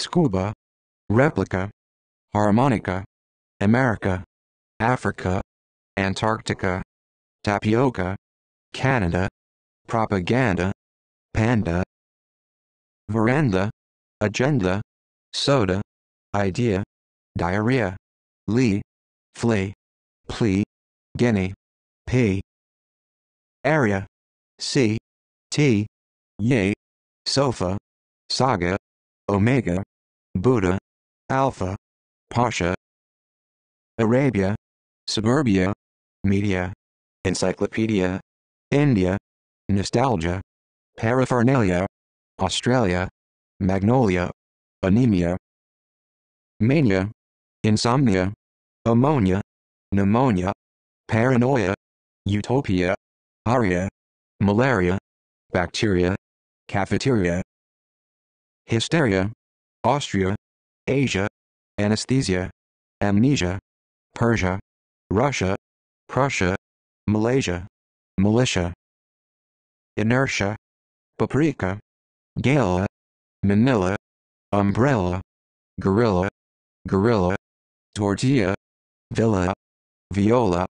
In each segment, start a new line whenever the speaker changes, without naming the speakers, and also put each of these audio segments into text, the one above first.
scuba, replica, harmonica, America, Africa, Antarctica, tapioca, Canada, propaganda, panda, veranda, agenda, soda, idea, diarrhea, lea, flea, plea, guinea, pea, area, sea, tea, yay, sofa, saga, omega, Buddha, alpha, pasha, Arabia, suburbia, media, encyclopedia, India, nostalgia, paraphernalia, Australia, magnolia, anemia, mania, insomnia, ammonia, pneumonia, paranoia, utopia, aria, malaria, bacteria, cafeteria, hysteria, Austria, Asia, anesthesia, amnesia, Persia, Russia, Prussia, Malaysia, militia, inertia, paprika, gala, manila, umbrella, gorilla, guerrilla, tortilla, villa, viola,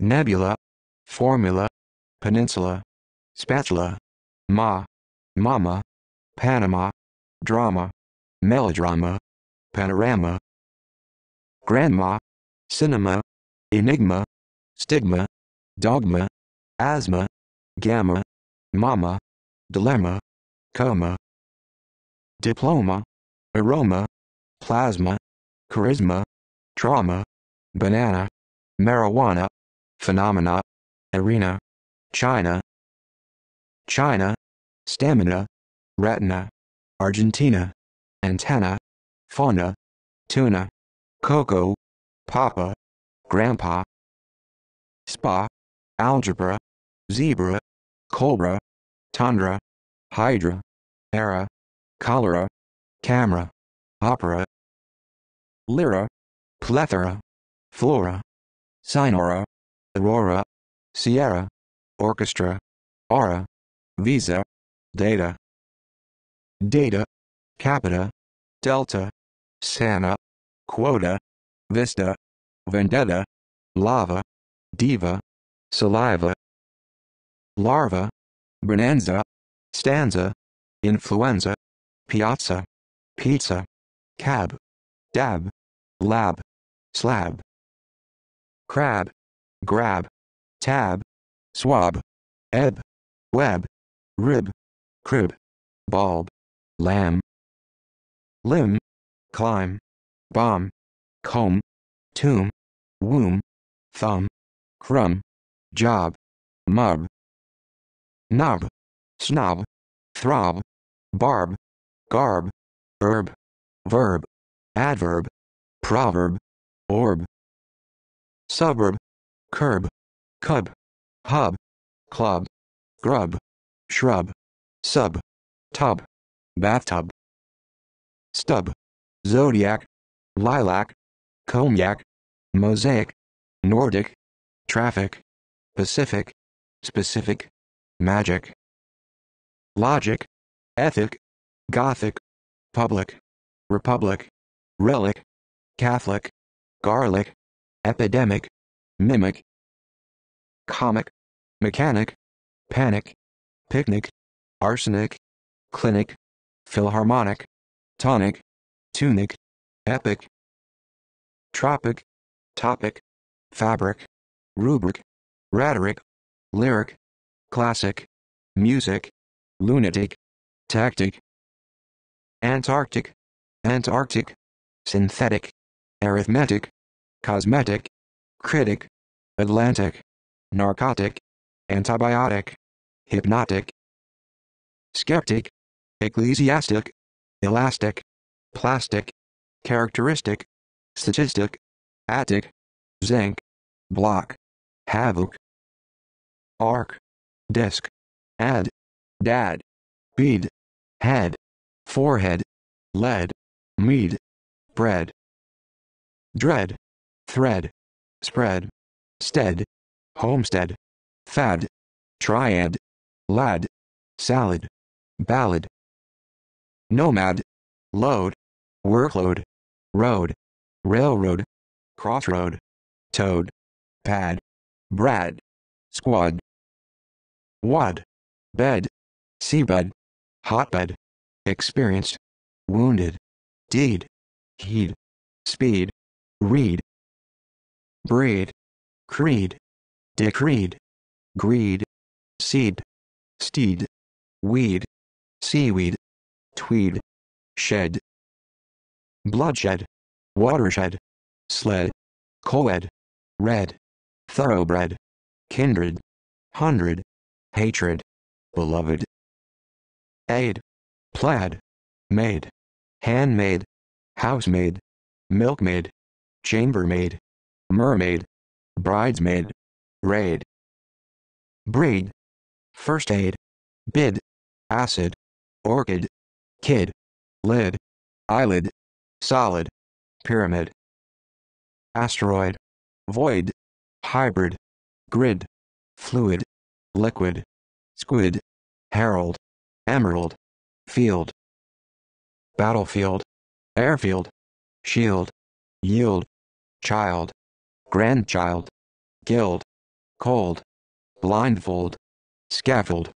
nebula, formula, peninsula, spatula, ma, mama, Panama, drama, melodrama, panorama, grandma, cinema, enigma, stigma, dogma, asthma, gamma, mama, dilemma, coma, diploma, aroma, plasma, charisma, trauma, banana, marijuana, phenomena, arena, China, China, stamina, retina, Argentina, antenna, fauna, tuna, cocoa, papa, grandpa, spa, algebra, zebra, cobra, tundra, hydra, era, cholera, camera, opera, lyra, plethora, flora, sinora, aurora, sierra, orchestra, aura, visa, data, data, capita, delta, Santa, quota, vista, vendetta, lava, diva, saliva, larva, bonanza, stanza, influenza, piazza, pizza, cab, dab, lab, slab, crab, grab, tab, swab, ebb, web, rib, crib, bulb, lamb, limb, climb, bomb, comb, tomb, womb, thumb, crumb, job, mub, knob, snob, throb, barb, garb, herb, verb, adverb, proverb, orb, suburb, curb, cub, hub, club, grub, shrub, sub, tub, bathtub, stub, zodiac, lilac, cognac, mosaic, Nordic, traffic, Pacific, specific, magic, logic, ethic, gothic, public, republic, relic, Catholic, garlic, epidemic, mimic, comic, mechanic, panic, picnic, arsenic, clinic, philharmonic, tonic, tunic, epic, tropic, topic, fabric, rubric, rhetoric, lyric, classic, music, lunatic, tactic, Antarctic, Antarctic, synthetic, arithmetic, cosmetic, critic, Atlantic, narcotic, antibiotic, hypnotic, skeptic, ecclesiastic, elastic, plastic, characteristic, statistic, attic, zinc, bloc, havoc, arc, disc, ad, dad, bead, head, forehead, lead, mead, bread, dread, thread, spread, stead, homestead, fad, triad, lad, salad, ballad, nomad, load, workload, road, railroad, crossroad, toad, pad, brad, squad, wad, bed, seabed, hotbed, experienced, wounded, deed, heed, speed, read, breed, creed, decreed, greed, seed, steed, weed, seaweed, tweed, shed, bloodshed, watershed, sled, coed, red, thoroughbred, kindred, hundred, hatred, beloved, aid, plaid, maid, handmaid, housemaid, milkmaid, chambermaid, mermaid, bridesmaid, raid, breed, first aid, bid, acid, orchid, kid, lid, eyelid, solid, pyramid, asteroid, void, hybrid, grid, fluid, liquid, squid, herald, emerald, field, battlefield, airfield, shield, yield, child, grandchild, guild, cold, blindfold, scaffold,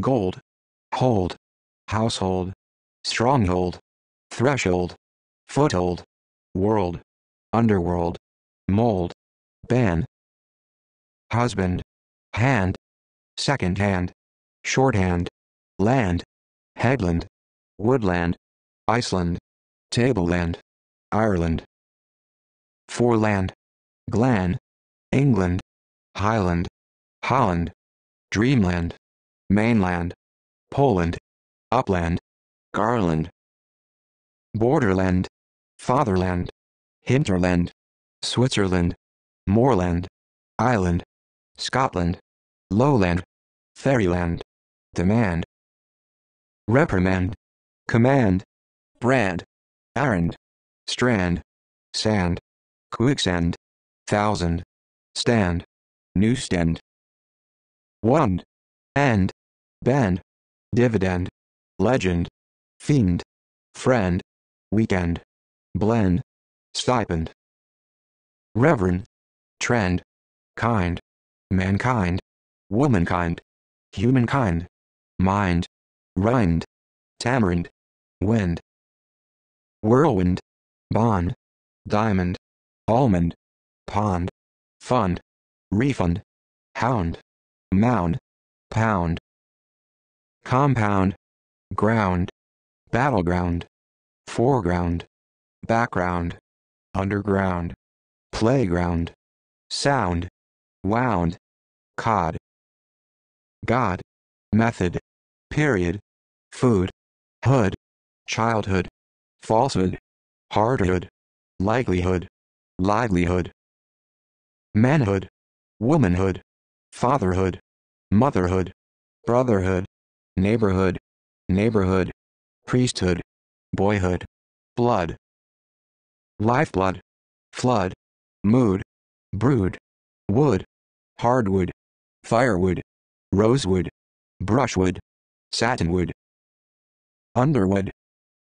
gold, hold, household, stronghold, threshold, foothold, world, underworld, mold, ban, husband, hand, second hand, shorthand, land, headland, woodland, Iceland, tableland, Ireland, foreland, glan, England, Highland, Holland, dreamland, mainland, Poland, upland, Garland, borderland, fatherland, hinterland, Switzerland, moorland, island, Scotland, lowland, fairyland, demand, reprimand, command, brand, errand, strand, sand, quicksand, thousand, stand, newsstand, wand, end, bend, dividend, legend, fiend, friend, weekend, blend, stipend, reverend, trend, kind, mankind, womankind, humankind, mind, rind, tamarind, wind, whirlwind, bond, diamond, almond, pond, fund, refund, hound, mound, pound, compound, ground, battleground, foreground, background, underground, playground, sound, wound, cod, God, method, period, food, hood, childhood, falsehood, hardhood, likelihood, livelihood, manhood, womanhood, fatherhood, motherhood, brotherhood, neighborhood, neighborhood, priesthood, boyhood, blood, lifeblood, flood, mood, brood, wood, hardwood, firewood, rosewood, brushwood, satinwood, underwood,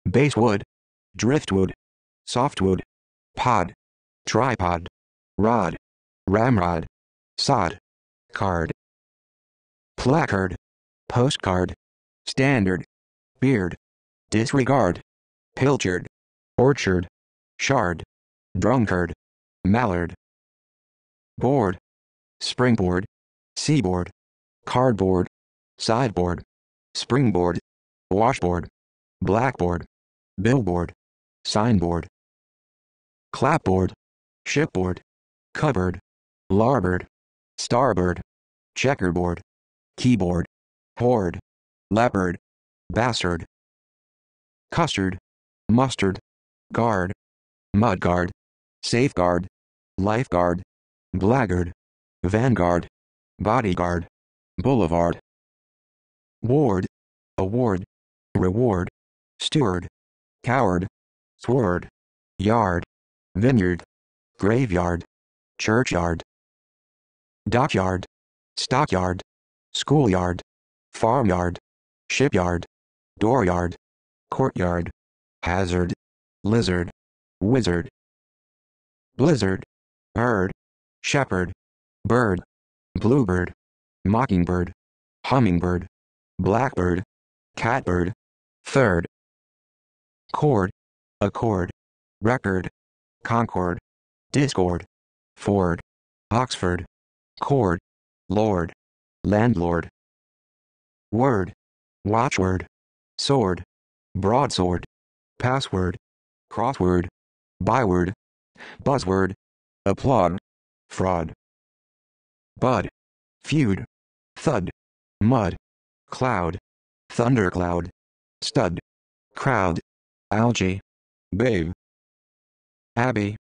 basswood, driftwood, softwood, pod, tripod, rod, ramrod, sod, card, placard, postcard, standard, beard, disregard, pilchard, orchard, shard, drunkard, mallard, board, springboard, seaboard, cardboard, sideboard, springboard, washboard, blackboard, billboard, signboard, clapboard, shipboard, cupboard, larboard, starboard, checkerboard, keyboard, hoard, leopard, bastard, custard, mustard, guard, mudguard, safeguard, lifeguard, blackguard, vanguard, bodyguard, boulevard, ward, award, reward, steward, coward, sword, yard, vineyard, graveyard, churchyard, dockyard, stockyard, schoolyard, farmyard, shipyard, dooryard, courtyard, hazard, lizard, wizard, blizzard, herd, shepherd, bird, bluebird, mockingbird, hummingbird, blackbird, catbird, third, chord, accord, record, concord, discord, ford, oxford, cord, lord, landlord, word, watchword, sword, broadsword, password, crossword, byword, buzzword, applaud, fraud, bud, feud, thud, mud, cloud, thundercloud, stud, crowd, algae, babe, abbey,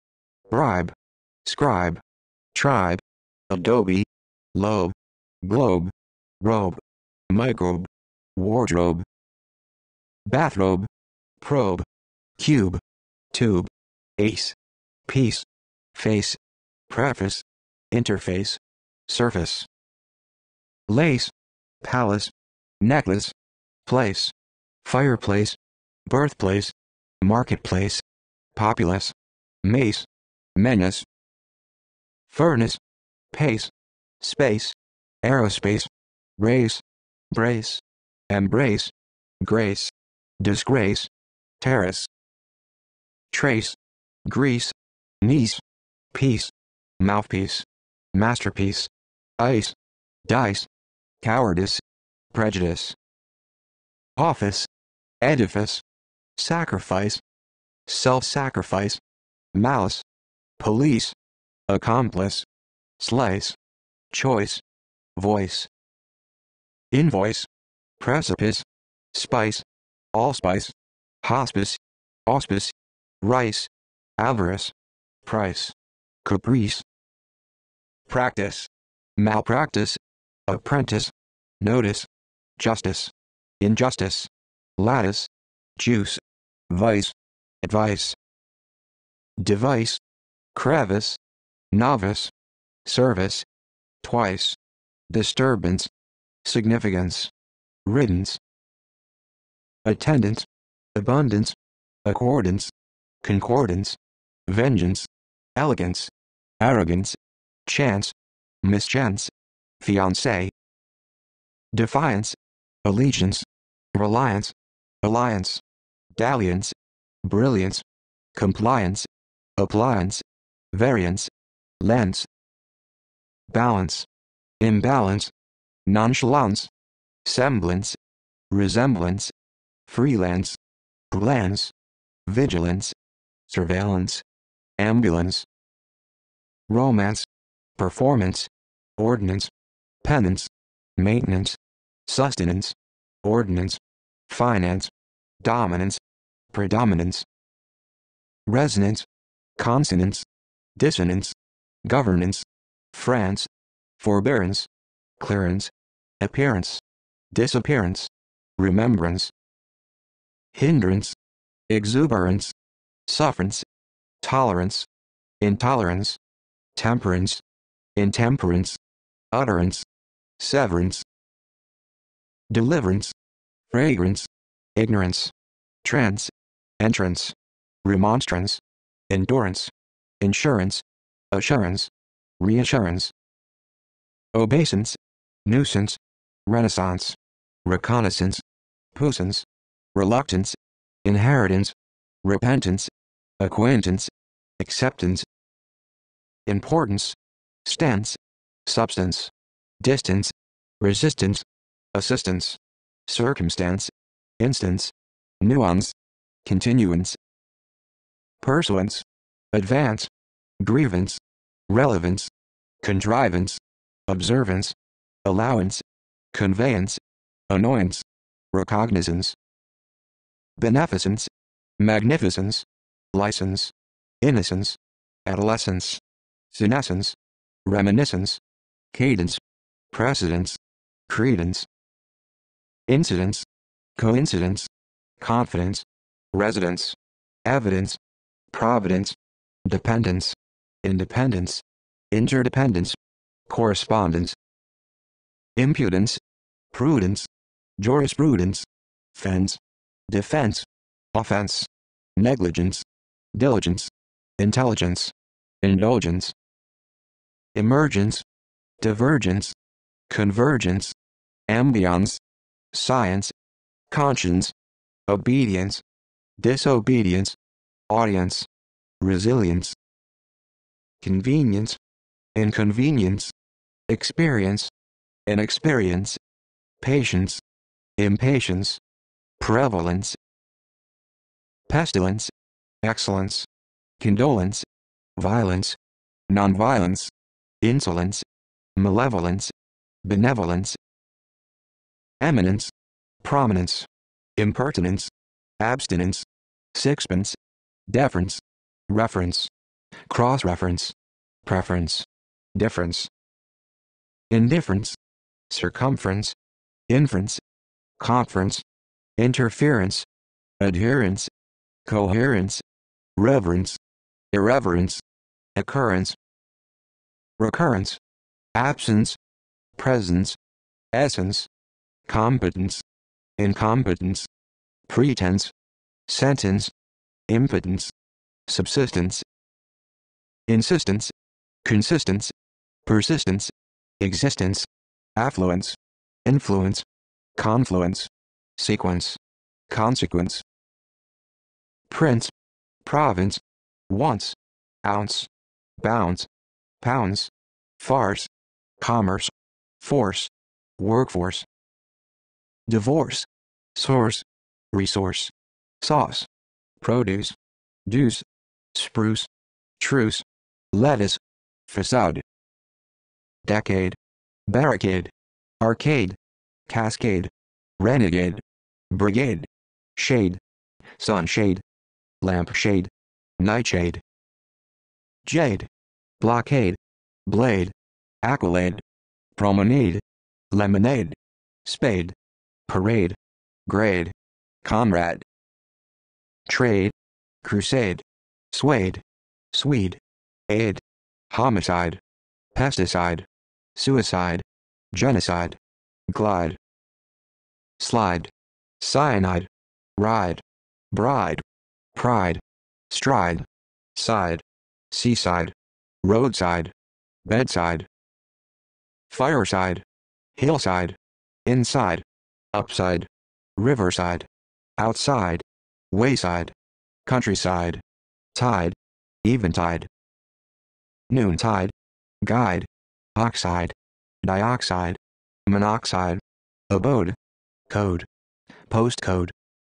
bribe, scribe, tribe, adobe, lobe, globe, robe, microbe, wardrobe, bathrobe, probe, cube, tube, ace, peace, face, preface, interface, surface, lace, palace, necklace, place, fireplace, birthplace, marketplace, populace, mace, menace, furnace, pace, space, aerospace, race, brace, embrace, grace, disgrace, terrace, trace, grease, niece, piece, mouthpiece, masterpiece, ice, dice, cowardice, prejudice, office, edifice, sacrifice, self-sacrifice, malice, police, accomplice, slice, choice, voice, invoice, precipice, spice, allspice, hospice, auspice, rice, avarice, price, caprice, practice, malpractice, apprentice, notice, justice, injustice, lattice, juice, vice, advice, device, crevice, novice, service, twice, disturbance, significance, riddance, attendance, abundance, accordance, concordance, vengeance, elegance, arrogance, chance, mischance, fiancé, defiance, allegiance, reliance, alliance, dalliance, brilliance, compliance, appliance, variance, lens, balance, imbalance, nonchalance, semblance, resemblance, freelance, glance, vigilance, surveillance, ambulance, romance, performance, ordinance, penance, maintenance, sustenance, ordinance, finance, dominance, predominance, resonance, consonance, dissonance, governance, France, forbearance, clearance, appearance, disappearance, remembrance, hindrance, exuberance, sufferance, tolerance, intolerance, temperance, intemperance, utterance, severance, deliverance, fragrance, ignorance, trance, entrance, remonstrance, endurance, insurance, assurance, reassurance, obeisance, nuisance, renaissance, reconnaissance, puissance, reluctance, inheritance, repentance, acquaintance, acceptance, importance, stance, substance, distance, resistance, assistance, circumstance, instance, nuance, continuance, pursuance, advance, grievance, relevance, contrivance, observance, allowance, conveyance, annoyance, recognizance, beneficence, magnificence, license, innocence, adolescence, senescence, reminiscence, cadence, precedence, credence, incidence, coincidence, confidence, residence, evidence, providence, dependence, independence, interdependence, correspondence, impudence, prudence, jurisprudence, fence, defense, offense, negligence, diligence, intelligence, indulgence, emergence, divergence, convergence, ambience, science, conscience, obedience, disobedience, audience, resilience, convenience, inconvenience, experience, inexperience, patience, impatience, prevalence, pestilence, excellence, condolence, violence, nonviolence, insolence, malevolence, benevolence, eminence, prominence, impertinence, abstinence, sixpence, deference, reference, cross-reference, preference, difference, indifference, circumference, inference, conference, interference, adherence, coherence, reverence, irreverence, occurrence, recurrence, absence, presence, essence, competence, incompetence, pretense, sentence, impotence, subsistence, insistence, consistence, persistence, existence, affluence, influence, confluence, sequence, consequence, prince, province, once, ounce, bounce, pounds, farce, commerce, force, workforce, divorce, source, resource, sauce, produce, deuce, spruce, truce, lettuce, facade, decade, barricade, arcade, cascade, renegade, brigade, shade, sunshade, lampshade, nightshade, jade, blockade, blade, accolade, promenade, lemonade, spade, parade, grade, comrade, trade, crusade, suede, swede, aide, homicide, pesticide, suicide, genocide, glide, slide, cyanide, ride, bride, pride, stride, side, seaside, roadside, bedside, fireside, hillside, inside, upside, riverside, outside, wayside, countryside, tide, eventide, noontide, guide, oxide, dioxide, monoxide, abode, code, postcode,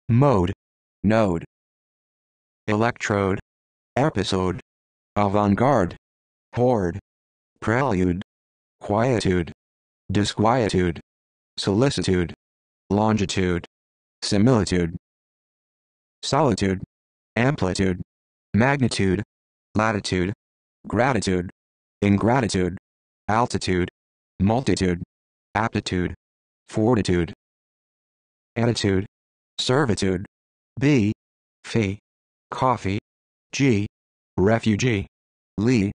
mode, node, electrode, episode, avant-garde, horde, prelude, quietude, disquietude, solicitude, longitude, similitude, solitude, amplitude, magnitude, latitude, gratitude, ingratitude, altitude, multitude, aptitude, fortitude, attitude, servitude, bee, fee, coffee, g, refugee, lee,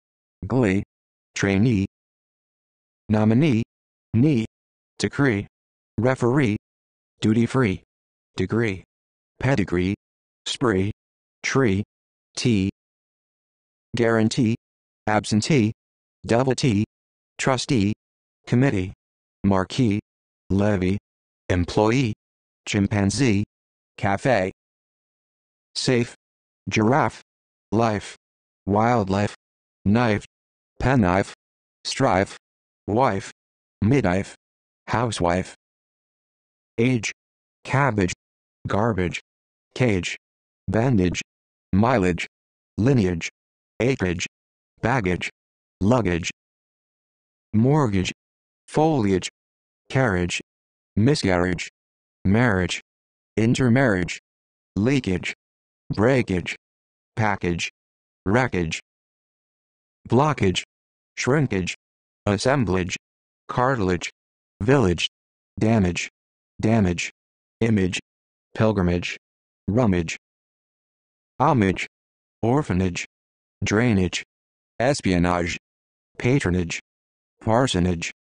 glee, trainee, nominee, knee, decree, referee, duty-free, degree, pedigree, spree, tree, tee, guarantee, absentee, devotee, trustee, committee, marquee, levee, employee, chimpanzee, cafe, safe, giraffe, life, wildlife, knife, penknife, strife, wife, midwife, housewife, age, cabbage, garbage, cage, bandage, mileage, lineage, acreage, baggage, luggage, mortgage, foliage, carriage, miscarriage, marriage, intermarriage, leakage, breakage, package, wreckage, blockage, shrinkage, assemblage, cartilage, village, damage, damage, image, pilgrimage, rummage, homage, orphanage, drainage, espionage, patronage, parsonage,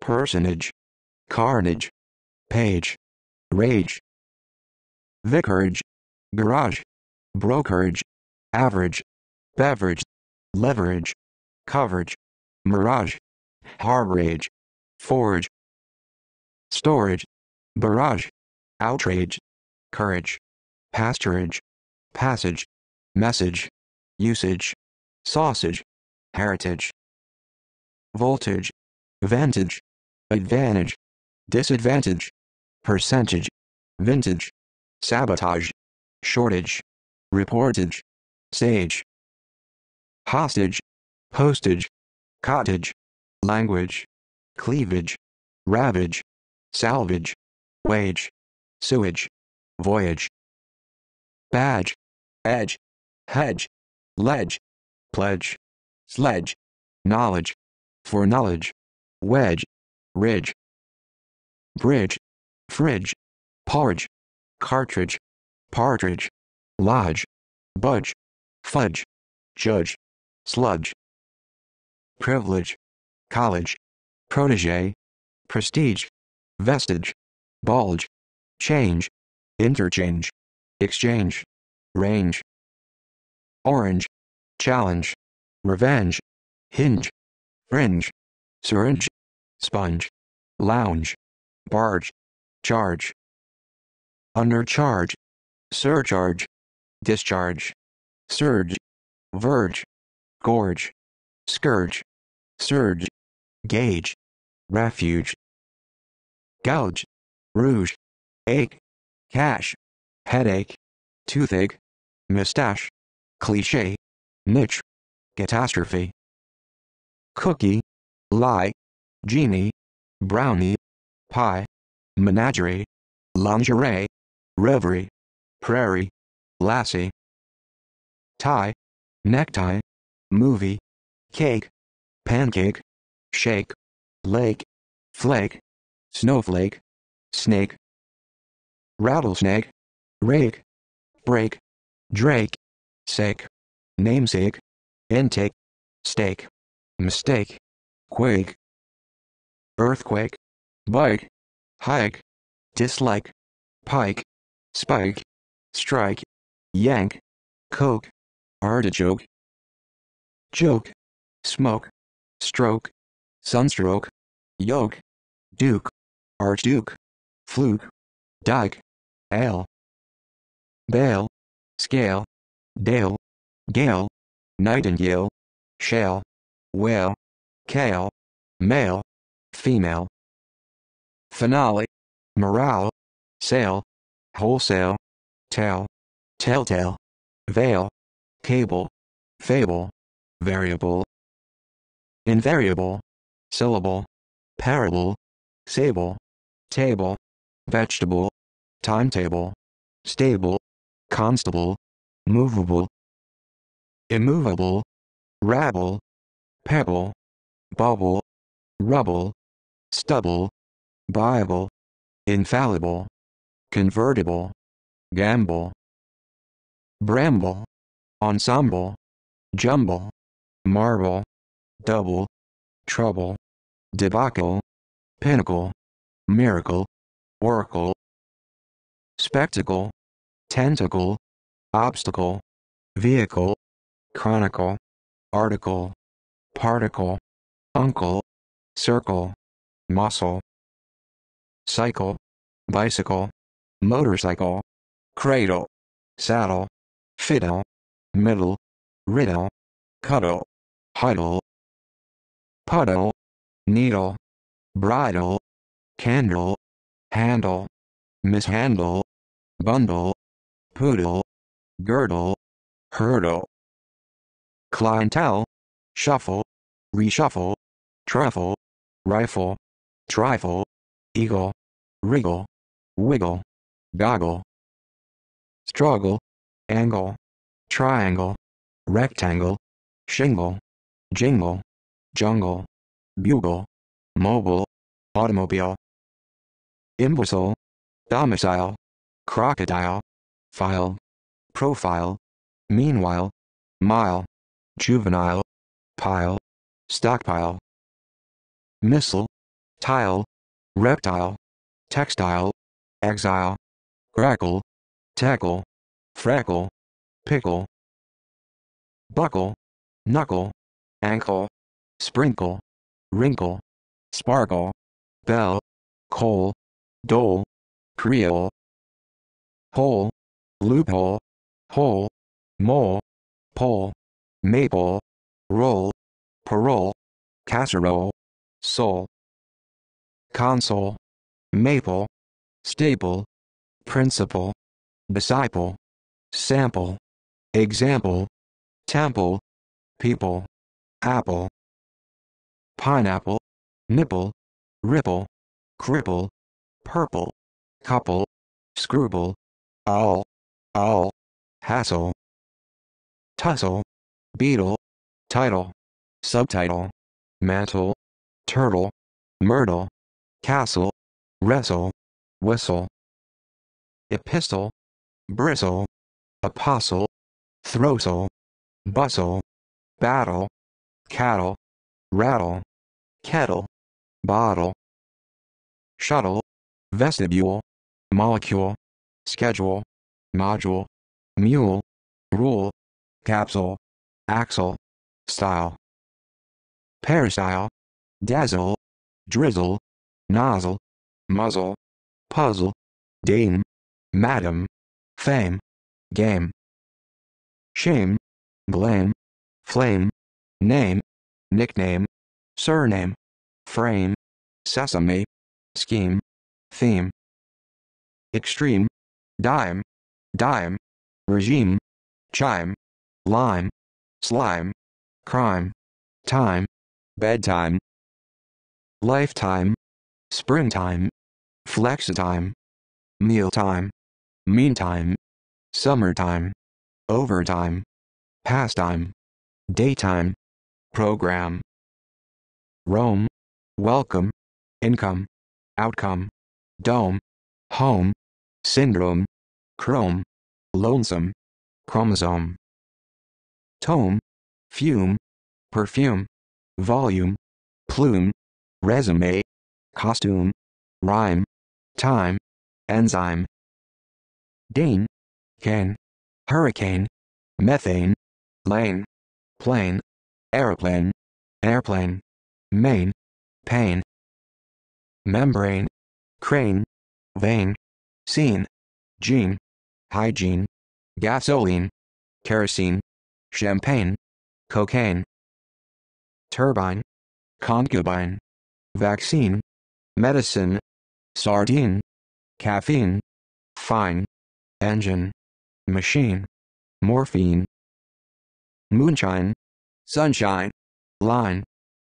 personage, carnage, page, rage, vicarage, garage, brokerage, average, beverage, leverage, coverage, mirage, harborage, forge, storage, barrage, outrage, courage, pasturage, passage, message, usage, sausage, heritage, voltage, vantage, advantage, disadvantage, percentage, vintage, sabotage, shortage, reportage, sage, hostage, postage, cottage, language, cleavage, ravage, salvage, wage, sewage, voyage, badge, edge, hedge, ledge, pledge, sledge, knowledge, foreknowledge, wedge, ridge, bridge, fridge, porridge, cartridge, partridge, lodge, budge, fudge, judge, sludge, privilege, college, protege, prestige, vestige, bulge, change, interchange, exchange, range, orange, challenge, revenge, hinge, fringe, syringe, sponge, lounge, barge, charge, undercharge, surcharge, discharge, serge, verge, gorge, scourge, surge, gauge, refuge, gouge, rouge, ache, cache, headache, toothache, mustache, cliche, niche, catastrophe, cookie, lie, genie, brownie, pie, menagerie, lingerie, reverie, prairie, lassie, tie, necktie, movie, cake, pancake, shake, lake, flake, snowflake, snake, rattlesnake, rake, brake, drake, sake, namesake, intake, stake, mistake, quake, earthquake, bike, hike, dislike, pike, spike, strike, yank, coke, artichoke, joke, smoke, stroke, sunstroke, yoke, duke, archduke, fluke, dyke, ale, bale, scale, dale, gale, nightingale, shale, whale, kale, male, female, finale, morale, sale, wholesale, tale, telltale, vale, cable, fable, variable, invariable, syllable, parable, sable, table, vegetable, timetable, stable, constable, movable, immovable, rabble, pebble, bubble, rubble, stubble, Bible, infallible, convertible, gamble, bramble, ensemble, jumble, marble, double, trouble, debacle, pinnacle, miracle, oracle, spectacle, tentacle, obstacle, vehicle, chronicle, article, particle, uncle, circle, muscle, cycle, bicycle, motorcycle, cradle, saddle, fiddle, middle, riddle, cuddle, huddle, puddle, needle, bridle, candle, handle, mishandle, bundle, poodle, girdle, hurdle, clientele, shuffle, reshuffle, truffle, rifle, trifle, eagle, wriggle, wiggle, goggle, struggle, angle, triangle, rectangle, shingle, jingle, jungle, bugle, mobile, automobile, imbecile, domicile, crocodile, file, profile, meanwhile, mile, juvenile, pile, stockpile, missile, tile, reptile, textile, exile, crackle, tackle, freckle, pickle, buckle, knuckle, ankle, sprinkle, wrinkle, sparkle, bell, coal, dole, creole, hole, loophole, hole, mole, pole, maple, roll, parole, casserole, soul, console, maple, staple, principle, disciple, sample, example, temple, people, apple, pineapple, nipple, ripple, cripple, purple, couple, scruble, owl, owl, hassle, tussle, beetle, title, subtitle, mantle, turtle, myrtle, castle, wrestle, whistle, epistle, bristle, apostle, throstle, bustle, battle, cattle, rattle, kettle, bottle, shuttle, vestibule, molecule, schedule, module, mule, rule, capsule, axle, style, peristyle, dazzle, drizzle, nozzle, muzzle, puzzle, dame, madam, fame, game, shame, blame, flame, name, nickname, surname, frame, sesame, scheme, theme, extreme, dime, dime, regime, chime, lime, slime, crime, time, bedtime, lifetime, springtime, flexitime, mealtime, meantime, summertime, overtime, pastime, daytime, program, Rome, welcome, income, outcome, dome, home, syndrome, chrome, lonesome, chromosome, tome, fume, perfume, volume, plume, resume, costume, rhyme, thyme, enzyme, Dane, cane, hurricane, methane, lane, plane, aeroplane, airplane, mane, pane, membrane, crane, vane, scene, gene, hygiene, gasoline, kerosene, champagne, cocaine, turbine, concubine, vaccine, medicine, sardine, caffeine, fine, engine, machine, morphine, moonshine, sunshine, line,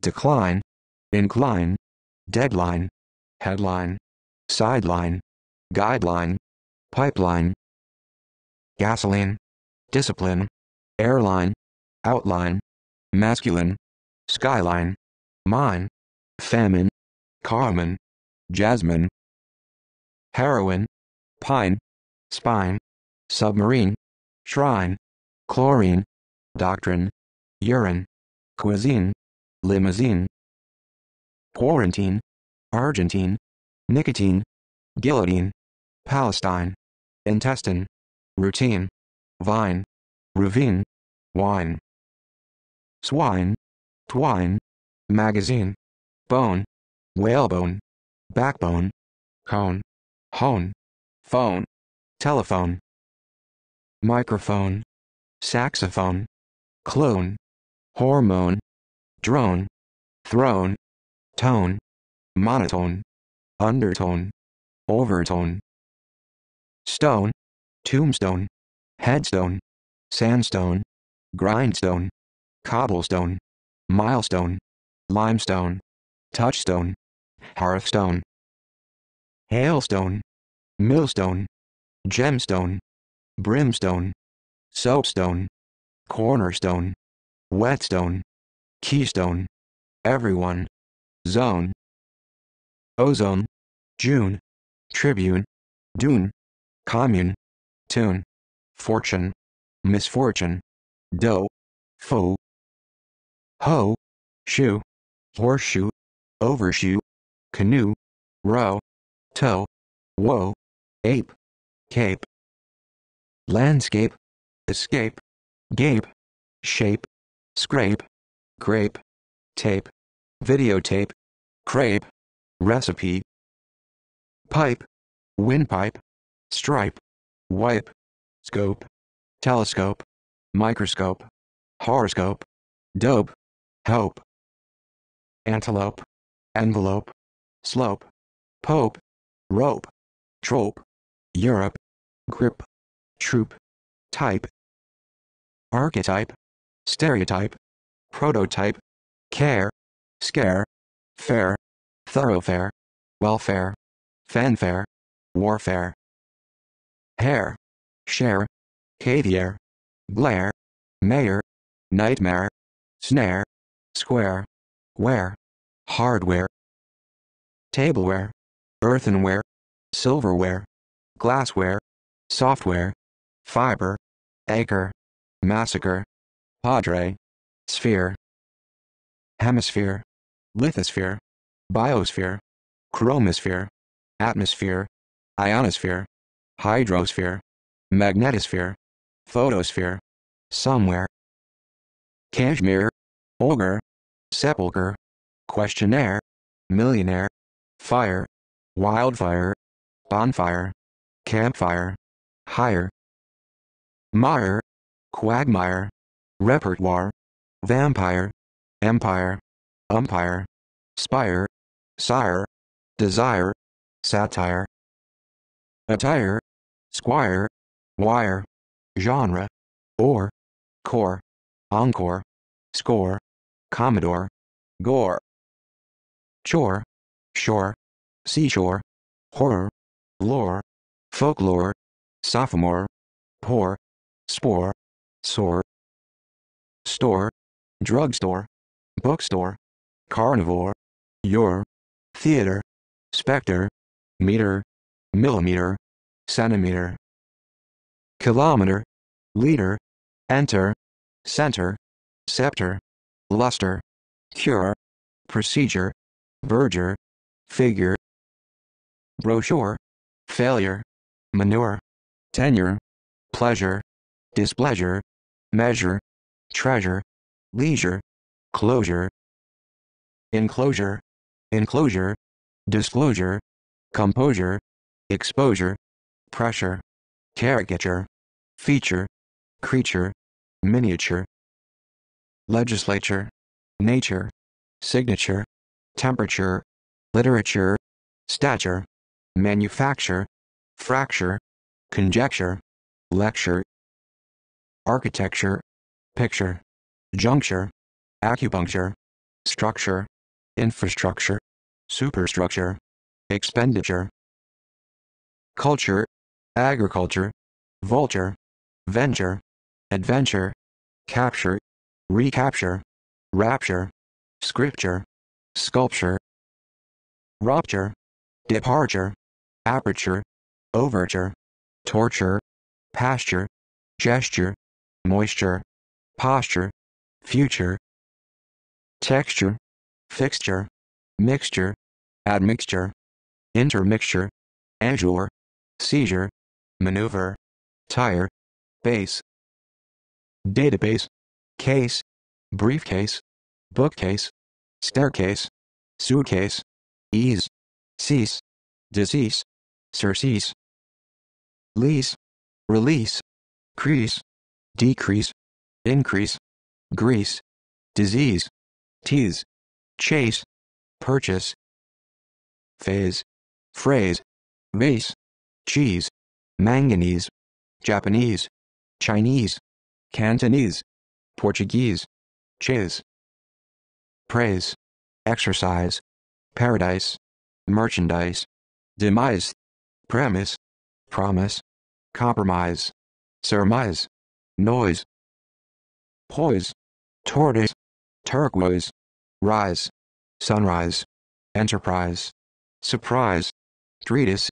decline, incline, deadline, headline, sideline, guideline, pipeline, gasoline, discipline, airline, outline, masculine, skyline, mine, famine, carmine, jasmine, heroine, pine, spine, submarine, shrine, chlorine, doctrine, urine, cuisine, limousine, quarantine, Argentine, nicotine, guillotine, Palestine, intestine, routine, vine, ravine, wine, swine, twine, magazine, bone, whalebone, backbone, cone, hone, phone, telephone, microphone, saxophone, clone, hormone, drone, throne, tone, monotone, undertone, overtone, stone, tombstone, headstone, sandstone, grindstone, cobblestone, milestone, limestone, touchstone, hearthstone, hailstone, millstone, gemstone, brimstone, soapstone, cornerstone, whetstone, keystone, everyone, zone, ozone, June, tribune, dune, commune, tune, fortune, misfortune, doe, foe, hoe, shoe, horseshoe, overshoe, canoe, roe, toe, woe, ape, cape, landscape, escape, gape, shape, scrape, grape, tape, videotape, crepe, recipe, pipe, windpipe, stripe, wipe, scope, telescope, microscope, horoscope, dope, hope, antelope, envelope, slope, pope, rope, trope, Europe, grip, troop, type, archetype, stereotype, prototype, care, scare, fare, thoroughfare, welfare, fanfare, warfare, hare, share, caviar, glare, mare, nightmare, snare, square, ware, hardware, tableware, earthenware, silverware, glassware, software, fiber, acre, massacre, padre, sphere, hemisphere, lithosphere, biosphere, chromosphere, atmosphere, ionosphere, hydrosphere, magnetosphere, photosphere, somewhere, cashmere, ogre, sepulcher, questionnaire, millionaire, fire, wildfire, bonfire, campfire, hire, mire, quagmire, repertoire, vampire, empire, umpire, spire, sire, desire, satire, attire, squire, wire, genre, ore, core, encore, score, commodore, gore, chore, shore, seashore, horror, lore, folklore, sophomore, pore, spore, sore, store, drugstore, bookstore, carnivore, yore, theater, specter, meter, millimeter, centimeter, kilometer, liter, enter, center, scepter, luster, cure, procedure, verger, figure, brochure, failure, manure, tenure, pleasure, displeasure, measure, treasure, leisure, closure, enclosure, enclosure, disclosure, composure, exposure, pressure, caricature, feature, creature, miniature, legislature, nature, signature, temperature, literature, stature, manufacture, fracture, conjecture, lecture, architecture, picture, juncture, acupuncture, structure, infrastructure, superstructure, expenditure, culture, agriculture, vulture, venture, adventure, capture, recapture, rapture, scripture, sculpture, rupture, departure, aperture, overture, torture, pasture, gesture, moisture, posture, future, texture, fixture, mixture, admixture, intermixture, azure, seizure, maneuver, tire, base, database, case, briefcase, bookcase, staircase, suitcase, ease, cease, disease, surcease, lease, release, crease, decrease, increase, grease, disease, tease, chase, purchase, phase, phrase, vase, cheese, manganese, Japanese, Chinese, Cantonese, Portuguese, chiz, praise, exercise, paradise, merchandise, demise, premise, promise, compromise, surmise, noise, poise, tortoise, turquoise, rise, sunrise, enterprise, surprise, treatise,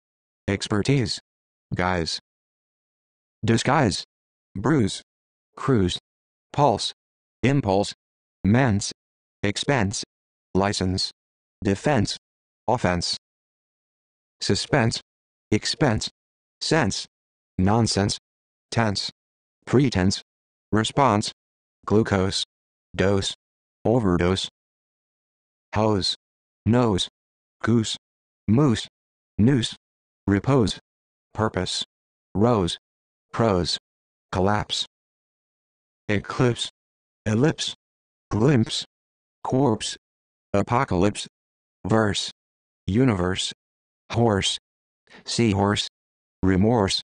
expertise, guise, disguise, bruise, cruise, pulse, impulse, mense, expense, license, defense, offense, suspense, expense, sense, nonsense, tense, pretense, response, glucose, dose, overdose, hose, nose, goose, moose, noose, repose, purpose, rose, prose, collapse, eclipse, ellipse, glimpse, corpse, apocalypse, verse, universe, horse, seahorse, remorse,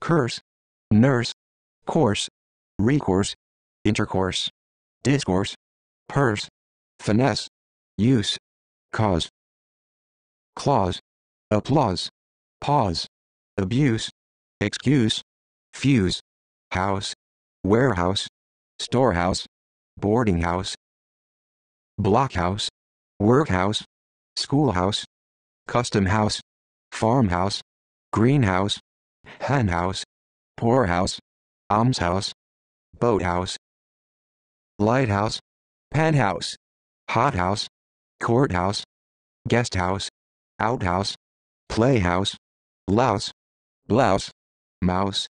curse, nurse, course, recourse, intercourse, discourse, purse, finesse, use, cause, clause, applause, pause, abuse, excuse, fuse, house, warehouse, storehouse, boarding house, blockhouse, workhouse, schoolhouse, custom house, farmhouse, greenhouse, henhouse, poorhouse, almshouse, boathouse, lighthouse, penthouse, hothouse, courthouse, guesthouse, outhouse, playhouse, louse, blouse, mouse,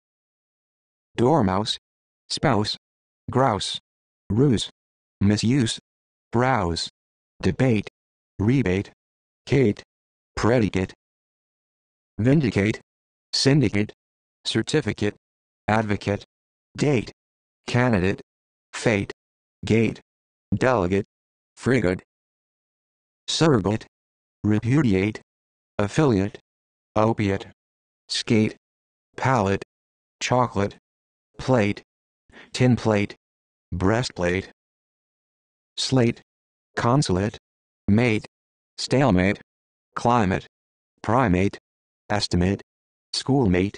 dormouse, spouse, grouse, ruse, misuse, browse, debate, rebate, Kate, predicate, vindicate, syndicate, certificate, advocate, date, candidate, fate, gate, delegate, frigate, surrogate, repudiate, affiliate, opiate, skate, palate, chocolate, plate, tin plate, breastplate, slate, consulate, mate, stalemate, climate, primate, estimate, schoolmate,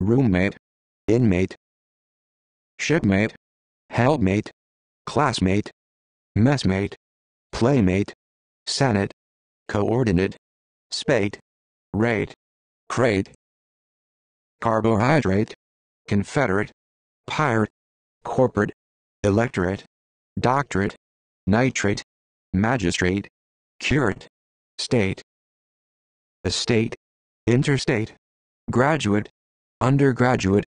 roommate, inmate, shipmate, helpmate, classmate, messmate, playmate, senate, coordinate, spate, rate, crate, carbohydrate, confederate, pirate, corporate, electorate, doctorate, nitrate, magistrate, curate, state, estate, interstate, graduate, undergraduate,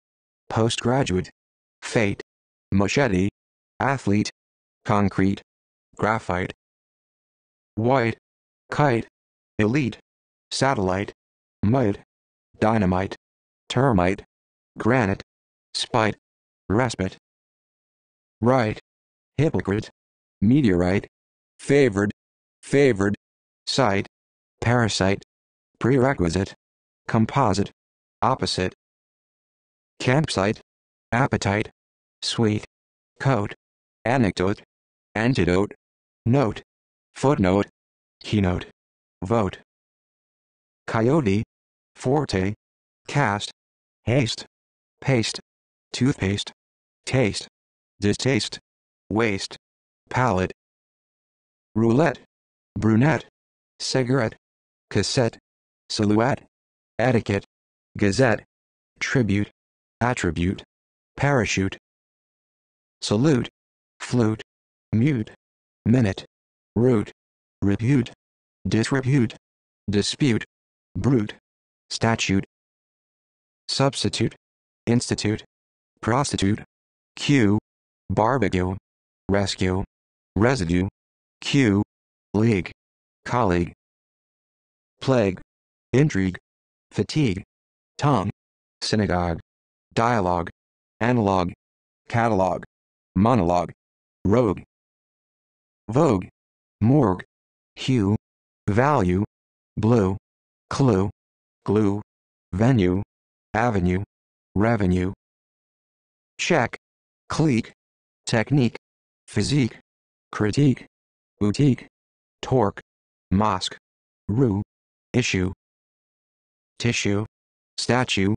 postgraduate, fete, machete, athlete, concrete, graphite, white, kite, elite, satellite, mite, dynamite, termite, granite, spite, respite, rite, hypocrite, meteorite, favored, favored, site, parasite, prerequisite, composite, opposite, campsite, appetite, suite, coat, anecdote, antidote, note, footnote, keynote, vote, coyote, forte, caste, haste, paste, toothpaste, taste, distaste, waste, palette, roulette, brunette, cigarette, cassette, silhouette, etiquette, gazette, tribute, attribute, parachute, salute, flute, mute, minute, route, repute, disrepute, dispute, brute, statute, substitute, institute, prostitute, cue, barbecue, rescue, residue, queue, league, colleague, plague, intrigue, fatigue, tongue, synagogue, dialogue, analog, catalog, monologue, rogue, vogue, morgue, hue, value, blue, clue, glue, venue, avenue, revenue, cheque, clique, technique, physique, critique, boutique, torque, mosque, rue, issue, tissue, statue,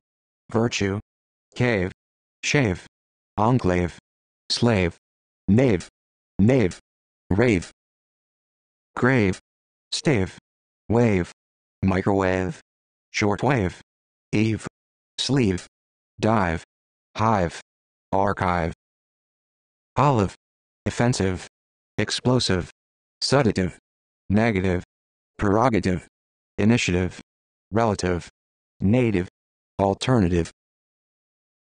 virtue, cave, shave, enclave, slave, knave, nave, rave, grave, stave, wave, microwave, shortwave, eve, sleeve, dive, hive, archive, olive, offensive, explosive, sedative, negative, prerogative, initiative, relative, native, alternative,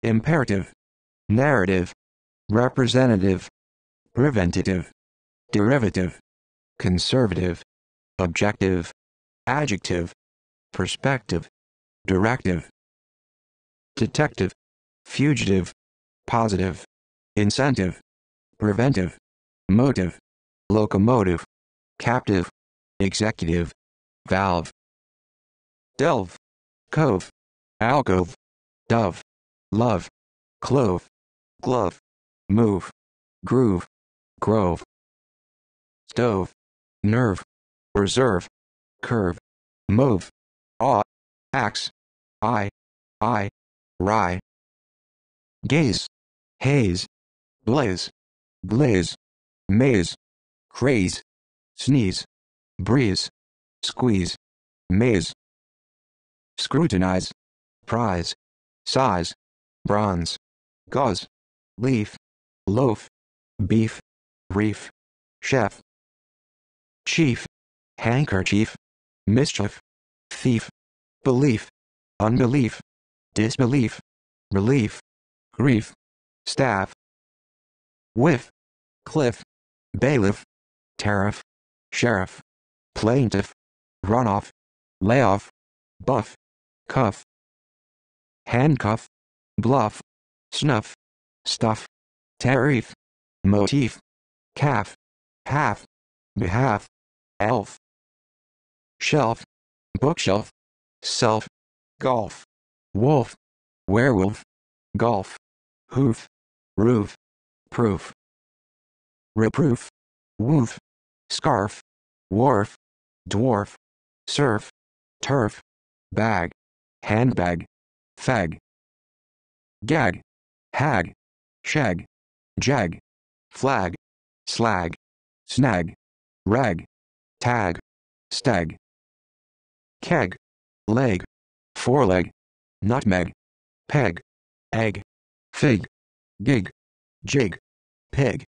imperative, narrative, representative, preventative, derivative, conservative, objective, adjective, perspective, directive, detective, fugitive, positive, incentive, preventive, motive, locomotive, captive, executive, valve, delve, cove, alcove, dove, love, clove, glove, move, groove, grove, stove, nerve, reserve, curve, move, awe, axe, eye, eye, rye, gaze, haze, blaze, blaze, maze, craze, sneeze, breeze, squeeze, maize, scrutinize, prize, size, bronze, gauze, leaf, loaf, beef, reef, chef, chief, handkerchief, mischief, thief, belief, unbelief, disbelief, relief, grief, staff, whiff, cliff, bailiff, tariff, sheriff, plaintiff, runoff, layoff, buff, cuff, handcuff, bluff, snuff, stuff, tariff, motif, calf, half, behalf, elf, shelf, bookshelf, self, golf, wolf, werewolf, golf, hoof, roof, proof, reproof, woof, scarf, wharf, dwarf, surf, turf, bag, handbag, fag, gag, hag, shag, jag, flag, slag, snag, rag, tag, stag, keg, leg, foreleg, nutmeg, peg, egg, fig, gig, jig, pig,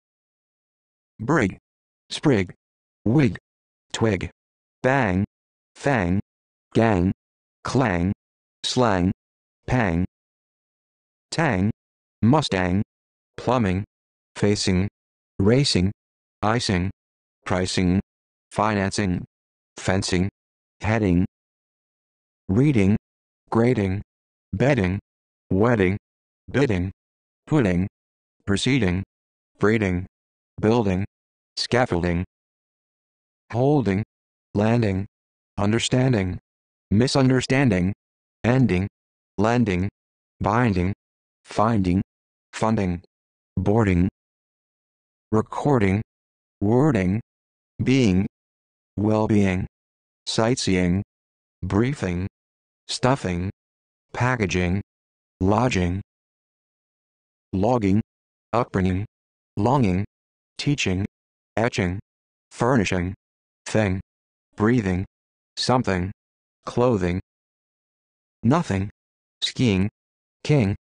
brig, sprig, wig, twig, bang, fang, gang, clang, slang, pang, tang, mustang, plumbing, facing, racing, icing, pricing, financing, fencing, heading, reading, grading, bedding, wedding, bidding, pudding, proceeding, breeding, building, scaffolding, holding, landing, understanding, misunderstanding, ending, lending, binding, finding, funding, boarding, recording, wording, being, well-being, sightseeing, briefing, stuffing, packaging, lodging, logging, upbringing, longing, teaching, etching, furnishing, thing, breathing, something, clothing, nothing, skiing, king,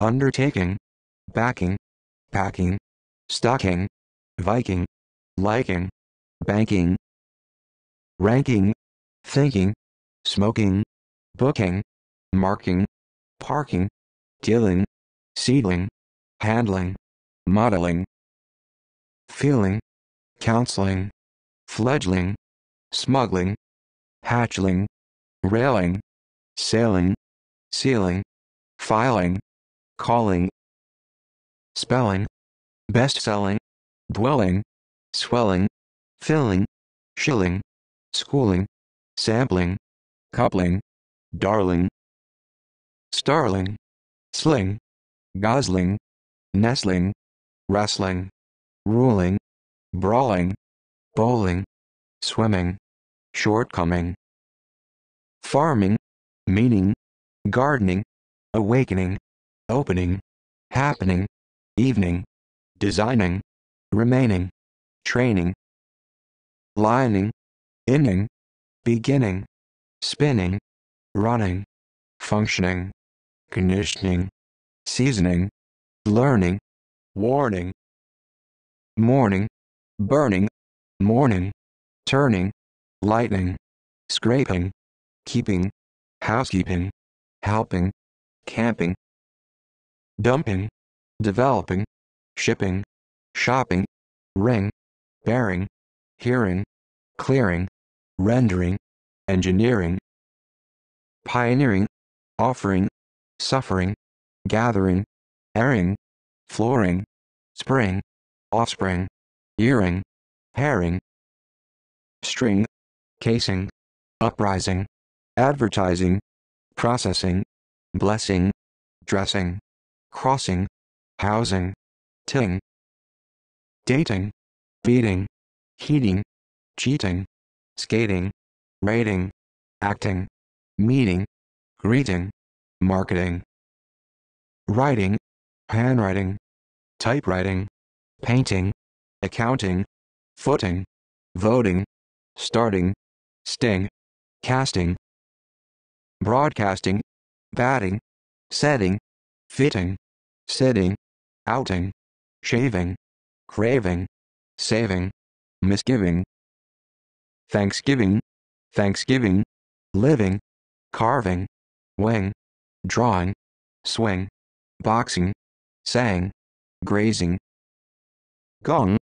undertaking, backing, packing, stocking, Viking, liking, banking, ranking, thinking, smoking, booking, marking, parking, dealing, seedling, handling, modeling, feeling, counseling, fledgling, smuggling, hatchling, railing, sailing, sealing, filing, calling, spelling, best-selling, dwelling, swelling, filling, shilling, schooling, sampling, coupling, darling, starling, sling, gosling, nestling, wrestling, ruling, brawling, bowling, swimming, shortcoming, farming, meaning, gardening, awakening, opening, happening, evening, designing, remaining, training, lining, inning, beginning, spinning, running, functioning, conditioning, seasoning, learning, warning, morning, burning, morning, turning, lightning, scraping, keeping, housekeeping, helping, camping, dumping, developing, shipping, shopping, ring, bearing, hearing, clearing, rendering, engineering, pioneering, offering, suffering, gathering, airing, flooring, spring, offspring, earring, herring, string, casing, uprising, advertising, processing, blessing, dressing, crossing, housing, ting, dating, beating, heating, cheating, skating, rating, acting, meeting, greeting, marketing, writing, handwriting, typewriting, painting, accounting, footing, voting, starting, sting, casting, broadcasting, batting, setting, fitting, sitting, outing, shaving, craving, saving, misgiving, thanksgiving, thanksgiving, living, carving, wing, drawing, swing, boxing, sang, grazing, gong,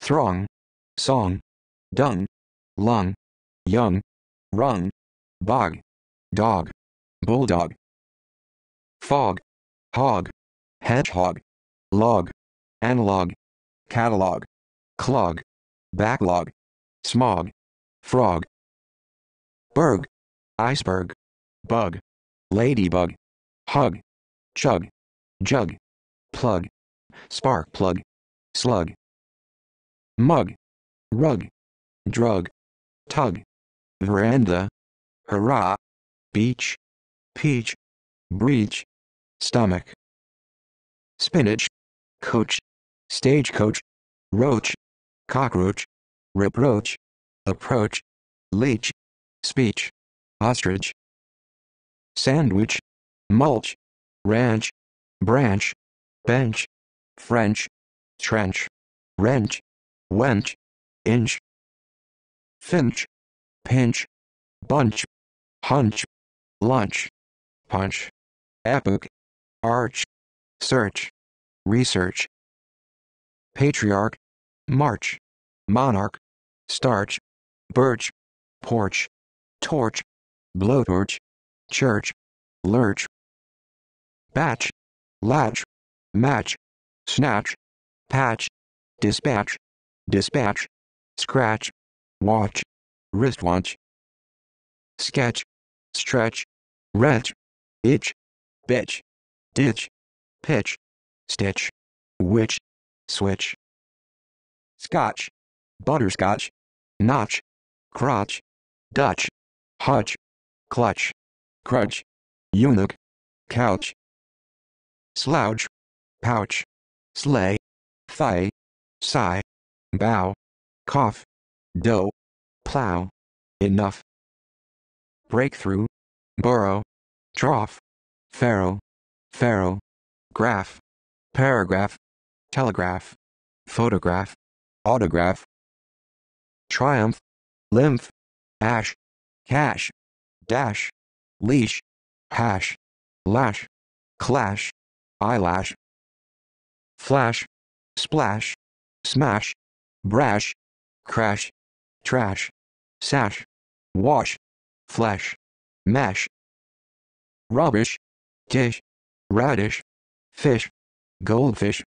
throng, song, dung, lung, young, rung, bog, dog, bulldog, fog, hog, hedgehog, log, analog, catalog, clog, backlog, smog, frog, berg, iceberg, bug, ladybug, hug, chug, jug, plug, spark plug, slug, mug, rug, drug, tug, veranda, hurrah, beach, peach, breach, stomach, spinach, coach, stagecoach, roach, cockroach, reproach, approach, leech, speech, ostrich, sandwich, mulch, ranch, branch, bench, French, trench, wrench, wench, inch, finch, pinch, bunch, hunch, lunch, punch, epoch, arch, search, research, patriarch, march, monarch, starch, birch, porch, torch, blowtorch, church, lurch, batch, latch, match, snatch, patch, dispatch, dispatch, scratch, watch, wristwatch, sketch, stretch, wretch, itch, bitch, ditch, pitch, stitch, witch, switch, scotch, butterscotch, notch, crotch, Dutch, hutch, clutch, crutch, eunuch, couch, slouch, pouch, sleigh, thigh, sigh, bough, cough, dough, plow, enough, breakthrough, burrow, trough, pharaoh, pharaoh, graph, paragraph, telegraph, photograph, autograph, triumph, lymph, ash, cash, dash, leash, hash, lash, clash, eyelash, flash, splash, smash, brash, crash, trash, sash, wash, flesh, mash, rubbish, dish, radish, fish, goldfish,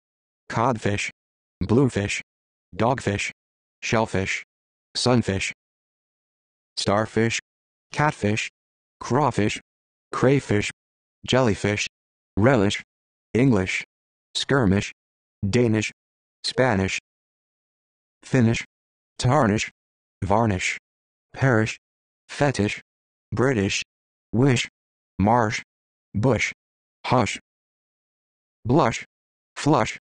codfish, bluefish, dogfish, shellfish, sunfish, starfish, catfish, crawfish, crayfish, jellyfish, relish, English, skirmish, Danish, Spanish, Finnish, tarnish, varnish, perish, fetish, British, wish, marsh, bush, hush, blush, flush,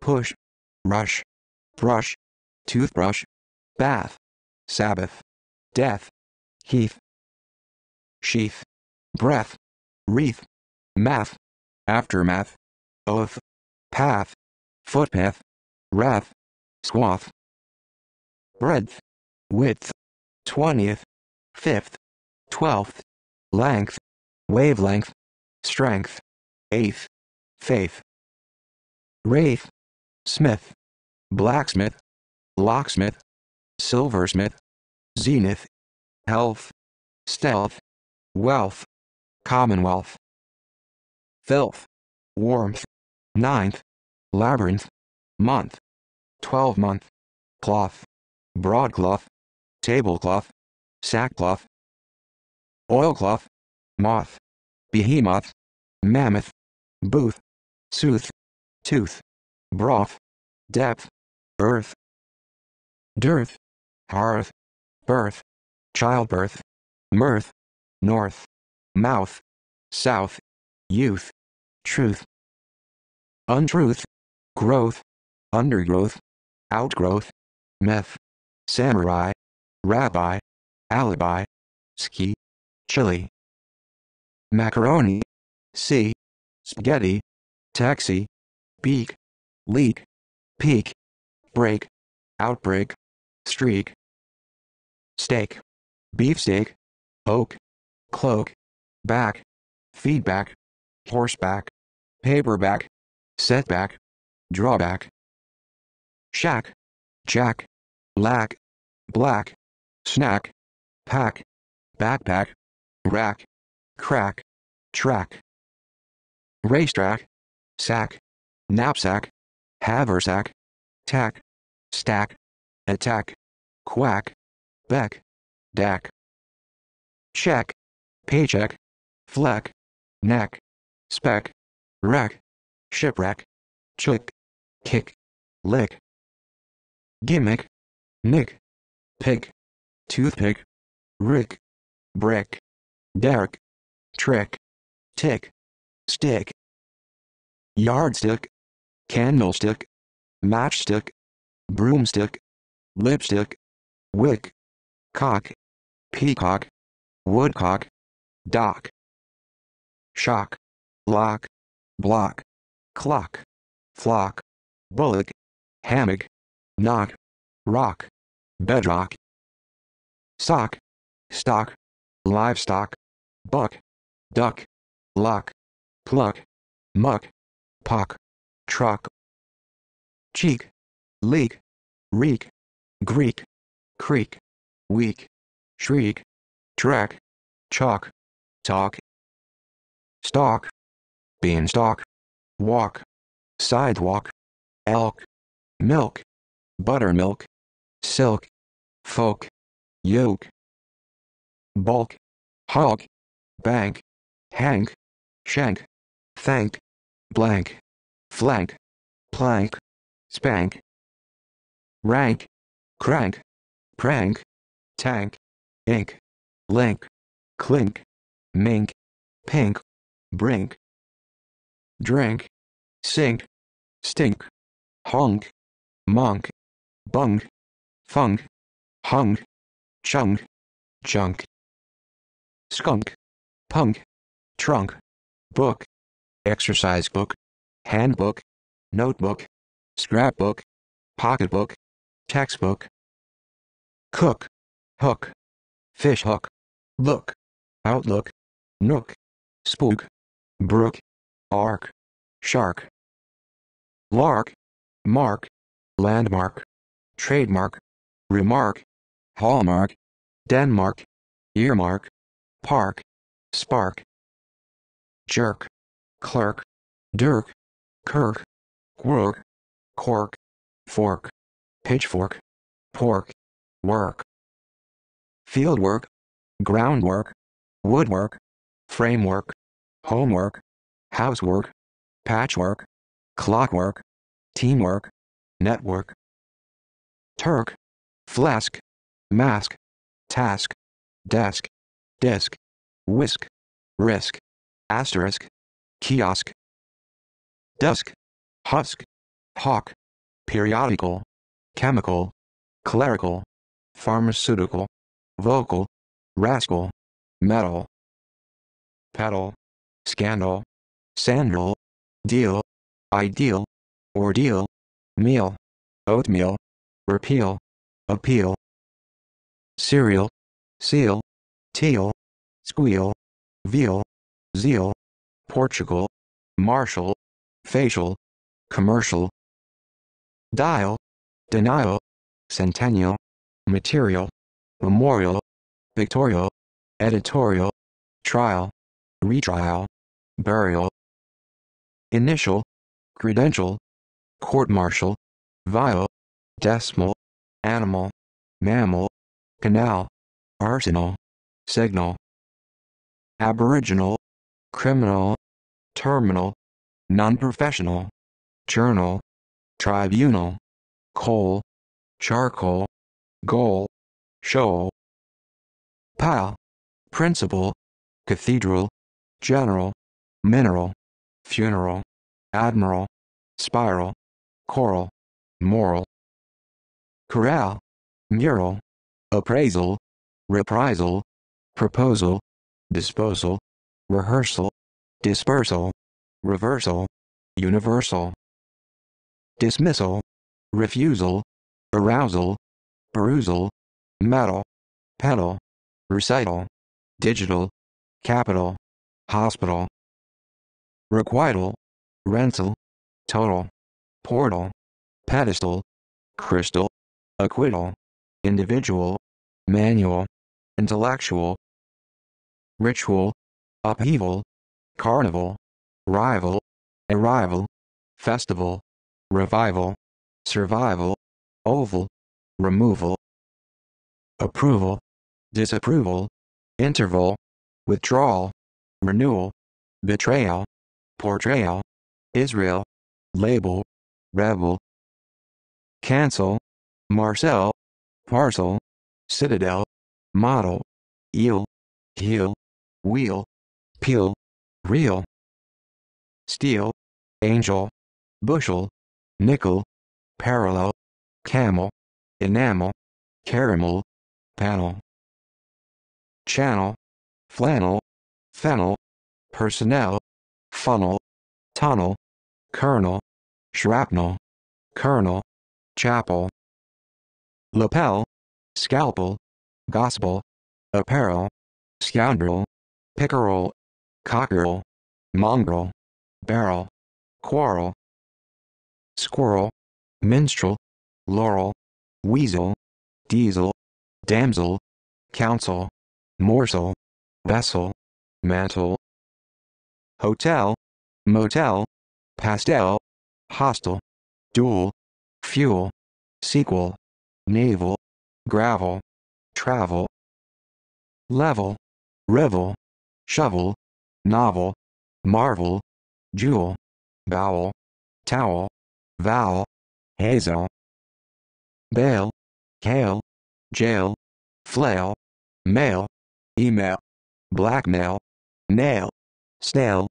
push, rush, brush, toothbrush, bath, Sabbath, death, heath, sheath, breath, wreath, math, aftermath, oath, path, footpath, wrath, swath, breadth, width, twentieth, fifth, twelfth, length, wavelength, strength, eighth, faith, wraith, smith, blacksmith, locksmith, silversmith, zenith, health, stealth, wealth, commonwealth, filth, warmth, ninth, labyrinth, month, twelve month, cloth, broadcloth, tablecloth, sackcloth, oilcloth, moth, behemoth, mammoth, booth, sooth, tooth, broth, depth, earth, dearth, hearth, birth, childbirth, mirth, north, mouth, south, youth, truth, untruth, growth, undergrowth, outgrowth, meth, samurai, rabbi, alibi, ski, chili, macaroni, sea, spaghetti, taxi, beak, leak, peak, break, outbreak, streak, steak, beefsteak, oak, cloak, back, feedback, horseback, paperback, setback, drawback, shack, jack, lack, black, snack, pack, backpack, rack, crack, track, racetrack, sack, knapsack, haversack, tack, stack, attack, quack, beck, dack, check, paycheck, fleck, neck, spec, wreck, shipwreck, chick, kick, lick, gimmick, nick, pig, toothpick, rick, brick, derrick, trick, tick, stick, yardstick, candlestick, matchstick, broomstick, lipstick, wick, cock, peacock, woodcock, dock, shock, lock, block, clock, flock, bullock, hammock, knock, rock, bedrock, sock, stock, livestock, buck, duck, lock, pluck, muck, pock, truck, cheek, leek, reek, Greek, creek, week, shriek, track, chalk, talk, stalk, beanstalk, walk, sidewalk, elk, milk, buttermilk, silk, folk, yoke, bulk, hog, bank, hank, shank, thank, blank, flank, plank, spank, rank, crank, prank, tank, ink, link, clink, mink, pink, brink, drink, sink, stink, honk, monk, bunk, funk, hung, chunk, junk, skunk, punk, trunk, book, exercise book, handbook, notebook, scrapbook, pocketbook, textbook, cook, hook, fish hook, look, outlook, nook, spook, brook, ark, shark, lark, mark, landmark, trademark, remark, hallmark, Denmark, earmark, park, spark, jerk, clerk, dirk, kirk, quirk, cork, fork, pitchfork, pork, work, fieldwork, groundwork, woodwork, framework, homework, housework, patchwork, clockwork, teamwork, network, Turk, flask, mask, task, desk, disc, whisk, risk, asterisk, kiosk, dusk, husk, hawk, periodical, chemical, clerical, pharmaceutical, vocal, rascal, metal, pedal, scandal, sandal, deal, ideal, ordeal, meal, oatmeal, repeal, appeal, cereal, seal, teal, squeal, veal, zeal, Portugal, martial, facial, commercial, dial, denial, centennial, material, memorial, pictorial, editorial, trial, retrial, burial, initial, credential, court-martial, vial, decimal, animal, mammal, canal, arsenal, signal, aboriginal, criminal, terminal, non-professional, journal, tribunal, coal, charcoal, goal, shoal, pile, principal, cathedral, general, mineral, funeral, admiral, spiral, coral, moral, corral, mural, appraisal, reprisal, proposal, disposal, rehearsal, dispersal, reversal, universal, dismissal, refusal, arousal, perusal, metal, pedal, recital, digital, capital, hospital, requital, rental, total, portal, pedestal, crystal, acquittal, individual, manual, intellectual, ritual, upheaval, carnival, rival, arrival, festival, revival, survival, oval, removal, approval, disapproval, interval, withdrawal, renewal, betrayal, portrayal, Israel, label, rebel, cancel, Marcel, parcel, citadel, model, eel, heel, wheel, peel, reel, steel, angel, bushel, nickel, parallel, camel, enamel, caramel, panel, channel, flannel, fennel, personnel, funnel, tunnel, kernel, shrapnel, colonel, chapel, lapel, scalpel, gospel, apparel, scoundrel, pickerel, cockerel, mongrel, barrel, quarrel, squirrel, minstrel, laurel, weasel, diesel, damsel, counsel, morsel, vessel, mantle, hotel, motel, pastel, hostel, duel, fuel, sequel, navel, gravel, travel, level, revel, shovel, novel, marvel, jewel, bowel, towel, vowel, hazel, bail, hail, jail, flail, mail, email, blackmail, nail, snail,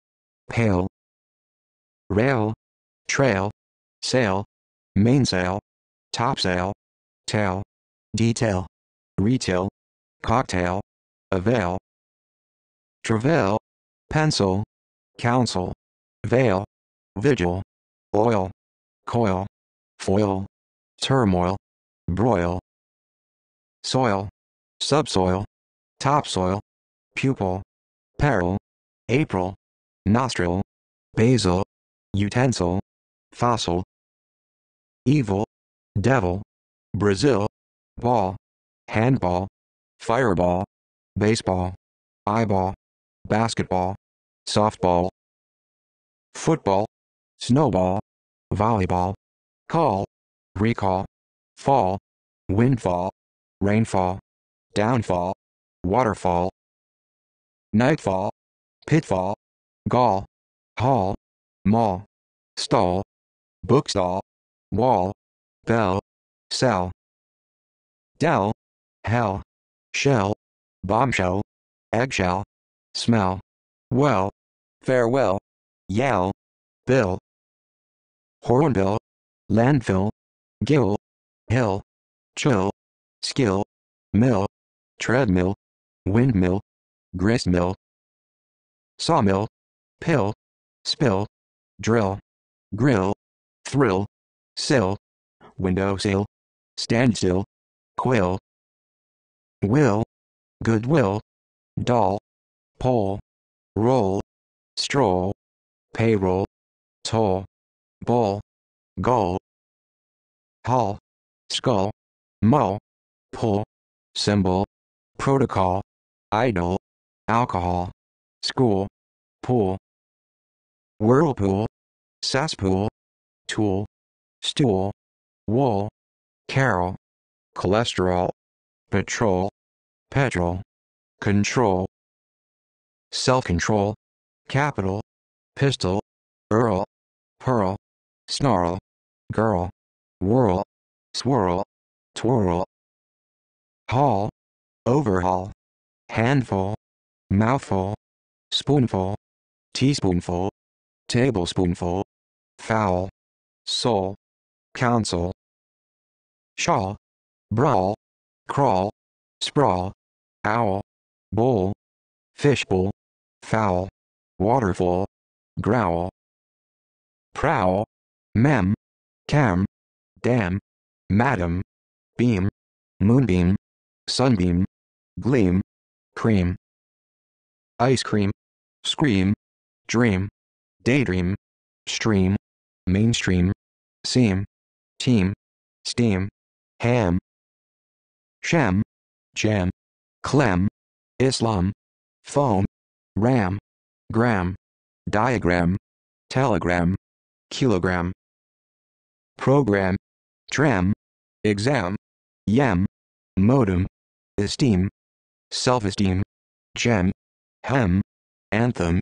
pail, rail, trail, sail, mainsail, topsail, tail, detail, retail, cocktail, avail, travail, pencil, council, veil, vigil, oil, coil, foil, turmoil, broil, soil, subsoil, topsoil, pupil, peril, April, nostril, basil, utensil, fossil, evil, devil, Brazil, ball, handball, fireball, baseball, eyeball, basketball, softball, football, snowball, volleyball, call, recall, fall, windfall, rainfall, downfall, waterfall, nightfall, pitfall, gall, hall, mall, stall, bookstall, wall, bell, cell, dell, hell, shell, bombshell, eggshell, smell, well, farewell, yell, bill, hornbill, landfill, gill, hill, chill, skill, mill, treadmill, windmill, gristmill, sawmill, pill, spill, drill, grill, thrill, sill, windowsill, standstill, quill, will, goodwill, doll, pole, roll, stroll, payroll, toll, bowl, goal, hall, skull, mull, pull, symbol, protocol, idol, alcohol, school, pool, whirlpool, cesspool, tool, stool, wool, carol, cholesterol, patrol, petrol, control, self-control, capital, pistol, earl, pearl, snarl, girl, whirl, swirl, twirl, haul, overhaul, handful, mouthful, spoonful, teaspoonful, tablespoonful, foul, soul, council, shawl, brawl, crawl, sprawl, owl, bowl, fishbowl, fowl, waterfall, growl, prowl, mem, cam, dam, madam, beam, moonbeam, sunbeam, gleam, cream, ice cream, scream, dream, daydream, stream, mainstream, seam, team, steam, ham, sham, jam, clem, Islam, foam, ram, gram, diagram, telegram, kilogram, program, tram, exam, yam, modem, esteem, self-esteem, gem, hem, anthem,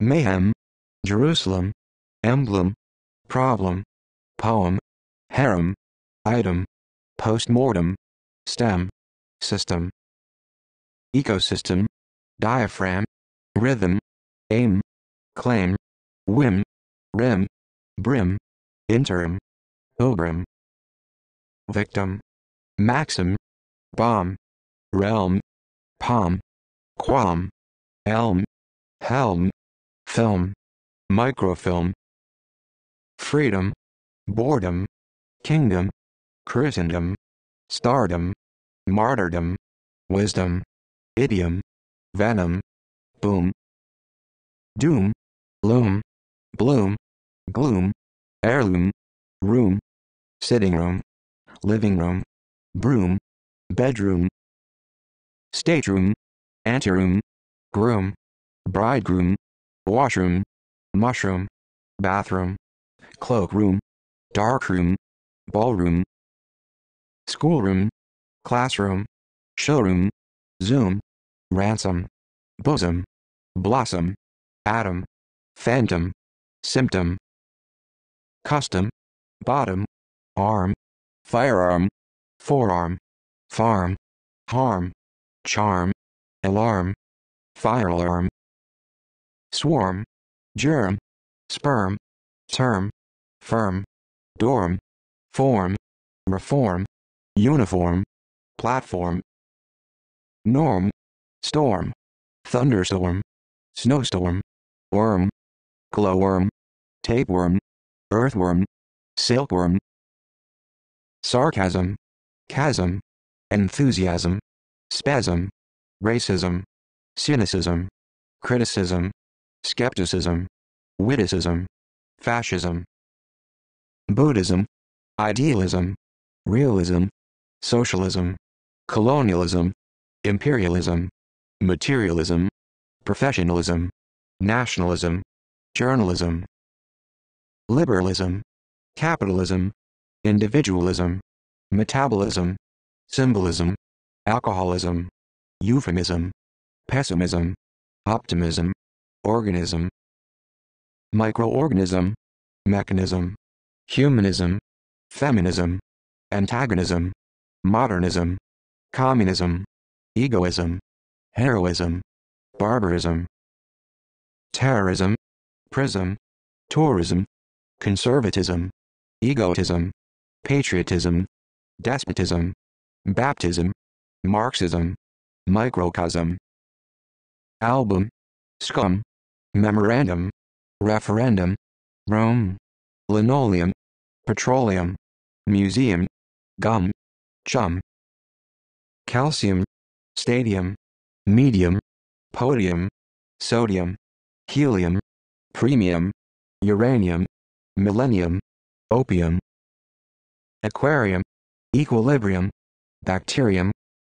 mayhem, Jerusalem, emblem, problem, poem, harem, item, postmortem, stem, system, ecosystem, diaphragm, rhythm, aim, claim, whim, rim, brim, interim, pilgrim, victim, maxim, bomb, realm, palm, qualm, elm, helm, film, microfilm, freedom, boredom, kingdom, Christendom, stardom, martyrdom, wisdom, idiom, venom, boom, doom, loom, bloom, gloom, heirloom, room, sitting room, living room, broom, bedroom, stateroom, anteroom, groom, bridegroom, washroom, mushroom, bathroom, cloakroom, darkroom, ballroom, schoolroom, classroom, showroom, zoom, ransom, bosom, blossom, atom, phantom, symptom, custom, bottom, arm, firearm, forearm, farm, harm, charm, alarm, fire alarm, swarm, germ, sperm, term, firm, dorm, form, reform, uniform, platform, norm, storm, thunderstorm, snowstorm, worm, glowworm, tapeworm, earthworm, silkworm, sarcasm, chasm, enthusiasm, spasm, racism, cynicism, criticism, skepticism, witticism, fascism, Buddhism, idealism, realism, socialism, colonialism, imperialism, materialism, professionalism, nationalism, journalism, liberalism, capitalism, individualism, metabolism, symbolism, alcoholism, euphemism, pessimism, optimism, organism, microorganism, mechanism, humanism, feminism, antagonism, modernism, communism, egoism, heroism, barbarism, terrorism, prism, tourism, conservatism, egotism, patriotism, despotism, baptism, Marxism, microcosm, album, scum, memorandum, referendum, Rome, linoleum, petroleum, museum, gum, chum, calcium, stadium, medium, podium, sodium, helium, premium, uranium, millennium, opium, aquarium, equilibrium, bacterium,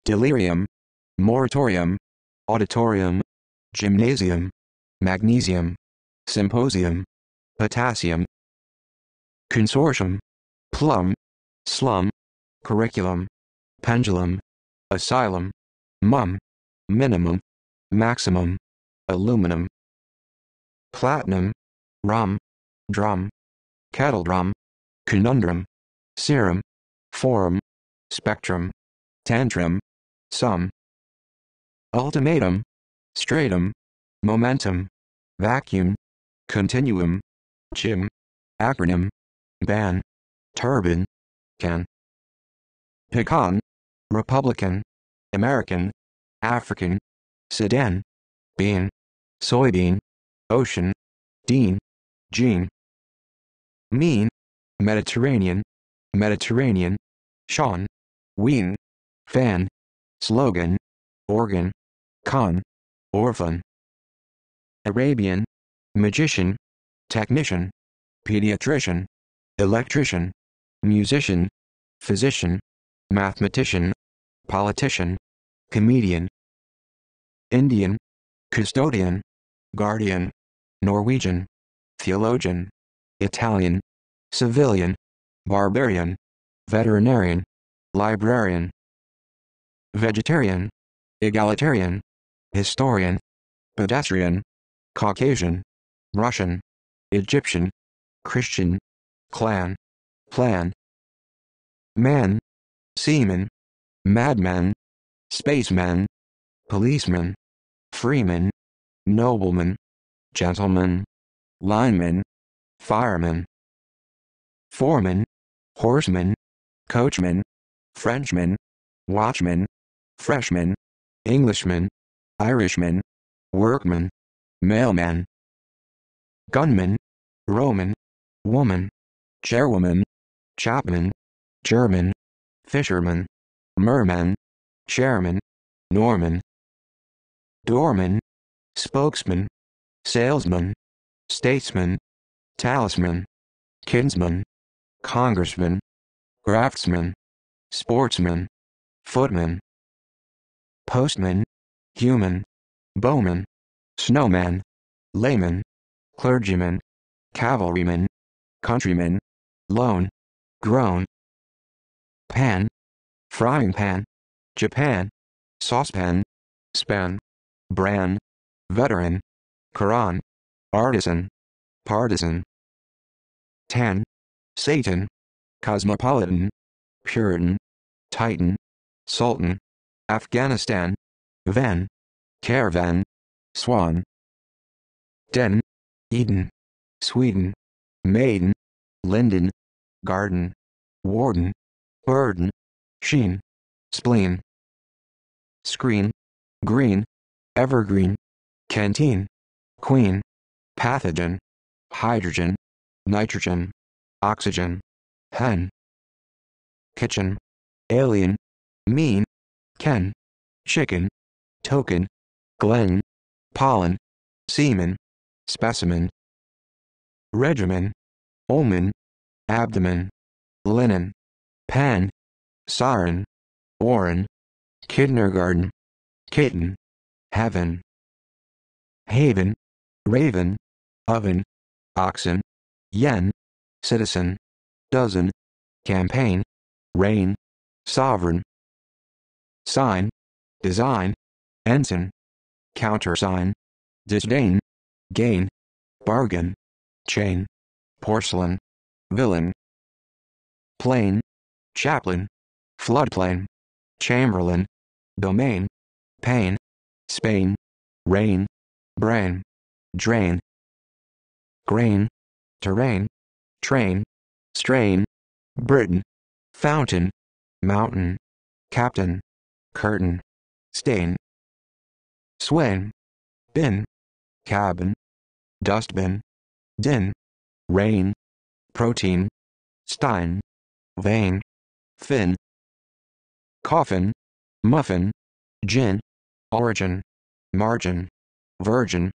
delirium, moratorium, auditorium, gymnasium, magnesium, symposium, potassium, consortium, plum, slum, curriculum, pendulum, asylum, mum, minimum, maximum, aluminum, platinum, rum, drum, kettle drum, conundrum, serum, forum, spectrum, tantrum, sum, ultimatum, stratum, momentum, vacuum, continuum, gym, acronym, ban, turban, can, pecan, republican, American, African, sedan, bean, soybean, ocean, dean, gene, mean, Mediterranean, Mediterranean, Sean, wean, fan, slogan, organ, con, orphan, Arabian, magician, technician, pediatrician, electrician, musician, physician, mathematician, politician, comedian, Indian, custodian, guardian, Norwegian, theologian, Italian, civilian, barbarian, veterinarian, librarian, vegetarian, egalitarian, historian, pedestrian, Caucasian, Russian, Egyptian, Christian, clan, plan, man, seaman, madman, spaceman, policeman, freeman, nobleman, gentleman, lineman, fireman, foreman, horseman, coachman, Frenchman, watchman, freshman, Englishman, Irishman, workman, mailman, gunman, Roman, woman, chairwoman, chapman, German, fisherman, merman, chairman, Norman, doorman, spokesman, salesman, statesman, talisman, kinsman, congressman, craftsman, sportsman, footman, postman, human, bowman, snowman, layman, clergyman, cavalryman, countryman, loan, grown, pan, frying pan, Japan, saucepan, span, bran, veteran, Quran, artisan, partisan, tan, Satan, cosmopolitan, Puritan, Titan, Sultan, Afghanistan, van, caravan, swan, den, Eden, Sweden, maiden, linden, garden, warden, burden, sheen, spleen, screen, green, evergreen, canteen, queen, pathogen, hydrogen, nitrogen, oxygen, hen, kitchen, alien, mien, ken, chicken, token, glen, pollen, semen, specimen, regimen, omen, abdomen, linen, pan, siren, oren, kindergarten, kitten, heaven, haven, raven, oven, oxen, yen, citizen, dozen, campaign, reign, sovereign, sign, design, ensign, countersign, disdain, gain, bargain, chain, porcelain, villain, plain, chaplain, floodplain, chamberlain, domain, pain, Spain, rain, brain, drain, grain, terrain, train, strain, Britain, fountain, mountain, captain, curtain, stain, swain, bin, cabin, dustbin, din, rein, protein, stein, vein, fin, coffin, muffin, gin, origin, margin, virgin,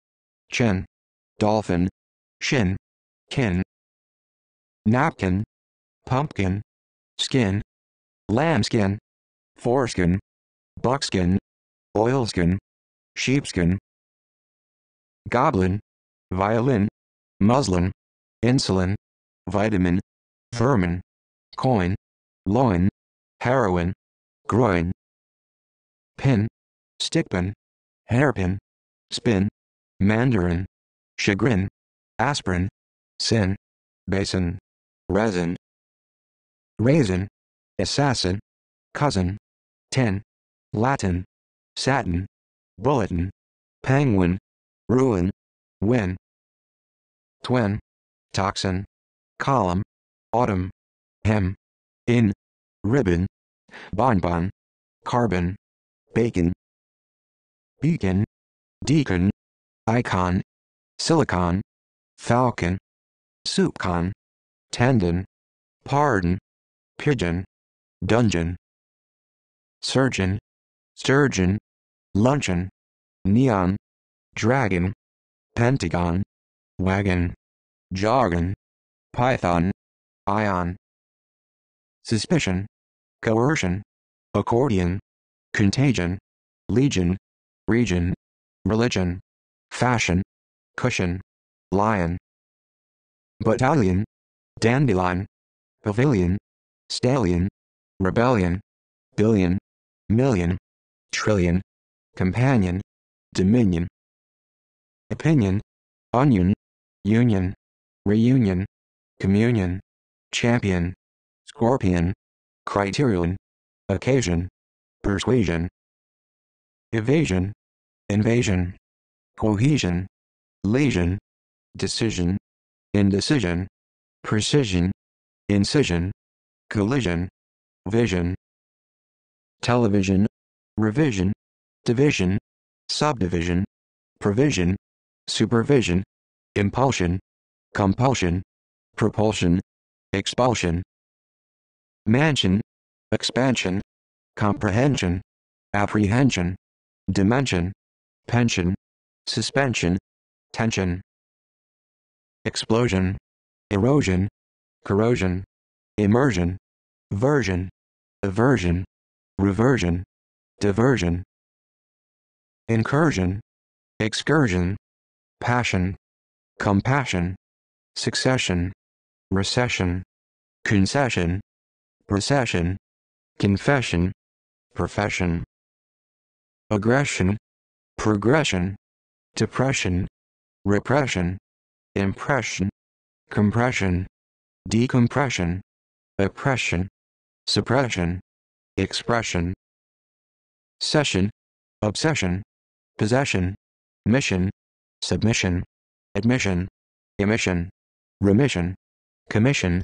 chin, dolphin, shin, kin, napkin, pumpkin, skin, lambskin, foreskin, buckskin, oilskin, sheepskin, goblin, violin, muslin, insulin, vitamin, vermin, coin, loin, heroin, groin, pin, stickpin, hairpin, spin, mandarin, chagrin, aspirin, sin, basin, resin, raisin, assassin, cousin, tin, Latin, satin, bulletin, penguin, ruin, win, twin, toxin, column, autumn, hem, inn, ribbon, bonbon, carbon, bacon, beacon, deacon, icon, silicon, falcon, soupcon, tendon, pardon, pigeon, dungeon, surgeon, sturgeon, luncheon, neon, dragon, pentagon, wagon, jargon, python, ion, suspicion, coercion, accordion, contagion, legion, region, religion, fashion, cushion, lion, battalion, dandelion, pavilion, stallion, rebellion, billion, million, trillion, companion, dominion, opinion, onion, union, reunion, communion, champion, scorpion, criterion, occasion, persuasion, evasion, invasion, cohesion, lesion, decision, indecision, precision, incision, collision, vision, television, revision, division, subdivision, provision, supervision, impulsion, compulsion, propulsion, expulsion, mansion, expansion, comprehension, apprehension, dimension, pension, suspension, tension, explosion, erosion, corrosion, immersion, version, aversion, reversion, diversion, incursion, excursion, passion, compassion, succession, recession, concession, procession, confession, profession, aggression, progression, depression, repression, impression, compression, decompression, oppression, suppression, expression, session, obsession, possession, mission, submission, admission, emission, remission, commission,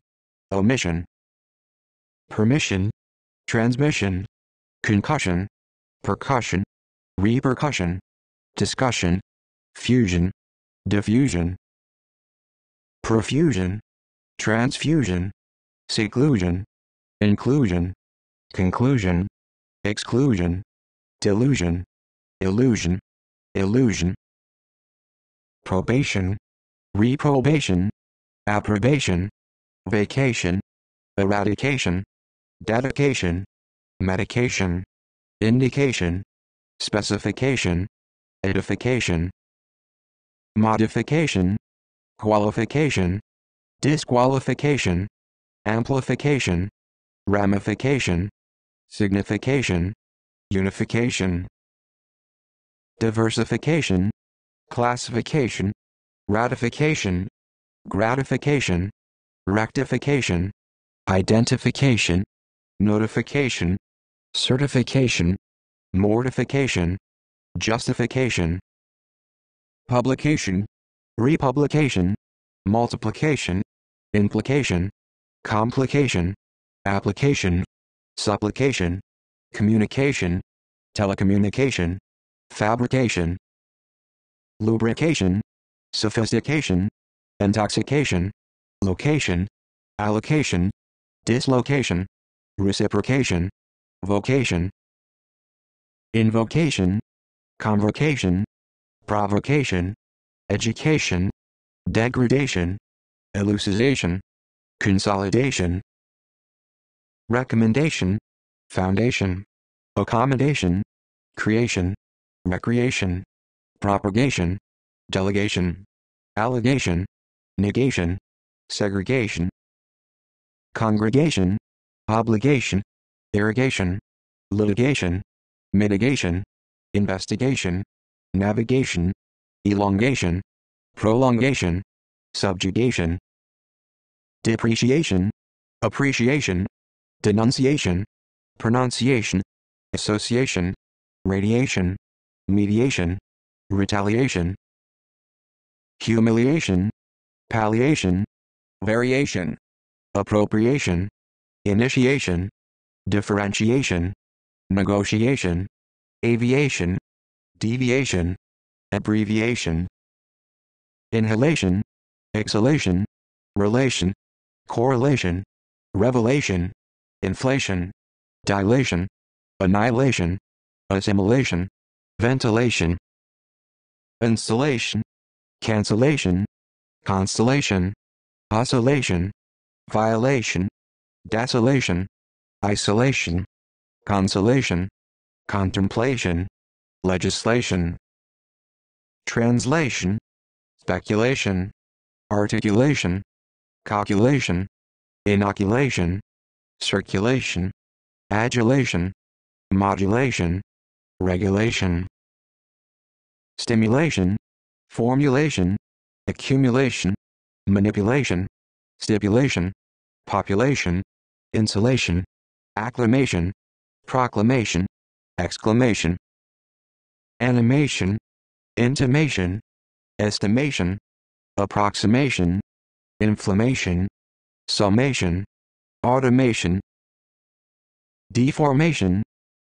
omission, permission, transmission, concussion, percussion, repercussion, discussion, fusion, diffusion, profusion, transfusion, seclusion, inclusion, conclusion, exclusion, delusion, illusion, illusion, probation, reprobation, approbation, vacation, eradication, dedication, medication, indication, specification, edification, modification, qualification, disqualification, amplification, ramification, signification, unification, diversification, classification, ratification, gratification, rectification, identification, notification, certification, mortification, justification, publication, republication, multiplication, implication, complication, application, supplication, communication, telecommunication, fabrication, lubrication, sophistication, intoxication, location, allocation, dislocation, reciprocation, vocation, invocation, convocation, provocation, education, degradation, elucidation, consolidation, recommendation, foundation, accommodation, creation, recreation, propagation, delegation, allegation, negation, segregation, congregation, obligation, irrigation, litigation, mitigation, investigation, navigation, elongation, prolongation, subjugation, depreciation, appreciation, denunciation, pronunciation, association, radiation, mediation, retaliation, humiliation, palliation, variation, appropriation, initiation, differentiation, negotiation, aviation, deviation, abbreviation, inhalation, exhalation, relation, correlation, revelation, inflation, dilation, annihilation, assimilation, ventilation, installation, cancellation, constellation, oscillation, violation, desolation, isolation, consolation, contemplation, legislation, translation, speculation, articulation, calculation, inoculation, circulation, adulation, modulation, regulation, stimulation, formulation, accumulation, manipulation, stipulation, population, insulation, acclamation, proclamation, exclamation, animation, intimation, estimation, approximation, inflammation, summation, automation, deformation,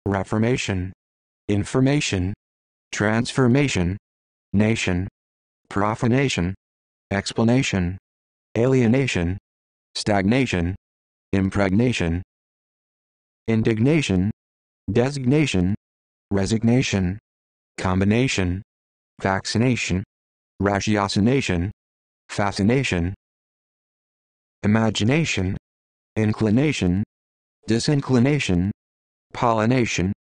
reformation, information, transformation, nation, profanation, explanation, alienation, stagnation, impregnation, indignation, designation, resignation, combination, vaccination, ratiocination, fascination, imagination, inclination, disinclination, pollination,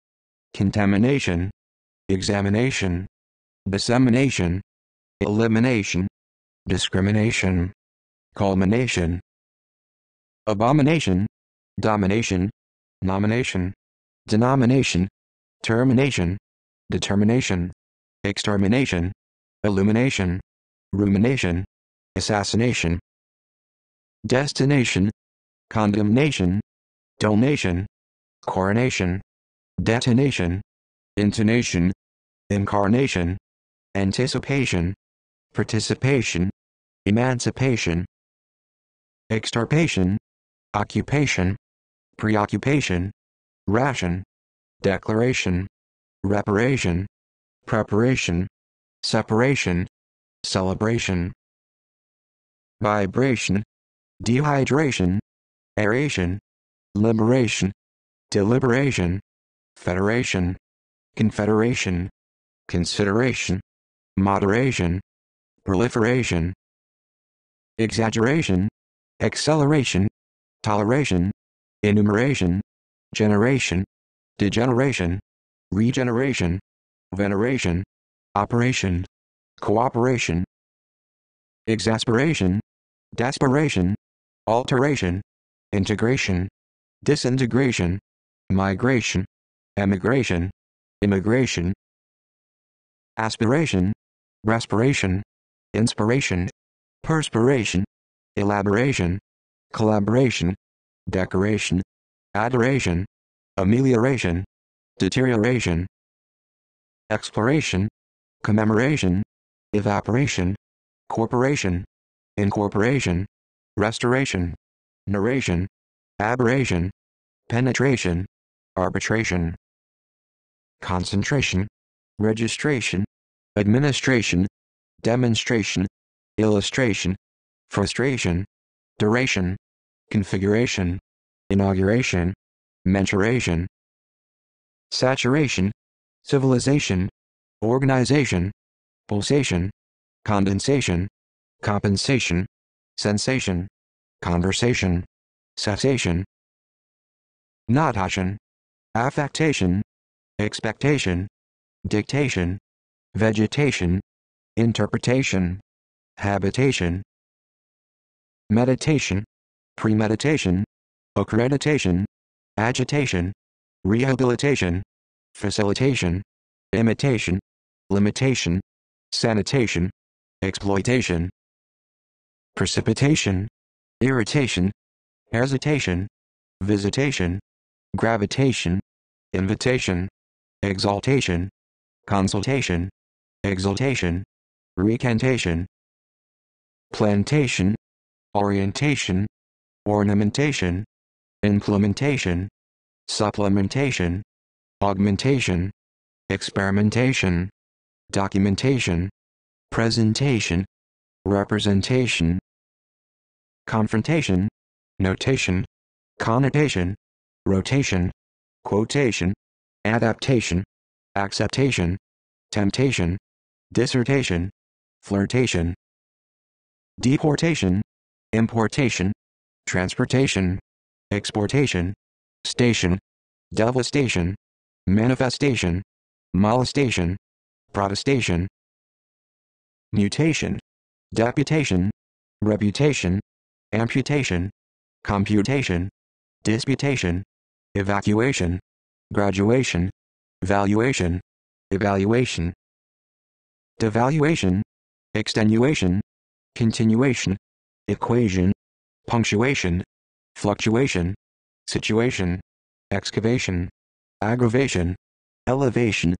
contamination, examination, dissemination, elimination, discrimination, culmination, abomination, domination, nomination, denomination, termination, determination, extermination, illumination, rumination, assassination, destination, condemnation, donation, coronation, detonation, intonation, incarnation, anticipation, participation, emancipation, extirpation, occupation, preoccupation, ration, declaration, reparation, preparation, separation, celebration, vibration, dehydration, aeration, liberation, deliberation, federation, confederation, consideration, moderation, proliferation, exaggeration, acceleration, toleration, enumeration, generation, degeneration, regeneration, veneration, operation, cooperation, exasperation, desperation, alteration, integration, disintegration, migration, emigration, immigration, aspiration, respiration, inspiration, perspiration, elaboration, collaboration, decoration, adoration, amelioration, deterioration, exploration, commemoration, evaporation, corporation, incorporation, restoration, narration, aberration, penetration, arbitration, concentration, registration, administration, demonstration, illustration, frustration, duration, configuration, inauguration, mensuration, saturation, civilization, organization, pulsation, condensation, compensation, sensation, conversation, cessation, notation, affectation, expectation, dictation, vegetation, interpretation, habitation, meditation, premeditation, accreditation, agitation, rehabilitation, facilitation, imitation, limitation, sanitation, exploitation, precipitation, irritation, hesitation, visitation, gravitation, invitation, exaltation, consultation, exaltation, recantation, plantation, orientation, ornamentation, implementation, supplementation, augmentation, experimentation, documentation, presentation, representation, confrontation, notation, connotation, rotation, quotation, adaptation, acceptation, temptation, dissertation, flirtation, deportation, importation, transportation, exportation, station, devastation, manifestation, molestation, protestation, mutation, deputation, reputation, amputation, computation, disputation, evacuation, graduation, valuation, evaluation, devaluation, extenuation, continuation, equation, punctuation, fluctuation, situation, excavation, aggravation, elevation,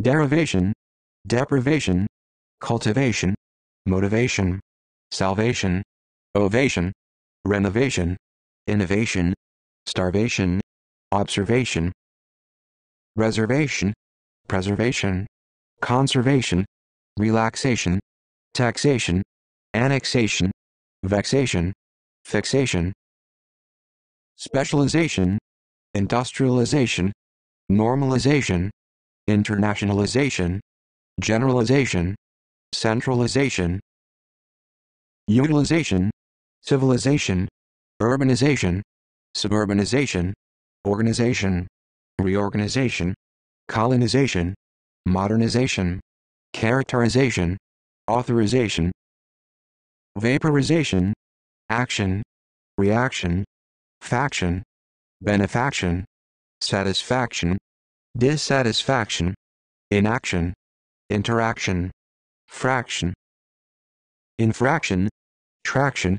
derivation, deprivation, cultivation, motivation, salvation, ovation, renovation, innovation, starvation, observation, reservation, preservation, conservation, relaxation, taxation, annexation, vexation, fixation, specialization, industrialization, normalization, internationalization, generalization, centralization, utilization, civilization, urbanization, suburbanization, organization, reorganization, colonization, modernization, characterization, authorization, vaporization, action, reaction, faction, benefaction, satisfaction, dissatisfaction, inaction, interaction, fraction, infraction, traction,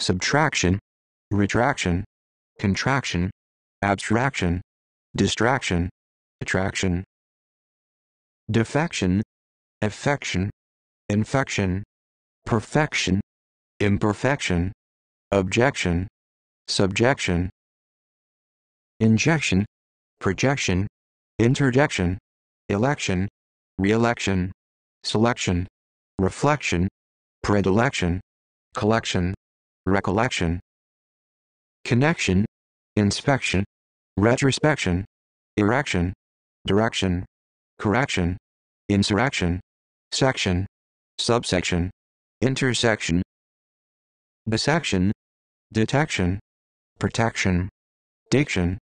subtraction, retraction, contraction, abstraction, distraction, attraction, defection, affection, infection, perfection, imperfection, objection, subjection, injection, projection, interjection, election, re-election, selection, reflection, predilection, collection, recollection, connection, inspection, retrospection, erection, direction, correction, insurrection, section, subsection, intersection, dissection, detection, protection, diction,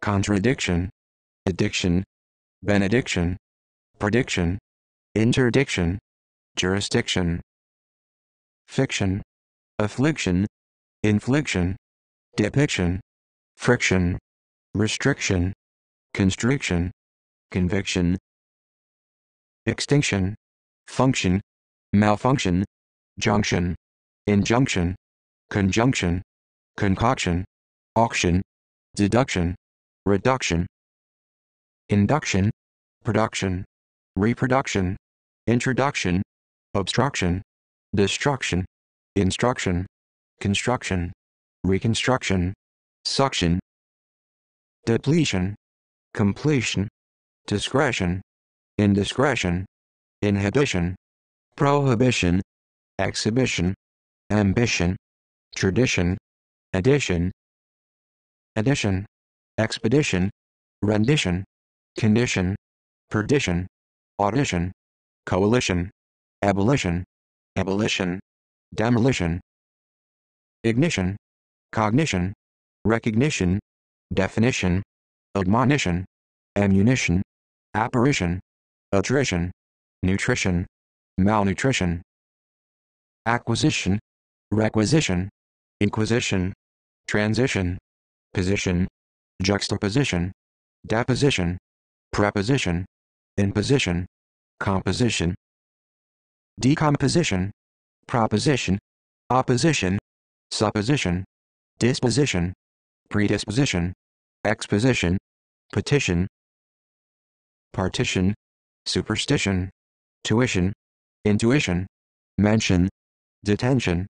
contradiction, addiction, benediction, prediction, interdiction, jurisdiction, fiction, affliction, infliction, depiction, friction, restriction, constriction, conviction, extinction, function, malfunction, junction, injunction, conjunction, concoction, auction, deduction, reduction, induction, production, reproduction, introduction, obstruction, destruction, instruction, construction, reconstruction, suction, depletion, completion, discretion, indiscretion, inhibition, prohibition, exhibition, ambition, tradition, addition, addition, expedition, rendition, condition, perdition, audition, coalition, abolition, abolition, demolition, ignition, cognition, recognition, definition, admonition, ammunition, apparition, attrition, nutrition, malnutrition, acquisition, requisition, inquisition, transition, position, juxtaposition, deposition, preposition, imposition, composition, decomposition, proposition, opposition, supposition, disposition, predisposition, exposition, petition, partition, superstition, tuition, intuition, mention, detention,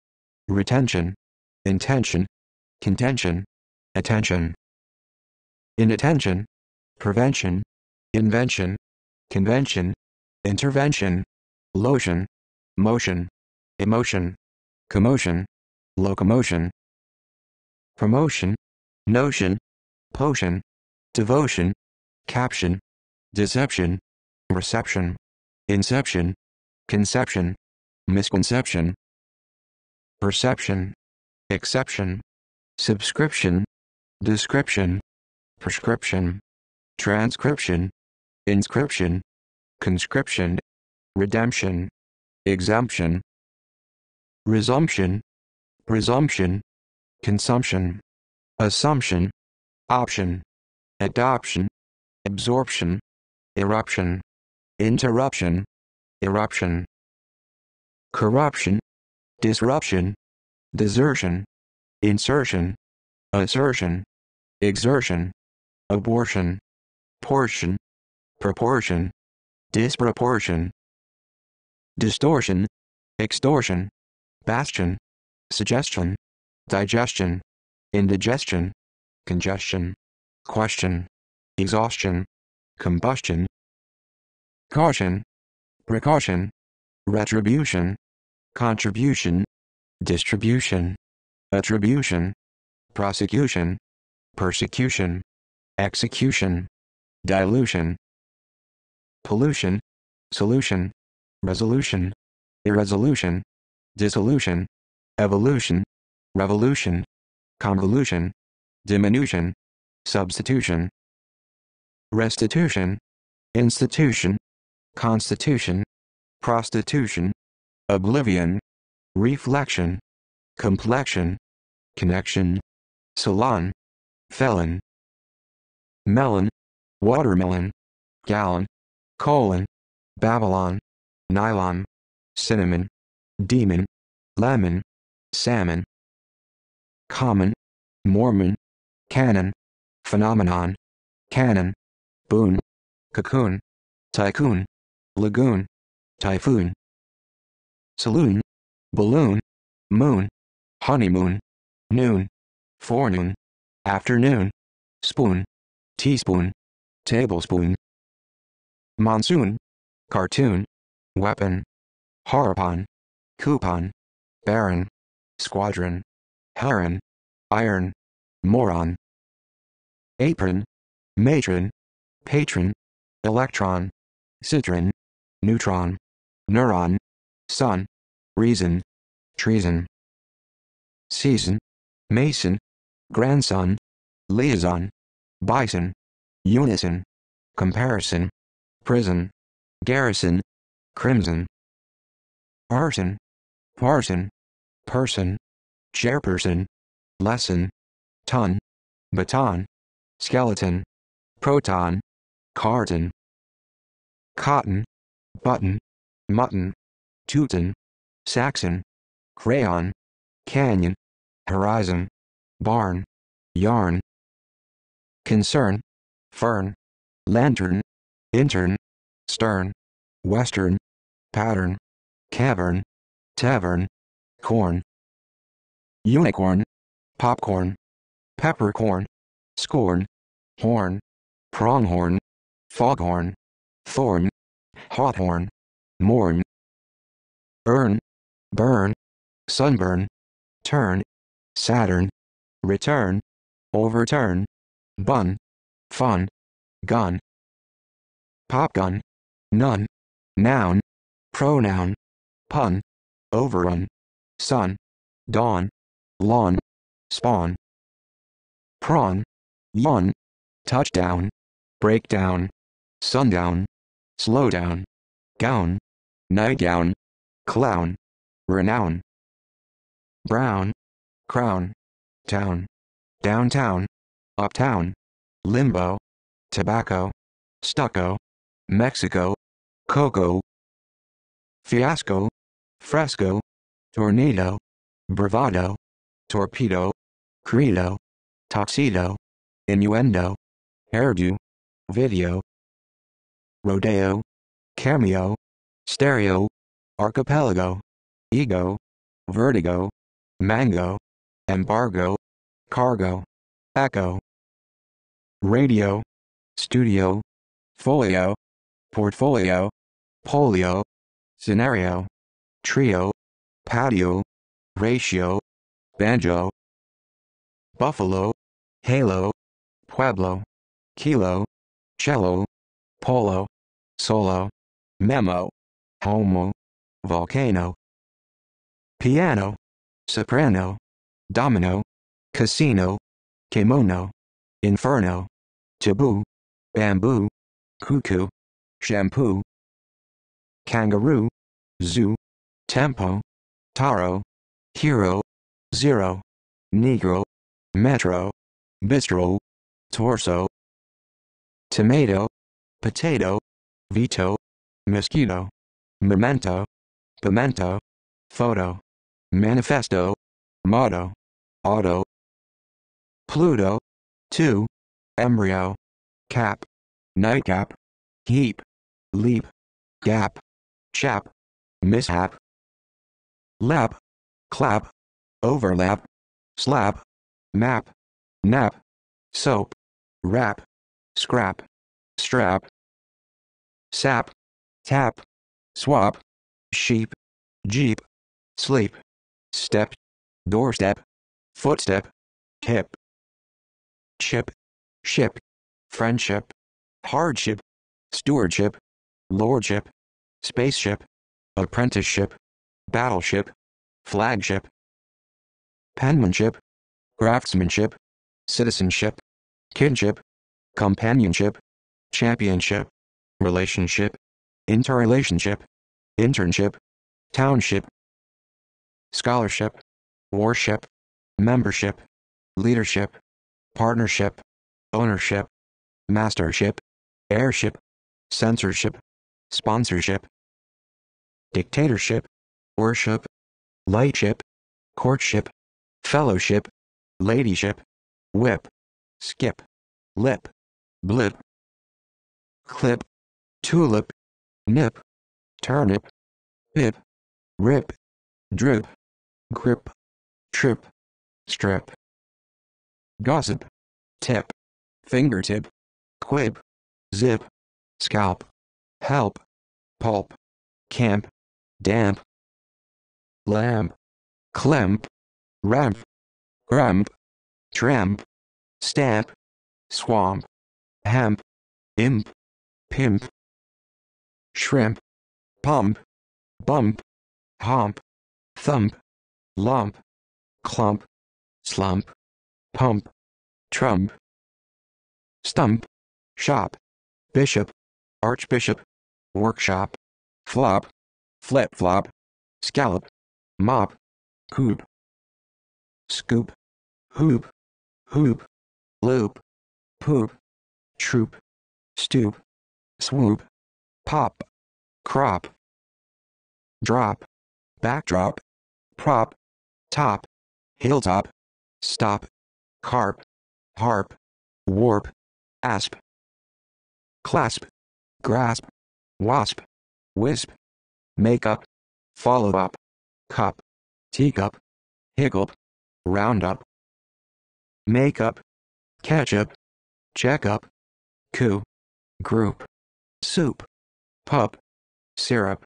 retention, intention, contention, attention, inattention, prevention, invention, convention, intervention, lotion, motion, emotion, commotion, locomotion, promotion, notion, potion, devotion, caption, deception, reception, inception, conception, misconception, perception, exception, subscription, description, prescription, transcription, inscription, conscription, redemption, exemption, resumption, presumption, consumption, assumption, option, adoption, absorption, eruption, interruption, eruption, corruption, disruption, desertion, insertion, assertion, exertion, abortion, portion, proportion, disproportion, distortion, extortion, bastion, suggestion, digestion, indigestion, congestion, question, exhaustion, combustion, caution, precaution, retribution, contribution, distribution, attribution, prosecution, persecution, execution, dilution, pollution, solution, resolution, irresolution, dissolution, evolution, revolution, convolution, diminution, substitution, restitution, institution, constitution, prostitution, oblivion, reflection, complexion, connection, salon, felon, melon, watermelon, gallon, colon, Babylon, nylon, cinnamon, demon, lemon, salmon, common, Mormon, canon, phenomenon, cannon, boon, cocoon, tycoon, lagoon, typhoon, saloon, balloon, moon, honeymoon, noon, forenoon, afternoon, spoon, teaspoon, tablespoon, monsoon, cartoon, weapon, harpon, coupon, baron, squadron, heron, iron, moron, apron, matron, patron, electron, citron, neutron, neuron, sun, reason, treason, season, mason, grandson, liaison, bison, unison, comparison, prison, garrison, crimson, arson, parson, person, chairperson, lesson, ton, baton, skeleton, proton, carton, cotton, button, mutton, Teuton, Saxon, crayon, canyon, horizon, barn, yarn, concern, fern, lantern, intern, stern, western, pattern, cavern, tavern, corn, unicorn, popcorn, peppercorn, scorn, horn, pronghorn, foghorn, thorn, hawthorn, morn, earn, burn, sunburn, turn, Saturn, return, overturn, bun, fun, gun, popgun, none, noun, pronoun, pun, overrun, sun, dawn, lawn, spawn, prawn, yawn, touchdown, breakdown, sundown, slowdown, gown, nightgown, clown, renown, brown, crown, town, downtown, uptown, limbo, tobacco, stucco, Mexico, cocoa, fiasco, fresco, tornado, bravado, torpedo, credo, tuxedo, innuendo, hairdo, video, rodeo, cameo, stereo, archipelago, ego, vertigo, mango, embargo, cargo, echo, radio, studio, folio, portfolio, polio, scenario, trio, patio, ratio, banjo, buffalo, halo, pueblo, kilo, cello, polo, solo, memo, homo, volcano, piano, soprano, domino, casino, kimono, inferno, taboo, bamboo, cuckoo, shampoo, kangaroo, zoo, tempo, taro, hero, zero, negro, metro, bistro, torso, tomato, potato, veto, mosquito, memento, pimento, photo, manifesto, motto, auto, Pluto, 2, embryo, cap, nightcap, heap, leap, gap, chap, mishap, lap, clap, overlap, slap, map, nap, soap, rap, scrap, strap, sap, tap, swap, sheep, jeep, sleep, step, doorstep, footstep, hip, chip, ship, friendship, hardship, stewardship, lordship, spaceship, apprenticeship, battleship, flagship, penmanship, craftsmanship, citizenship, kinship, companionship, championship, relationship, interrelationship, internship, township, scholarship, worship, membership, leadership, partnership, ownership, mastership, heirship, censorship, sponsorship, dictatorship, worship, lightship, courtship, fellowship, ladyship, whip, skip, lip, blip, clip, tulip, nip, turnip, pip, rip, drip, grip, trip, strip, gossip, tip, fingertip, quib, zip, scalp, help, pulp, camp, damp, lamp, clamp, ramp, gramp, tramp, stamp, swamp, hemp, imp, pimp, shrimp, pump, bump, hump, thump, lump, clump, slump, pump, trump, stump, shop, bishop, archbishop, workshop, flop, flip-flop, scallop, mop, coop, scoop, hoop, hoop, loop, poop, troop, stoop, swoop, pop, crop, drop, backdrop, prop, top, hilltop, stop, carp, harp, warp, asp, clasp, grasp, wasp, wisp, make up, follow up, cup, teacup, hiccup, roundup, makeup, ketchup, checkup, coup, group, soup, pup, syrup,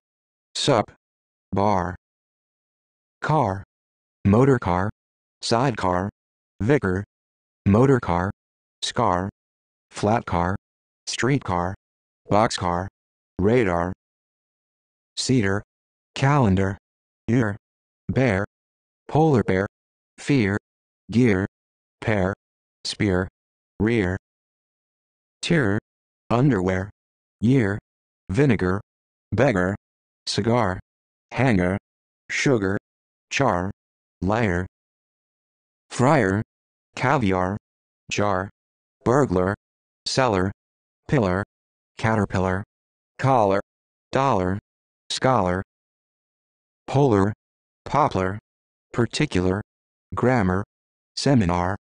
sup, bar, car, motor car, sidecar, vicar, motor car, scar, flat car, streetcar, boxcar, radar, cedar, calendar, ear, bear, polar bear, fear, gear, pair, spear, rear, tear, underwear, year, vinegar, beggar, cigar, hanger, sugar, char, liar, friar, caviar, jar, burglar, cellar, pillar, caterpillar, collar, dollar, scholar, polar, poplar, particular, grammar, seminar,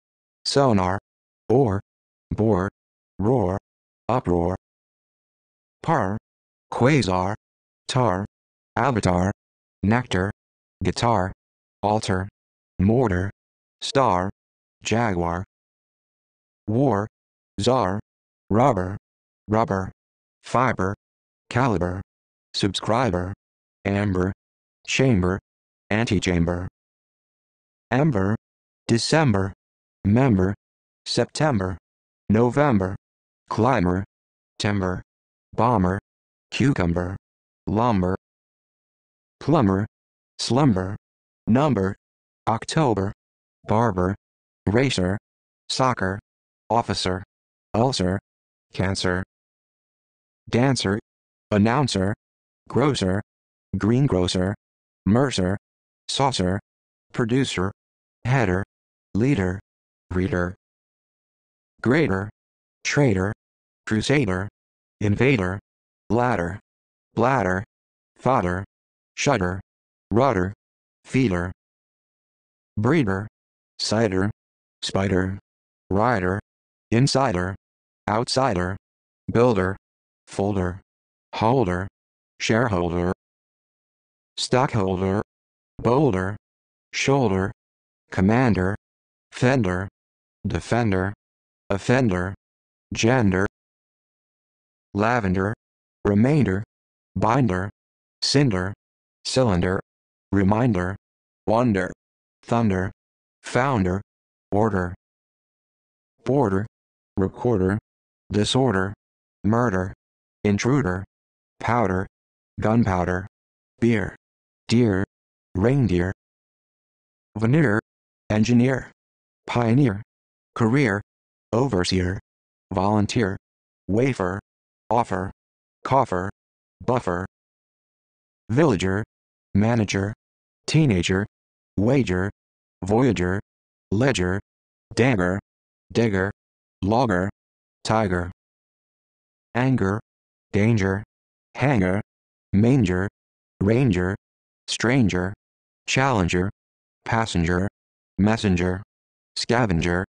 sonar, or, bore, roar, uproar, par, quasar, tar, avatar, nectar, guitar, altar, mortar, star, jaguar, war, czar, rubber, rubber, fiber, caliber, subscriber, amber, chamber, antechamber, ember, December, member, September, November, climber, timber, bomber, cucumber, lumber, plumber, slumber, number, October, barber, racer, soccer, officer, ulcer, cancer, dancer, announcer, grocer, greengrocer, mercer, saucer, producer, header, leader, reader, grader, trader, crusader, invader, ladder, bladder, fodder, shutter, rudder, feeder, breeder, cider, spider, rider, insider, outsider, builder, folder, holder, shareholder, stockholder, boulder, shoulder, commander, fender, defender, offender, gender, lavender, remainder, binder, cinder, cylinder, reminder, wonder, thunder, founder, order, border, recorder, disorder, murder, intruder, powder, gunpowder, beer, deer, reindeer, veneer, engineer, pioneer, career, overseer, volunteer, wafer, offer, coffer, buffer, villager, manager, teenager, wager, voyager, ledger, dagger, digger, logger, tiger, anger, danger, hanger, manger, ranger, stranger, challenger, passenger, messenger, scavenger,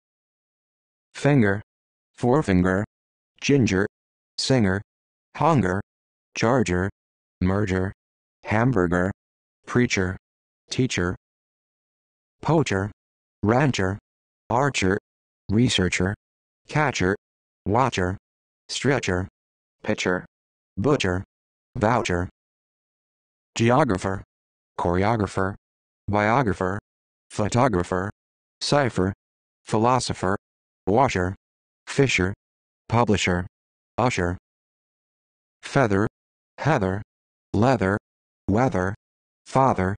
finger, forefinger, ginger, singer, hunger, charger, merger, hamburger, preacher, teacher, poacher, rancher, archer, researcher, catcher, watcher, stretcher, pitcher, butcher, voucher, geographer, choreographer, biographer, photographer, cipher, philosopher, washer, fisher, publisher, usher, feather, heather, leather, weather, father,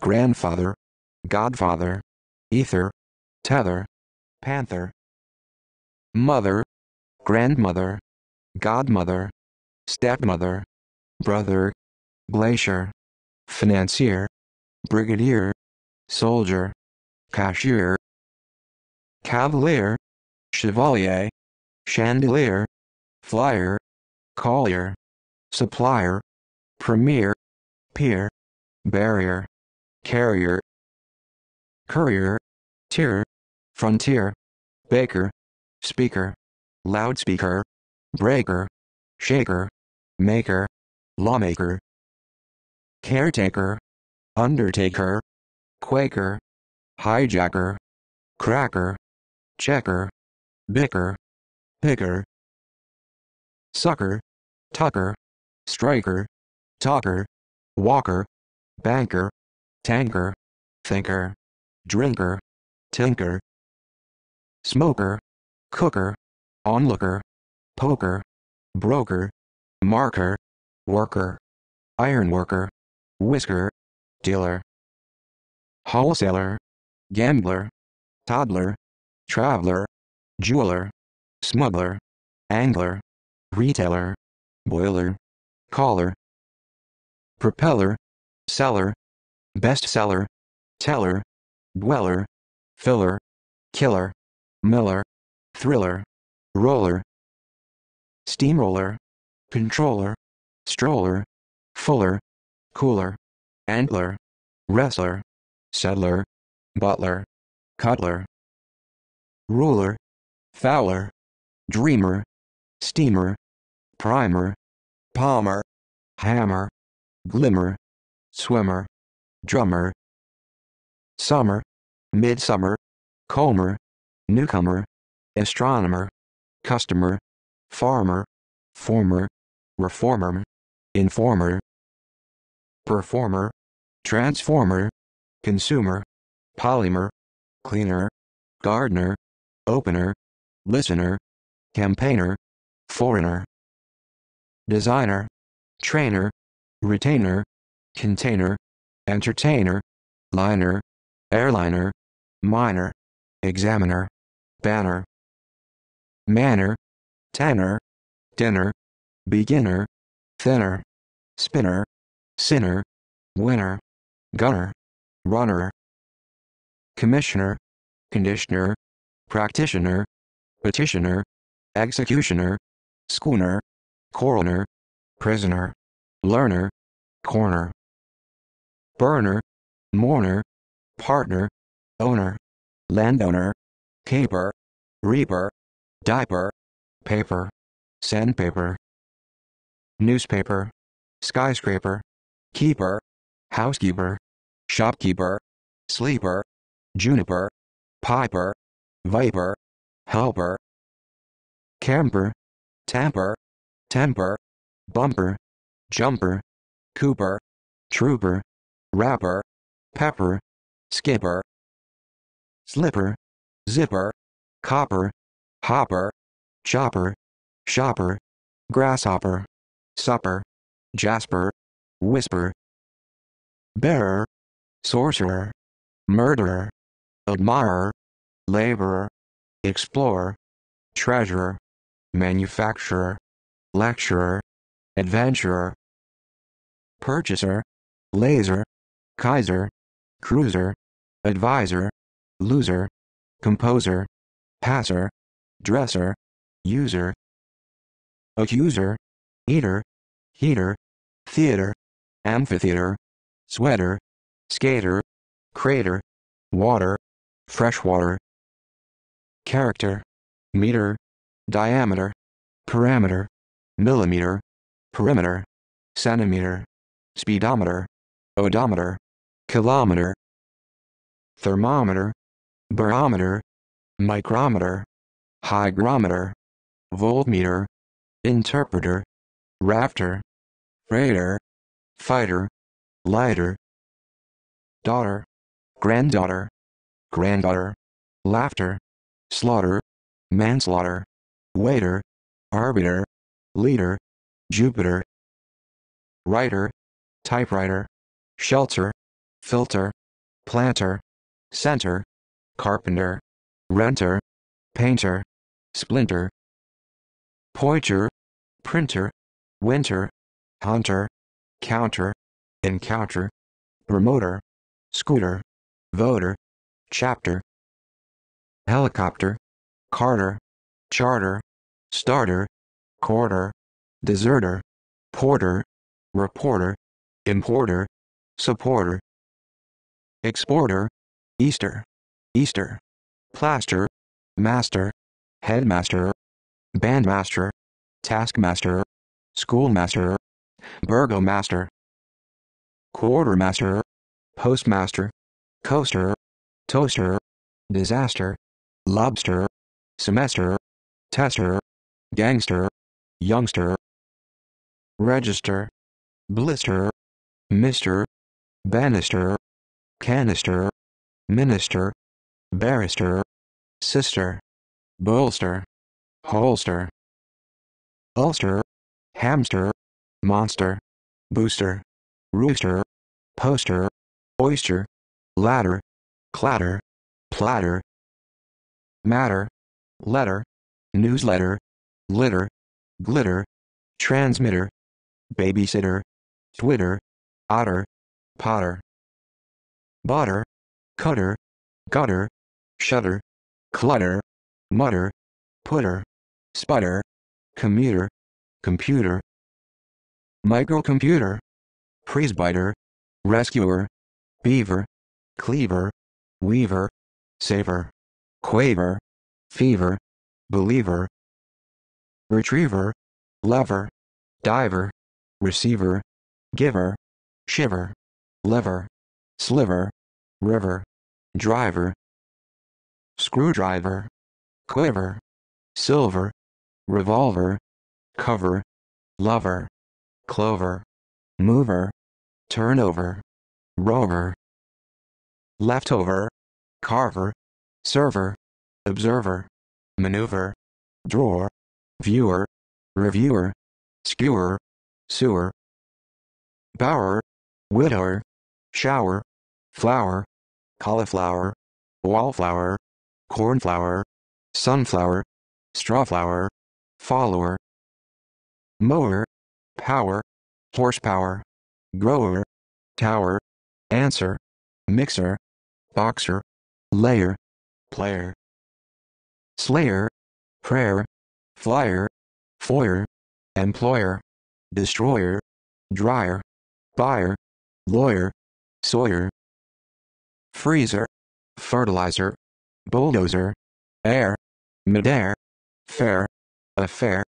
grandfather, godfather, ether, tether, panther, mother, grandmother, godmother, stepmother, brother, glacier, financier, brigadier, soldier, cashier, cavalier, chevalier, chandelier, flyer, collier, supplier, premier, peer, barrier, carrier, courier, tier, frontier, baker, speaker, loudspeaker, breaker, shaker, maker, lawmaker, caretaker, undertaker, quaker, hijacker, cracker, checker, bicker, picker, sucker, tucker, striker, talker, walker, banker, tanker, thinker, drinker, tinker, smoker, cooker, onlooker, poker, broker, marker, worker, ironworker, whisker, dealer, wholesaler, gambler, toddler, traveler, jeweler, smuggler, angler, retailer, boiler, caller, propeller, seller, bestseller, teller, dweller, filler, killer, miller, thriller, roller, steamroller, controller, stroller, fuller, cooler, antler, wrestler, settler, butler, cutler, ruler, fowler, dreamer, steamer, primer, palmer, hammer, glimmer, swimmer, drummer, summer, midsummer, comber, newcomer, astronomer, customer, farmer, former, reformer, informer, performer, transformer, consumer, polymer, cleaner, gardener, opener, listener, campaigner, foreigner, designer, trainer, retainer, container, entertainer, liner, airliner, miner, examiner, banner, manner, tenor, dinner, beginner, thinner, spinner, sinner, winner, gunner, runner, commissioner, conditioner, practitioner, petitioner, executioner, schooner, coroner, prisoner, learner, corner, burner, mourner, partner, owner, landowner, caper, reaper, diaper, paper, sandpaper, newspaper, skyscraper, keeper, housekeeper, shopkeeper, sleeper, juniper, piper, viper, helper, camper, tamper, temper, bumper, jumper, cooper, trooper, rapper, pepper, skipper, slipper, zipper, copper, hopper, chopper, shopper, grasshopper, supper, jasper, whisper, bearer, sorcerer, murderer, admirer, laborer, explorer, treasurer, manufacturer, lecturer, adventurer, purchaser, laser, kaiser, cruiser, advisor, loser, composer, passer, dresser, user, accuser, eater, heater, theater, amphitheater, sweater, skater, crater, water, freshwater, character, meter, diameter, parameter, millimeter, perimeter, centimeter, speedometer, odometer, kilometer, thermometer, barometer, micrometer, hygrometer, voltmeter, interpreter, rafter, freighter, fighter, lighter, daughter, granddaughter, granddaughter, laughter, slaughter, manslaughter, waiter, arbiter, leader, Jupiter, writer, typewriter, shelter, filter, planter, center, carpenter, renter, painter, splinter, pointer, printer, winter, hunter, counter, encounter, promoter, scooter, voter, chapter, helicopter, carter, charter, starter, quarter, deserter, porter, reporter, importer, supporter, exporter, Easter, Easter, plaster, master, headmaster, bandmaster, taskmaster, schoolmaster, burgomaster, quartermaster, postmaster, coaster, toaster, disaster, lobster, semester, tester, gangster, youngster, register, blister, mister, banister, canister, minister, barrister, sister, bolster, holster, ulster, hamster, monster, booster, rooster, poster, oyster, ladder, clatter, platter, matter, letter, newsletter, litter, glitter, transmitter, babysitter, twitter, otter, potter, butter, cutter, gutter, shutter, clutter, mutter, putter, sputter, commuter, computer, microcomputer, presbyter, rescuer, beaver, cleaver, weaver, saver, quaver, fever, believer, retriever, lever, diver, receiver, giver, shiver, lever, sliver, river, driver, screwdriver, quiver, silver, revolver, cover, lover, clover, mover, turnover, rover, leftover, carver, server, observer, maneuver, drawer, viewer, reviewer, skewer, sewer, bower, widower, shower, flower, cauliflower, wallflower, cornflower, sunflower, strawflower, follower, mower, power, horsepower, grower, tower, answer, mixer, boxer, layer, player, slayer, prayer, flyer, foyer, employer, destroyer, dryer, buyer, lawyer, sawyer, freezer, fertilizer, bulldozer, air, midair, fair, affair,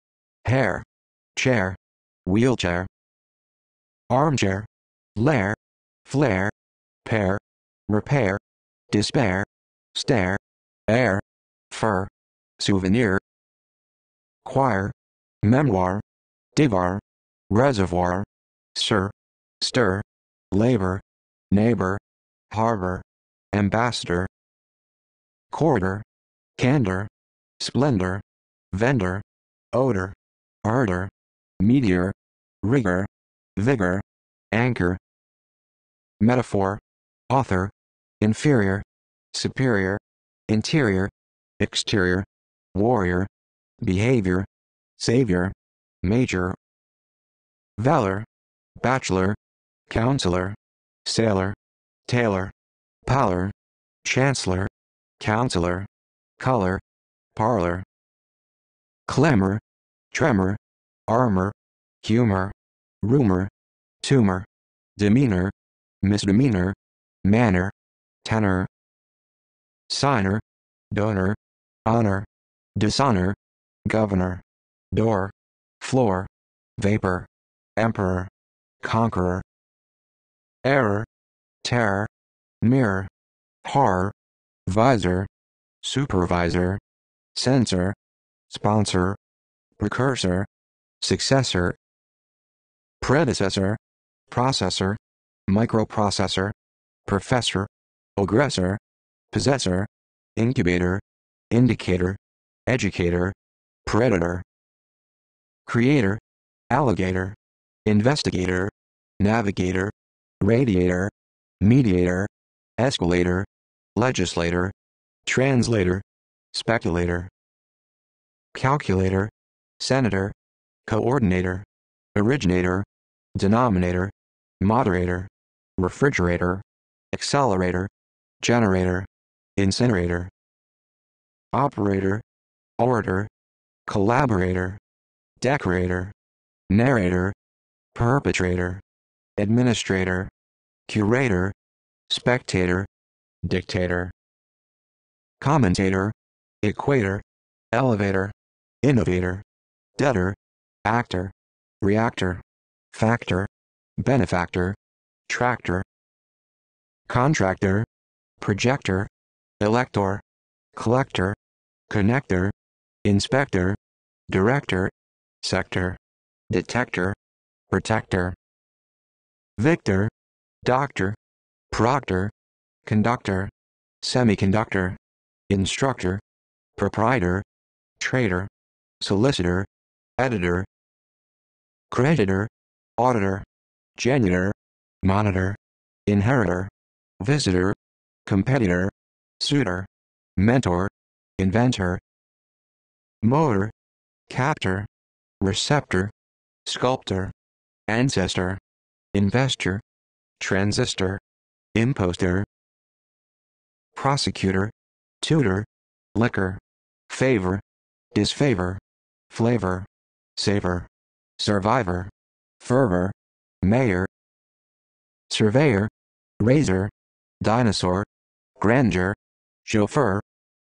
hair, chair, wheelchair, armchair, lair, flare, pair, repair, despair, stare, air, fur, souvenir, choir, memoir, divar, reservoir, sir, stir, labor, neighbor, harbor, ambassador, corridor, candor, splendor, vendor, odor, ardor, meteor, rigor, vigor, anchor, metaphor, author, inferior, superior, interior, exterior, warrior, behavior, savior, major, valor, bachelor, counselor, sailor, tailor, pallor, chancellor, counselor, color, parlor, clamor, tremor, armor, humor, rumor, tumor, demeanor, misdemeanor, manner, tenor, signer, donor, honor, dishonor, governor, door, floor, vapor, emperor, conqueror, error, terror, mirror, har, visor, supervisor, sensor, sponsor, precursor, successor, predecessor, processor, microprocessor, professor, aggressor, possessor, incubator, indicator, educator, predator, creator, alligator, investigator, navigator, radiator, mediator, escalator, legislator, translator, speculator, calculator, senator, coordinator, originator, denominator, moderator, refrigerator, accelerator, generator, incinerator, operator, orator, collaborator, decorator, narrator, perpetrator, administrator, curator, spectator, dictator, commentator, equator, elevator, innovator, debtor, actor, reactor, factor, benefactor, tractor, contractor, projector, elector, collector, connector, inspector, director, sector, detector, protector, victor, doctor, proctor, conductor, semiconductor, instructor, proprietor, trader, solicitor, editor, creditor, auditor, janitor, monitor, inheritor, visitor, competitor, suitor, mentor, inventor, motor, captor, receptor, sculptor, ancestor, investor, transistor, imposter, prosecutor, tutor, liquor, favor, disfavor, flavor, savor, survivor, fervor, mayor, surveyor, razor, dinosaur, grandeur, chauffeur,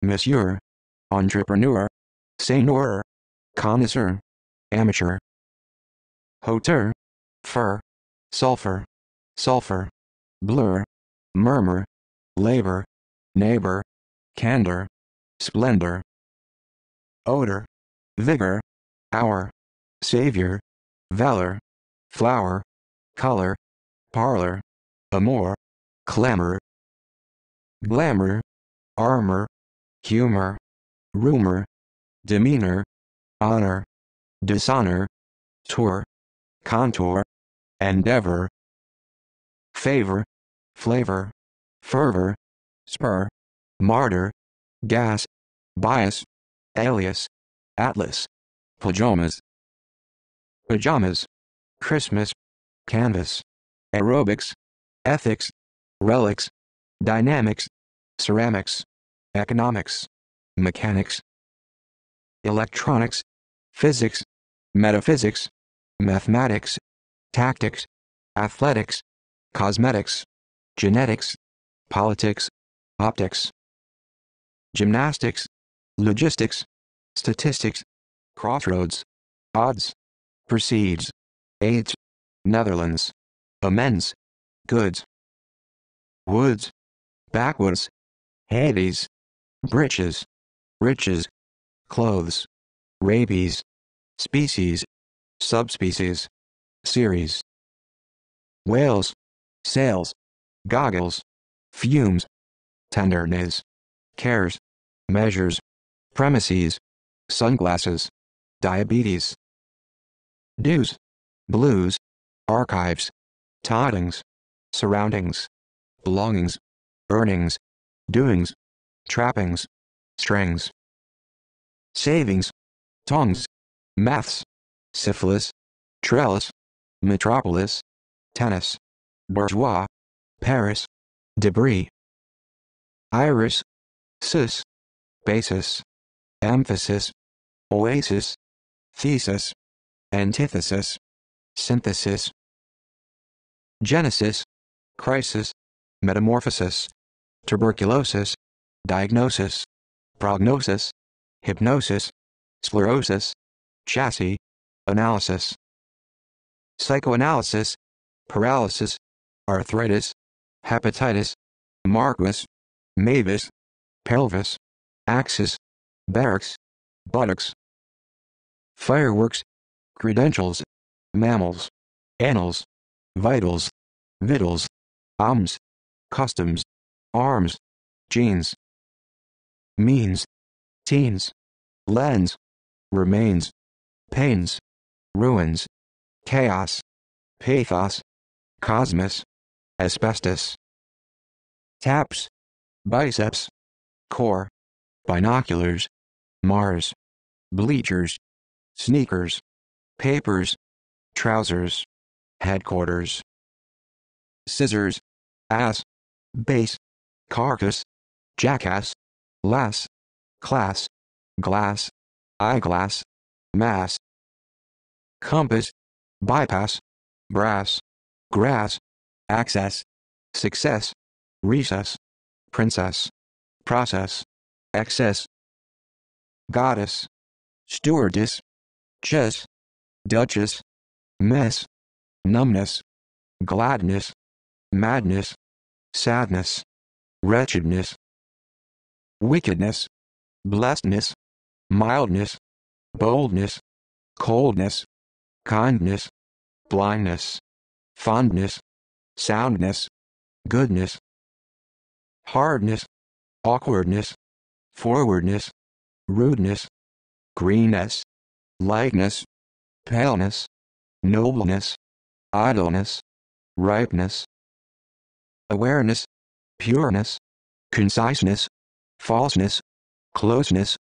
monsieur, entrepreneur, seigneur, connoisseur, amateur, hauteur, fur, sulfur, sulfur, blur, murmur, labor, neighbor, candor, splendor, odor, vigor, hour, savior, valor, flower, color, parlor, amour, clamor, glamour, armor, humor, rumor, demeanor, honor, dishonor, tour, contour, endeavor, favor, flavor, fervor, spur, martyr, gas, bias, alias, atlas, pajamas, pajamas, Christmas, canvas, aerobics, ethics, relics, dynamics, ceramics, economics, mechanics, electronics, physics, metaphysics, mathematics, tactics, athletics, cosmetics, genetics, politics, optics, gymnastics, logistics, statistics, crossroads, odds, proceeds, aids, Netherlands, amends, goods, woods, backwoods, Hades, breeches, riches, clothes, rabies, species, subspecies, series, whales, sails, goggles, fumes, tenderness, cares, measures, premises, sunglasses, diabetes, dues, blues, archives, tidings, surroundings, belongings, earnings, doings, trappings, strings, savings, tongues, maths, syphilis, trellis, metropolis, tennis, bourgeois, Paris, debris, iris, cis, basis, emphasis, oasis, thesis, antithesis, synthesis, genesis, crisis, metamorphosis, tuberculosis, diagnosis, prognosis, hypnosis, sclerosis, chassis, analysis, psychoanalysis, paralysis, arthritis, hepatitis, marquis, mavis, pelvis, axis, barracks, buttocks, fireworks, credentials, mammals, annals, vitals, victuals, alms, customs, arms, genes, means, teens, lens, remains, pains, ruins, chaos, pathos, cosmos, asbestos, taps, biceps, corps, binoculars, Mars, bleachers, sneakers, papers, trousers, headquarters, scissors, ass, base, carcass, jackass, lass, class, glass, eyeglass, mass, compass, bypass, brass, grass, access, success, recess, princess, process, excess, goddess, stewardess, chess, duchess, mess, numbness, gladness, madness, sadness, wretchedness, wickedness, blessedness, mildness, boldness, coldness, kindness, blindness, fondness, soundness, goodness, hardness, awkwardness, forwardness, rudeness, greenness, lightness, paleness, nobleness, idleness, ripeness, awareness, pureness, conciseness, falseness, closeness,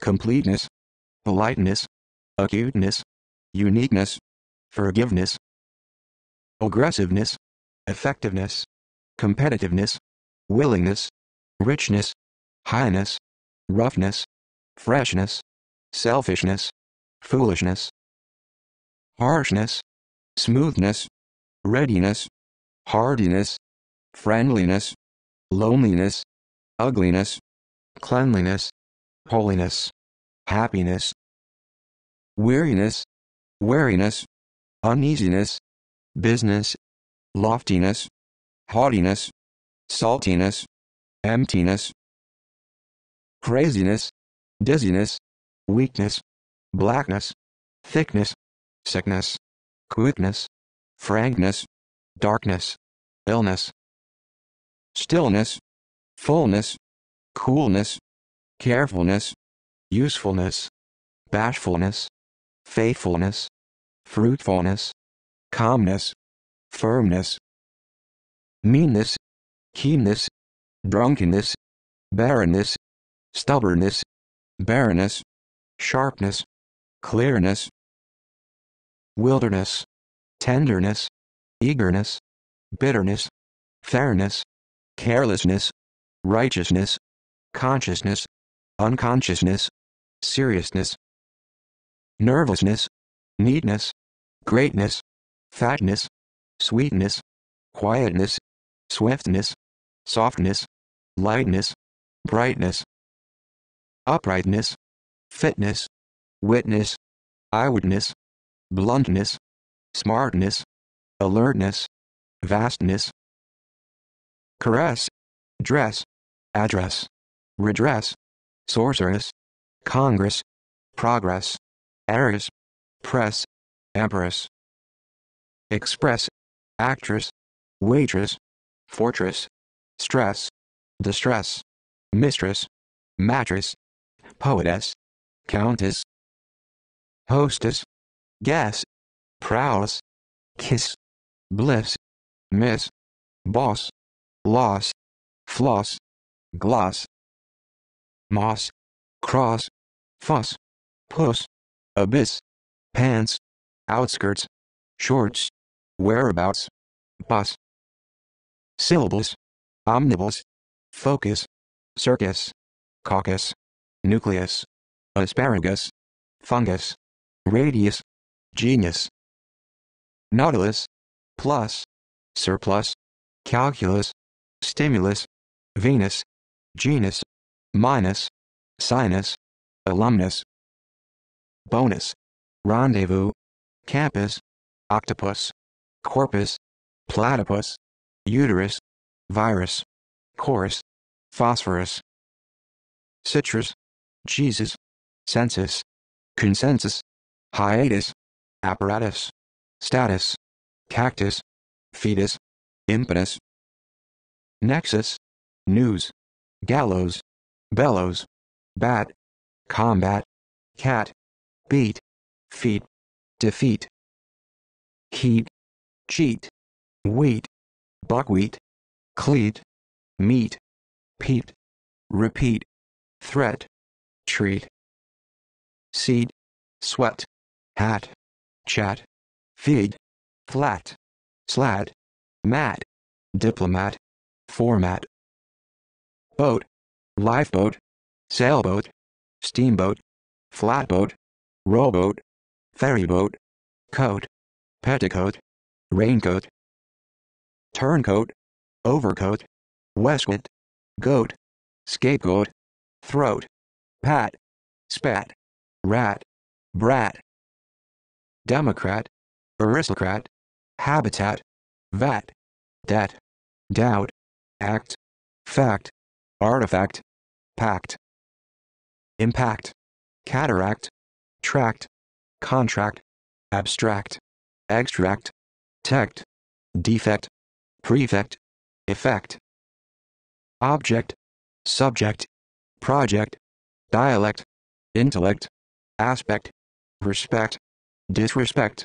completeness, politeness, acuteness, uniqueness, forgiveness, aggressiveness, effectiveness, competitiveness, willingness, richness, highness, roughness, freshness, selfishness, foolishness, harshness, smoothness, readiness, hardiness, friendliness, loneliness, ugliness, cleanliness, holiness, happiness, weariness, wariness, uneasiness, business, loftiness, haughtiness, saltiness, emptiness, craziness, dizziness, weakness, blackness, thickness, sickness, quickness, frankness, darkness, illness, stillness, fullness, coolness, carefulness, usefulness, bashfulness, faithfulness, fruitfulness, calmness, firmness, meanness, keenness, drunkenness, barrenness, stubbornness, barrenness, sharpness, clearness, wilderness, tenderness, eagerness, bitterness, fairness, carelessness, righteousness, consciousness, unconsciousness, seriousness, nervousness, neatness, greatness, fatness, sweetness, quietness, swiftness, softness, lightness, brightness, uprightness, fitness, witness, eyewitness, bluntness, smartness, alertness, vastness, caress, dress, address, redress, sorceress, congress, progress, heiress, press, empress, express, actress, waitress, fortress, stress, distress, mistress, mattress, poetess, countess, hostess, guess, prowess, kiss, bliss, miss, boss, loss, floss, gloss, moss, cross, fuss, puss, abyss, pants, outskirts, shorts, whereabouts, bus, syllables, omnibus, focus, circus, caucus, nucleus, asparagus, fungus, radius, genius, nautilus, plus, surplus, calculus, stimulus, Venus, genus, minus, sinus, alumnus, bonus, rendezvous, campus, octopus, corpus, platypus, uterus, virus, chorus, phosphorus, citrus, Jesus, census, consensus, hiatus, apparatus, status, cactus, fetus, impetus, nexus, news, gallows, bellows, bat, combat, cat, beat, feet, defeat, heat, cheat, wheat, buckwheat, cleat, meat, peat, repeat, threat, treat, seed, sweat, hat, chat, feed, flat, slat, mat, diplomat, format, boat, lifeboat, sailboat, steamboat, flatboat, rowboat, ferryboat, coat, petticoat, raincoat, turncoat, overcoat, waistcoat, goat, scapegoat, throat, pat, spat, rat, brat, democrat, aristocrat, habitat, vat, debt, doubt, act, fact, artifact, pact, impact, cataract, tract, contract, abstract, extract, tect, defect, prefect, effect, object, subject, project, dialect, intellect, aspect, respect, disrespect,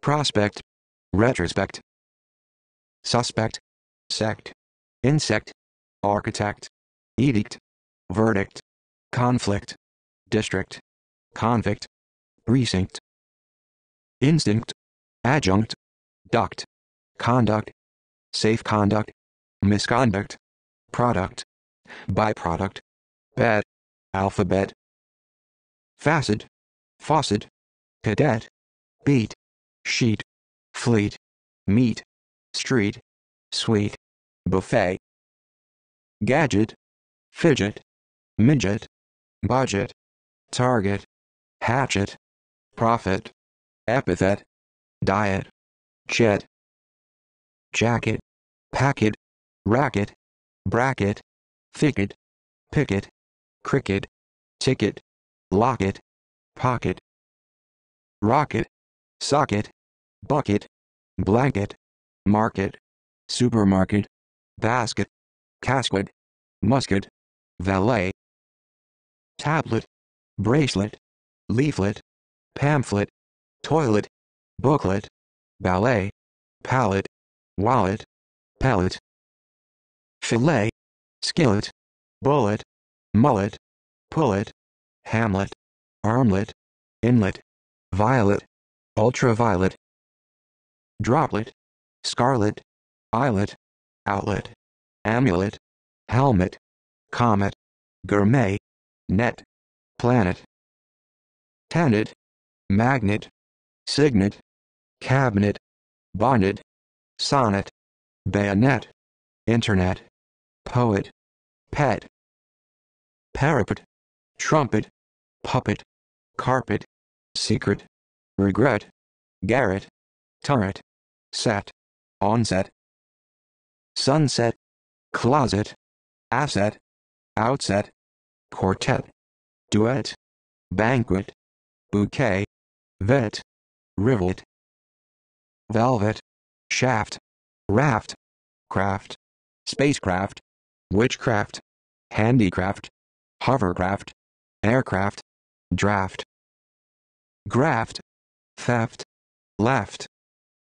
prospect, retrospect, suspect, sect, insect, architect, edict, verdict, conflict, district, convict, precinct, instinct, adjunct, duct, conduct, safe conduct, misconduct, product, byproduct, bed, alphabet, facet, faucet, cadet, beat, sheet, fleet, meat, street, sweet, buffet, gadget, fidget, midget, budget, target, hatchet, profit, epithet, diet, jet, jacket, packet, racket, bracket, thicket, picket, cricket, ticket, locket, pocket, rocket, socket, bucket, blanket, market, supermarket, basket, casket, musket, valet, tablet, bracelet, leaflet, pamphlet, toilet, booklet, ballet, pallet, wallet, pellet, fillet, skillet, bullet, mullet, pullet, hamlet, armlet, inlet, violet, ultraviolet, droplet, scarlet, eyelet, outlet, amulet, helmet, comet, gourmet, net, planet, tenet, magnet, signet, cabinet, bonnet, sonnet, bayonet, internet, poet, pet, parapet, trumpet, puppet, carpet, secret, regret, garret, turret, set, onset, sunset, closet, asset, outset, quartet, duet, banquet, bouquet, vet, rivet, velvet, shaft, raft, craft, spacecraft, witchcraft, handicraft, hovercraft, aircraft, draft, graft, theft, left,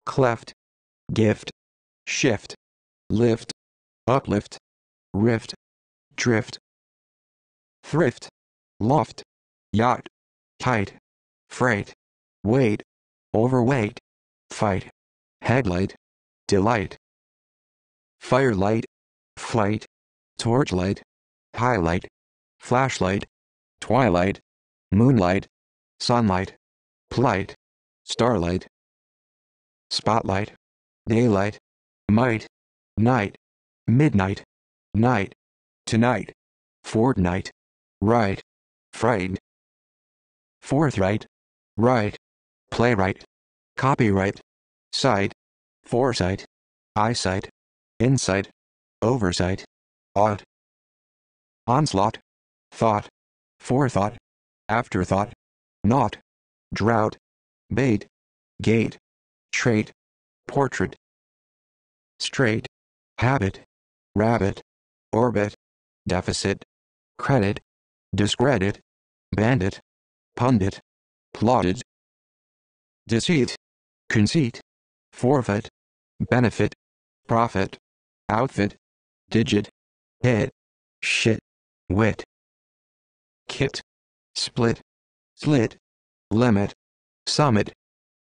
cleft, gift, shift, lift, uplift, rift, drift, thrift, loft, yacht, tight, freight, weight, overweight, fight, headlight, delight, firelight, flight, torchlight, highlight, flashlight, twilight, moonlight, sunlight, plight, starlight, spotlight, daylight, might, night, midnight, knight, tonight, fortnight, right, fright, forthright, right, playwright, copyright, sight, foresight, eyesight, insight, oversight, ought, onslaught, thought, forethought, afterthought, naught, drought, bait, gate, trait, portrait, straight, habit, rabbit, orbit, deficit, credit, discredit, bandit, pundit, plotted, deceit, conceit, forfeit, benefit, profit, outfit, digit, hit, shit, whit, kit, split, slit, limit, summit,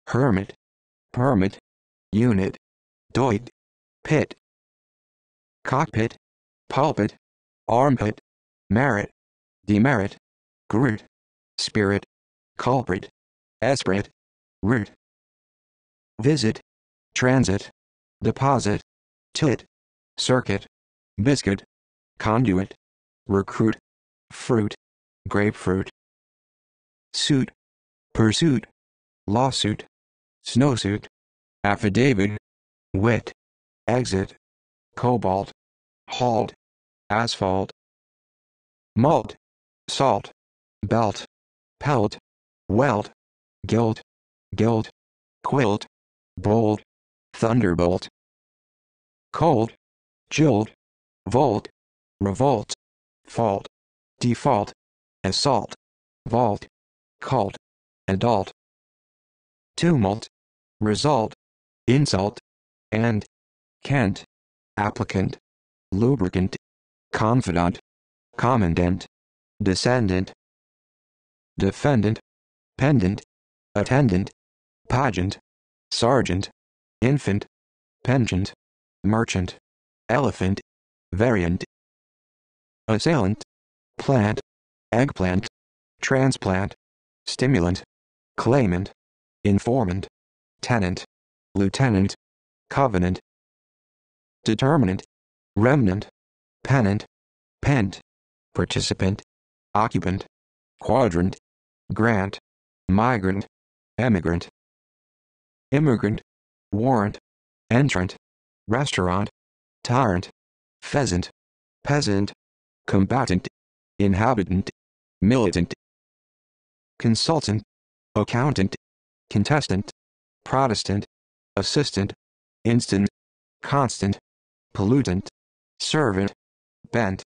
hermit, permit, unit, doit, pit, cockpit, pulpit, armpit, merit, demerit, grit, spirit, culprit, esprit, root, visit, transit, deposit, tit, circuit, biscuit, conduit, recruit, fruit, grapefruit, suit, pursuit, lawsuit, snowsuit, affidavit, wit, exit, cobalt, halt, asphalt, malt, salt, belt, pelt, welt, gilt, guilt, quilt, bolt, thunderbolt, cold, jolt, volt, revolt, fault, default, assault, vault, cult, adult, tumult, result, insult, and, cant, applicant, lubricant, confidant, commandant, descendant, defendant, pendant, attendant, pageant, sergeant, infant, penchant, merchant, elephant, variant, assailant, plant, eggplant, transplant, stimulant, claimant, informant, tenant, lieutenant, covenant, determinant, remnant, pennant, pent, participant, occupant, quadrant, grant, migrant, emigrant, immigrant, warrant, entrant, restaurant, tyrant, pheasant, peasant, combatant, inhabitant, militant, consultant, accountant, contestant, protestant, assistant, instant, constant, pollutant, servant, bent,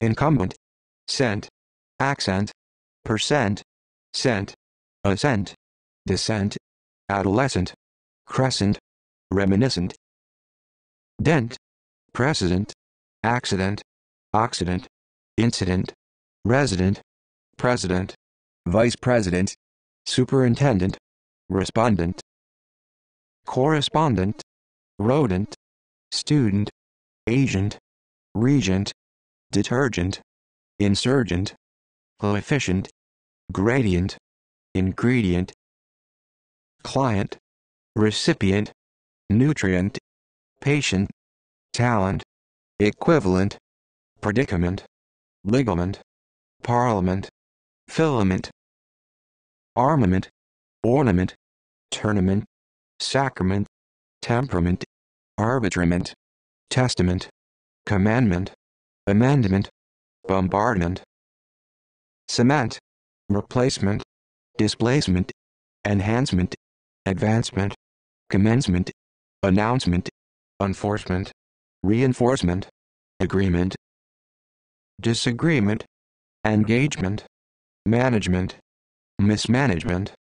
incumbent, cent, accent, percent, scent, ascent, descent, adolescent, crescent, reminiscent, dent, precedent, accident, occident, incident, resident, president, vice president, superintendent, respondent, correspondent, rodent, student, agent, regent, detergent, insurgent, coefficient, gradient, ingredient, client, recipient, nutrient, patient, talent, equivalent, predicament, ligament, parliament, filament, armament, ornament, tournament, sacrament, temperament, arbitrament, testament, commandment, amendment, bombardment, cement, replacement, displacement, enhancement, advancement, commencement, announcement, enforcement, reinforcement, agreement, disagreement, engagement, management, mismanagement,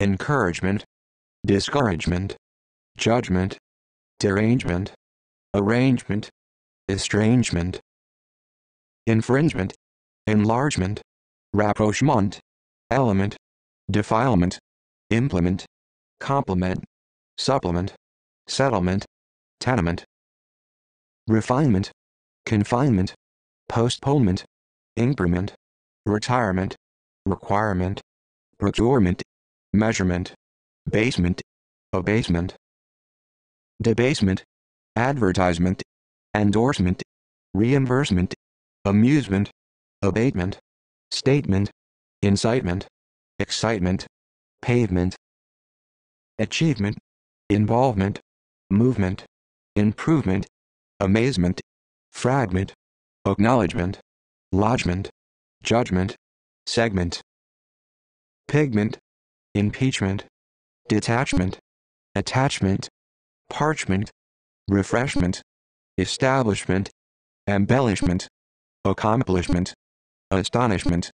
encouragement, discouragement, judgment, derangement, arrangement, estrangement, infringement, enlargement, rapprochement, element, defilement, implement, complement, supplement, settlement, tenement, refinement, confinement, postponement, increment, retirement, requirement, procurement, measurement, basement, abasement, debasement, advertisement, endorsement, reimbursement, amusement, abatement, statement, incitement, excitement, pavement, achievement, involvement, movement, improvement, amazement, fragment, acknowledgement, lodgment, judgment, segment, pigment, impeachment, detachment, attachment, parchment, refreshment, establishment, embellishment, accomplishment, astonishment,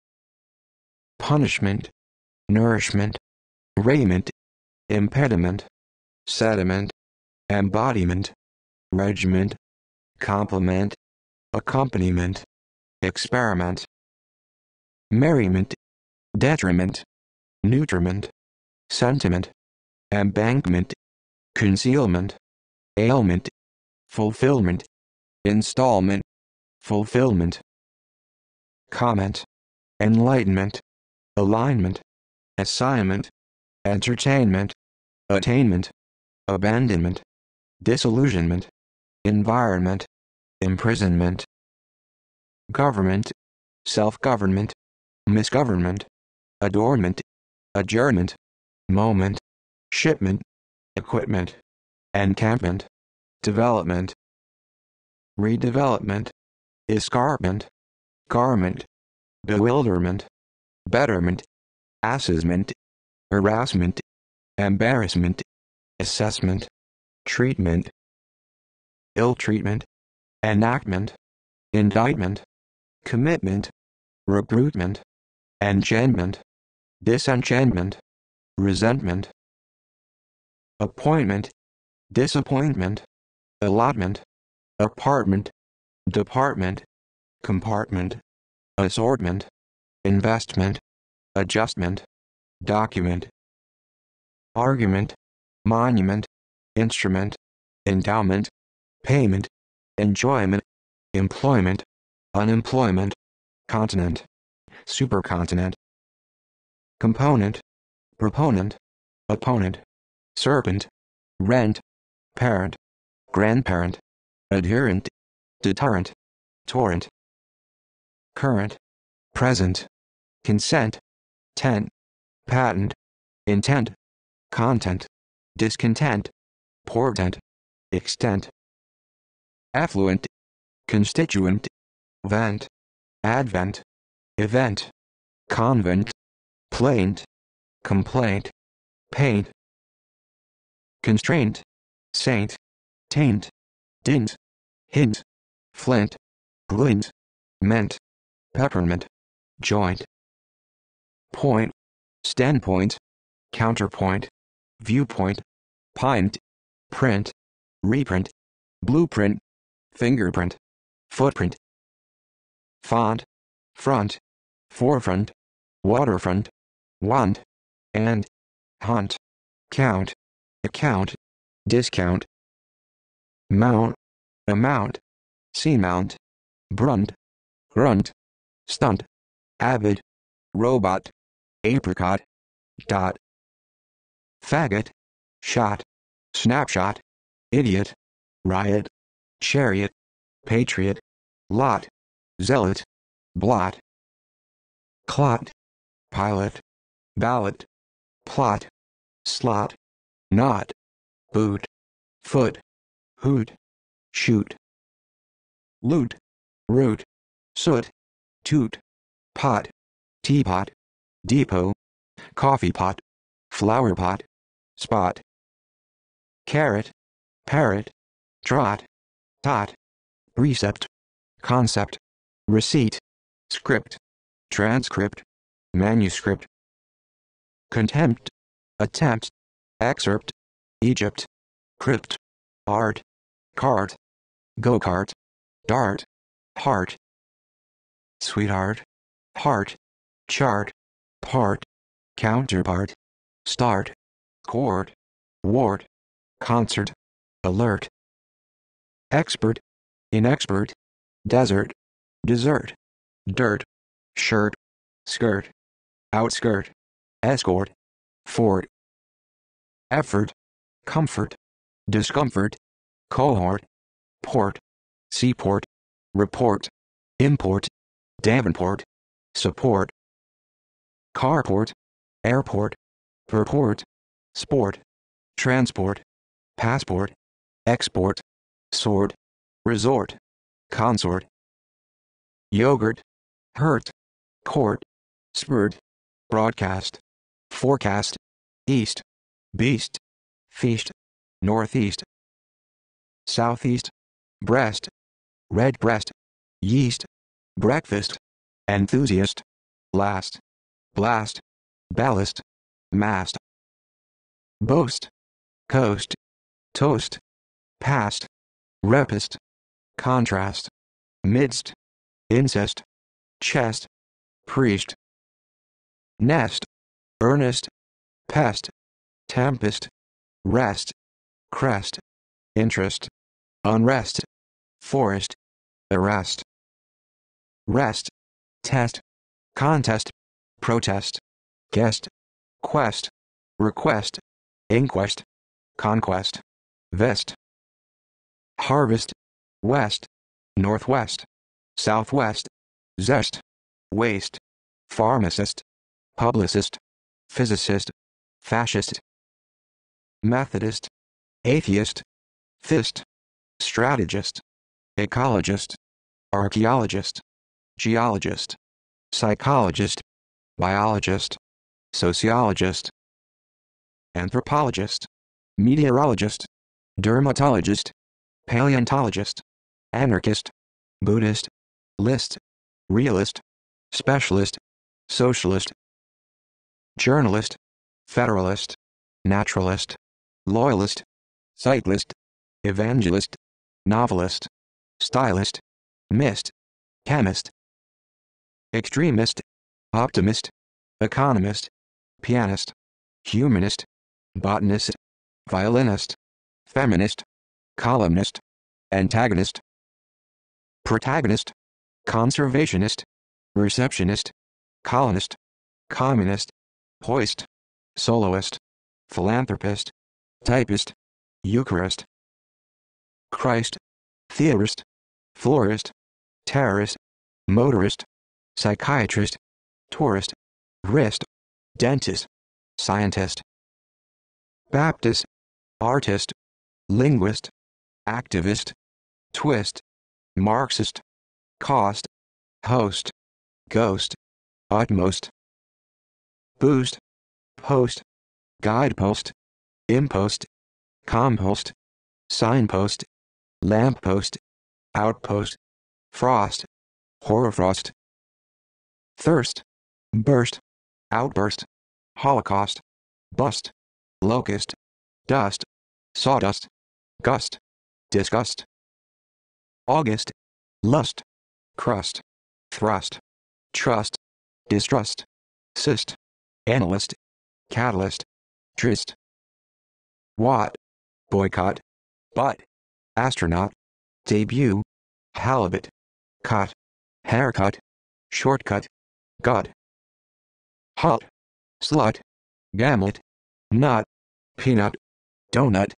punishment, nourishment, raiment, impediment, sediment, embodiment, regiment, complement, accompaniment, experiment, merriment, detriment, nutriment, sentiment, embankment, concealment, ailment, fulfillment, installment, fulfillment, comment, enlightenment, alignment, assignment, entertainment, attainment, abandonment, disillusionment, environment, imprisonment, government, self-government, misgovernment, adornment, adjournment, moment, shipment, equipment, encampment, development, redevelopment, escarpment, garment, bewilderment, betterment, assessment, harassment, embarrassment, assessment, treatment, ill treatment, enactment, indictment, commitment, recruitment, enchantment, disenchantment, resentment, appointment, disappointment, allotment, apartment, department, compartment, assortment, investment, adjustment, document, argument, monument, instrument, endowment, payment, enjoyment, employment, unemployment, continent, supercontinent, component, proponent, opponent, serpent, rent, parent, grandparent, adherent, deterrent, torrent, current, present, consent, tent, patent, intent, content, discontent, portent, extent, affluent, constituent, vent, advent, event, convent, plaint, complaint, paint, constraint, saint, taint, dint, hint, flint, glint, ment, peppermint, joint, point, standpoint, counterpoint, viewpoint, pint, print, reprint, blueprint, fingerprint, footprint, font, front, forefront, waterfront, want, and, hunt, count, account, discount, mount, amount, seamount, brunt, grunt, stunt, avid, robot, apricot, dot, faggot, shot, snapshot, idiot, riot, chariot, patriot, lot, zealot, blot, clot, pilot, ballot, plot, slot, knot, boot, foot, hoot, shoot, loot, root, soot, toot, pot, teapot, depot, coffee pot, flower pot, spot, carrot, parrot, trot, tot, precept, concept, receipt, script, transcript, manuscript, contempt, attempt, excerpt, Egypt, crypt, art, cart, go-kart, dart, heart, sweetheart, heart, chart, part, counterpart, start, chord, ward, concert, alert, expert, inexpert, desert, dessert, dirt, shirt, skirt, outskirt, escort, fort, effort, comfort, discomfort, cohort, port, seaport, report, import, Davenport, support, carport, airport, purport, sport, transport, passport, export, sword, resort, consort, yogurt, hurt, court, spurt, broadcast, forecast, east, beast, feast, northeast, southeast, breast, red breast, yeast, breakfast, enthusiast, last, blast, ballast, mast, boast, coast, toast, past, repist, contrast, midst, incest, chest, priest, nest, earnest, pest, tempest, rest, crest, interest, unrest, forest, arrest, rest, test, contest, protest, guest, quest, request, inquest, conquest, vest, harvest, west, northwest, southwest, zest, waste, pharmacist, publicist, physicist, fascist, Methodist, atheist, fist, strategist, ecologist, archaeologist, geologist, psychologist, biologist, sociologist, anthropologist, meteorologist, dermatologist, paleontologist, anarchist, Buddhist, list, realist, specialist, socialist, journalist, federalist, naturalist, loyalist, cyclist, evangelist, novelist, stylist, mist, chemist, extremist, optimist, economist, pianist, humanist, botanist, violinist, feminist, columnist, antagonist, protagonist, conservationist, receptionist, colonist, communist, hoist, soloist, philanthropist, typist, Eucharist, Christ, theorist, florist, terrorist, motorist, psychiatrist, tourist, wrist, dentist, scientist, Baptist, artist, linguist, activist, twist, Marxist, cost, host, ghost, utmost, boost, post, guidepost, impost, compost, signpost, lamppost, outpost, frost, hoarfrost, thirst, burst, outburst, holocaust, bust, locust, dust, sawdust, gust, disgust, August, lust, crust, thrust, trust, distrust, cyst, analyst, catalyst, tryst, watt, boycott, butt, astronaut, debut, halibut, cut, haircut, shortcut, gut, hut, slut, gamut, nut, peanut, donut,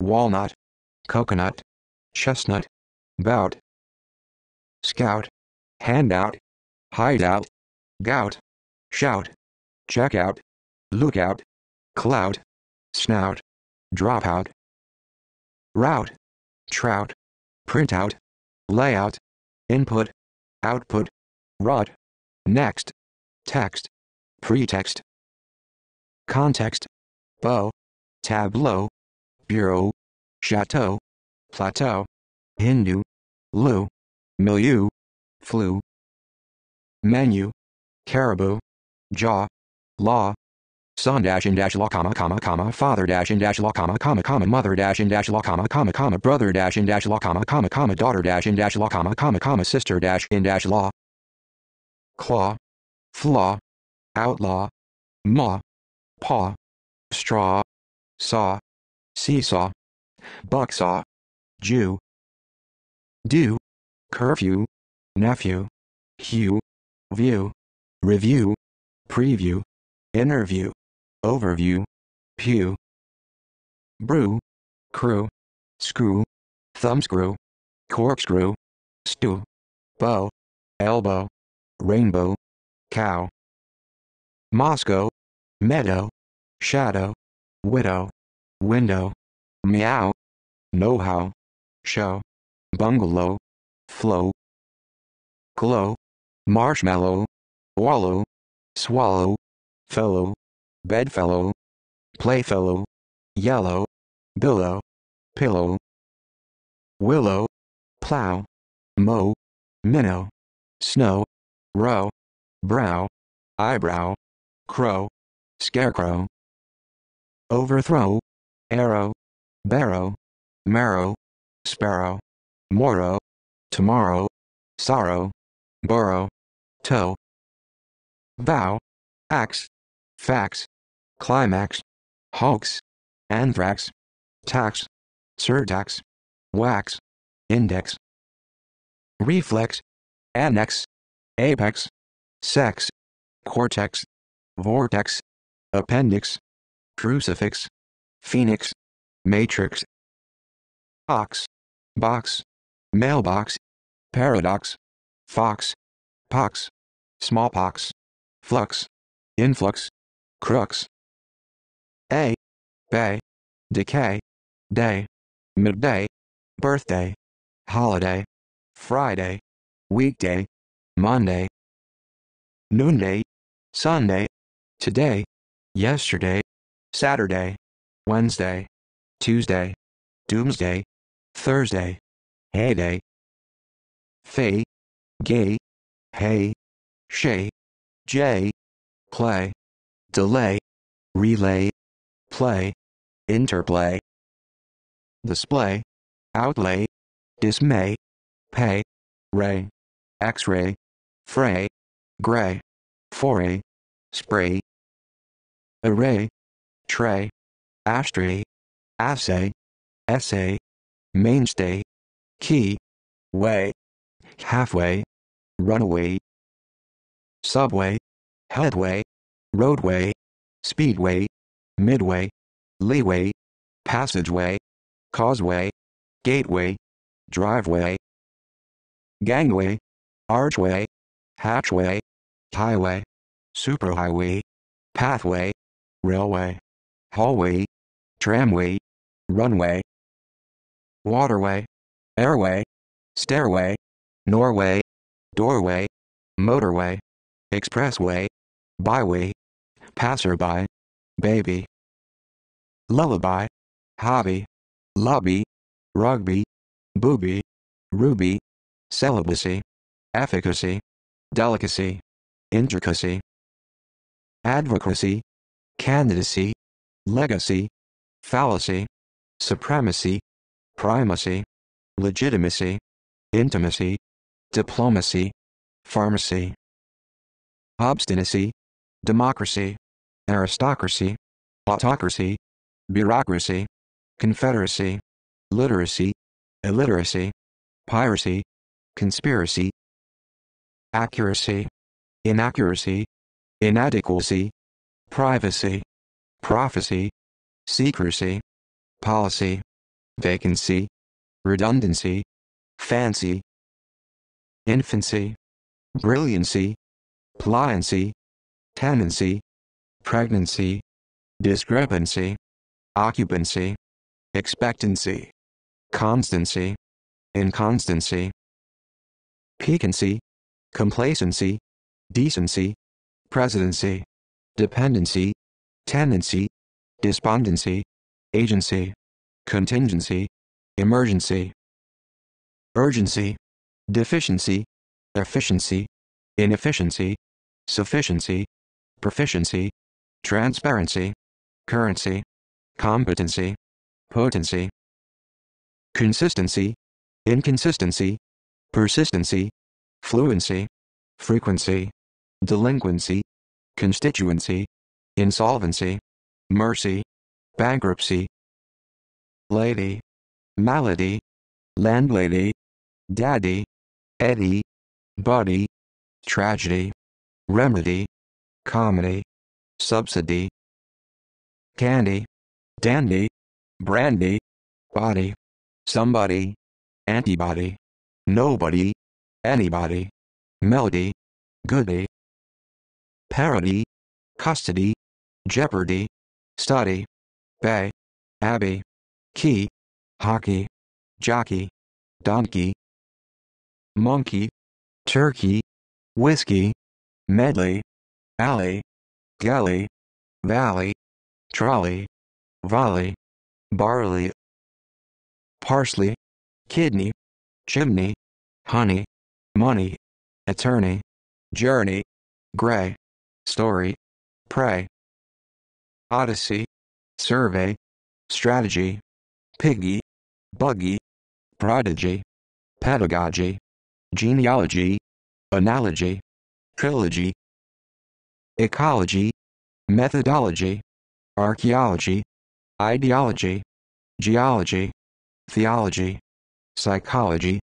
walnut, coconut, chestnut, bout, scout, handout, hideout, gout, shout, checkout, lookout, clout, snout, dropout, route, trout, printout, layout, input, output, rut, next, text, pretext, context, bow, tableau, bureau, chateau, plateau, Hindu, Lu, milieu, flu, menu, caribou, jaw, law, son dash in dash law comma comma comma father dash in dash law comma comma comma mother dash in dash law comma comma comma brother dash in dash law comma comma comma daughter dash in dash law comma comma comma sister dash in dash law claw flaw outlaw maw paw straw saw seesaw bucksaw Jew do curfew nephew hue view review preview interview overview, pew, brew, crew, screw, thumbscrew, corkscrew, stew, bow, elbow, rainbow, cow, Moscow, meadow, shadow, widow, window, meow, know-how, show, bungalow, flow, glow, marshmallow, wallow, swallow, fellow, bedfellow, playfellow, yellow, billow, pillow, willow, plow, mow, minnow, snow, row, brow, eyebrow, crow, scarecrow, overthrow, arrow, barrow, marrow, sparrow, morrow, tomorrow, sorrow, burrow, toe, vow, axe, fax, climax, hoax, anthrax, tax, surtax, wax, index, reflex, annex, apex, sex, cortex, vortex, appendix, crucifix, phoenix, matrix, ox, box, mailbox, paradox, fox, pox, smallpox, flux, influx, crux, a, bay, decay, day, midday, birthday, holiday, Friday, weekday, Monday, noonday, Sunday, today, yesterday, Saturday, Wednesday, Tuesday, Doomsday, Thursday, Heyday, Fay, Gay, Hay, Shay, Jay, Play, delay, relay, play, interplay, display, outlay, dismay, pay, ray, x-ray, fray, gray, foray, spray, array, tray, ashtray, assay, essay, mainstay, key, way, halfway, runaway, subway, headway, roadway, speedway, midway, leeway, passageway, causeway, gateway, driveway, gangway, archway, hatchway, highway, superhighway, pathway, railway, hallway, tramway, runway, waterway, airway, stairway, Norway, doorway, motorway, expressway, byway, passerby, baby, lullaby, hobby, lobby, rugby, booby, ruby, celibacy, efficacy, delicacy, intricacy, advocacy, candidacy, legacy, fallacy, supremacy, primacy, legitimacy, intimacy, diplomacy, pharmacy, obstinacy, democracy, aristocracy, autocracy, bureaucracy, confederacy, literacy, illiteracy, piracy, conspiracy, accuracy, inaccuracy, inadequacy, privacy, prophecy, secrecy, policy, vacancy, redundancy, fancy, infancy, brilliancy, pliancy, tenancy, pregnancy, discrepancy, occupancy, expectancy, constancy, inconstancy, piquancy, complacency, decency, presidency, dependency, tendency, despondency, agency, contingency, emergency, urgency, deficiency, efficiency, inefficiency, sufficiency, proficiency, transparency, currency, competency, potency, consistency, inconsistency, persistency, fluency, frequency, delinquency, constituency, insolvency, mercy, bankruptcy, lady, malady, landlady, daddy, eddy, buddy, tragedy, remedy, comedy, subsidy, candy, dandy, brandy, body, somebody, antibody, nobody, anybody, melody, goody, parody, custody, jeopardy, study, bay, abbey, key, hockey, jockey, donkey, monkey, turkey, whiskey, medley, alley, galley, valley, trolley, volley, barley, parsley, kidney, chimney, honey, money, attorney, journey, gray, storey, prey, odyssey, survey, strategy, piggy, buggy, prodigy, pedagogy, genealogy, analogy, trilogy, ecology, methodology, archaeology, ideology, geology, theology, psychology,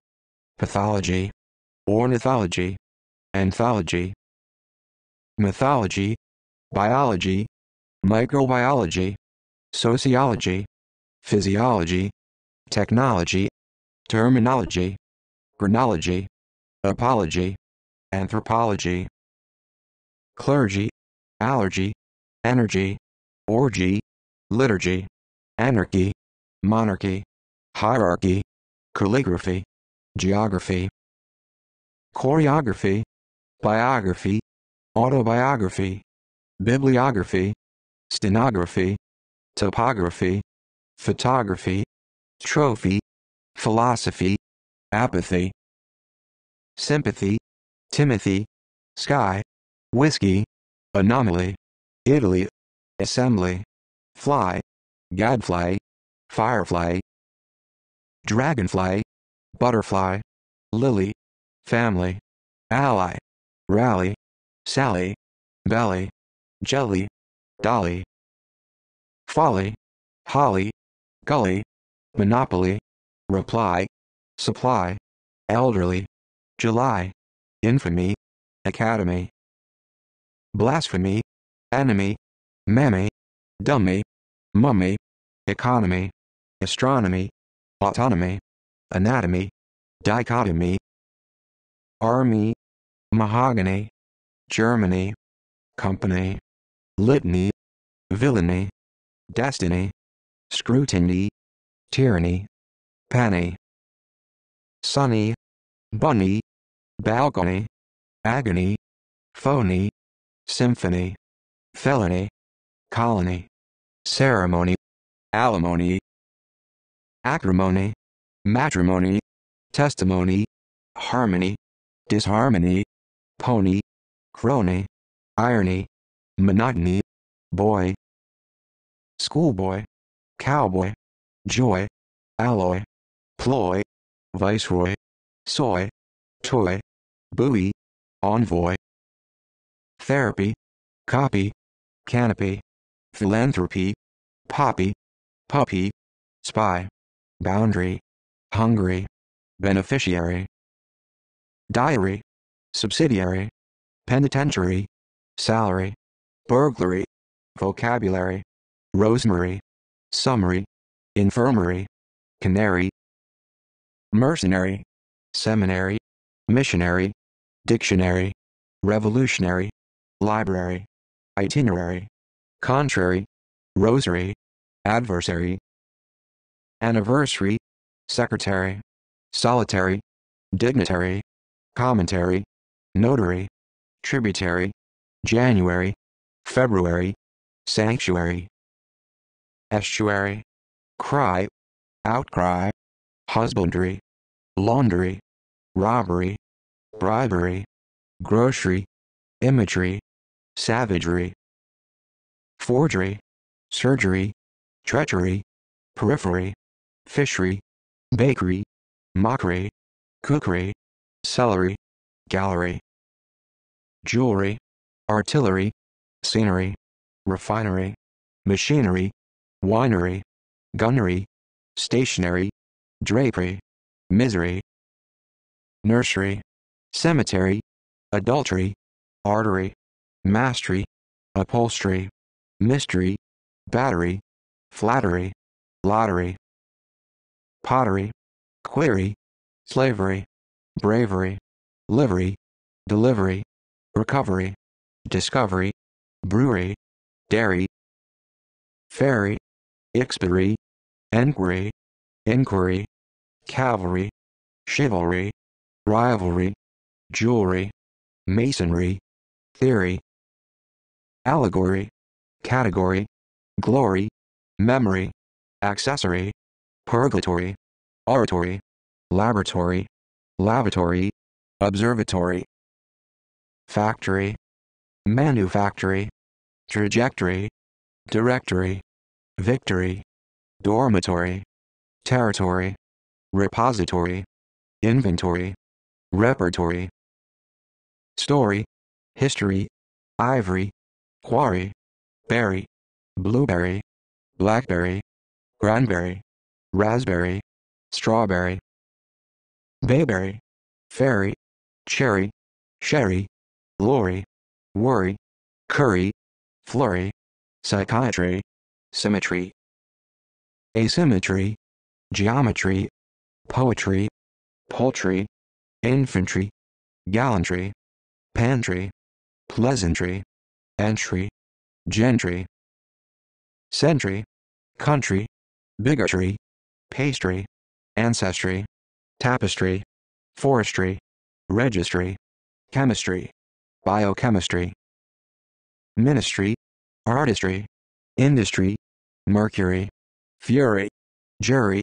pathology, ornithology, anthology, mythology, biology, microbiology, sociology, physiology, technology, terminology, chronology, apology, anthropology, clergy, allergy, energy, orgy, liturgy, anarchy, monarchy, hierarchy, calligraphy, geography, choreography, biography, autobiography, bibliography, stenography, topography, photography, trophy, philosophy, apathy, sympathy, Timothy, sky, whiskey, anomaly, Italy, assembly, fly, gadfly, firefly, dragonfly, butterfly, lily, family, ally, rally, Sally, belly, jelly, dolly, folly, holly, gully, monopoly, reply, supply, elderly, July, infamy, academy, blasphemy, enemy, mammy, dummy, mummy, economy, astronomy, autonomy, anatomy, dichotomy, army, mahogany, Germany, company, litany, villainy, destiny, scrutiny, tyranny, penny, sunny, bunny, balcony, agony, phony, symphony, felony, colony, ceremony, alimony, acrimony, matrimony, testimony, harmony, disharmony, pony, crony, irony, monotony, boy, schoolboy, cowboy, joy, alloy, ploy, viceroy, soy, toy, buoy, envoy, therapy, copy, canopy, philanthropy, poppy, puppy, spy, boundary, hungry, beneficiary, diary, subsidiary, penitentiary, salary, burglary, vocabulary, rosemary, summary, infirmary, canary, mercenary, seminary, missionary, dictionary, revolutionary, library, itinerary, contrary, rosary, adversary, anniversary, secretary, solitary, dignitary, commentary, notary, tributary, January, February, sanctuary, estuary, cry, outcry, husbandry, laundry, robbery, bribery, grocery, imagery, savagery, forgery, surgery, treachery, periphery, fishery, bakery, mockery, cookery, celery, gallery, jewelry, artillery, scenery, refinery, machinery, winery, gunnery, stationery, drapery, misery, nursery, cemetery, adultery, artery, mastery, upholstery, mystery, battery, flattery, lottery, pottery, query, slavery, bravery, livery, delivery, recovery, discovery, brewery, dairy, ferry, expiry, enquiry, inquiry, cavalry, chivalry, rivalry, jewelry, masonry, theory, allegory, category, glory, memory, accessory, purgatory, oratory, laboratory, lavatory, observatory, factory, manufactory, trajectory, directory, victory, dormitory, territory, repository, inventory, repertory, story, history, ivory, quarry, berry, blueberry, blackberry, cranberry, raspberry, strawberry, bayberry, fairy, cherry, sherry, lorry, worry, curry, flurry, psychiatry, symmetry, asymmetry, geometry, poetry, poultry, infantry, gallantry, pantry, pleasantry, entry, gentry, century, country, bigotry, pastry, ancestry, tapestry, forestry, registry, chemistry, biochemistry, ministry, artistry, industry, mercury, fury, jury,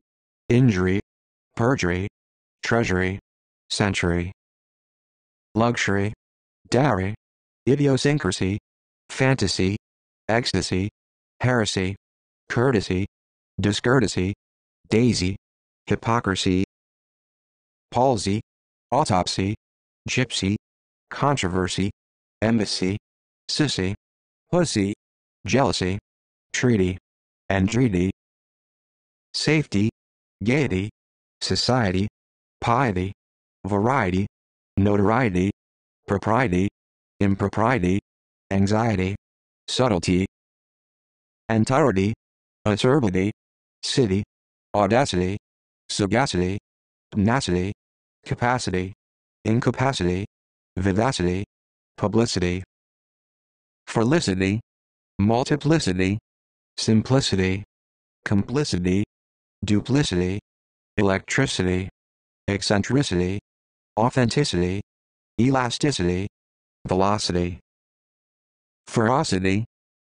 injury, perjury, treasury, century, luxury, dowry, idiosyncrasy, fantasy, ecstasy, heresy, courtesy, discourtesy, daisy, hypocrisy, palsy, autopsy, gypsy, controversy, embassy, sissy, pussy, jealousy, treaty, and treaty, safety, gaiety, society, piety, variety, notoriety, propriety, impropriety, anxiety, subtlety, entirety, acerbity, city, audacity, sagacity, tenacity, capacity, incapacity, vivacity, publicity, felicity, multiplicity, simplicity, complicity, duplicity, electricity, eccentricity, authenticity, elasticity, velocity, ferocity,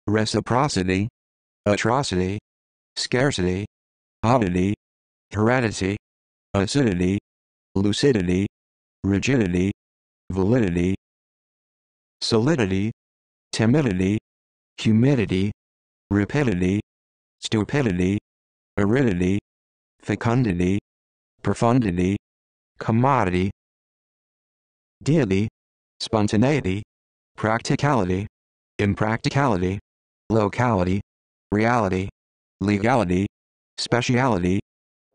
reciprocity, atrocity, scarcity, oddity, heredity, acidity, lucidity, rigidity, validity, solidity, timidity, humidity, rapidity, stupidity, aridity, fecundity, profundity, commodity, deity, spontaneity, practicality, impracticality, locality, reality, legality, speciality,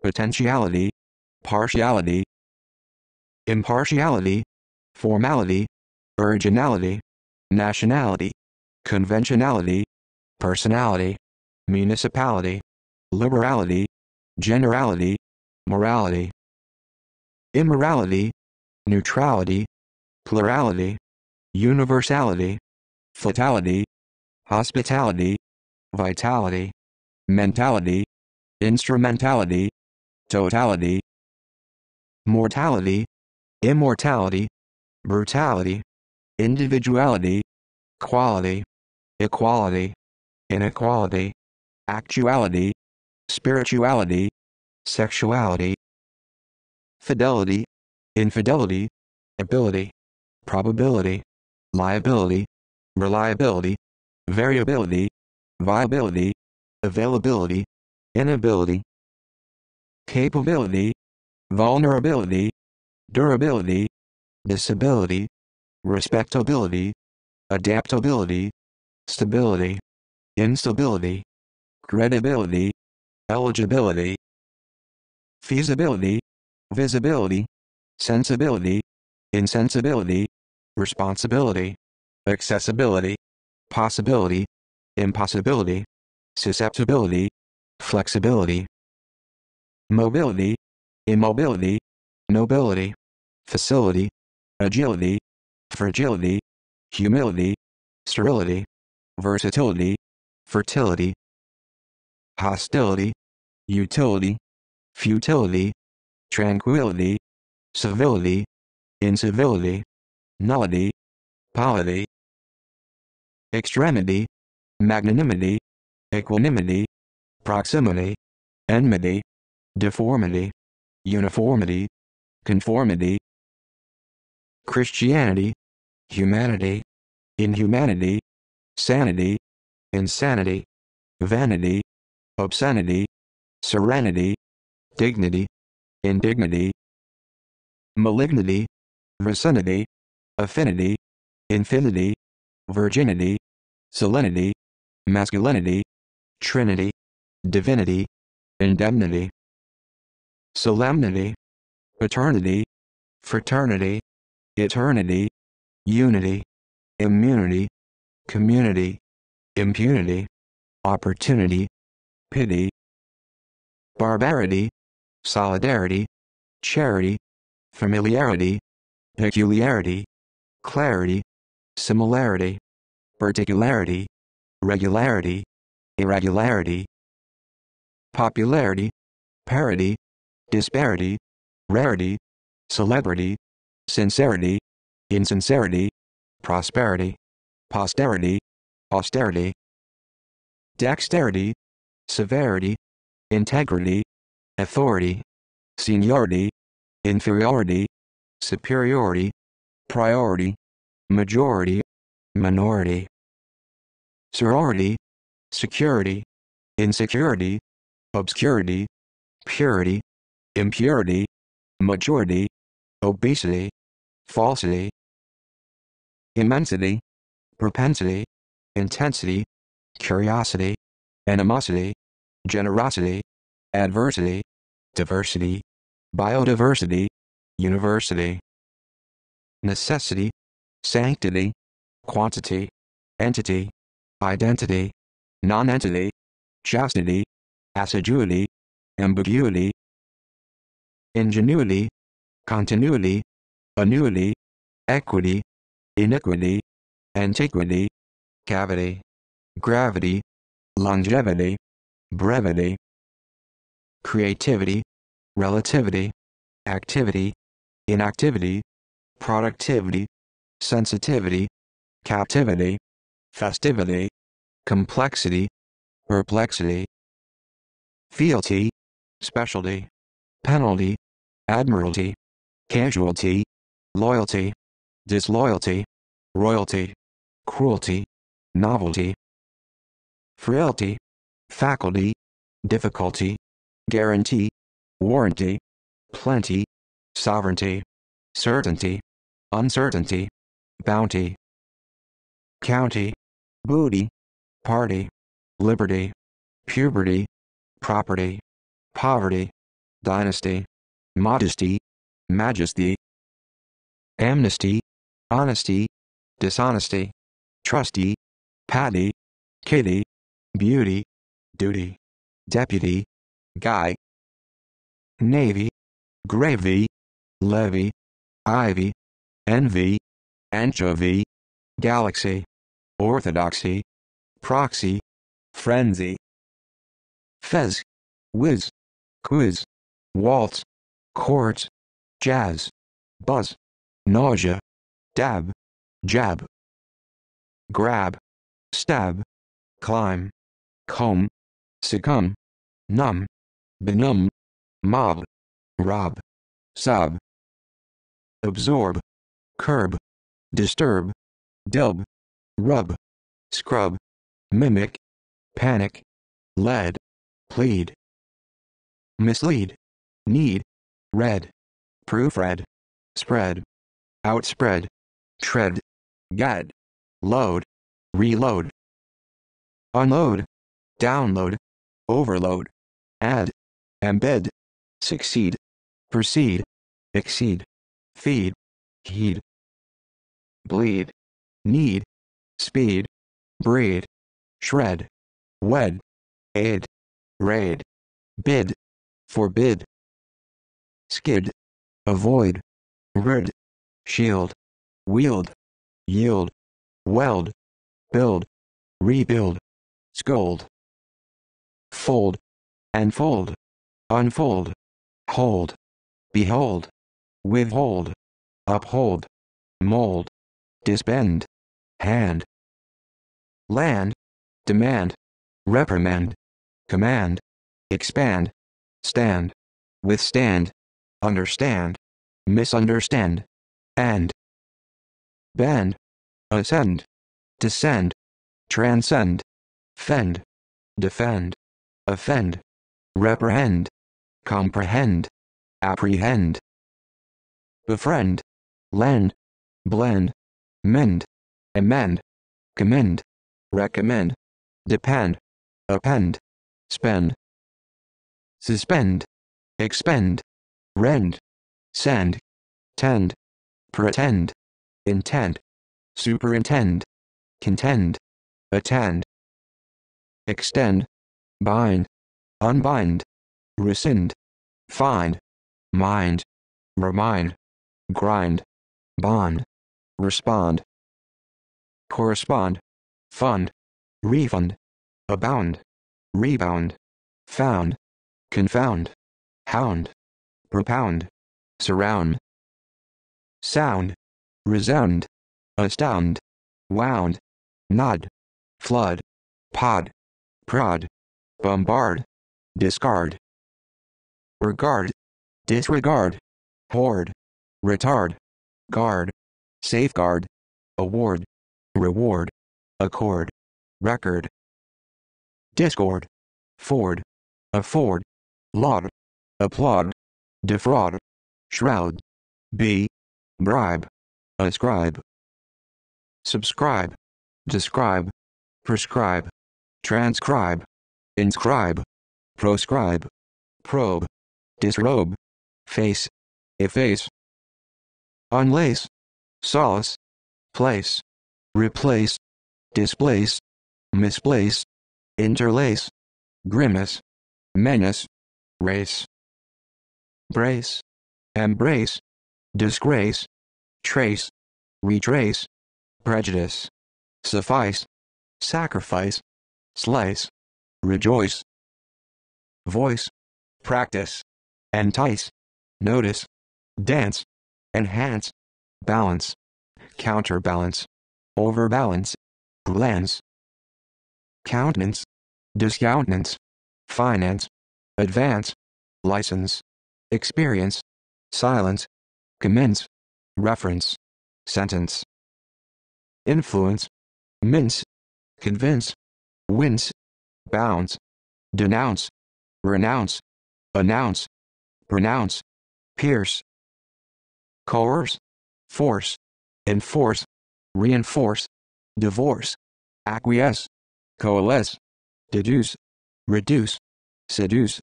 potentiality, partiality, impartiality, formality, originality, nationality, conventionality, personality, municipality, liberality, generality, morality, immorality, neutrality, plurality, universality, fatality, hospitality, vitality, mentality, instrumentality, totality, mortality, immortality, brutality, individuality, quality, equality, inequality, actuality, spirituality, sexuality, fidelity, infidelity, ability, probability, liability, reliability, variability, viability, availability, inability, capability, vulnerability, durability, disability, respectability, adaptability, stability, instability, credibility, eligibility, feasibility, visibility, sensibility, insensibility, responsibility, accessibility, possibility, impossibility, susceptibility, flexibility, mobility, immobility, nobility, facility, agility, fragility, humility, sterility, versatility, fertility, hostility, utility, futility, tranquility, civility, incivility, nullity, polity, extremity, magnanimity, equanimity, proximity, enmity, deformity, uniformity, conformity, Christianity, humanity, inhumanity, sanity, insanity, vanity, obscenity, serenity, dignity, indignity, malignity, vicinity, affinity, infinity, virginity, salinity, masculinity, trinity, divinity, indemnity, solemnity, paternity, fraternity, eternity, unity, immunity, community, impunity, opportunity, pity, barbarity, solidarity, charity, familiarity, peculiarity, clarity, similarity, particularity, regularity, irregularity, popularity, parity, disparity, rarity, celebrity, sincerity, insincerity, prosperity, posterity, austerity, dexterity, severity, integrity, authority, seniority, inferiority, superiority, priority, majority, minority, sorority, security, insecurity, obscurity, purity, impurity, majority, obesity, falsity, immensity, propensity, intensity, curiosity, animosity, generosity, adversity, diversity, biodiversity, university, necessity, sanctity, quantity, entity, identity, non-entity, chastity, assiduity, ambiguity, ingenuity, continuity, annuity, equity, iniquity, antiquity, cavity, gravity, longevity, brevity, creativity, relativity, activity, inactivity, productivity, sensitivity, captivity, festivity, complexity, perplexity, fealty, specialty, penalty, admiralty, casualty, loyalty, disloyalty, royalty, cruelty, novelty, frailty, faculty, difficulty, guarantee, warranty, plenty, sovereignty, certainty, uncertainty, bounty, county, booty, party, liberty, puberty, property, poverty, dynasty, modesty, majesty, amnesty, honesty, dishonesty, trusty, patty, kitty, beauty, duty, deputy, guy, navy, gravy, levy, ivy, envy, anchovy, galaxy, orthodoxy, proxy, frenzy, fez, whiz, quiz, waltz, chords, jazz, buzz, nausea, dab, jab, grab, stab, climb, comb, succumb, numb, benumb, mob, rob, sob, absorb, curb, disturb, dub, rub, scrub, mimic, panic, lead, plead, mislead, need, read, proofread, spread, outspread, tread, guide, load, reload, unload, download, overload, add, embed, succeed, proceed, exceed, feed, heed, bleed, need, speed, breed, shred, wed, aid, raid, bid, forbid, skid, avoid, rid, shield, wield, yield, weld, build, rebuild, scold, fold, enfold, unfold, hold, behold, withhold, uphold, mold, disbend, hand, land, demand, reprimand, command, expand, stand, withstand, understand, misunderstand, and bend, ascend, descend, transcend, fend, defend, offend, reprehend, comprehend, apprehend, befriend, lend, blend, mend, amend, commend, recommend, depend, append, spend, suspend, expend, rend, send, tend, pretend, intend, superintend, contend, attend, extend, bind, unbind, rescind, find, mind, remind, grind, bond, respond, correspond, fund, refund, abound, rebound, found, confound, hound, propound, surround, sound, resound, astound, wound, nod, flood, pod, prod, bombard, discard, regard, disregard, hoard, retard, guard, safeguard, award, reward, accord, record, discord, ford, afford, laud, applaud, defraud, shroud, be, bribe, ascribe, subscribe, describe, prescribe, transcribe, inscribe, proscribe, probe, disrobe, face, efface, unlace, solace, place, replace, displace, misplace, interlace, grimace, menace, race, brace, embrace, disgrace, trace, retrace, prejudice, suffice, sacrifice, slice, rejoice, voice, practice, entice, notice, dance, enhance, balance, counterbalance, overbalance, glance, countenance, discountenance, finance, advance, license, experience, silence, commence, reference, sentence, influence, mince, convince, wince, bounce, denounce, renounce, announce, pronounce, pierce, coerce, force, enforce, reinforce, divorce, acquiesce, coalesce, deduce, reduce, seduce,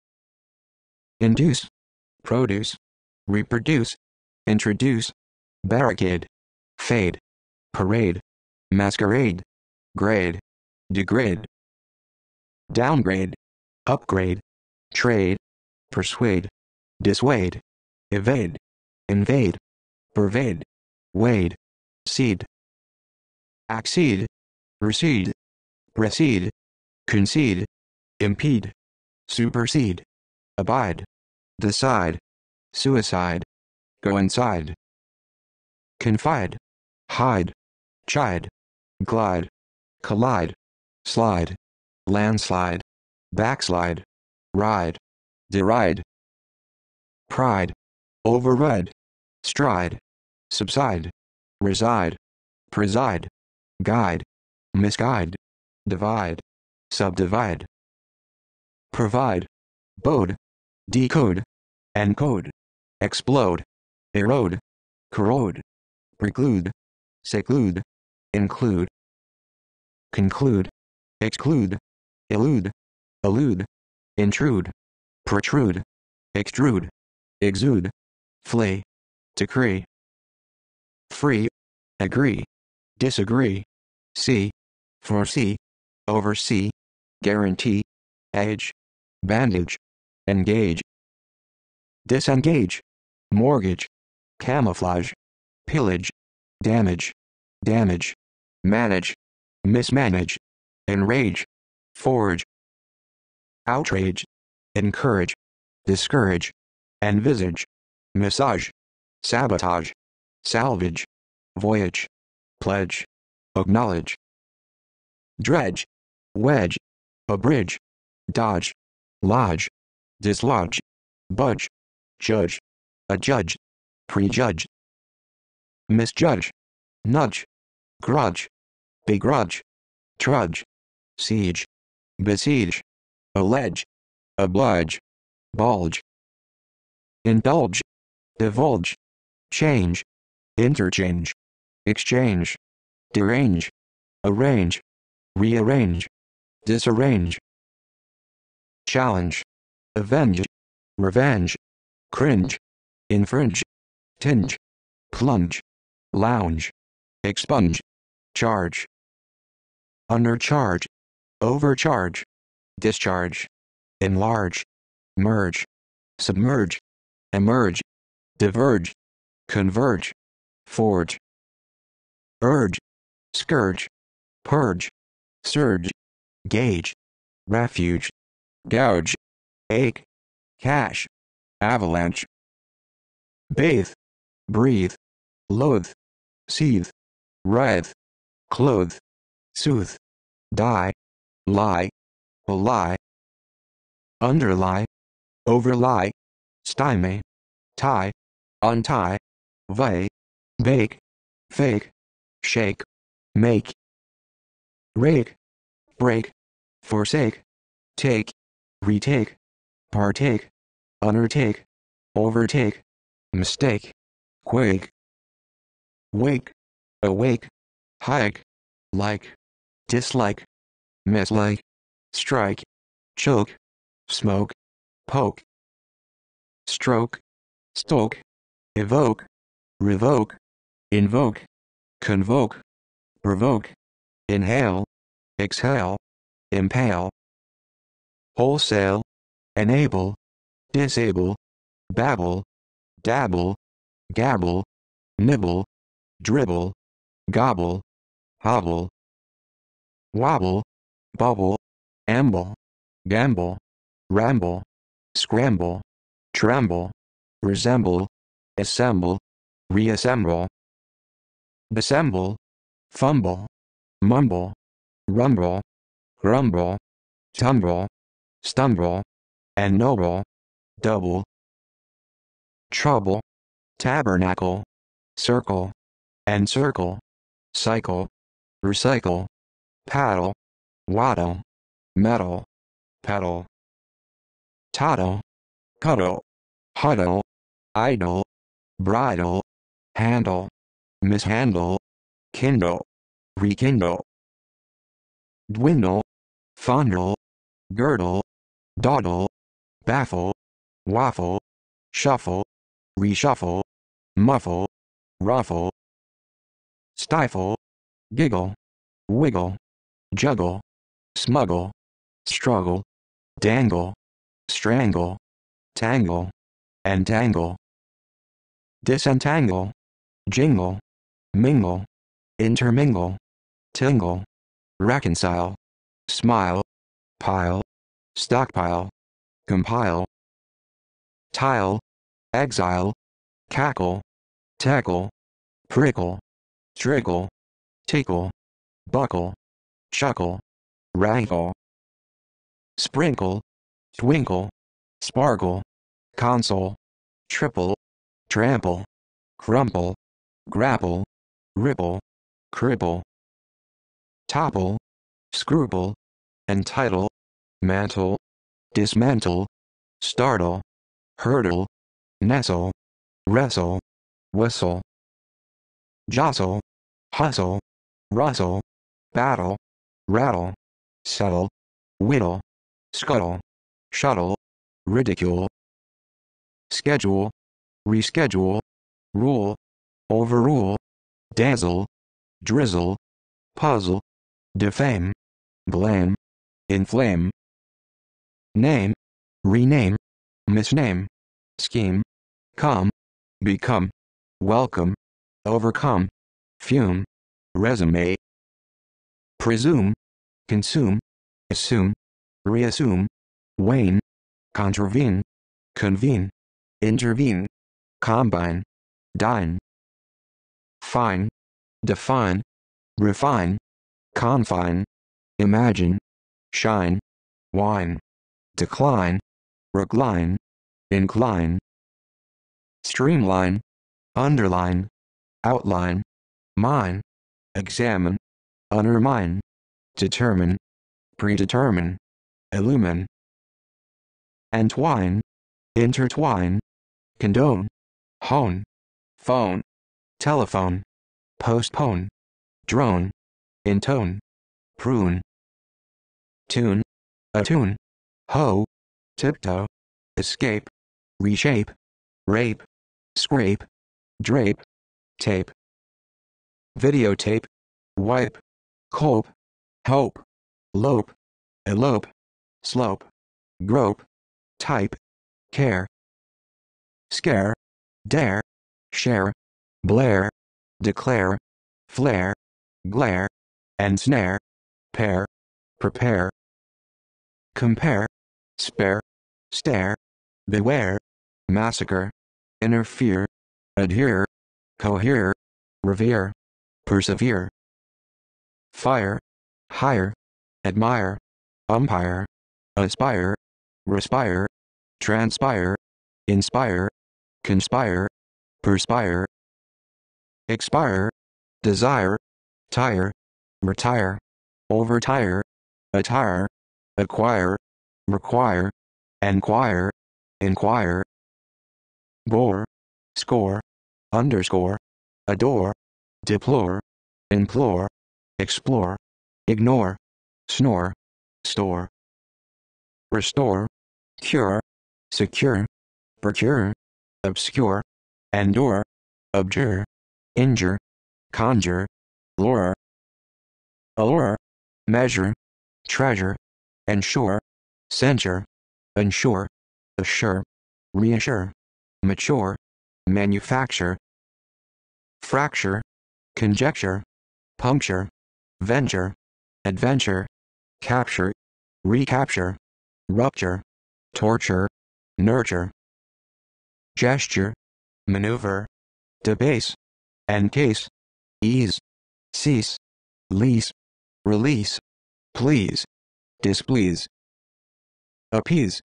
induce, produce, reproduce, introduce, barricade, fade, parade, masquerade, grade, degrade, downgrade, upgrade, trade, persuade, dissuade, evade, invade, pervade, wade, seed, accede, recede, precede, concede, impede, supersede, abide, decide, suicide, go inside, confide, hide, chide, glide, collide, slide, landslide, backslide, ride, deride, pride, override, stride, subside, reside, preside, guide, misguide, divide, subdivide, provide, bode, decode, encode, explode, erode, corrode, preclude, seclude, include, conclude, exclude, elude, elude, intrude, protrude, extrude, exude, flee, decree, free, agree, disagree, see, foresee, oversee, guarantee, edge, bandage, engage, disengage, mortgage, camouflage, pillage, damage, damage, manage, mismanage, enrage, forge, outrage, encourage, discourage, envisage, massage, sabotage, salvage, voyage, pledge, acknowledge, dredge, wedge, abridge, dodge, lodge, dislodge, budge, judge, adjudge, prejudge, misjudge, nudge, grudge, begrudge, trudge, siege, besiege, allege, oblige, bulge, indulge, divulge, change, interchange, exchange, derange, arrange, rearrange, disarrange, challenge, avenge, revenge, cringe, infringe, tinge, plunge, lounge, expunge, charge, undercharge, overcharge, discharge, enlarge, merge, submerge, emerge, diverge, converge, forge, urge, scourge, purge, surge, gauge, refuge, gouge, ache, cache, avalanche, bathe, breathe, loathe, seethe, writhe, clothe, soothe, die, lie, lie, underlie, overlie, stymie, tie, untie, vey, bake, fake, shake, make, rake, break, forsake, take, retake, partake, undertake, overtake, mistake, quake, wake, awake, hike, like, dislike, mislike, strike, choke, smoke, poke, stroke, stoke, evoke, revoke, invoke, convoke, provoke, inhale, exhale, impale, wholesale, enable, disable, babble, dabble, gabble, nibble, dribble, gobble, hobble, wobble, bubble, amble, gamble, ramble, scramble, tremble, resemble, assemble, reassemble, dissemble, fumble, mumble, rumble, grumble, tumble, stumble, and noble, double, trouble, tabernacle, circle, and circle, cycle, recycle, paddle, waddle, metal, peddle, toddle, cuddle, huddle, idle, bridle, handle, mishandle, kindle, rekindle, dwindle, fondle, girdle, dawdle, baffle, waffle, shuffle, reshuffle, muffle, ruffle, stifle, giggle, wiggle, juggle, smuggle, struggle, dangle, strangle, tangle, entangle, disentangle, jingle, mingle, intermingle, tingle, reconcile, smile, pile, stockpile, compile, tile, exile, cackle, tackle, prickle, trickle, tickle, buckle, chuckle, rankle, sprinkle, twinkle, sparkle, console, triple, trample, crumple, grapple, ripple, cripple, topple, scruple, entitle, mantle, dismantle, startle, hurdle, nestle, wrestle, whistle, jostle, hustle, rustle, battle, rattle, settle, whittle, scuttle, shuttle, ridicule, schedule, reschedule, rule, overrule, dazzle, drizzle, puzzle, defame, blame, inflame, name, rename, misname, scheme, come, become, welcome, overcome, fume, resume, presume, consume, assume, reassume, wane, contravene, convene, intervene, combine, dine, fine, define, refine, confine, imagine, shine, wine, decline, recline, incline, streamline, underline, outline, mine, examine, undermine, determine, predetermine, illumine, entwine, intertwine, condone, hone, phone, telephone, postpone, drone, intone, prune, tune, attune, hoe, tiptoe, escape, reshape, rape, scrape, drape, tape, videotape, wipe, cope, hope, lope, elope, slope, grope, type, care, scare, dare, share, blare, declare, flare, glare, ensnare, pare, prepare, compare, spare, stare, beware, massacre, interfere, adhere, cohere, revere, persevere, fire, hire, admire, umpire, aspire, respire, transpire, inspire, conspire, perspire, expire, desire, tire, retire, overtire, attire, acquire, require, enquire, inquire, bore, score, underscore, adore, deplore, implore, explore, ignore, snore, store, restore, cure, secure, procure, obscure, endure, abjure, injure, conjure, lure, allure, measure, treasure, ensure, censure, ensure, assure, reassure, mature, manufacture, fracture, conjecture, puncture, venture, adventure, capture, recapture, rupture, torture, nurture, gesture, maneuver, debase, encase, ease, cease, lease, release, please, displease, appease,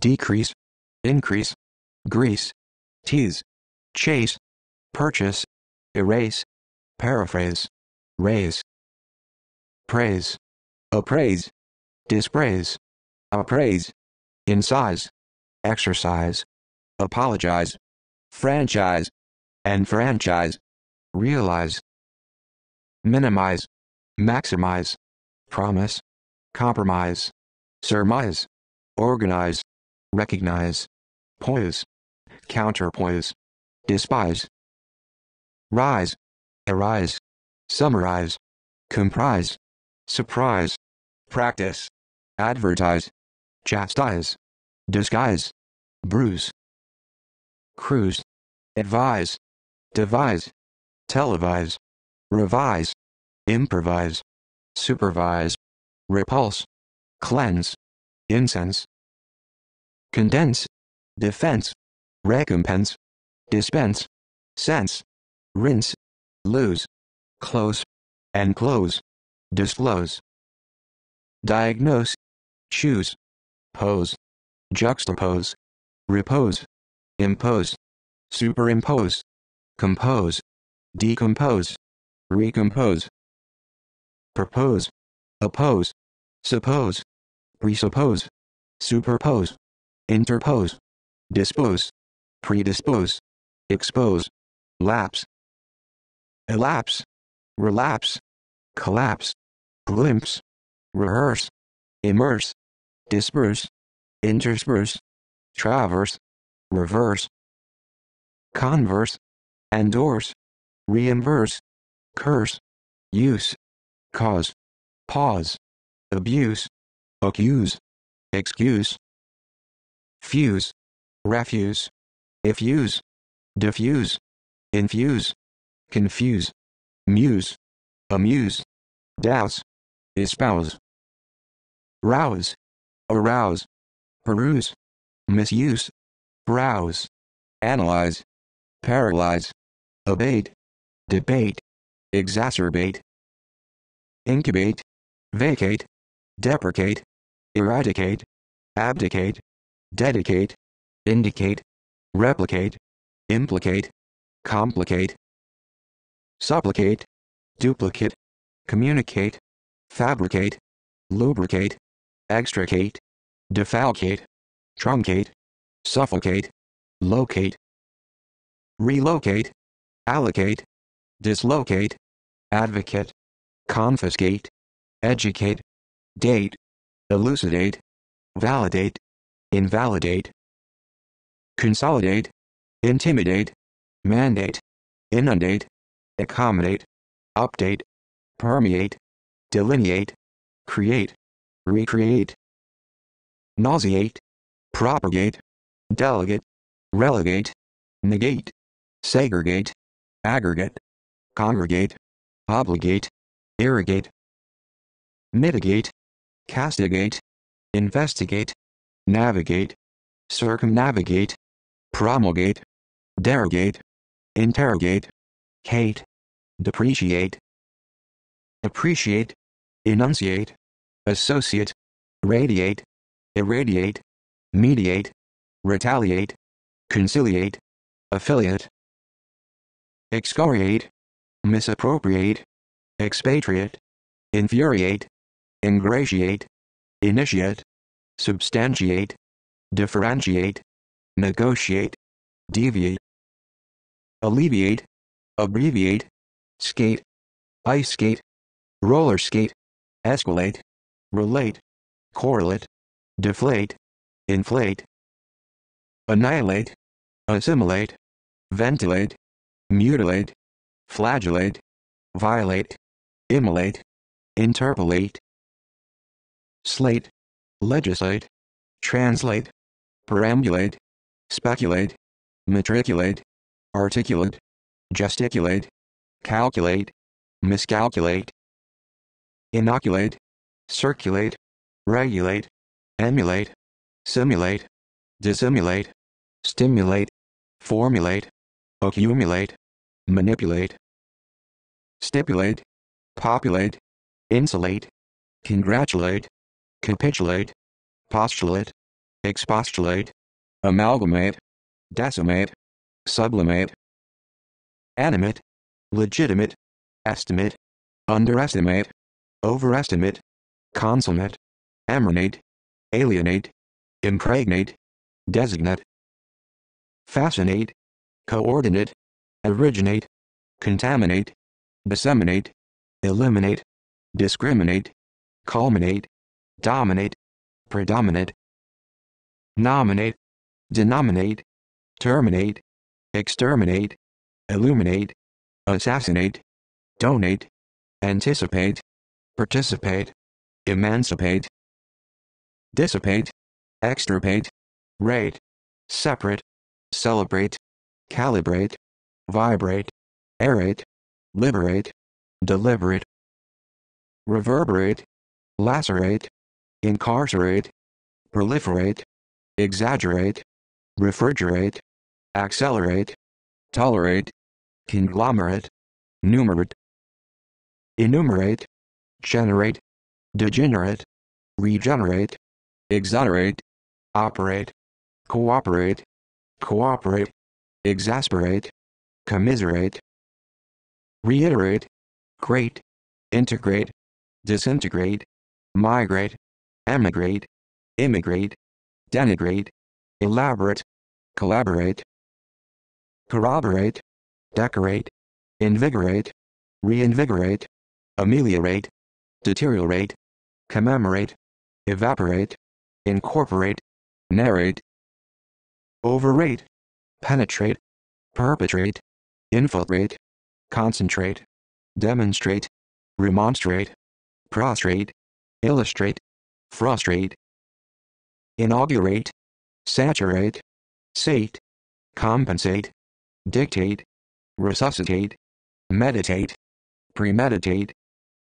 decrease, increase, grease, tease, chase, purchase, erase, paraphrase, raise, praise, appraise, dispraise, appraise, incise, exercise, apologize, franchise, enfranchise, realize, minimize, maximize, promise, compromise, surmise, organize, recognize, poise, counterpoise, despise, rise, arise, summarize, comprise, surprise, practice, advertise, chastise, disguise, bruise, cruise, advise, devise, televise, revise, improvise, supervise, repulse, cleanse, incense, condense, defense, recompense, dispense, sense, rinse, lose, close, enclose, disclose, diagnose, choose, pose, juxtapose, repose, impose, superimpose, compose, decompose, recompose, propose, oppose, suppose, presuppose, superpose, interpose, dispose, predispose, expose, lapse, elapse, relapse, collapse, glimpse, rehearse, immerse, disperse, intersperse, traverse, reverse, converse, endorse, reimburse, curse, use, cause, pause, abuse, accuse, excuse, fuse, refuse, effuse, diffuse, infuse, confuse, muse, amuse, douse, espouse, rouse, arouse, peruse, misuse, browse, analyze, paralyze, abate, debate, exacerbate, incubate, vacate, deprecate, eradicate, abdicate, dedicate, indicate, replicate, implicate, complicate, supplicate, duplicate, communicate, fabricate, lubricate, extricate, defalcate, truncate, suffocate, locate, relocate, allocate, dislocate, advocate, confiscate, educate, date, elucidate, validate, invalidate, consolidate, intimidate, mandate, inundate, accommodate, update, permeate, delineate, create, recreate, nauseate, propagate, delegate, relegate, negate, segregate, aggregate, congregate, obligate, irrigate, mitigate, castigate, investigate, navigate, circumnavigate, promulgate, derogate, interrogate, hate, depreciate, appreciate, enunciate, associate, radiate, irradiate, mediate, retaliate, conciliate, affiliate, excoriate, misappropriate, expatriate, infuriate, ingratiate, initiate, substantiate, differentiate, negotiate, deviate, alleviate, abbreviate, skate, ice skate, roller skate, escalate, relate, correlate, deflate, inflate, annihilate, assimilate, ventilate, mutilate, flagellate, violate, immolate, interpolate, slate, legislate, translate, perambulate, speculate, matriculate, articulate, gesticulate, calculate, miscalculate, inoculate, circulate, regulate, emulate, simulate, dissimulate, stimulate, formulate, accumulate, manipulate, stipulate, populate, insulate, congratulate, capitulate, postulate, expostulate, amalgamate, decimate, sublimate, animate, legitimate, estimate, underestimate, overestimate, consummate, emanate, alienate, impregnate, designate, fascinate, coordinate, originate, contaminate, disseminate, eliminate, discriminate, culminate, dominate, predominate, nominate, denominate, terminate, exterminate, illuminate, assassinate, donate, anticipate, participate, emancipate, dissipate, extirpate, rate, separate, celebrate, calibrate, vibrate, aerate, liberate, deliberate, reverberate, lacerate, incarcerate, proliferate, exaggerate, refrigerate, accelerate, tolerate, conglomerate, numerate, enumerate, generate, degenerate, regenerate, exonerate, operate, cooperate, cooperate, exasperate, commiserate, reiterate, grate, integrate, disintegrate, migrate, emigrate, immigrate, denigrate, elaborate, collaborate, corroborate, decorate, invigorate, reinvigorate, ameliorate, deteriorate, commemorate, evaporate, incorporate, narrate, overrate, penetrate, perpetrate, infiltrate, concentrate, demonstrate, remonstrate, prostrate, illustrate, frustrate, inaugurate, saturate, sate, compensate, dictate, resuscitate, meditate, premeditate,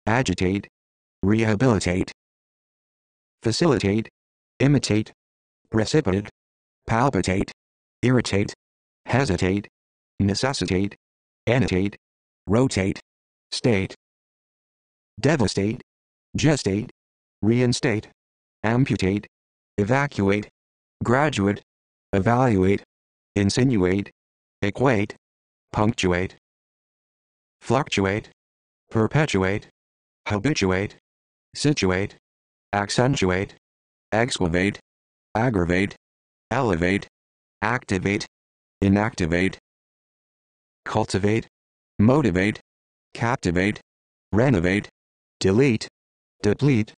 agitate, rehabilitate, facilitate, imitate, precipitate, palpitate, irritate, hesitate, necessitate, annotate, rotate, state, devastate, gestate, reinstate, amputate, evacuate, graduate, evaluate, insinuate, equate, punctuate, fluctuate, perpetuate, habituate, situate, accentuate, excavate, aggravate, elevate, activate, inactivate, cultivate, motivate, captivate, renovate, delete, deplete,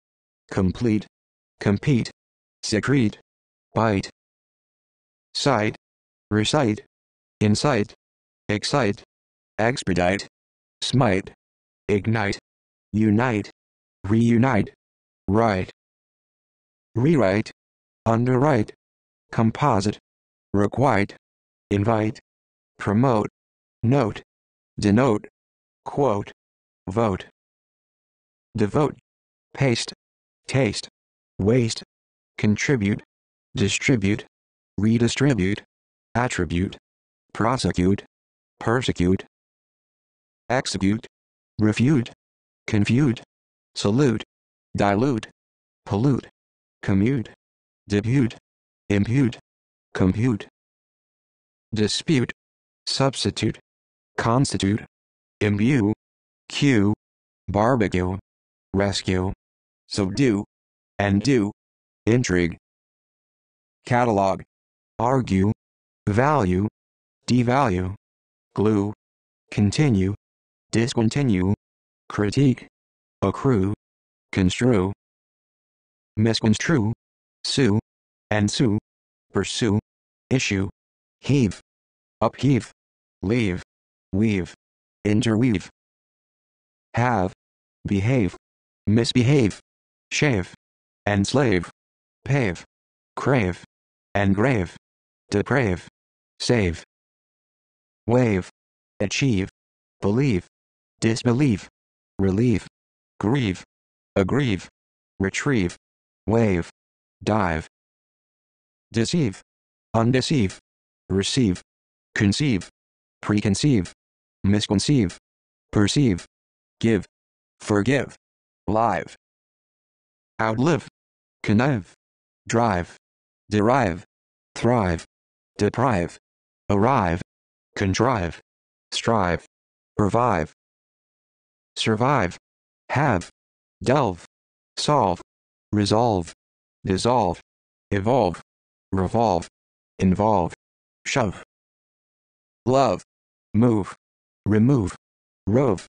complete, compete, secrete, bite, cite, recite, incite, excite, expedite, smite, ignite, unite, reunite, write, rewrite, underwrite, composite, requite, invite, promote, note, denote, quote, vote, devote, paste, taste, waste, contribute, distribute, redistribute, attribute, prosecute, persecute, execute, refute, confute, salute, dilute, pollute, commute, depute, impute, compute, dispute, substitute, constitute, imbue, cue, barbecue, rescue, subdue, and do, intrigue, catalog, argue, value, devalue, glue, continue, discontinue, critique, accrue, construe, misconstrue, sue, ensue, pursue, issue, heave, upheave, leave, weave, interweave, have, behave, misbehave, shave, enslave, pave, crave, engrave, deprave, save, wave, achieve, believe, disbelieve, relieve, grieve, aggrieve, retrieve, waive, dive, deceive, undeceive, receive, conceive, preconceive, misconceive, perceive, give, forgive, live, outlive, connive, drive, derive, thrive, deprive, arrive, contrive, strive, revive, survive, have, delve, solve, resolve, dissolve, evolve, revolve, involve, shove, love, move, remove, rove,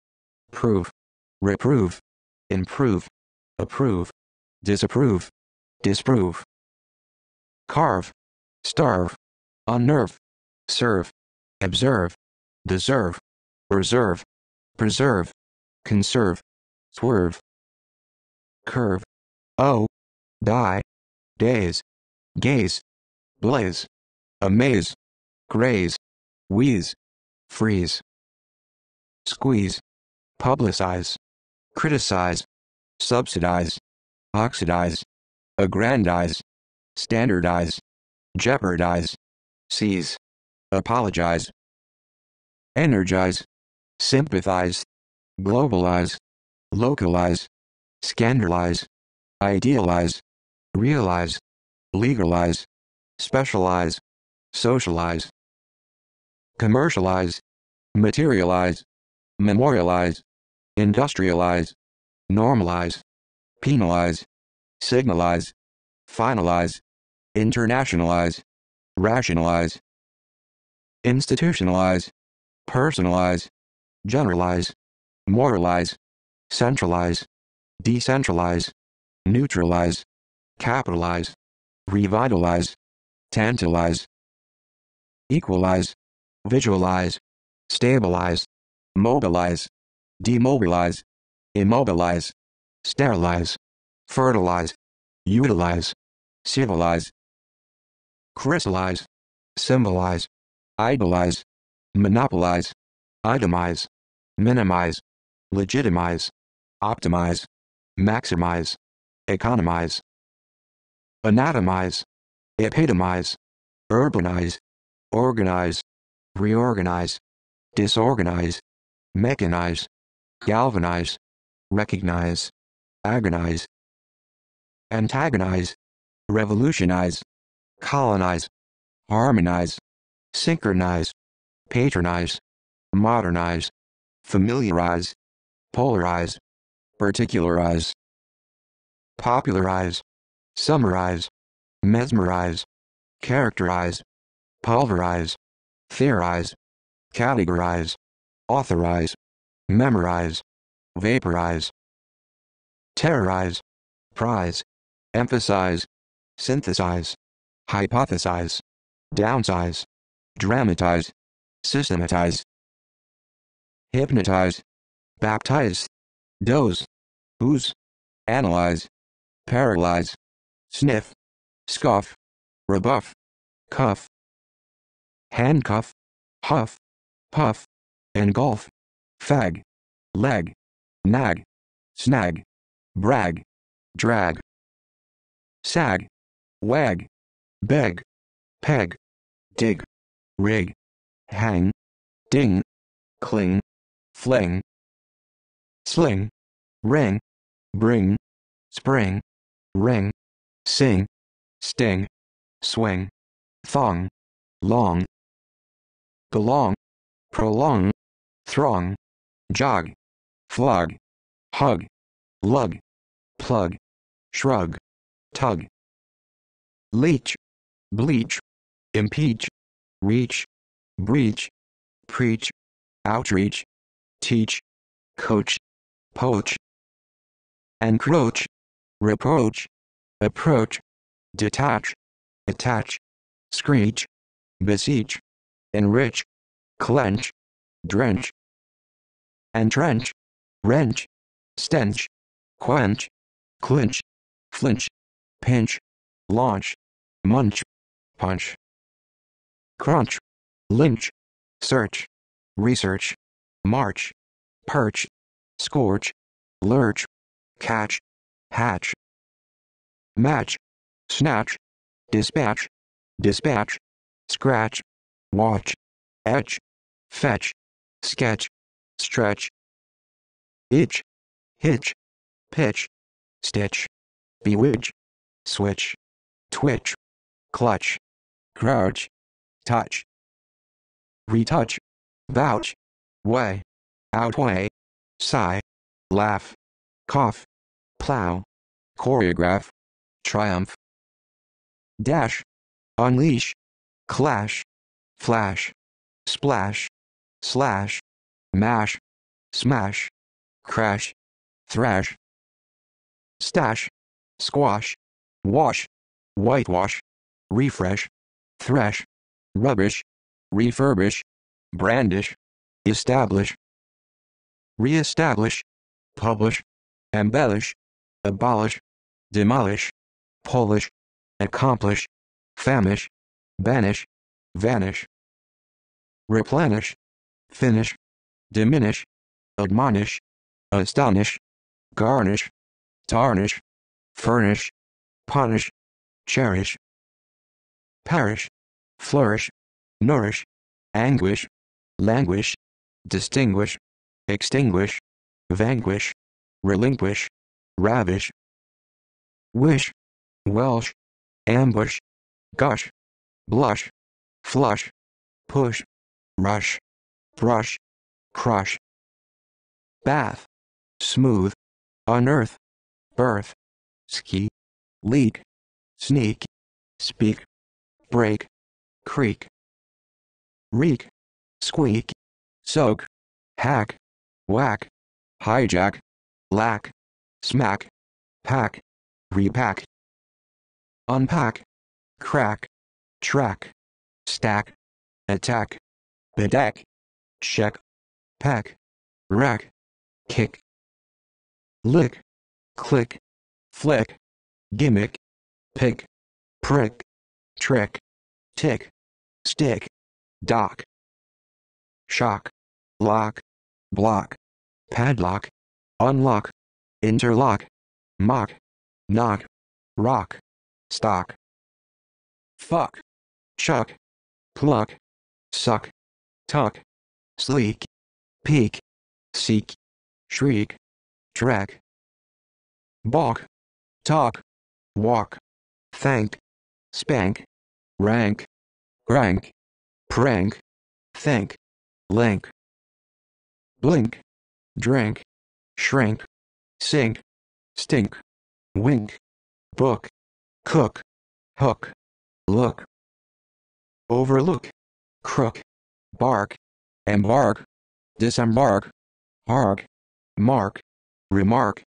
prove, reprove, improve, approve, disapprove, disprove, carve, starve, unnerve, serve, observe, deserve, reserve, preserve, conserve, swerve, curve, oh, dye, daze, gaze, blaze, amaze, graze, wheeze, freeze, squeeze, publicize, criticize, subsidize, oxidize, aggrandize, standardize, jeopardize, seize, apologize, energize, sympathize, globalize, localize, scandalize, idealize, realize, legalize, specialize, socialize, commercialize, materialize, memorialize, industrialize, normalize, penalize, signalize, finalize, internationalize, rationalize, institutionalize, personalize, generalize, moralize, centralize, decentralize, neutralize, capitalize, revitalize, tantalize, equalize, visualize, stabilize, mobilize, demobilize, immobilize, sterilize, fertilize, utilize, civilize, crystallize, symbolize, idolize, monopolize, itemize, minimize, legitimize, optimize, maximize, economize, anatomize, epitomize, urbanize, organize, reorganize, disorganize, mechanize, galvanize, recognize, agonize, antagonize, revolutionize, colonize, harmonize, synchronize, patronize, modernize, familiarize, polarize, particularize, popularize, summarize, mesmerize, characterize, pulverize, theorize, categorize, authorize, memorize, vaporize, terrorize, prize, emphasize, synthesize, hypothesize, downsize, dramatize, systematize, hypnotize, baptize, doze, ooze, analyze, paralyze, sniff, scoff, rebuff, cuff, handcuff, huff, puff, engulf, fag, leg, nag, snag, brag, drag, sag, wag, beg, peg, dig, rig, hang, ding, cling, fling, sling, ring, bring, spring, wring, sing, sting, swing, thong, long, belong, prolong, throng, jog, flog, hug, lug, plug, shrug, tug, leech, bleach, impeach, reach, breach, preach, outreach, teach, coach, poach, encroach, reproach, approach, detach, attach, screech, beseech, enrich, clench, drench, entrench, wrench, stench, quench, clinch, flinch, pinch, launch, munch, punch, crunch, lynch, search, research, march, perch, scorch, lurch, catch, hatch, match, snatch, dispatch, dispatch, scratch, watch, etch, fetch, sketch, stretch, itch, hitch, pitch, stitch, bewitch, switch, twitch, clutch, crouch, touch, retouch, vouch, weigh, outweigh, sigh, laugh, cough, plow, choreograph, triumph, dash, unleash, clash, flash, splash, slash, mash, smash, crash, thrash, stash, squash, wash, whitewash, refresh, thresh, rubbish, refurbish, brandish, establish, re-establish, publish, embellish, abolish, demolish, polish, accomplish, famish, banish, vanish, replenish, finish, diminish, admonish, astonish, garnish, tarnish, furnish, punish, cherish, perish, flourish, nourish, anguish, languish, distinguish, extinguish, vanquish, relinquish, ravish, wish, welsh, ambush, gush, blush, flush, push, rush, brush, crush, bath, smooth, unearth, birth, ski, leak, sneak, speak, break, creak, reek, squeak, soak, hack, whack, hijack, lack, smack, pack, repack, unpack, crack, track, stack, attack, bedeck, check, pack, rack, kick, lick, click, flick, gimmick, pick, prick, trick, tick, stick, dock, shock, lock, block, padlock, unlock, interlock, mock, knock, rock, stock, fuck, chuck, pluck, suck, tuck, sleek, peek, seek, shriek, track, balk, talk, walk, thank, spank, rank, rank, prank, thank, lank, blink, drink, shrink, sink, stink, wink, book, cook, hook, look, overlook, crook, bark, embark, disembark, hark, mark, remark,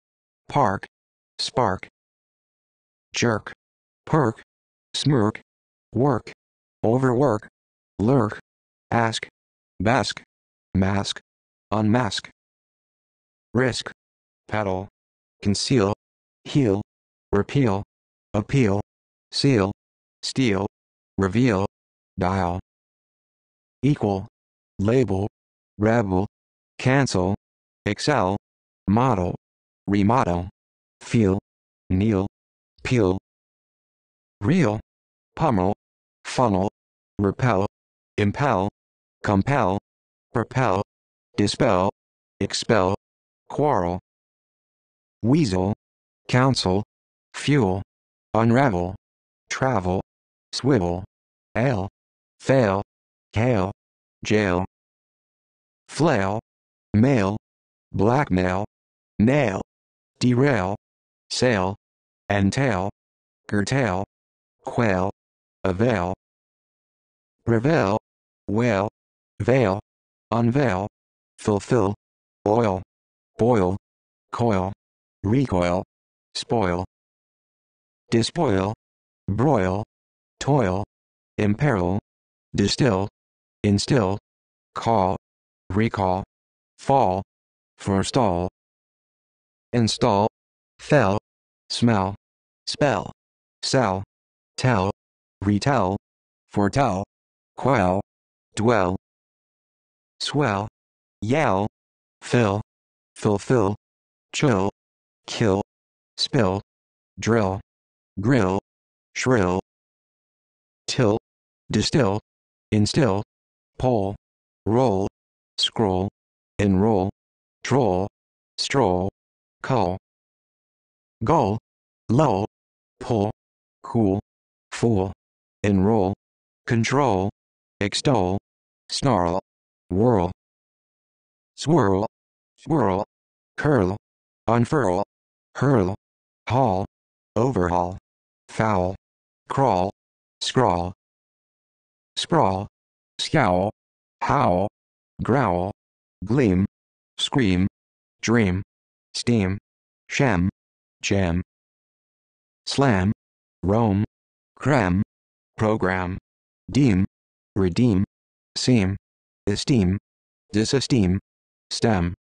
park, spark, jerk, perk, smirk, work, overwork, lurk, ask, bask, mask, unmask, risk, pedal, conceal, heal, repeal, appeal, seal, steal, reveal, dial, equal, label, rebel, cancel, excel, model, remodel, feel, kneel, peel, reel, pummel, funnel, repel, impel, compel, propel, dispel, expel, quarrel, weasel, counsel, fuel, unravel, travel, swivel, ail, fail, hail, jail, flail, mail, blackmail, nail, derail, sail, entail, curtail, quail, avail, prevail, wail, veil, unveil, fulfill, oil, boil, coil, recoil, spoil, despoil, broil, toil, imperil, distill, instill, call, recall, fall, forestall, install, fell, smell, spell, sell, tell, retell, foretell, quell, dwell, swell, yell, fill, fulfill, chill, kill, spill, drill, grill, shrill, till, distill, instill, poll, roll, scroll, enroll, troll, stroll, cull, gull, lull, pull, cool, fool, enroll, control, extol, snarl, whirl, swirl, swirl, curl, unfurl, hurl, haul, overhaul, foul, crawl, scrawl, sprawl, scowl, howl, growl, gleam, scream, dream, steam, sham, jam, slam, roam, cram, program, deem, redeem, seem, esteem, disesteem, stem,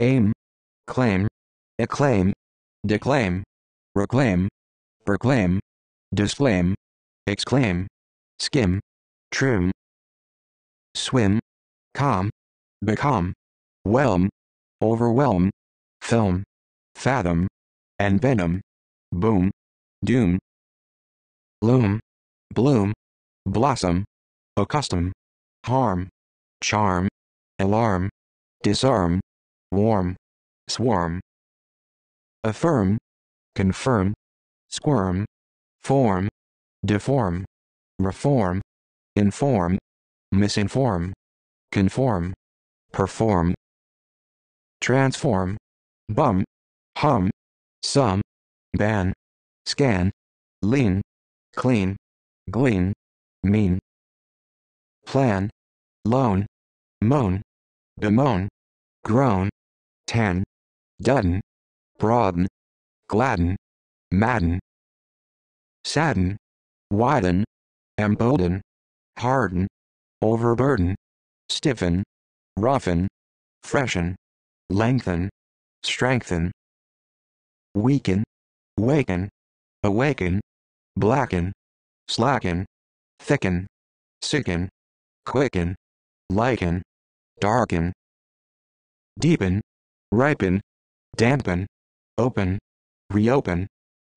aim, claim, acclaim, declaim, reclaim, proclaim, disclaim, exclaim, skim, trim, swim, calm, become, whelm, overwhelm, film, fathom, and venom, boom, doom, loom, bloom, blossom, accustom, harm, charm, alarm, disarm, warm, swarm, affirm, confirm, squirm, form, deform, reform, inform, misinform, conform, perform, transform, bum, hum, sum, ban, scan, lean, clean, glean, mean, plan, loan, moan, bemoan, groan, tan, dudden, broaden, gladden, madden, sadden, widen, embolden, harden, overburden, stiffen, roughen, freshen, lengthen, strengthen, weaken, waken, awaken, blacken, slacken, thicken, sicken, quicken, liken, darken, deepen, ripen, dampen, open, reopen,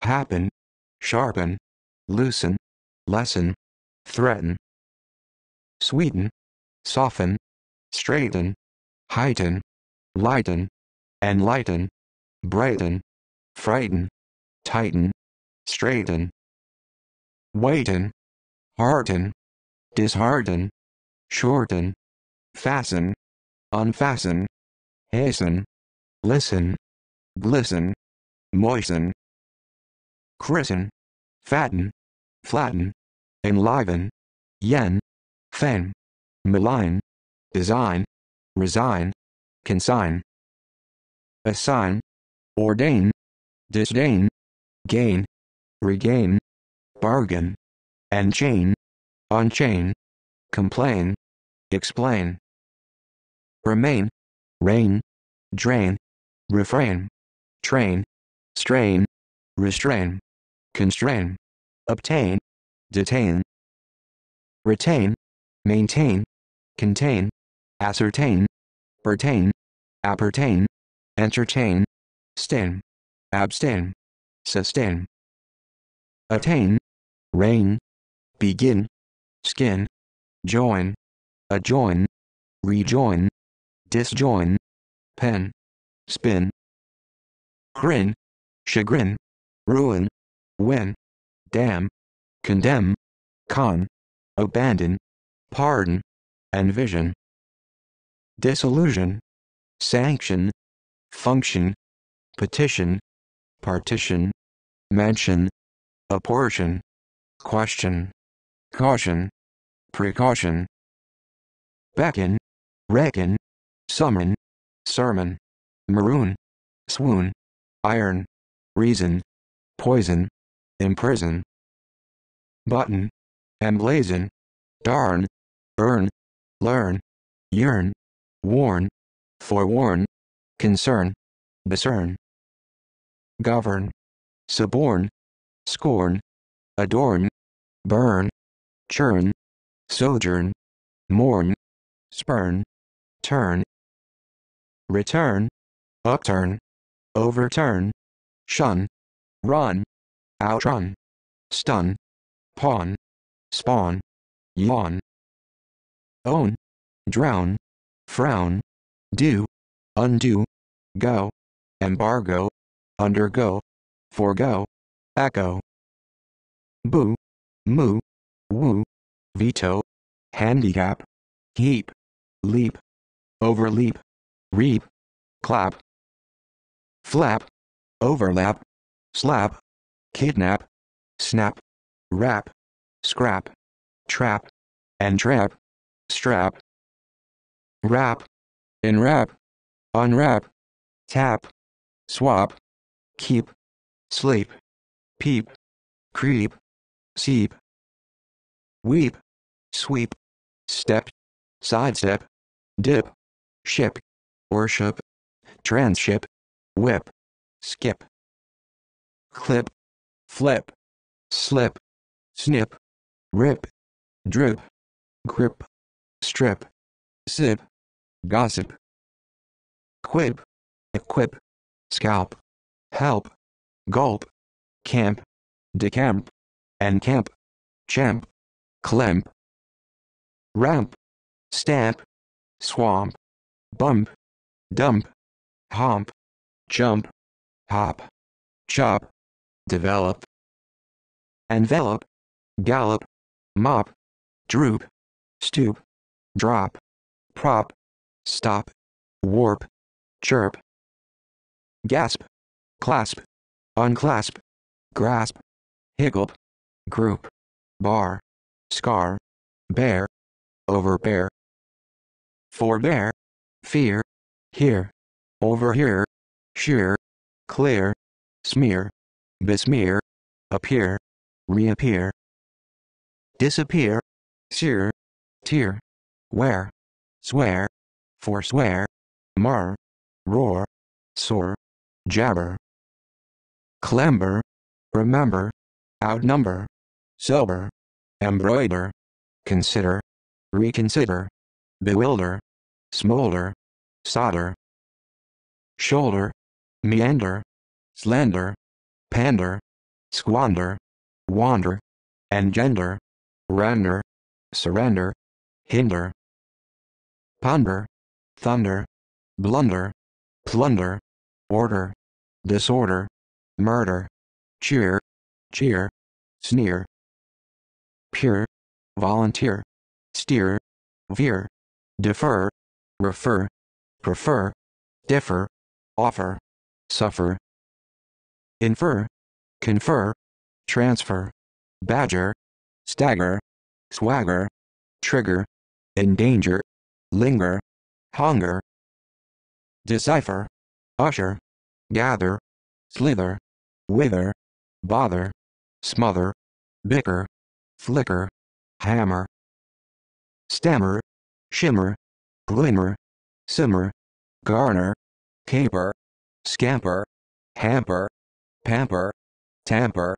happen, sharpen, loosen, lessen, threaten, sweeten, soften, straighten, heighten, lighten, enlighten, brighten, frighten, tighten, straighten, weighten, hearten, dishearten, shorten, fasten, unfasten, hasten, listen, glisten, moisten, christen, fatten, flatten, enliven, yen, fen, malign, design, resign, consign, assign, ordain, disdain, gain, regain, bargain, enchain, unchain, complain, explain, remain, rain, drain, refrain, train, strain, restrain, constrain, obtain, detain, retain, maintain, contain, ascertain, pertain, appertain, entertain, stain, abstain, sustain, attain, reign, begin, skin, join, adjoin, rejoin, disjoin, pen, spin, grin, chagrin, ruin, win, damn, condemn, con, abandon, pardon, and vision. Disillusion, sanction, function, petition, partition, mention, apportion, question, caution, precaution, beckon, reckon, summon, sermon, maroon, swoon, iron, reason, poison, imprison, button, emblazon, darn, earn, learn, yearn, warn, forewarn, concern, discern, govern, suborn, scorn, adorn, burn, churn, sojourn, mourn, spurn, turn, return, upturn, overturn, shun, run, outrun, stun, pawn, spawn, yawn, own, drown, frown, do, undo, go, embargo, undergo, forego, echo, boo, moo, woo, veto, handicap, heap, leap, overleap, reap, clap, flap, overlap, slap, kidnap, snap, rap, scrap, trap, and trap, strap, wrap, enwrap, unwrap, tap, swap, keep, sleep, peep, creep, seep, weep, sweep, step, sidestep, dip, ship, worship, transship, whip, skip, clip, flip, slip, snip, rip, drip, grip, strip, sip, gossip, quip, equip, scalp, help, gulp, camp, decamp, encamp, champ, clamp, ramp, stamp, swamp, bump, dump, hump, jump, hop, chop, develop, envelop, gallop, mop, droop, stoop, drop, prop, stop, warp, chirp, gasp, clasp, unclasp, grasp, hiccup, group, bar, scar, bear, overbear, forbear, fear, hear, over here, shear, clear, smear, besmear, appear, reappear, disappear, sear, tear, wear, swear, forswear, mar, roar, soar, jabber, clamber, remember, outnumber, sober, embroider, consider, reconsider, bewilder, smolder, solder, shoulder, meander, slender, pander, squander, wander, engender, render, surrender, hinder, ponder, thunder, blunder, plunder, order, disorder, murder, cheer, cheer, sneer, pure, volunteer, steer, veer, defer, refer, prefer, differ, offer, suffer, infer, confer, transfer, badger, stagger, swagger, trigger, endanger, linger, hunger, decipher, usher, gather, slither, wither, bother, smother, bicker, flicker, hammer, stammer, shimmer, glimmer, simmer, garner, caper, scamper, hamper, pamper, tamper,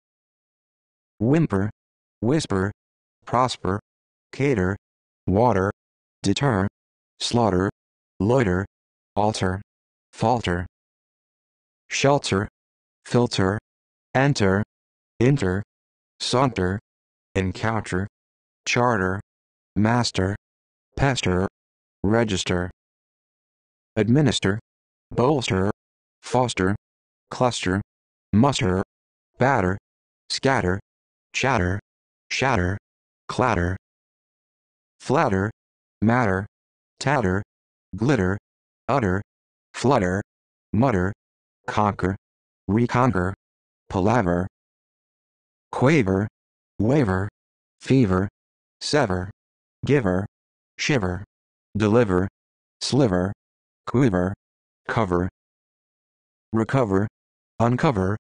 whimper, whisper, prosper, cater, water, deter, slaughter, loiter, alter, falter, shelter, filter, enter, inter, saunter, encounter, charter, master, pester, register, administer, bolster, foster, cluster, muster, batter, scatter, chatter, shatter, clatter, flatter, matter, tatter, glitter, utter, flutter, mutter, conquer, reconquer, palaver, quaver, waver, fever, sever, giver, shiver, deliver, sliver, quiver, cover, recover, uncover,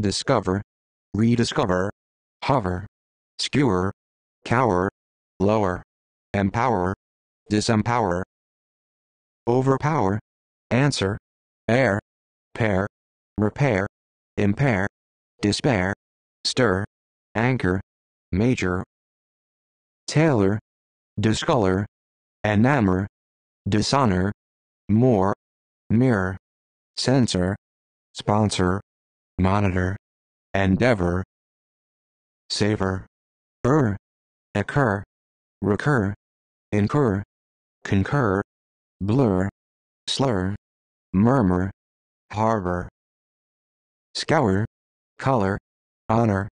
discover, rediscover, hover, skewer, cower, lower, empower, disempower, overpower, answer, air, pair, repair, impair, despair, stir, anchor, major, tailor, discolor, enamor, dishonor, more, mirror, censor, sponsor, monitor, endeavor, savor, er, occur, recur, incur, concur, blur, slur, murmur, harbor, scour, color, honor,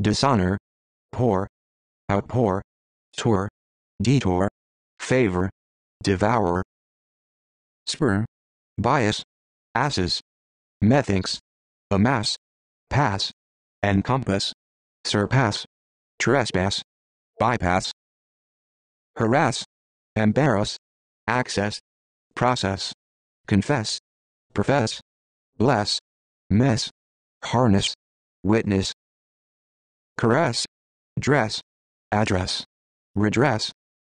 dishonor, pour, outpour, tour, detour, favor, devour, spur, bias, asses, methinks, amass, pass, encompass, surpass, trespass, bypass, harass, embarrass, access, process, confess, profess, bless, mess, harness, witness, caress, dress, address, redress,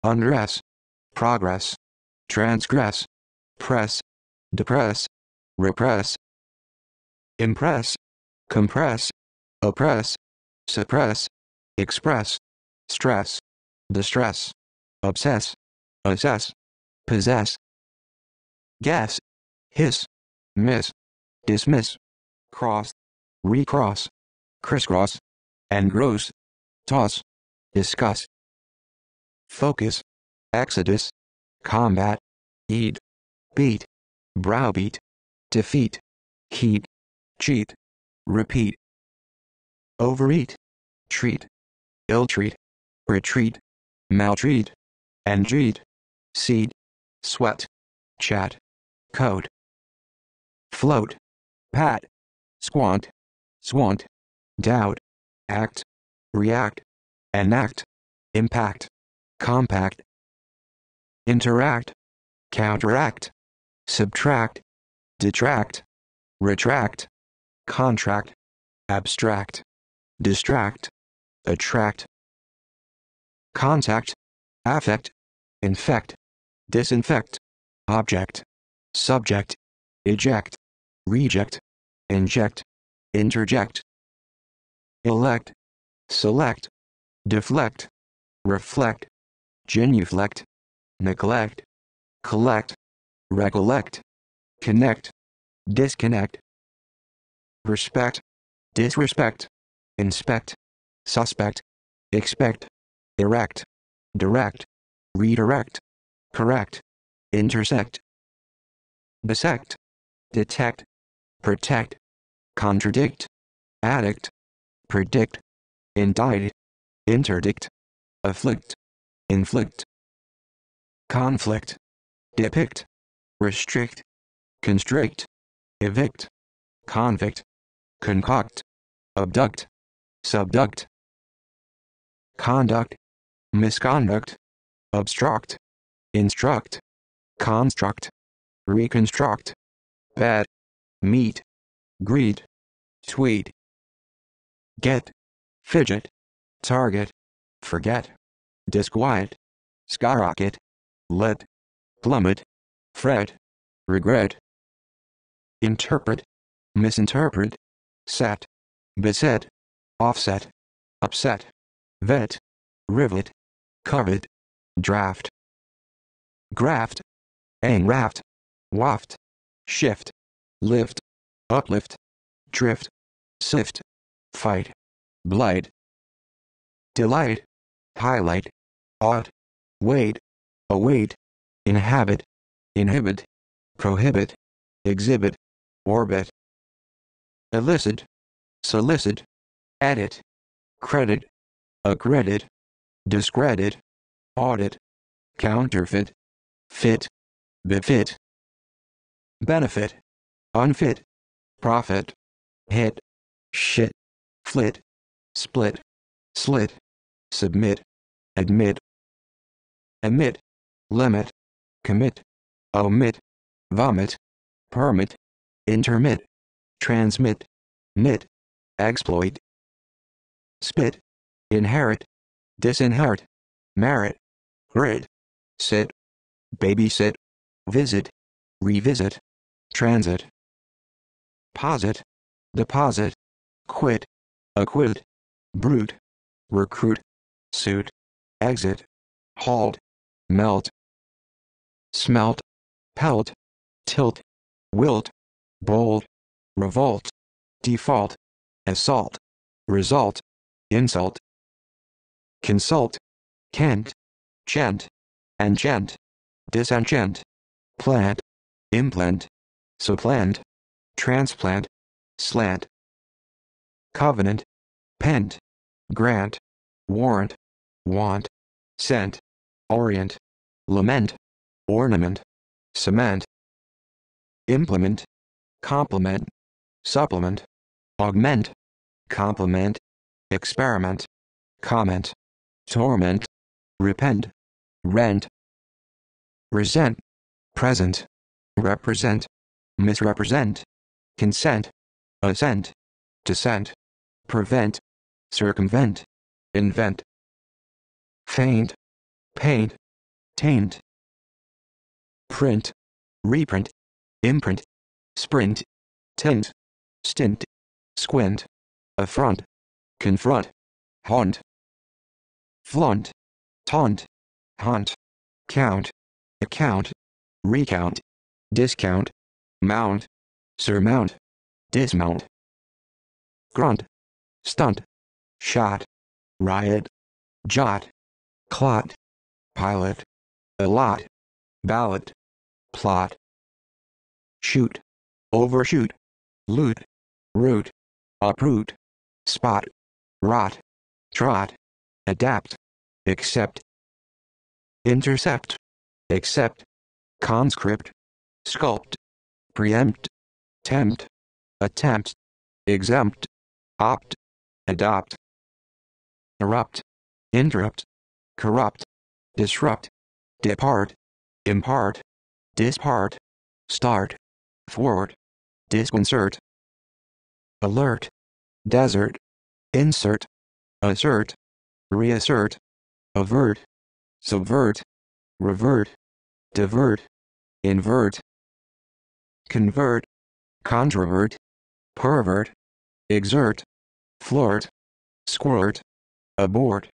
undress, progress, transgress, press, depress, repress, impress, compress, oppress, suppress, express, stress, distress, obsess, assess, possess, guess, hiss, miss, dismiss, cross, recross, crisscross, engross, toss, discuss, focus, exodus, combat, eat, beat, browbeat, defeat, heat, cheat, repeat, overeat, treat, ill-treat, retreat, maltreat, entreat, seed, sweat, chat, code, float, pat, squant, swant, doubt, act, react, enact, impact, compact, interact, counteract, subtract, detract, retract, contract, abstract, distract, attract, contact, affect, infect, disinfect, object, subject, eject, reject, inject, interject, elect, select, deflect, reflect, genuflect, neglect, collect, recollect, connect, disconnect, respect, disrespect, inspect, suspect, expect, erect, direct, redirect, correct, intersect, dissect, detect, protect, contradict, addict, predict, indict, interdict, afflict, inflict, conflict, depict, restrict, constrict, evict, convict, concoct, abduct, subduct, conduct, misconduct, obstruct, instruct, construct, reconstruct, bad, meet, greet, tweet, get, fidget, target, forget, disquiet, skyrocket, let, plummet, fret, regret, interpret, misinterpret, set, beset, offset, upset, vet, rivet, covet, draft, graft, engraft, waft, shift, lift, uplift, drift, sift, fight, blight, delight, highlight, ought, wait, await, inhabit, inhibit, prohibit, exhibit, orbit, illicit, solicit, edit, credit, accredit, discredit, audit, counterfeit, fit, befit, benefit, unfit, profit, hit, shit, flit, split, slit, submit, admit, emit, limit, commit, omit, vomit, permit, intermit, transmit, knit, exploit, spit, inherit, disinherit, merit, grid, sit, babysit, visit, revisit, transit, posit, deposit, quit, acquit, bruit, recruit, suit, exit, halt, melt, smelt, pelt, tilt, wilt, bold, revolt, default, assault, result, insult, consult, kent, chant, enchant, disenchant, plant, implant, supplant, transplant, slant, covenant, pent, grant, warrant, want, scent, orient, lament, ornament, cement, implement, complement, supplement, augment, complement, experiment, comment, torment, repent, rent, resent, present, represent, misrepresent, consent, assent, dissent, prevent, circumvent, invent, faint, paint, taint, print, reprint, imprint, sprint, tint, stint, squint, affront, confront, haunt, flaunt, taunt, haunt, count, account, recount, discount, mount, surmount, dismount, grunt, stunt, shot, riot, jot, clot, pilot, allot, ballot, plot, shoot, overshoot, loot, root, uproot, spot, rot, trot, adapt, accept, intercept, accept, conscript, sculpt, preempt, tempt, attempt, exempt, opt, adopt, erupt, interrupt, corrupt, disrupt, depart, impart, dispart, start, thwart, disconcert, alert, desert, insert, assert, reassert, avert, subvert, revert, divert, invert, convert, controvert, pervert, exert, flirt, squirt, abort,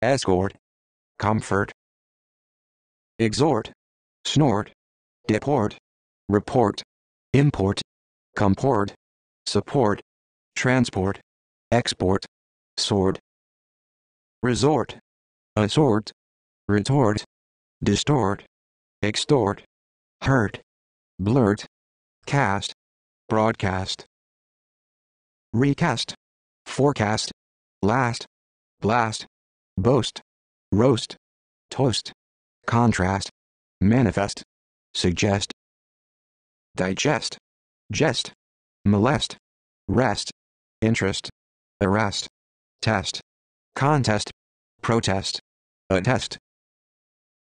escort, comfort, exhort, snort, deport, report, import, comport, support, transport, export, sword, resort, assort, retort, distort, extort, hurt, blurt, cast, broadcast, recast, forecast, last, blast, boast, roast, toast, contrast, manifest, suggest, digest, jest, molest, rest, interest, arrest, test, contest, protest, attest,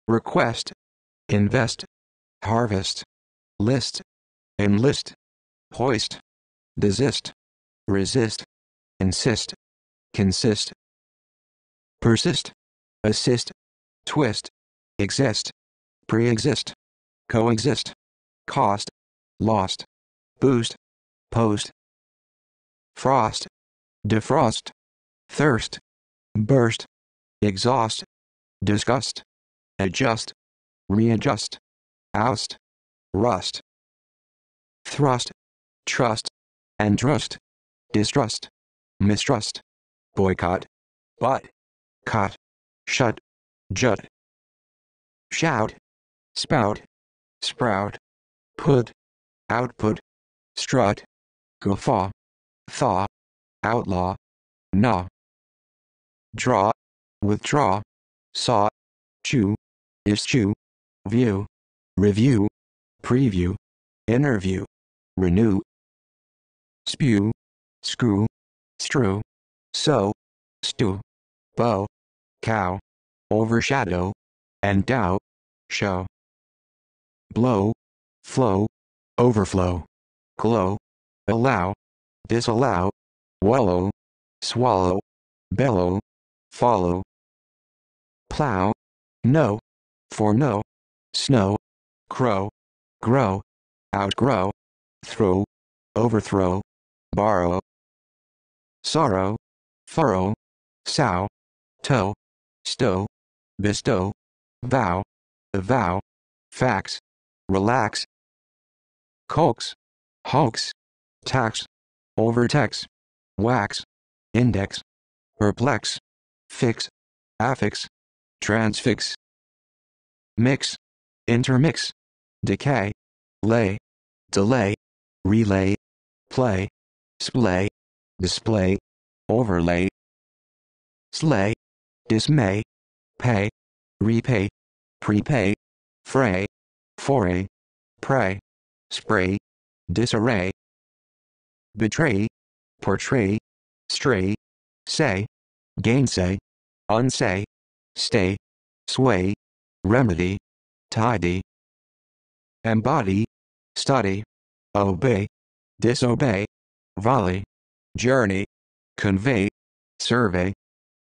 request, invest, harvest, list, enlist, hoist, desist, resist, insist, consist, persist, assist, twist, exist, pre-exist, coexist, cost, lost, boost, post, frost, defrost, thirst, burst, exhaust, disgust, adjust, readjust, oust, rust, thrust, trust, and trust, distrust, mistrust, boycott, butt, cut, shut, jut, shout, spout, sprout, put, output, strut, guffaw, thaw, outlaw, gnaw, draw, withdraw, saw, chew, eschew, view, review, preview, interview, renew, spew, screw, strew, sew, stew, bow, cow, overshadow, endow, show, blow, flow, overflow, glow, allow, disallow, wallow, swallow, bellow, follow, plow, know, for no, snow, crow, grow, outgrow, throw, overthrow, borrow, sorrow, furrow, sow, tow, stow, bestow, vow, avow, fax, relax, coax, hoax, tax, overtax, wax, index, perplex, fix, affix, transfix, mix, intermix, decay, lay, delay, relay, play, splay, display, overlay, slay, dismay, pay, repay, prepay, fray, foray, pray, spray, disarray, betray, portray, stray, say, gainsay, unsay, stay, sway, remedy, tidy, embody, study, obey, disobey, volley, journey, convey, survey,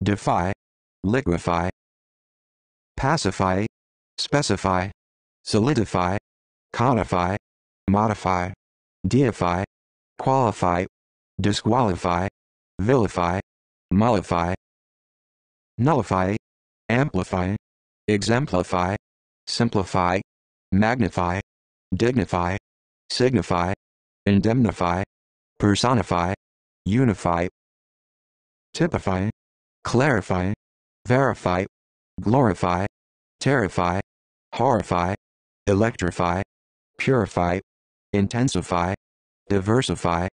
defy, liquefy, pacify, specify, solidify, codify, modify, deify, qualify, disqualify, vilify, mollify, nullify, amplify, exemplify, simplify, magnify, dignify, signify, indemnify, personify, unify, typify, clarify, verify, glorify, terrify, horrify, electrify, purify, intensify, diversify,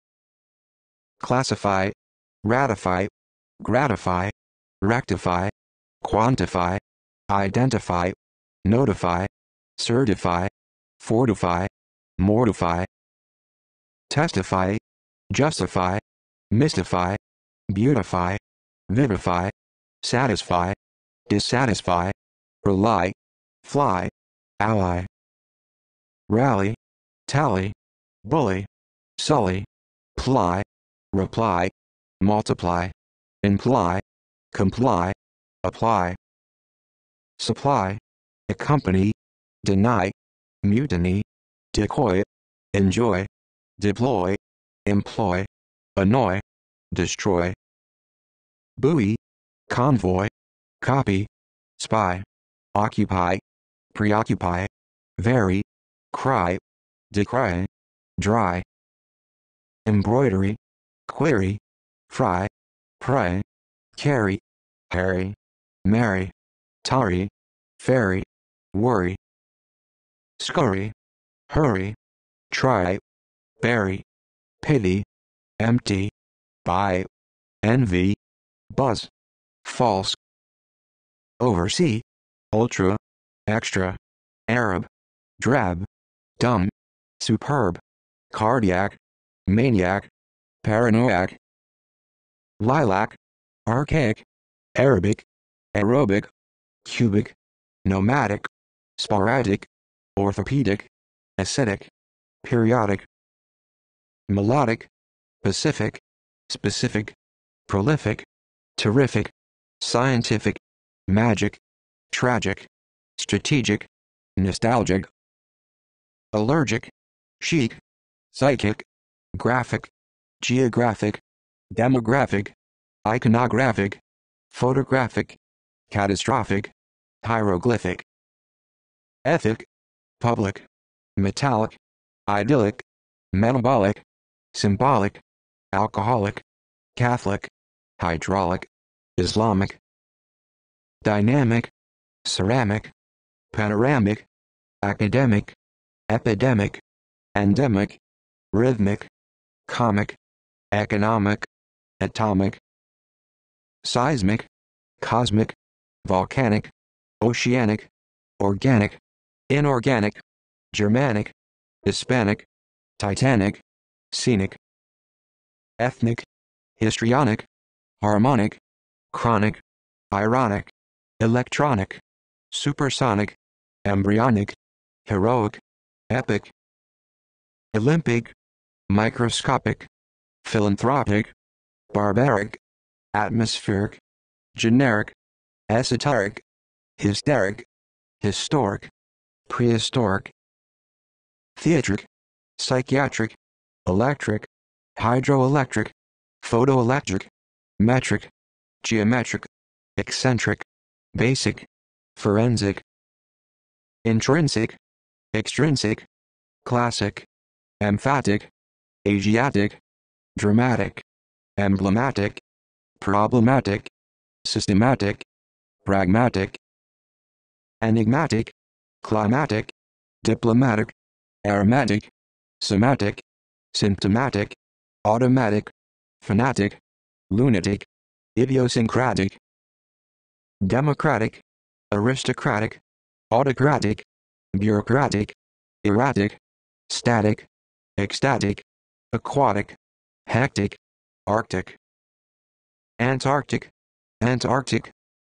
classify, ratify, gratify, rectify, quantify, identify, notify, certify, fortify, mortify, testify, justify, mystify, beautify, vivify, satisfy, dissatisfy, rely, fly, ally, rally, tally, bully, sully, ply, reply, multiply, imply, comply, apply, supply, accompany, deny, mutiny, decoy, enjoy, deploy, employ, annoy, destroy, buoy, convoy, copy, spy, occupy, preoccupy, vary, cry, decry, dry, embroidery, query, fry, pray, carry, harry, marry, tarry, ferry, worry, scurry, hurry, try, bury, pity, empty, buy, envy, buzz, false, oversee, ultra, extra, Arab, drab, dumb, superb, cardiac, maniac, paranoiac, lilac, archaic, Arabic, aerobic, cubic, nomadic, sporadic, orthopedic, ascetic, periodic, melodic, pacific, specific, prolific, terrific, scientific, magic, tragic, strategic, nostalgic, allergic, chic, psychic, graphic, geographic, demographic, iconographic, photographic, catastrophic, hieroglyphic, ethic, public, metallic, idyllic, metabolic, symbolic, alcoholic, Catholic, hydraulic, Islamic, dynamic, ceramic, panoramic, academic, epidemic, endemic, rhythmic, comic, economic, atomic, seismic, cosmic, volcanic, oceanic, organic, inorganic, Germanic, Hispanic, Titanic, scenic, ethnic, histrionic, harmonic, chronic, ironic, electronic, supersonic, embryonic, heroic, epic, Olympic, microscopic, philanthropic, barbaric, atmospheric, generic, esoteric, hysteric, historic, prehistoric, theatric, psychiatric, electric, hydroelectric, photoelectric, metric, geometric, eccentric, basic, forensic, intrinsic, extrinsic, classic, emphatic, Asiatic, dramatic, emblematic, problematic, systematic, pragmatic, enigmatic, climatic, diplomatic, aromatic, somatic, symptomatic, automatic, fanatic, lunatic, idiosyncratic, democratic, aristocratic, autocratic, bureaucratic, erratic, static, ecstatic, aquatic, hectic, arctic, antarctic, antarctic,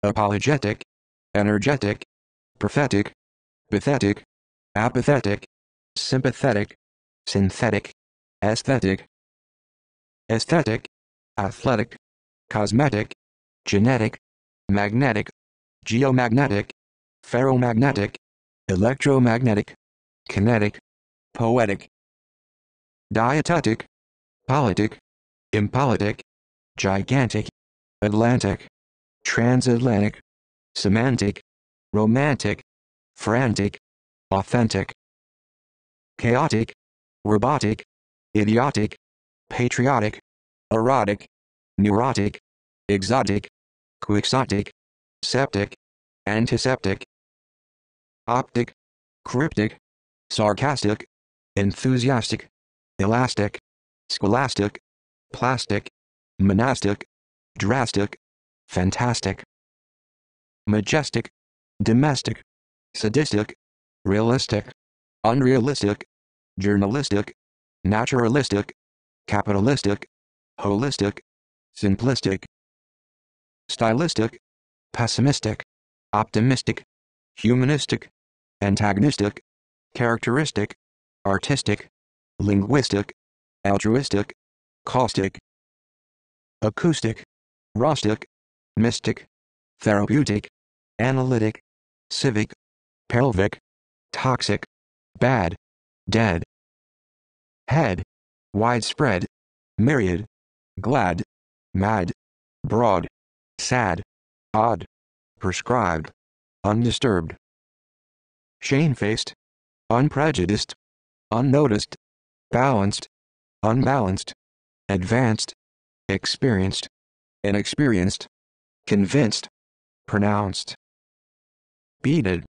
apologetic, energetic, prophetic, pathetic, apathetic, sympathetic, synthetic, aesthetic, aesthetic, athletic, cosmetic, genetic, magnetic, geomagnetic, ferromagnetic, electromagnetic, kinetic, poetic, dietetic, politic, impolitic, gigantic, Atlantic, transatlantic, semantic, romantic, frantic, authentic, chaotic, robotic, idiotic, patriotic, erotic, neurotic, exotic, quixotic, septic, antiseptic, optic, cryptic, sarcastic, enthusiastic, elastic, scholastic, plastic, monastic, drastic, fantastic, majestic, domestic, sadistic, realistic, unrealistic, journalistic, naturalistic, capitalistic, holistic, simplistic, stylistic, pessimistic, optimistic, humanistic, antagonistic, characteristic, artistic, linguistic, altruistic, caustic, acoustic, rustic, mystic, therapeutic, analytic, civic, pelvic, toxic, bad, dead, head, widespread, myriad, glad, mad, broad, sad, odd, prescribed, undisturbed, shamefaced, unprejudiced, unnoticed, balanced, unbalanced, advanced, experienced, inexperienced, convinced, pronounced, beaded,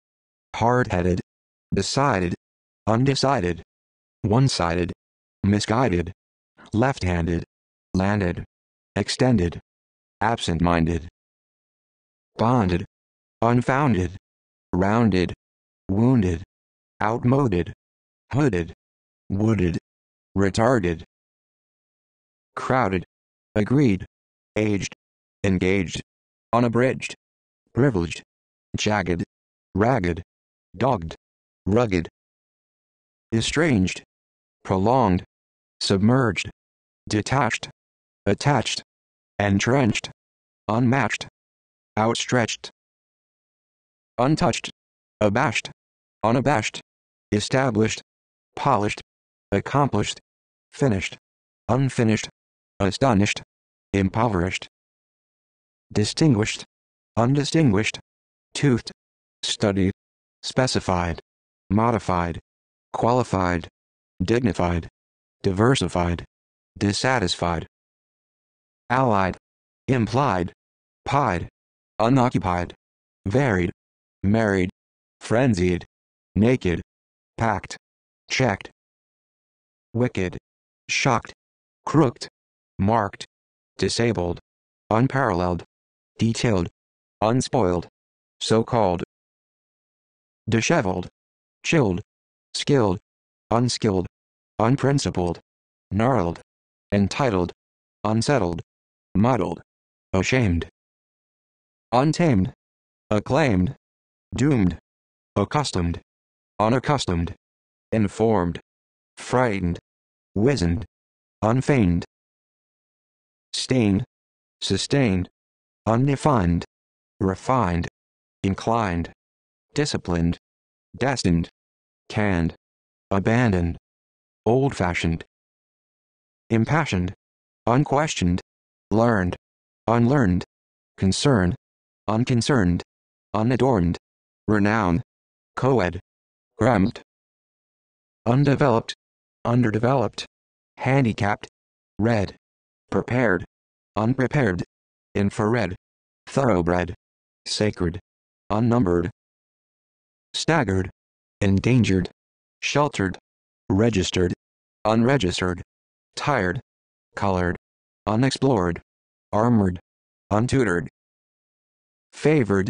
hard-headed, decided, undecided, one-sided, misguided, left-handed, landed, extended, absent-minded, bonded, unfounded, rounded, wounded, outmoded, hooded, wooded, retarded, crowded, agreed, aged, engaged, unabridged, privileged, jagged, ragged, dogged, rugged, estranged, prolonged, submerged, detached, attached, entrenched, unmatched, outstretched, untouched, abashed, unabashed, established, polished, accomplished, finished, unfinished, astonished, impoverished, distinguished, undistinguished, toothed, studied, specified, modified, qualified, dignified, diversified, dissatisfied, allied, implied, pied, unoccupied, varied, married, frenzied, naked, packed, checked, wicked, shocked, crooked, marked, disabled, unparalleled, detailed, unspoiled, so-called, disheveled, chilled, skilled, unskilled, unprincipled, gnarled, entitled, unsettled, muddled, ashamed, untamed, acclaimed, doomed, accustomed, unaccustomed, informed, frightened, wizened, unfeigned, stained, sustained, undefined, refined, inclined, disciplined, destined, canned, abandoned, old-fashioned, impassioned, unquestioned, learned, unlearned, concerned, unconcerned, unadorned, renowned, coed, cramped, undeveloped, underdeveloped, handicapped, red, prepared, unprepared, infrared, thoroughbred, sacred, unnumbered, staggered, endangered, sheltered, registered, unregistered, tired, colored, unexplored, armored, untutored, favored,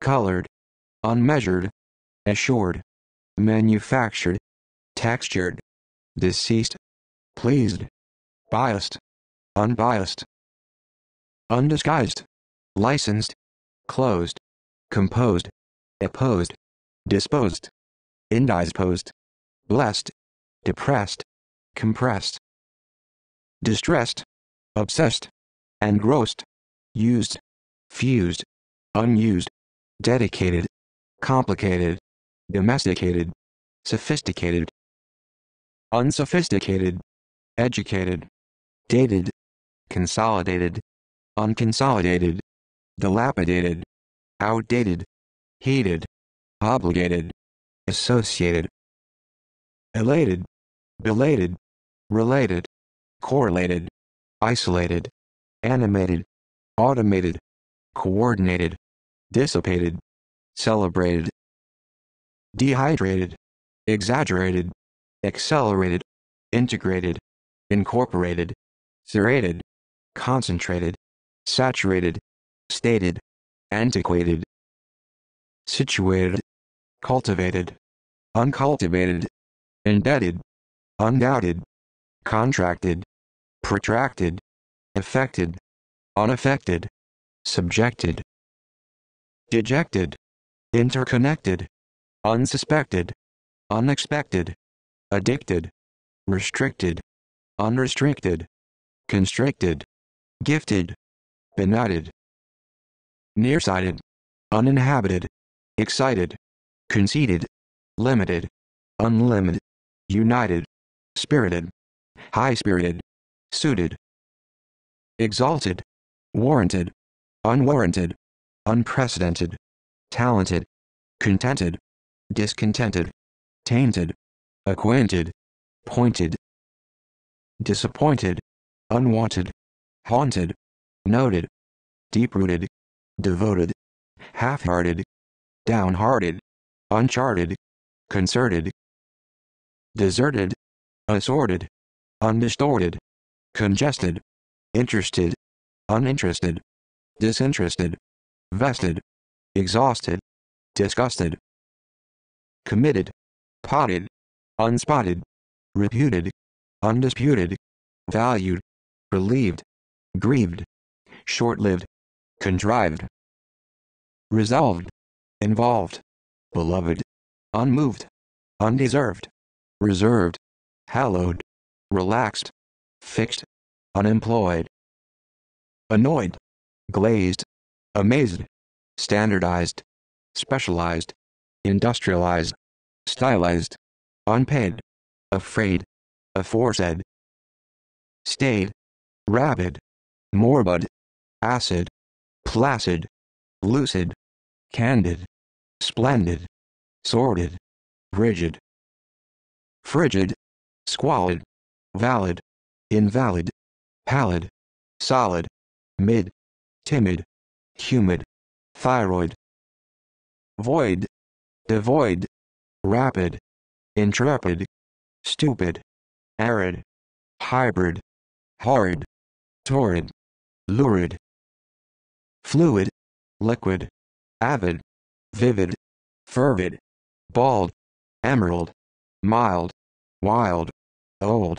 colored, unmeasured, assured, manufactured, textured, deceased, pleased, biased, unbiased, undisguised, licensed, closed, composed, opposed, disposed, indisposed, blessed, depressed, compressed, distressed, obsessed, engrossed, used, fused, unused, dedicated, complicated, domesticated, sophisticated, unsophisticated, educated, dated, consolidated, unconsolidated, dilapidated, outdated, heated, obligated, associated, elated, belated, related, correlated, isolated, animated, automated, coordinated, dissipated, celebrated, dehydrated, exaggerated, accelerated, integrated, incorporated, serrated, concentrated, saturated, stated, antiquated, situated, cultivated, uncultivated, indebted, undoubted, contracted, protracted, affected, unaffected, subjected, dejected, interconnected, unsuspected, unexpected, addicted, restricted, unrestricted, constricted, gifted, benighted, nearsighted, uninhabited, excited, conceited, limited, unlimited, united, spirited, high-spirited, suited, exalted, warranted, unwarranted, unprecedented, talented, contented, discontented, tainted, acquainted, pointed, disappointed, unwanted, haunted, noted, deep-rooted, devoted, half-hearted, downhearted, uncharted, concerted, deserted, assorted, undistorted, congested, interested, uninterested, disinterested, vested, exhausted, disgusted, committed, potted, unspotted, reputed, undisputed, valued, relieved, grieved, short-lived, contrived, resolved, involved, beloved, unmoved, undeserved, reserved, hallowed, relaxed, fixed, unemployed, annoyed, glazed, amazed, standardized, specialized, industrialized, stylized, unpaid, afraid, aforesaid, stayed, rabid, morbid, acid, placid, lucid, candid, splendid, sordid, rigid, frigid, squalid, valid, invalid, pallid, solid, mid, timid, humid, thyroid, void, devoid, rapid, intrepid, stupid, arid, hybrid, horrid, torrid, lurid, fluid, liquid, avid, vivid, fervid, bald, emerald, mild, wild, old,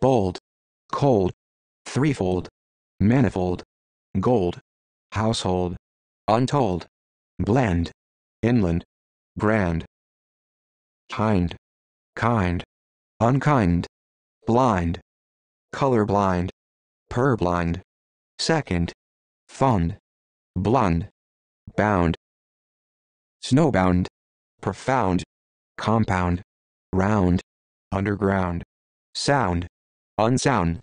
bold, cold, threefold, manifold, gold, household, untold, blend, inland, grand, kind, kind, unkind, blind, colorblind, purblind, second, fund, blonde, bound, snowbound, profound, compound, round, underground, sound, unsound,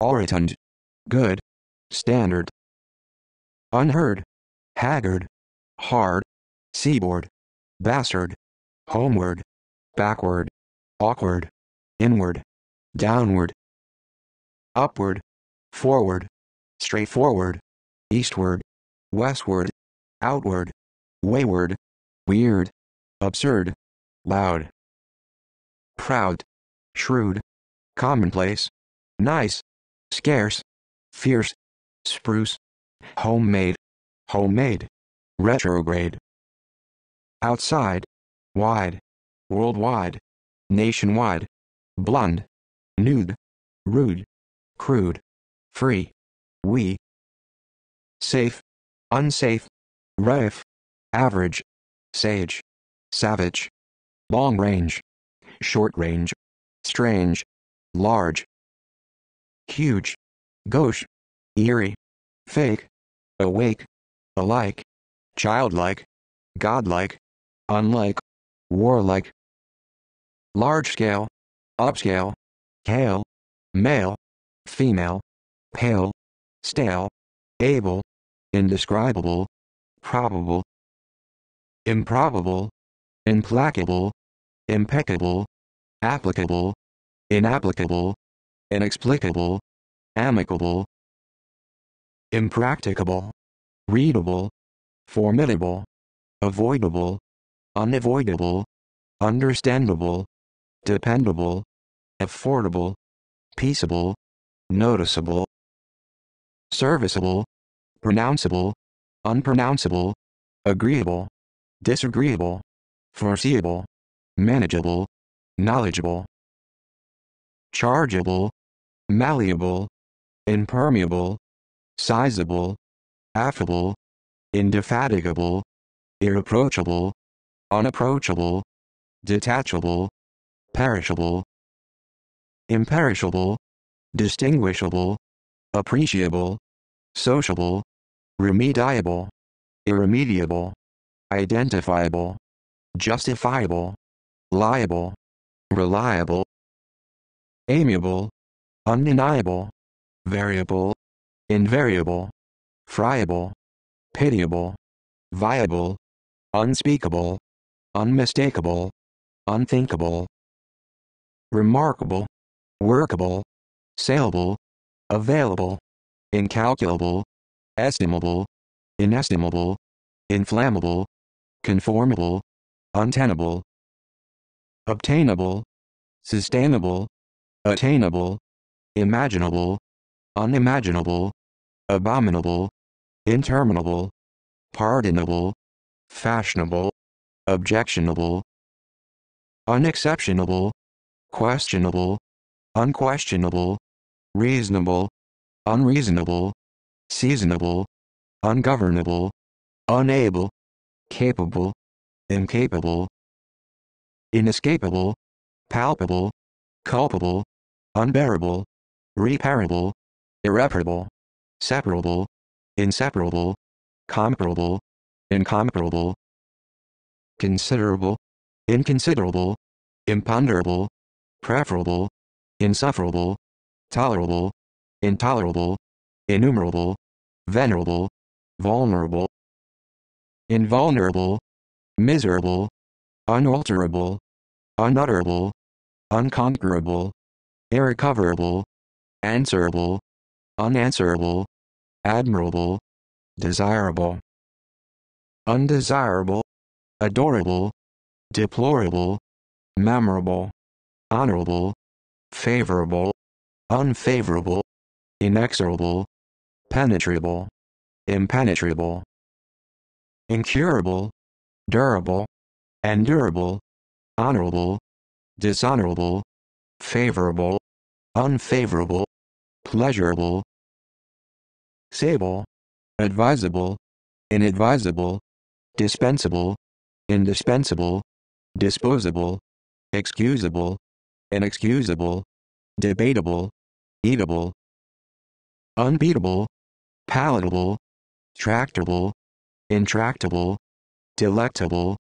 orotund, good, standard, unheard, haggard, hard, seaboard, bastard, homeward, backward, awkward, inward, downward, upward, forward, straightforward, eastward, westward, outward, wayward, weird, absurd, loud, proud, shrewd, commonplace, nice, scarce, fierce, spruce, homemade, homemade, retrograde, outside, wide, worldwide, nationwide, blonde, nude, rude, crude, free, wee, safe, unsafe, rife, average, sage, savage, long range, short range, strange, large, huge, gauche, eerie, fake, awake, alike, childlike, godlike, unlike, warlike, large scale, upscale, hale, male, female, pale, stale, able, indescribable, probable, improbable, implacable, impeccable, applicable, inapplicable, inexplicable, amicable, impracticable, readable, formidable, avoidable, unavoidable, understandable, dependable, affordable, peaceable, noticeable, serviceable, pronounceable, unpronounceable, agreeable, disagreeable, foreseeable, manageable, knowledgeable, chargeable, malleable, impermeable, sizable, affable, indefatigable, irreproachable, unapproachable, detachable, perishable, imperishable, distinguishable, appreciable, sociable, remediable, irremediable, identifiable, justifiable, liable, reliable, amiable, undeniable, variable, invariable, friable, pitiable, viable, unspeakable, unmistakable, unthinkable, remarkable, workable, saleable, available, incalculable, estimable, inestimable, inflammable, conformable, untenable, obtainable, sustainable, attainable, imaginable, unimaginable, abominable, interminable, pardonable, fashionable, objectionable, unexceptionable, questionable, unquestionable, reasonable, unreasonable, seasonable, ungovernable, unable, capable, incapable, inescapable, palpable, culpable, unbearable, reparable, irreparable, separable, inseparable, comparable, incomparable, considerable, inconsiderable, imponderable, preferable, insufferable, tolerable, intolerable, innumerable, venerable, vulnerable, invulnerable, miserable, unalterable, unutterable, unconquerable, irrecoverable, answerable, unanswerable, admirable, desirable, undesirable, adorable, deplorable, memorable, honorable, favorable, unfavorable, inexorable, penetrable, impenetrable, incurable, durable, endurable, honorable, dishonorable, favorable, unfavorable, pleasurable, sable, advisable, inadvisable, dispensable, indispensable, disposable, excusable, inexcusable, debatable, eatable, unbeatable, palatable, tractable, intractable, delectable,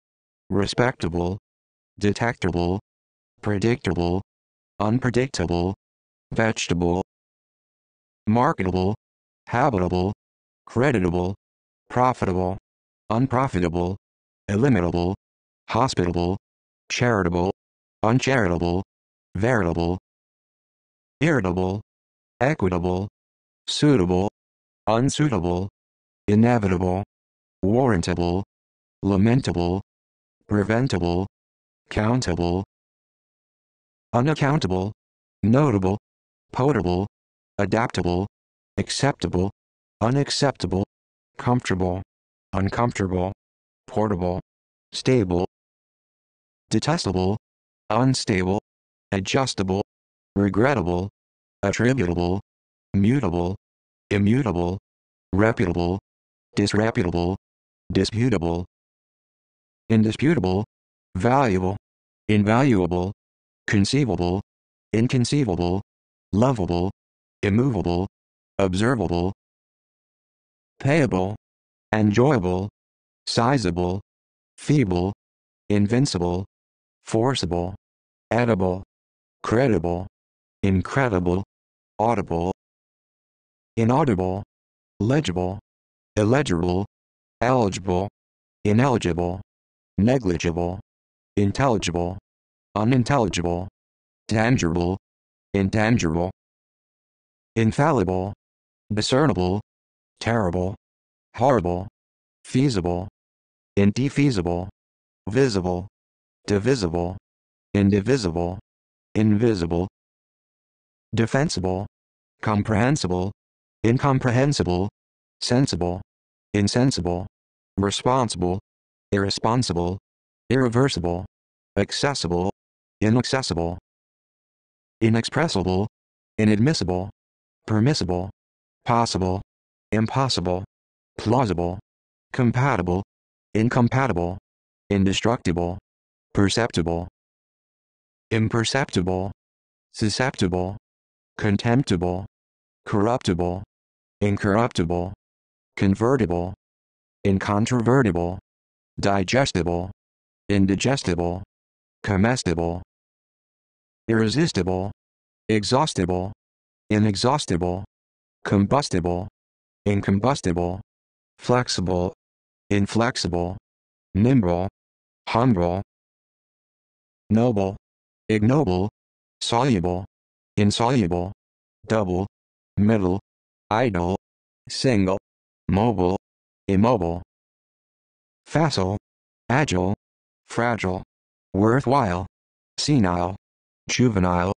respectable, detectable, predictable, unpredictable, vegetable, marketable, habitable, creditable, profitable, unprofitable, illimitable, hospitable, charitable, uncharitable, veritable, irritable, equitable, suitable, unsuitable, inevitable, warrantable, lamentable, preventable, countable, unaccountable, notable, potable, adaptable, acceptable, unacceptable, comfortable, uncomfortable, portable, stable, detestable, unstable, adjustable, regrettable, attributable, mutable, immutable, reputable, disreputable, disputable, indisputable, valuable, invaluable, conceivable, inconceivable, lovable, immovable, observable, payable, enjoyable, sizable, feeble, invincible, forcible, edible, credible, incredible, audible, inaudible, legible, illegible, eligible, ineligible, negligible, intelligible, unintelligible, tangible, intangible, infallible, discernible, terrible, horrible, feasible, indefeasible, visible, divisible, indivisible, invisible, defensible, comprehensible, incomprehensible, sensible, insensible, responsible, irresponsible, irreversible, accessible, inaccessible, inexpressible, inadmissible, permissible, possible, impossible, plausible, compatible, incompatible, indestructible, perceptible, imperceptible, susceptible, contemptible, corruptible, incorruptible, convertible, incontrovertible, digestible, indigestible, comestible, irresistible, exhaustible, inexhaustible, combustible, incombustible, flexible, inflexible, nimble, humble, noble, ignoble, soluble, insoluble, double, middle, idle, single, mobile, immobile, facile, agile, fragile, worthwhile, senile, juvenile,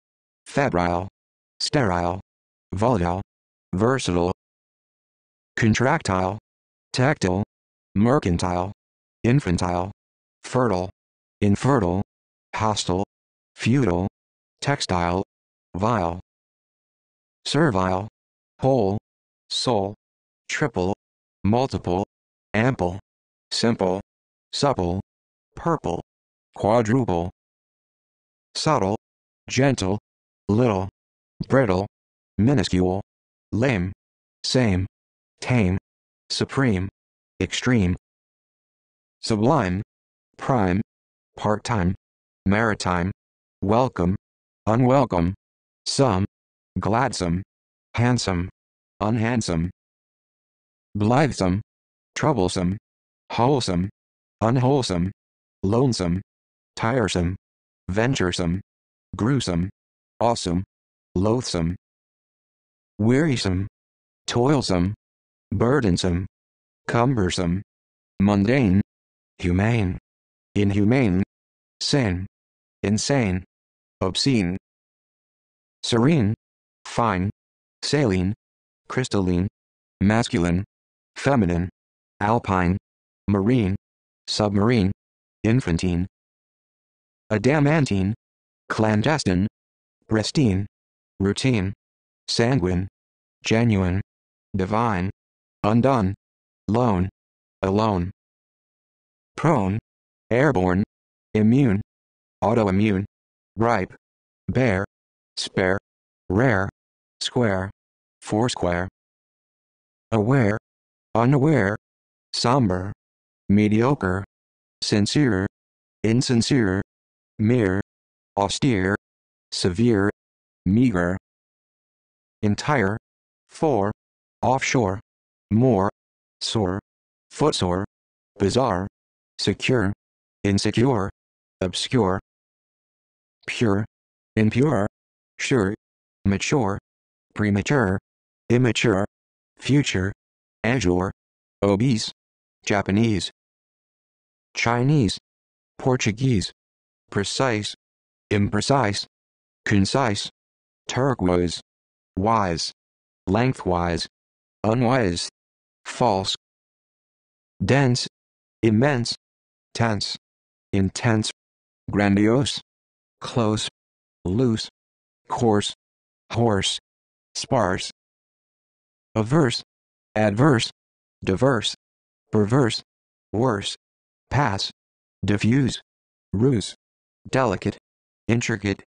febrile, sterile, volatile, versatile, contractile, tactile, mercantile, infantile, fertile, infertile, hostile, feudal, textile, vile, servile, whole, sole, triple, multiple, ample, simple, supple, purple, quadruple, subtle, gentle, little, brittle, minuscule, lame, same, tame, supreme, extreme, sublime, prime, part-time, maritime, welcome, unwelcome, some, gladsome, handsome, unhandsome, blithesome, troublesome, wholesome, unwholesome, lonesome, tiresome, venturesome, gruesome, awesome, loathsome, wearisome, toilsome, burdensome, cumbersome, mundane, humane, inhumane, sane, insane, obscene, serene, fine, saline, crystalline, masculine, feminine, alpine, marine, submarine, infantine, adamantine, clandestine, pristine, routine, sanguine, genuine, divine, undone, lone, alone, prone, airborne, immune, autoimmune, ripe, bare, spare, rare, square, foursquare. Aware, unaware, somber, mediocre, sincere, insincere, mere, austere, severe, meager, entire, fore, offshore, more, sore, footsore, bizarre, secure, insecure, obscure, pure, impure, sure, mature, premature, immature, future, azure, obese, Japanese, Chinese, Portuguese, precise, imprecise, concise, turquoise, wise, lengthwise, unwise, false, dense, immense, tense, intense, grandiose, close, loose, coarse, hoarse, sparse, averse, adverse, diverse, perverse, worse, pass, diffuse, ruse, delicate, intricate,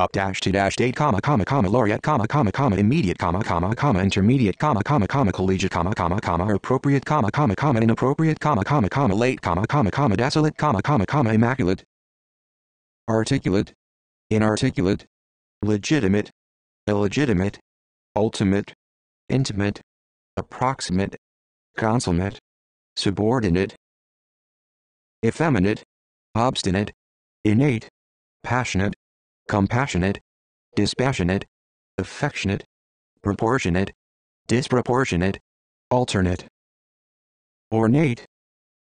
up dash to dash date comma comma comma laureate comma comma comma immediate comma comma comma intermediate comma comma comma collegiate comma comma comma appropriate comma comma comma inappropriate comma comma comma late comma comma comma desolate comma comma comma immaculate articulate inarticulate legitimate illegitimate ultimate intimate approximate consummate subordinate effeminate obstinate innate passionate compassionate, dispassionate, affectionate, proportionate, disproportionate, alternate, ornate,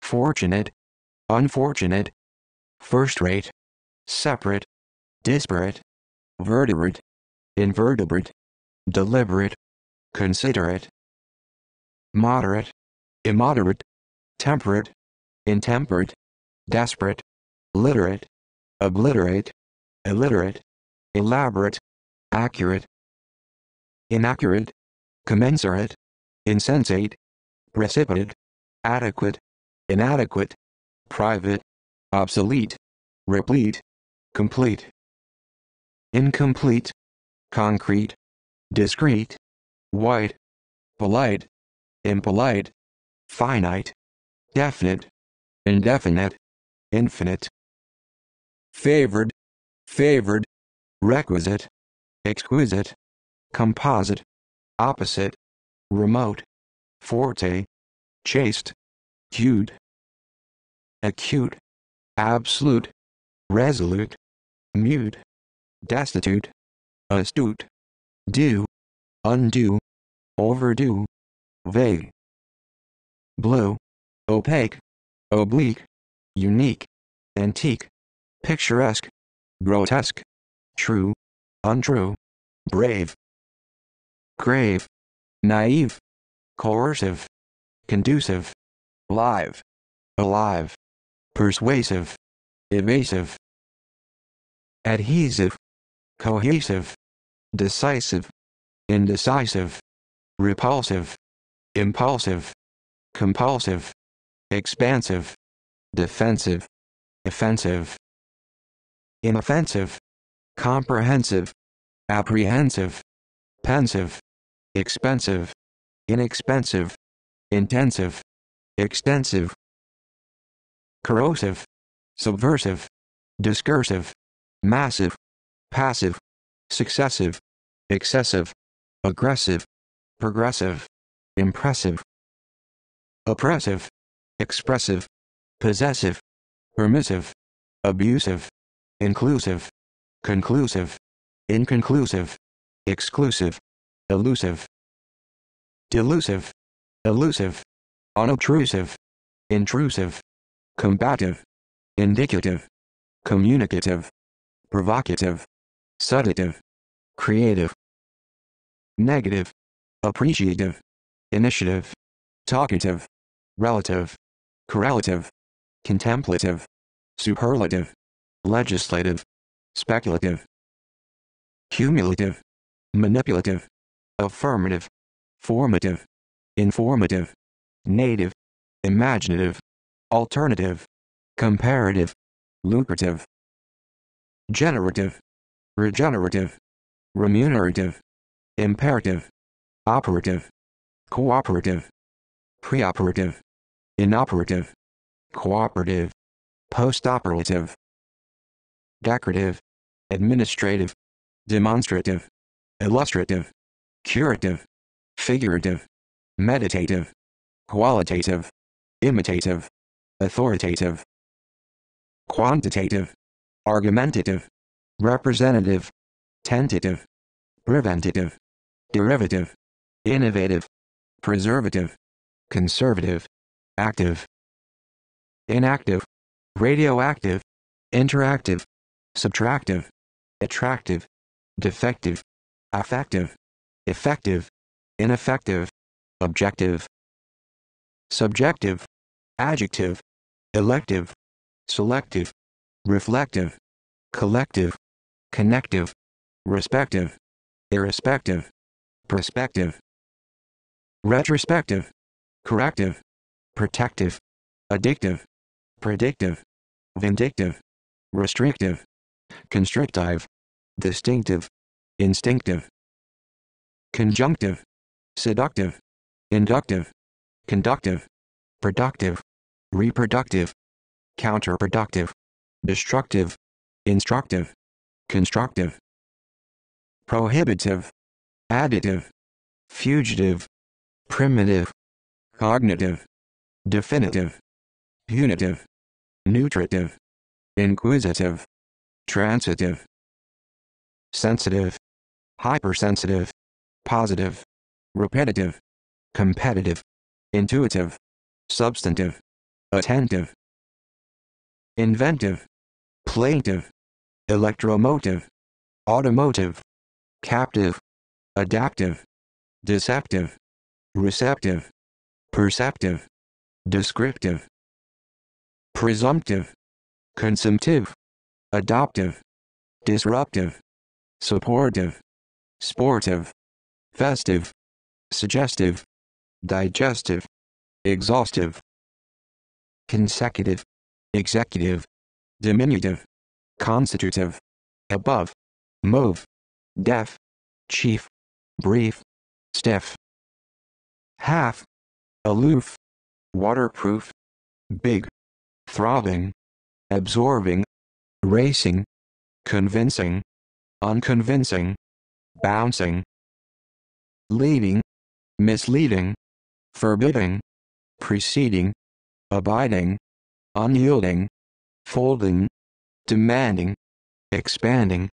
fortunate, unfortunate, first-rate, separate, disparate, vertebrate, invertebrate, deliberate, considerate, moderate, immoderate, temperate, intemperate, desperate, literate, obliterate, illiterate, elaborate, accurate, inaccurate, commensurate, insensate, precipitate, adequate, inadequate, private, obsolete, replete, complete, incomplete, concrete, discrete, white, polite, impolite, finite, definite, indefinite, infinite, favored, favored, requisite, exquisite, composite, opposite, remote, forte, chaste, cute, acute, absolute, resolute, mute, destitute, astute, due, undue, overdue, vague, blue, opaque, oblique, unique, antique, picturesque, grotesque, true, untrue, brave, grave, naive, coercive, conducive, live, alive, persuasive, evasive, adhesive, cohesive, decisive, indecisive, repulsive, impulsive, compulsive, expansive, defensive, offensive, inoffensive, comprehensive, apprehensive, pensive, expensive, inexpensive, intensive, extensive, corrosive, subversive, discursive, massive, passive, successive, excessive, aggressive, progressive, impressive, oppressive, expressive, possessive, permissive, abusive, inclusive, conclusive, inconclusive, exclusive, elusive, delusive, elusive, unobtrusive, intrusive, combative, indicative, communicative, provocative, sedative, creative, negative, appreciative, initiative, talkative, relative, correlative, contemplative, superlative, legislative, speculative, cumulative, manipulative, affirmative, formative, informative, native, imaginative, alternative, comparative, lucrative, generative, regenerative, remunerative, imperative, operative, cooperative, preoperative, inoperative, cooperative, postoperative, decorative, administrative, demonstrative, illustrative, curative, figurative, meditative, qualitative, imitative, authoritative, quantitative, argumentative, representative, tentative, preventative, derivative, innovative, preservative, conservative, active, inactive, radioactive, interactive, subtractive, attractive, defective, affective, effective, ineffective, objective, subjective, adjective, elective, selective, reflective, collective, connective, respective, irrespective, prospective, retrospective, corrective, protective, addictive, predictive, vindictive, restrictive, constrictive, distinctive, instinctive, conjunctive, seductive, inductive, conductive, productive, reproductive, counterproductive, destructive, instructive, constructive, prohibitive, additive, fugitive, primitive, cognitive, definitive, punitive, nutritive, inquisitive, transitive, sensitive, hypersensitive, positive, repetitive, competitive, intuitive, substantive, attentive, inventive, plaintive, electromotive, automotive, captive, adaptive, deceptive, receptive, perceptive, descriptive, presumptive, consumptive, adoptive, disruptive, supportive, sportive, festive, suggestive, digestive, exhaustive, consecutive, executive, diminutive, constitutive, above, move, deaf, chief, brief, stiff, half, aloof, waterproof, big, throbbing, absorbing, racing, convincing, unconvincing, bouncing, leading, misleading, forbidding, preceding, abiding, unyielding, folding, demanding, expanding,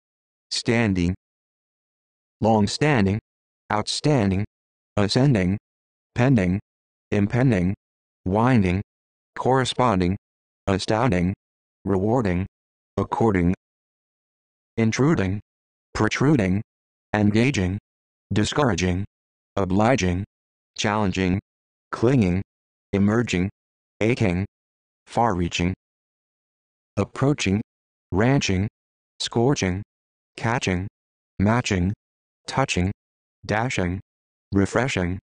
standing, long-standing, outstanding, ascending, pending, impending, winding, corresponding, astounding, rewarding, according, intruding, protruding, engaging, discouraging, obliging, challenging, clinging, emerging, aching, far-reaching, approaching, ranching, scorching, catching, matching, touching, dashing, refreshing,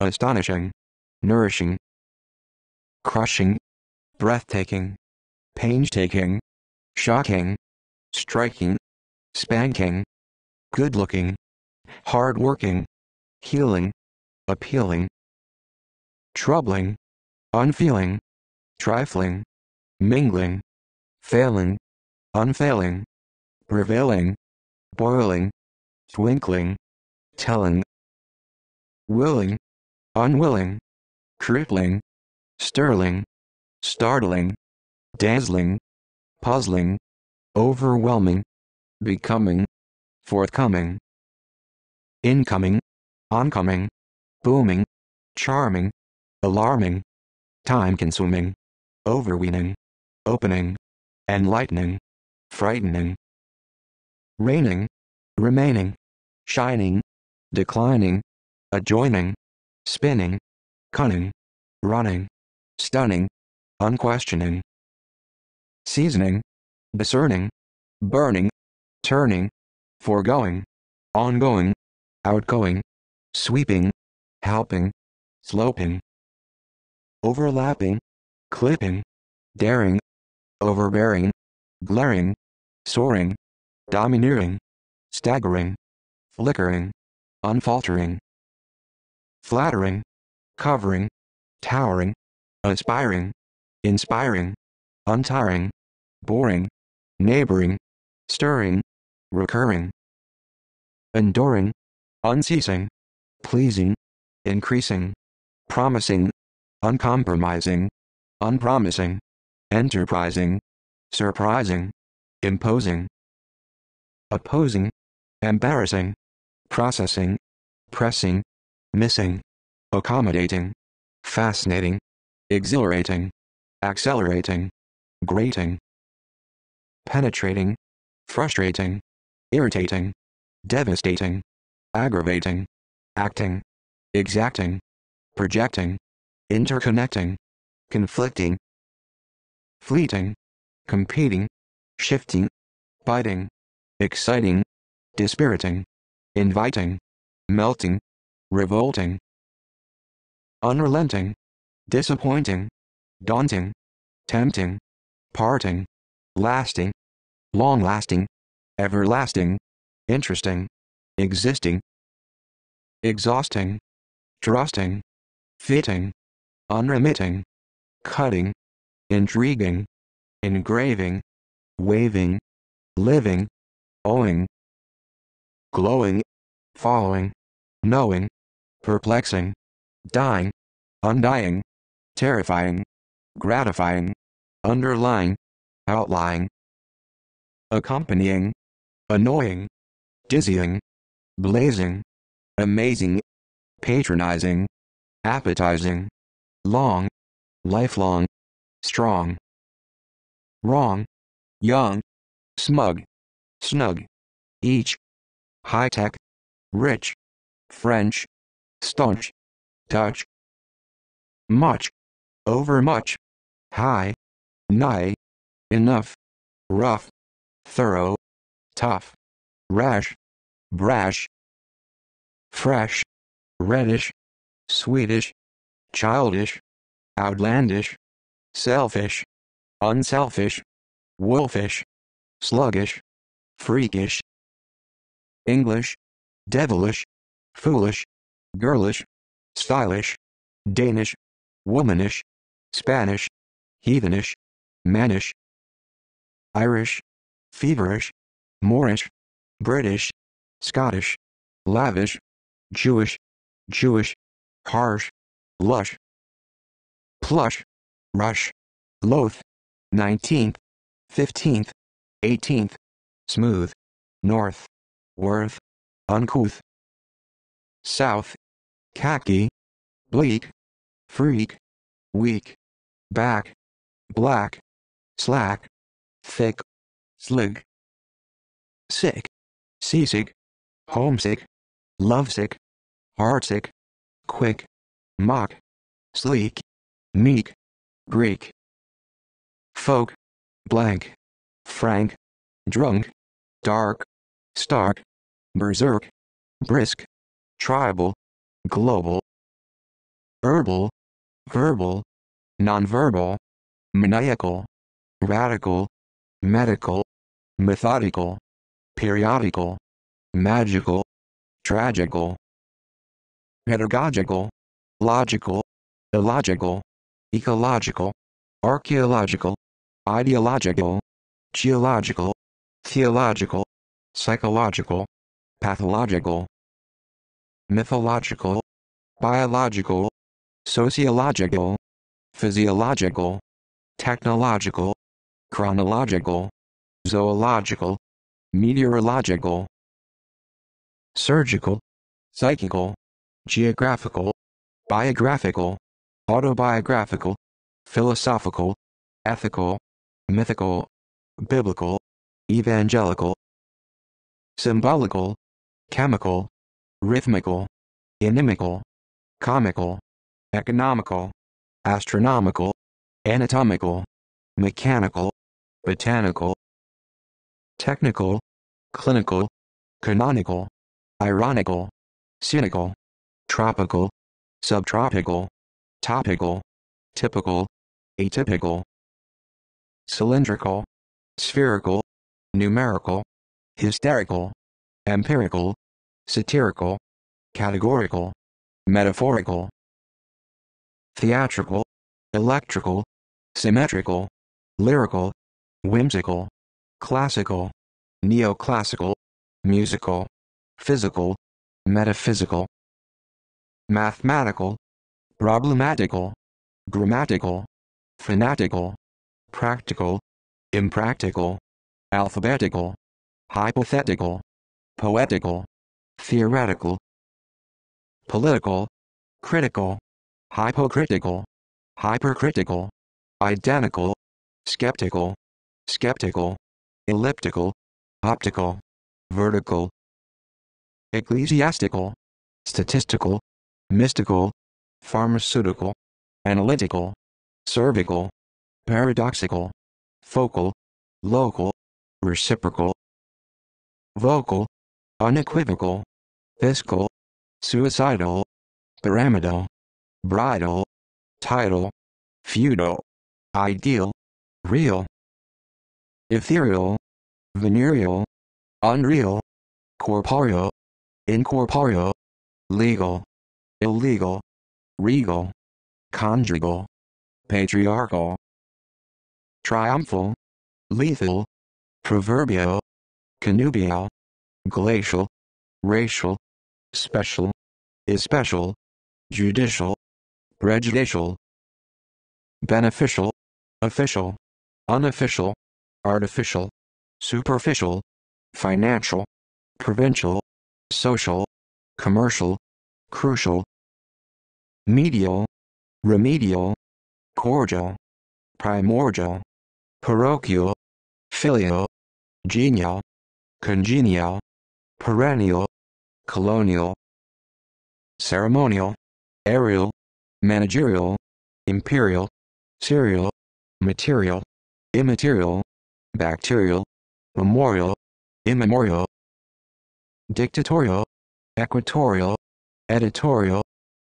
astonishing, nourishing, crushing, breathtaking, painstaking, shocking, striking, spanking, good-looking, hard-working, healing, appealing, troubling, unfeeling, trifling, mingling, failing, unfailing, prevailing, boiling, twinkling, telling, willing, unwilling, crippling, sterling, startling, dazzling, puzzling, overwhelming, becoming, forthcoming, incoming, oncoming, booming, charming, alarming, time-consuming, overweening, opening, enlightening, frightening, raining, remaining, shining, declining, adjoining, spinning, cunning, running, stunning, unquestioning, seasoning, discerning, burning, turning, foregoing, ongoing, outgoing, sweeping, helping, sloping, overlapping, clipping, daring, overbearing, glaring, soaring, domineering, staggering, flickering, unfaltering, flattering, covering, towering, aspiring, inspiring, untiring, boring, neighboring, stirring, recurring, enduring, unceasing, pleasing, increasing, promising, uncompromising, unpromising, enterprising, surprising, imposing, opposing, embarrassing, processing, pressing, missing, accommodating, fascinating, exhilarating, accelerating, grating, penetrating, frustrating, irritating, devastating, aggravating, acting, exacting, projecting, interconnecting, conflicting, fleeting, competing, shifting, biting, exciting, dispiriting, inviting, melting, revolting, unrelenting, disappointing, daunting, tempting, parting, lasting, long-lasting, everlasting, interesting, existing, exhausting, trusting, fitting, unremitting, cutting, intriguing, engraving, waving, living, owing, glowing, following, knowing, perplexing, dying, undying, terrifying, gratifying, underlying, outlying, accompanying, annoying, dizzying, blazing, amazing, patronizing, appetizing, long, lifelong, strong, wrong, young, smug, snug, each, high-tech, rich, French, staunch, touch, much, overmuch, high, nigh, enough, rough, thorough, tough, rash, brash, fresh, reddish, Swedish, childish, outlandish, selfish, unselfish, wolfish, sluggish, freakish, English, devilish, foolish, girlish, stylish, Danish, womanish, Spanish, heathenish, mannish, Irish, feverish, Moorish, British, Scottish, lavish, Jewish, Jewish, harsh, lush, plush, rush, loath, 19th, 15th, 18th, smooth, north, worth, uncouth, south, khaki, bleak, freak, weak, back, black, slack, thick, slig, sick, seasick, homesick, lovesick, heartsick, quick, mock, sleek, meek, Greek, folk, blank, frank, drunk, dark, stark, berserk, brisk, tribal, global, herbal, verbal, nonverbal, maniacal, radical, medical, methodical, periodical, magical, tragical, pedagogical, logical, illogical, ecological, archaeological, ideological, geological, theological, psychological, pathological, mythological, biological, sociological, physiological, technological, chronological, zoological, meteorological, surgical, psychical, geographical, biographical, autobiographical, philosophical, ethical, mythical, biblical, evangelical, symbolical, chemical, rhythmical, inimical, comical, economical, astronomical, anatomical, mechanical, botanical, technical, clinical, canonical, ironical, cynical, tropical, subtropical, topical, typical, atypical, cylindrical, spherical, numerical, hysterical, empirical, satirical, categorical, metaphorical, theatrical, electrical, symmetrical, lyrical, whimsical, classical, neoclassical, musical, physical, metaphysical, mathematical, problematical, grammatical, fanatical, practical, impractical, alphabetical, hypothetical, poetical, theoretical, political, critical, hypocritical, hypercritical, identical, skeptical, skeptical, elliptical, optical, vertical, ecclesiastical, statistical, mystical, pharmaceutical, analytical, cervical, paradoxical, focal, local, reciprocal, vocal, unequivocal, fiscal, suicidal, pyramidal, bridal, tidal, feudal, ideal, real, ethereal, venereal, unreal, corporeal, incorporeal, legal, illegal, regal, conjugal, patriarchal, triumphal, lethal, proverbial, connubial, glacial, racial, special, especial, judicial, prejudicial, beneficial, official, unofficial, artificial, superficial, financial, provincial, social, commercial, crucial, medial, remedial, cordial, primordial, parochial, filial, genial, congenial, perennial, colonial, ceremonial, aerial, managerial, imperial, serial, material, immaterial, bacterial, memorial, immemorial, dictatorial, equatorial, editorial,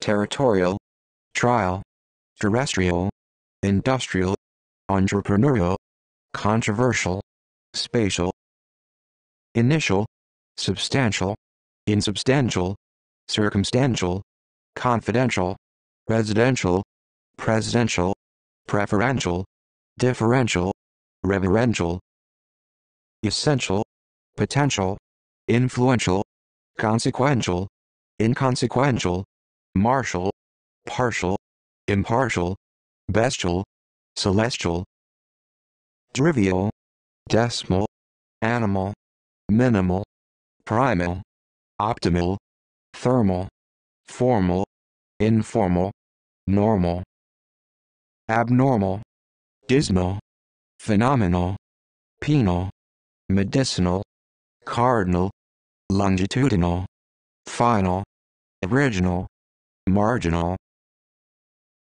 territorial, trial, terrestrial, industrial, entrepreneurial, controversial, spatial, initial, substantial, insubstantial, circumstantial, confidential, residential, presidential, preferential, differential, reverential, essential, potential, influential, consequential, inconsequential, martial, partial, impartial, bestial, celestial, trivial, decimal, animal, minimal, primal, optimal, thermal, formal, informal, normal, abnormal, dismal, phenomenal, penal, medicinal, cardinal, longitudinal, final, original, marginal,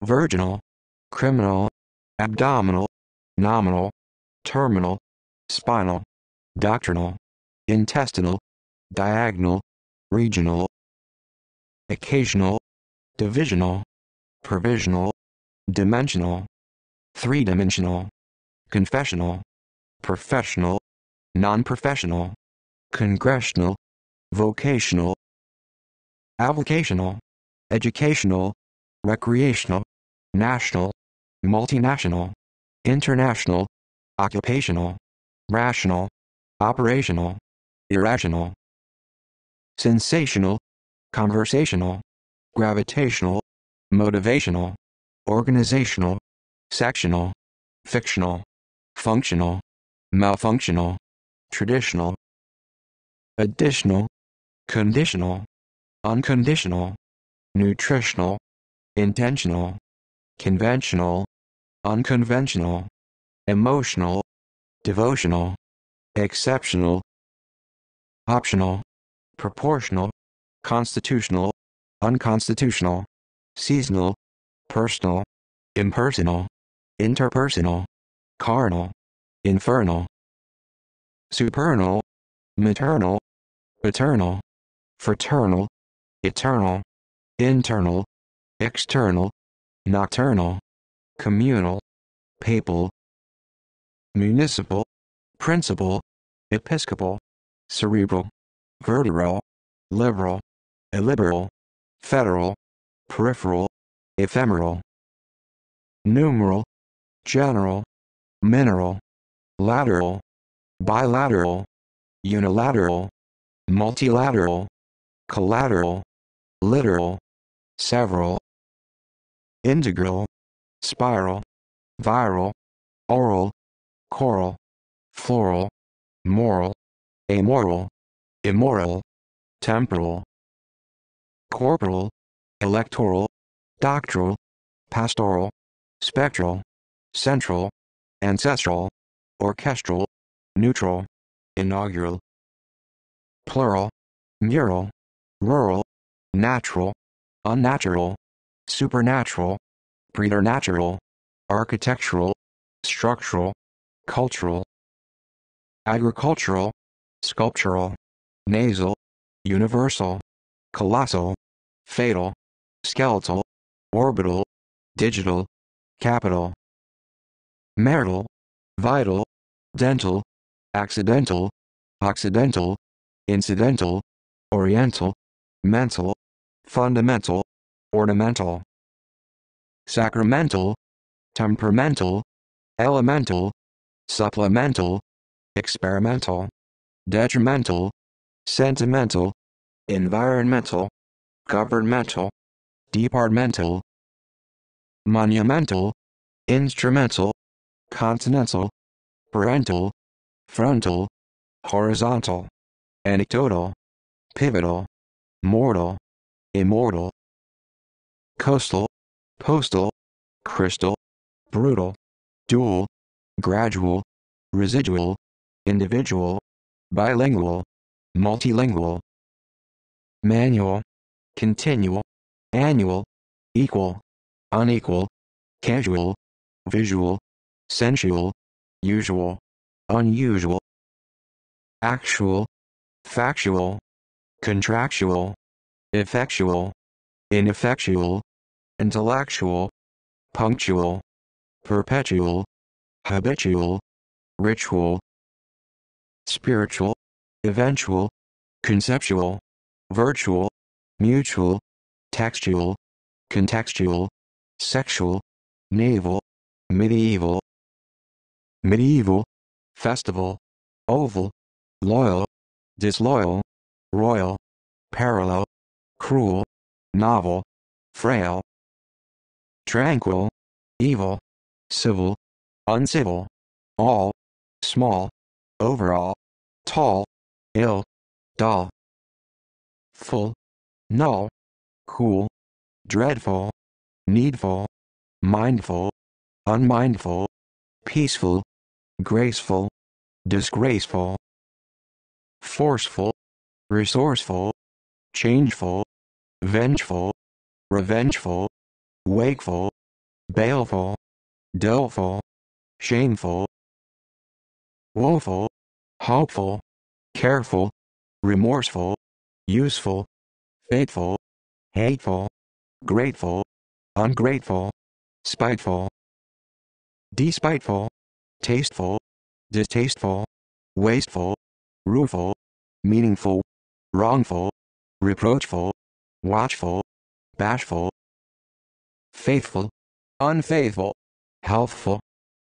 virginal, criminal, abdominal, nominal, terminal, spinal, doctrinal, intestinal, diagonal, regional, occasional, divisional, provisional, dimensional, three-dimensional, confessional, professional, non-professional, congressional, vocational, avocational, educational, recreational, national, multinational, international, occupational, rational, operational, irrational, sensational, conversational, gravitational, motivational, organizational, sectional, fictional, functional, malfunctional, traditional, additional, conditional, unconditional, nutritional, intentional, conventional, unconventional, emotional, devotional, exceptional, optional, proportional, constitutional, unconstitutional, seasonal, personal, impersonal, interpersonal, carnal, infernal, supernal, maternal, paternal, fraternal, eternal, internal, external, nocturnal, communal, papal, municipal, principal, episcopal, cerebral, vertebral, liberal, illiberal, federal, peripheral, ephemeral, numeral, general, mineral, lateral, bilateral, unilateral, multilateral, collateral, literal, several, integral, spiral, viral, oral, choral, floral, moral, amoral, immoral, temporal, corporal, electoral, doctoral, pastoral, spectral, central, ancestral, orchestral, neutral, inaugural, plural, mural, rural, natural, unnatural, supernatural, preternatural, architectural, structural, cultural, agricultural, sculptural, nasal, universal, colossal, fatal, skeletal, orbital, digital, capital, marital, vital, dental, accidental, occidental, incidental, oriental, mental, fundamental, ornamental, sacramental, temperamental, elemental, supplemental, experimental, detrimental, sentimental, environmental, governmental, departmental, monumental, instrumental, continental, parental, frontal, horizontal, anecdotal, pivotal, mortal, immortal, coastal, postal, crystal, brutal, dual, gradual, residual, individual, bilingual, multilingual, manual, continual, annual, equal, unequal, casual, visual, sensual, usual, unusual, actual, factual, contractual, effectual, ineffectual, intellectual, punctual, perpetual, habitual, ritual, spiritual, eventual, conceptual, virtual, mutual, textual, contextual, sexual, naval, medieval, medieval, festival, oval, loyal, disloyal, royal, parallel, cruel, novel, frail, tranquil, evil, civil, uncivil, all, small, overall, tall, ill, dull, full, null, cool, dreadful, needful, mindful, unmindful, peaceful, graceful, disgraceful, forceful, resourceful, changeful, vengeful, revengeful, wakeful, baleful, doleful, shameful, woeful, hopeful, careful, remorseful, useful, faithful, hateful, grateful, ungrateful, spiteful, despiteful, tasteful, distasteful, wasteful, rueful, meaningful, wrongful, reproachful, watchful, bashful, faithful, unfaithful, healthful,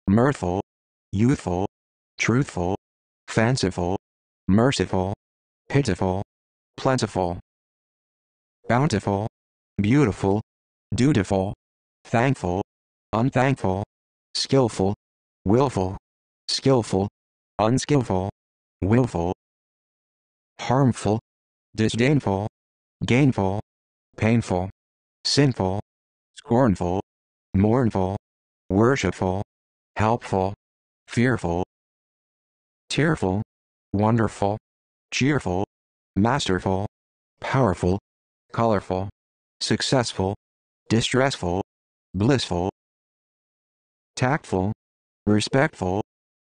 mirthful, youthful, truthful, fanciful, merciful, pitiful, plentiful, bountiful, beautiful, dutiful, thankful, unthankful, skillful, willful, skillful, unskillful, willful, harmful, disdainful, gainful, painful, sinful, scornful, mournful, worshipful, helpful, fearful, tearful, wonderful, cheerful, masterful, powerful, colorful, successful, distressful, blissful, tactful, respectful,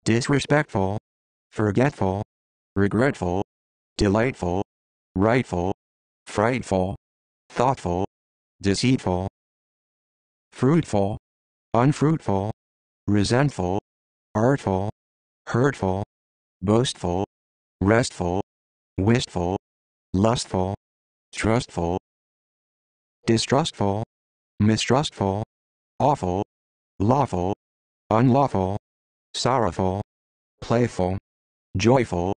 disrespectful, forgetful, regretful, delightful, rightful, frightful, thoughtful, deceitful, fruitful, unfruitful, resentful, artful, hurtful, boastful, restful, wistful, lustful, trustful, distrustful, mistrustful, awful, lawful, unlawful, sorrowful, playful, joyful,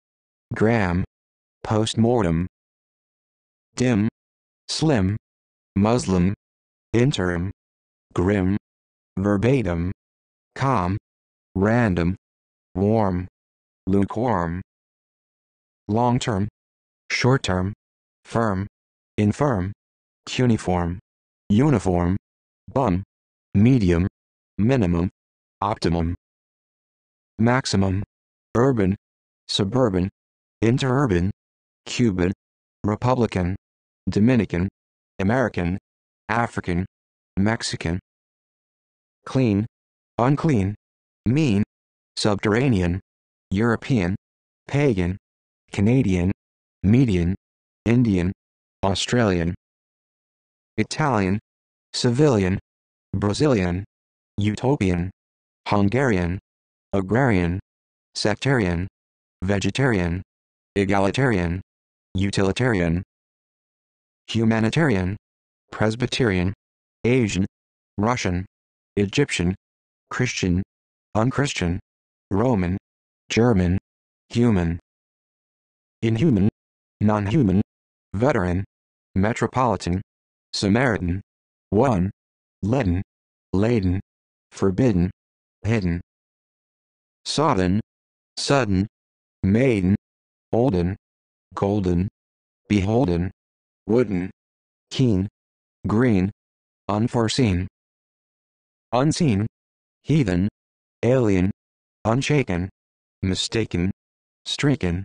gram, postmortem, dim, slim, Muslim, interim, grim, verbatim, calm, random, warm, lukewarm, long term, short term, firm, infirm, cuneiform, uniform, bum, medium, minimum, optimum, maximum, urban, suburban, interurban, Cuban, Republican, Dominican, American, African, Mexican, clean, unclean, mean, subterranean, European, pagan, Canadian, median, Indian, Australian, Italian, civilian, Brazilian, utopian, Hungarian, agrarian, sectarian, vegetarian, egalitarian, utilitarian, humanitarian, Presbyterian, Asian, Russian, Egyptian, Christian, unchristian, Roman, German, human, inhuman, non-human, veteran, metropolitan, Samaritan, one, leaden, laden, forbidden, hidden, sodden, sudden, maiden, olden, golden, beholden, wooden, keen, green, unforeseen, unseen, heathen, alien, unshaken, mistaken, stricken,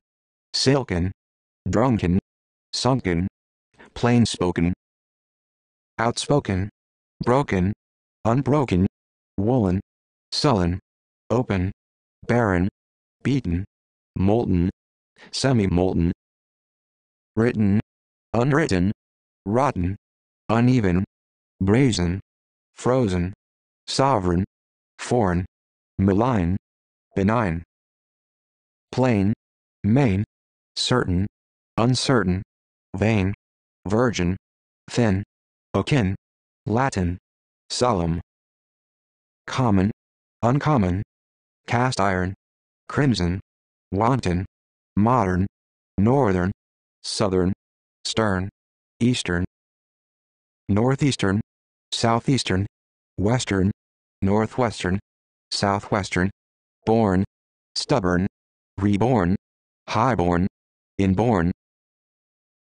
silken, drunken, sunken, plain spoken, outspoken, broken, unbroken, woolen, sullen, open, barren, beaten, molten, semi-molten, written, unwritten, rotten, uneven, brazen, frozen, sovereign, foreign, malign, benign, plain, main, certain, uncertain, vain, virgin, thin, akin, Latin, solemn, common, uncommon, cast iron, crimson, wanton, modern, northern, southern, stern, eastern, northeastern, southeastern, western, northwestern, southwestern, born, stubborn, reborn, highborn, inborn,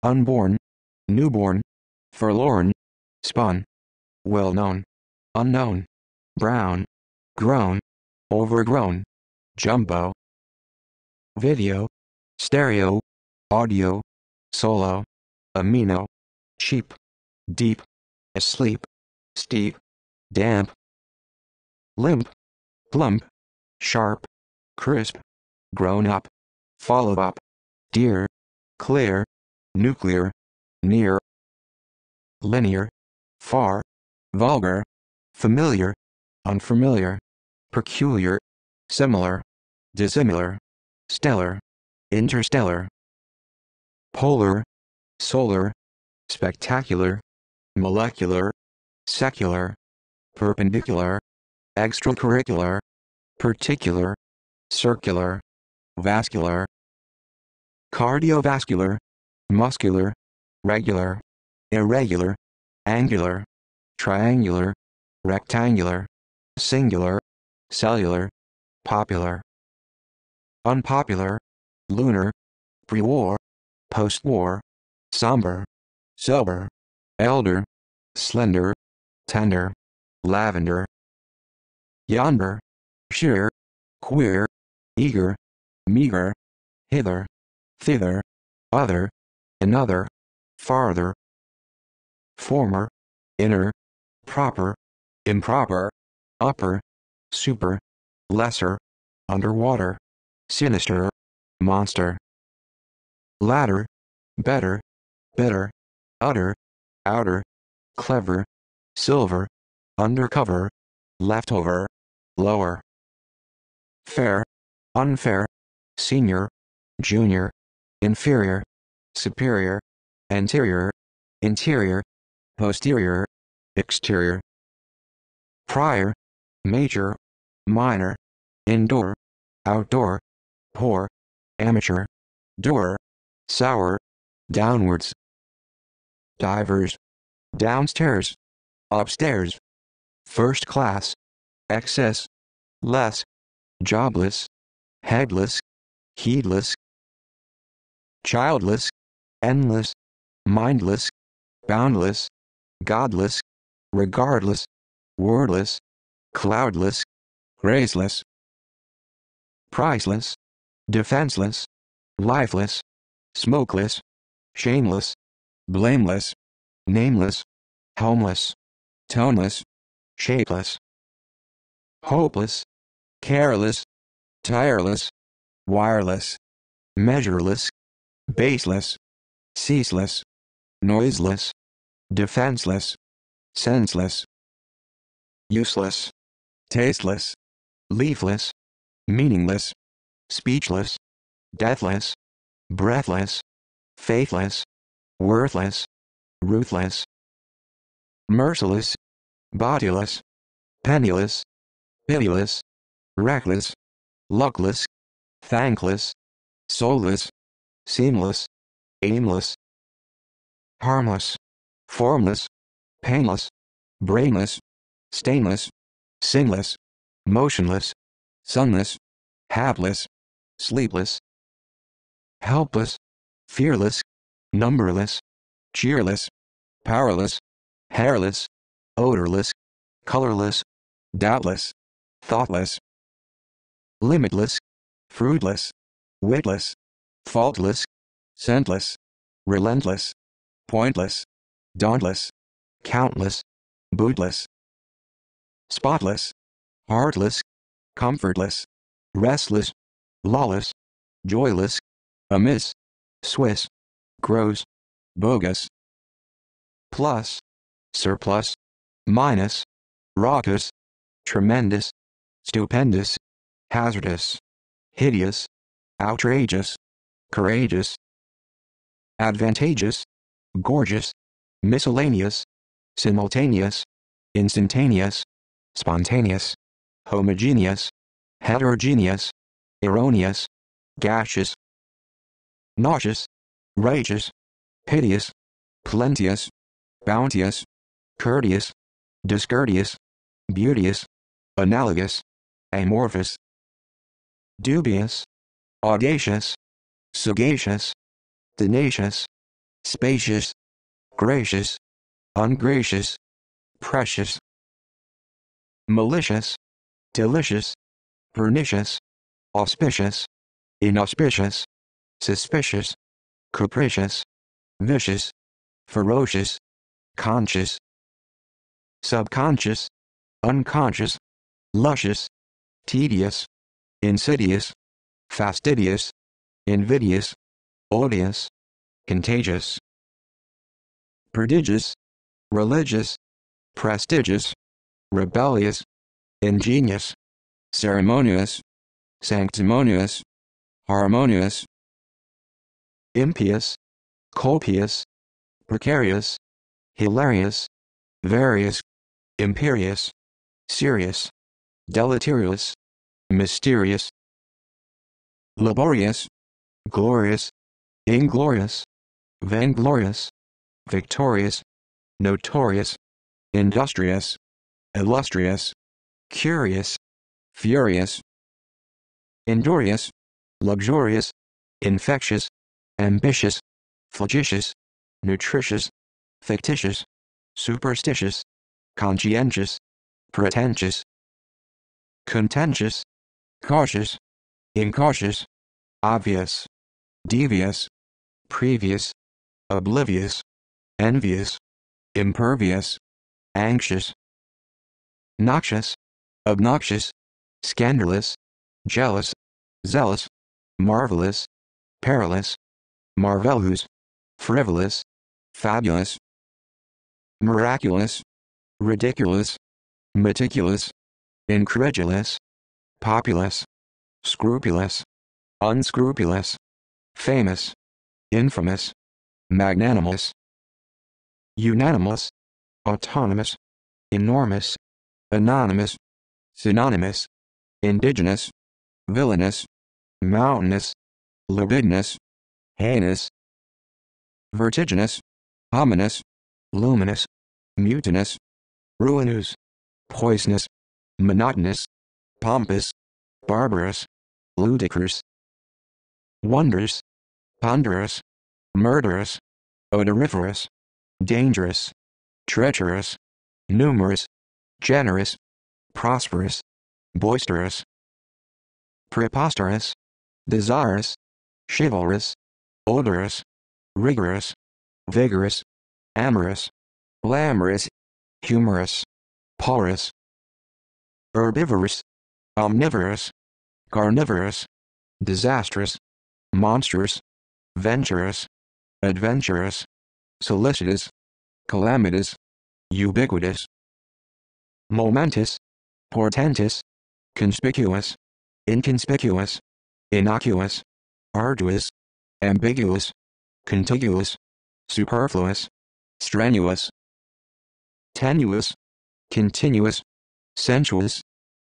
unborn, newborn, forlorn, spun, well known, unknown, brown, grown, overgrown, jumbo, video, stereo, audio, solo, amino, cheap, deep, asleep, steep, damp, limp, plump, sharp, crisp, grown up, follow up, dear, clear, nuclear, near, linear, far, vulgar, familiar, unfamiliar, peculiar, similar, dissimilar, stellar, interstellar, polar, solar, spectacular, molecular, secular, perpendicular, extracurricular, particular, circular, vascular, cardiovascular, muscular, regular, irregular, angular, triangular, rectangular, singular, cellular, popular, unpopular, lunar, pre-war, post-war, somber, sober, elder, slender, tender, lavender, yonder, sheer, queer, eager, meager, hither, thither, other, another, farther, former, inner, proper, improper, upper, super, lesser, underwater, sinister, monster, ladder, better, bitter, utter, outer, clever, silver, undercover, leftover, lower, fair, unfair, senior, junior, inferior, superior, anterior, interior, posterior, exterior, prior, major, minor, indoor, outdoor, poor, amateur, door, sour, downwards, divers, downstairs, upstairs, first class, excess, less, jobless, headless, heedless, childless, endless, mindless, boundless, godless, regardless, wordless, cloudless, graceless, priceless, defenseless, lifeless, smokeless, shameless, blameless, nameless, homeless, toneless, shapeless, hopeless, careless, tireless, wireless, measureless, baseless, ceaseless, noiseless, defenseless, senseless, useless, tasteless, leafless, meaningless, speechless, deathless, breathless, faithless, worthless, ruthless, merciless, bodiless, penniless, pitiless, reckless, luckless, thankless, soulless, seamless, aimless, harmless, formless, painless, brainless, stainless, sinless, motionless, sunless, hapless, sleepless, helpless, fearless, numberless, cheerless, powerless, hairless, odorless, colorless, doubtless, thoughtless, limitless, fruitless, witless, faultless, scentless, relentless, pointless, dauntless, countless, bootless, spotless, heartless, comfortless, restless, lawless, joyless, amiss, Swiss, gross, bogus, plus, surplus, minus, raucous, tremendous, stupendous, hazardous, hideous, outrageous, courageous, advantageous, gorgeous, miscellaneous, simultaneous, instantaneous, spontaneous, homogeneous, heterogeneous, erroneous, gaseous, nauseous, righteous, piteous, plenteous, bounteous, courteous, discourteous, beauteous, analogous, amorphous, dubious, audacious, sagacious, tenacious, spacious, gracious, ungracious, precious, malicious, delicious, pernicious, auspicious, inauspicious, suspicious, capricious, vicious, ferocious, conscious, subconscious, unconscious, luscious, tedious, insidious, fastidious, invidious, odious, contagious, prodigious, religious, prestigious, rebellious, ingenious, ceremonious, sanctimonious, harmonious, impious, copious, precarious, hilarious, various, imperious, serious, deleterious, mysterious, laborious, glorious, inglorious, vainglorious, victorious, notorious, industrious, illustrious, curious, furious, injurious, luxurious, infectious, ambitious, flagitious, nutritious, fictitious, superstitious, conscientious, pretentious, contentious, cautious, incautious, obvious, devious, previous, oblivious, envious, impervious, anxious, noxious, obnoxious, scandalous, jealous, zealous, marvelous, perilous, marvelous, frivolous, fabulous, miraculous, ridiculous, meticulous, incredulous, populous, scrupulous, unscrupulous, famous, infamous, magnanimous, unanimous, autonomous, enormous, anonymous, synonymous, indigenous, villainous, mountainous, libidinous, heinous, vertiginous, ominous, luminous, mutinous, ruinous, poisonous, monotonous, pompous, barbarous, ludicrous, wondrous, ponderous, murderous, odoriferous, dangerous, treacherous, numerous, generous, prosperous, boisterous, preposterous, desirous, chivalrous, odorous, rigorous, vigorous, amorous, glamorous, humorous, porous, herbivorous, omnivorous, carnivorous, disastrous, monstrous, venturous, adventurous, solicitous, calamitous, ubiquitous, momentous, portentous, conspicuous, inconspicuous, innocuous, arduous, ambiguous, contiguous, superfluous, strenuous, tenuous, continuous, sensuous,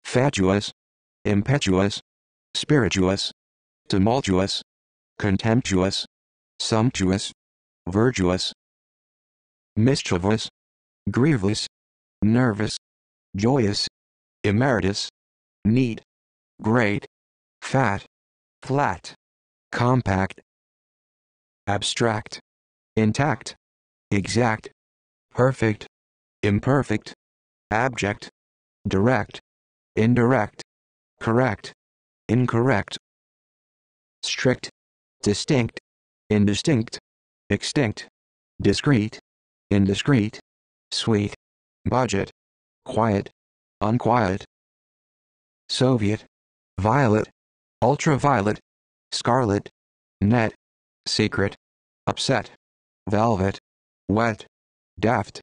fatuous, impetuous, spirituous, tumultuous, contemptuous, sumptuous, virtuous, mischievous, grievous, nervous, joyous, emeritus, neat, great, fat, flat, compact, abstract, intact, exact, perfect, imperfect, abject, direct, indirect, correct, incorrect, strict, distinct, indistinct, extinct, discreet, indiscreet, sweet, budget, quiet, unquiet, Soviet, violet, ultraviolet, scarlet, net, secret, upset, velvet, wet, deft,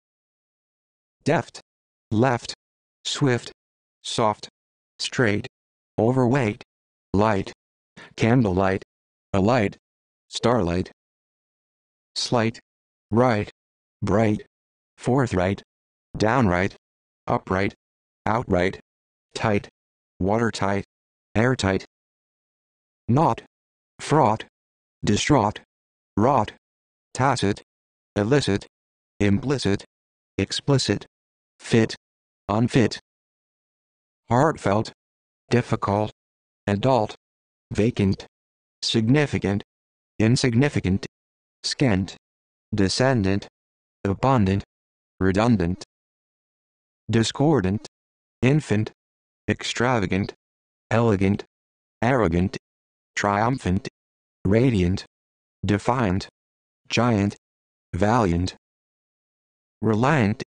deft, left, swift, soft, straight, overweight, light, candlelight, alight, starlight, slight, right, bright, forthright, downright, upright, outright, tight, watertight, airtight, not, fraught, distraught, wrought, tacit, illicit, implicit, explicit, fit, unfit, heartfelt, difficult, adult, vacant, significant, insignificant, scant, descendant, abundant, redundant, discordant, infant, extravagant, elegant, arrogant, triumphant, radiant, defiant, giant, valiant, reliant,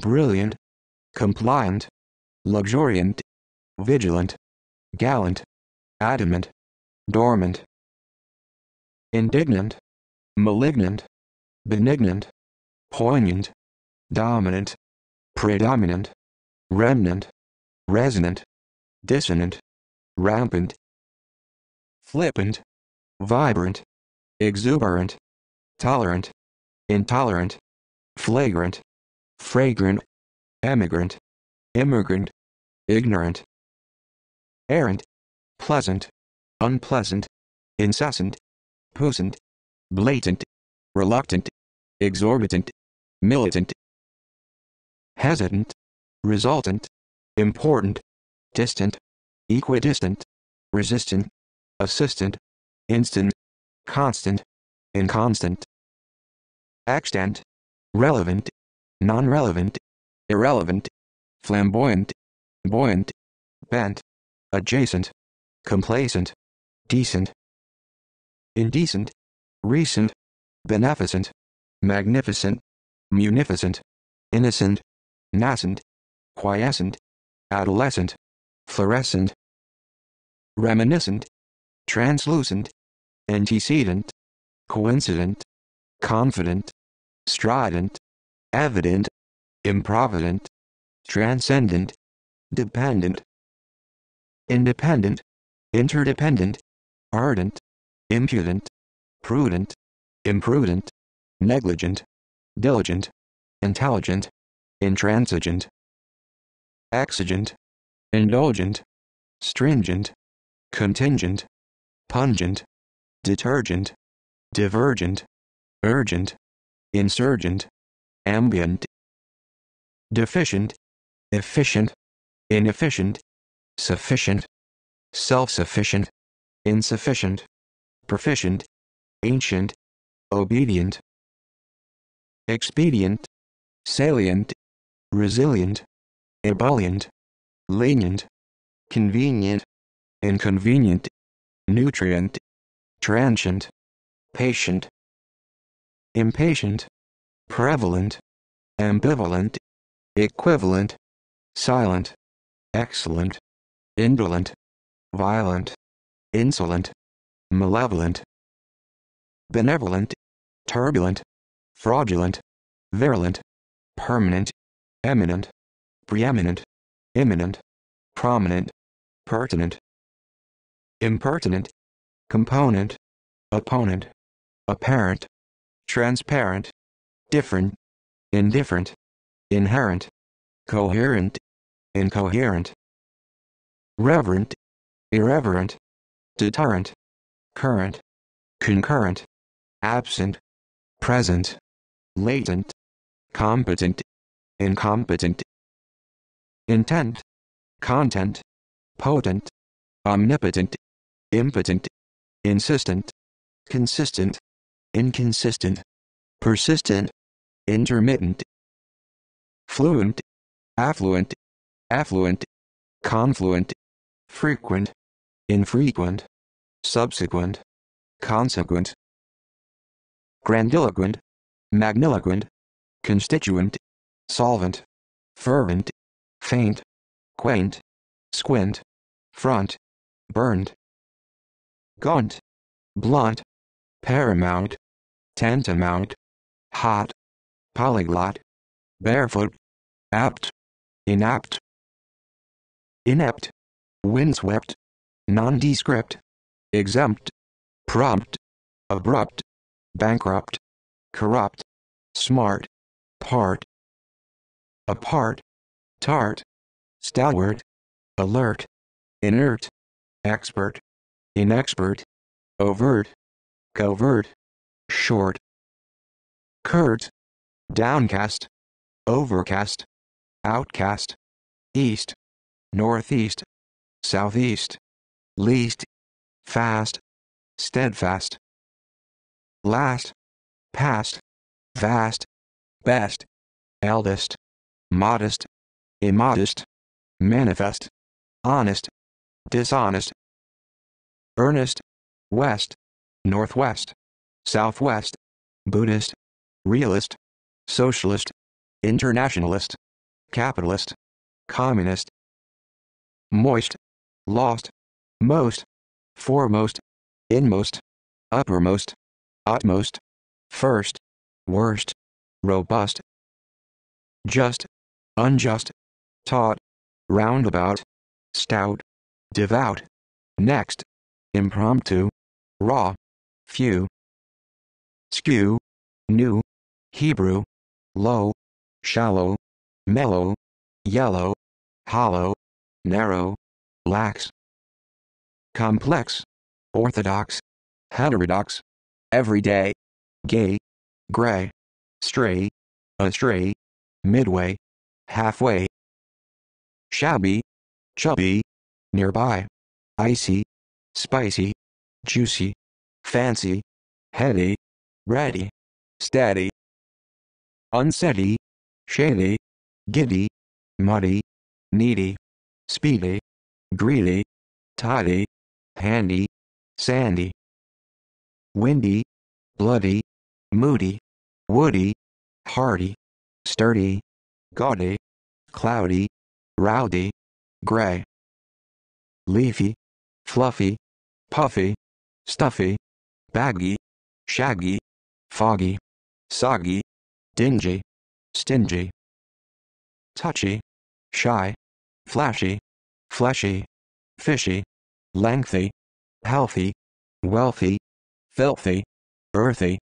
brilliant, compliant, luxuriant, vigilant, gallant, adamant, dormant, indignant, malignant, benignant, poignant, dominant, predominant, remnant, resonant, dissonant, rampant, flippant, vibrant, exuberant, tolerant, intolerant, flagrant, fragrant, emigrant, immigrant, ignorant, errant, pleasant, unpleasant, incessant, puissant, blatant, reluctant, exorbitant, militant, hesitant, resultant, important, distant, equidistant, resistant, assistant, instant, constant, inconstant, extant, relevant, non-relevant, irrelevant, flamboyant, buoyant, bent, adjacent, complacent, decent, indecent, recent, beneficent, magnificent, munificent, innocent, nascent, quiescent, adolescent, fluorescent, reminiscent, translucent, antecedent, coincident, confident, strident, evident, improvident, transcendent, dependent, independent, interdependent, ardent, impudent, prudent, imprudent, negligent, diligent, intelligent, intransigent, exigent, indulgent, stringent, contingent, pungent, detergent, divergent, urgent, insurgent, ambient, deficient, efficient, inefficient, sufficient, self-sufficient, insufficient, proficient, ancient, obedient, expedient, salient, resilient, ebullient, lenient, convenient, inconvenient, nutrient, transient, patient, impatient, prevalent, ambivalent, equivalent, silent, excellent, indolent, violent, insolent, malevolent, benevolent, turbulent, fraudulent, virulent, permanent, eminent, preeminent, imminent, prominent, pertinent, impertinent, component, opponent, apparent, transparent, different, indifferent, inherent, coherent, incoherent, reverent, irreverent, deterrent, current, concurrent, absent, present, latent, competent, incompetent, intent, content, potent, omnipotent, impotent, insistent, consistent, inconsistent, persistent, intermittent, fluent, affluent, affluent, confluent, frequent, infrequent, subsequent, consequent, grandiloquent, magniloquent, constituent, solvent, fervent, faint, quaint, squint, front, burned, gaunt, blunt, paramount, tantamount, hot, polyglot, barefoot, apt, inapt, inept, windswept, nondescript, exempt, prompt, abrupt, bankrupt, corrupt, smart, part, apart, tart, stalwart, alert, inert, expert, inexpert, overt, covert, short, curt, downcast, overcast, outcast, east, northeast, southeast, least, fast, steadfast, last, past, vast, best, eldest, modest, immodest, manifest, honest, dishonest, earnest, west, northwest, southwest, Buddhist, realist, socialist, internationalist, capitalist, communist, moist, lost, most, foremost, inmost, uppermost, utmost, first, worst, robust, just, unjust, taught, roundabout, stout, devout, next, impromptu, raw, few, skew, new, Hebrew, low, shallow, mellow, yellow, hollow, narrow, lax, complex, orthodox, heterodox, everyday, gay, gray, stray, astray, midway, halfway, shabby, chubby, nearby, icy, spicy, juicy, fancy, heady, ready, steady, unsteady, shady, giddy, muddy, needy, speedy, greedy, tidy, handy, sandy, windy, bloody, moody, woody, hardy, sturdy, gaudy, cloudy, rowdy, gray, leafy, fluffy, puffy, stuffy, baggy, shaggy, foggy, soggy, dingy, stingy, touchy, shy, flashy, fleshy, fishy, lengthy, healthy, wealthy, filthy, earthy,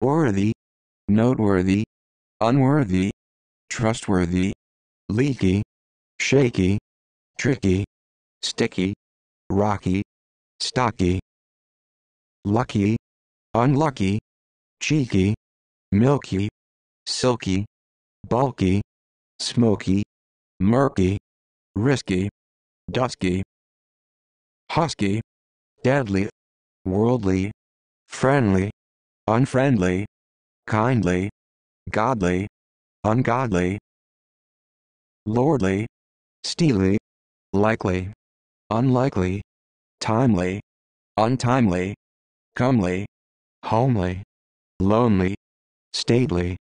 worthy, noteworthy, unworthy, trustworthy, leaky, shaky, tricky, sticky, rocky, stocky, lucky, unlucky, cheeky, milky, silky, bulky, smoky, murky, risky, dusky, husky, deadly, worldly, friendly, unfriendly, kindly, godly, ungodly, lordly, steely, likely, unlikely, timely, untimely, comely, homely, lonely, stately,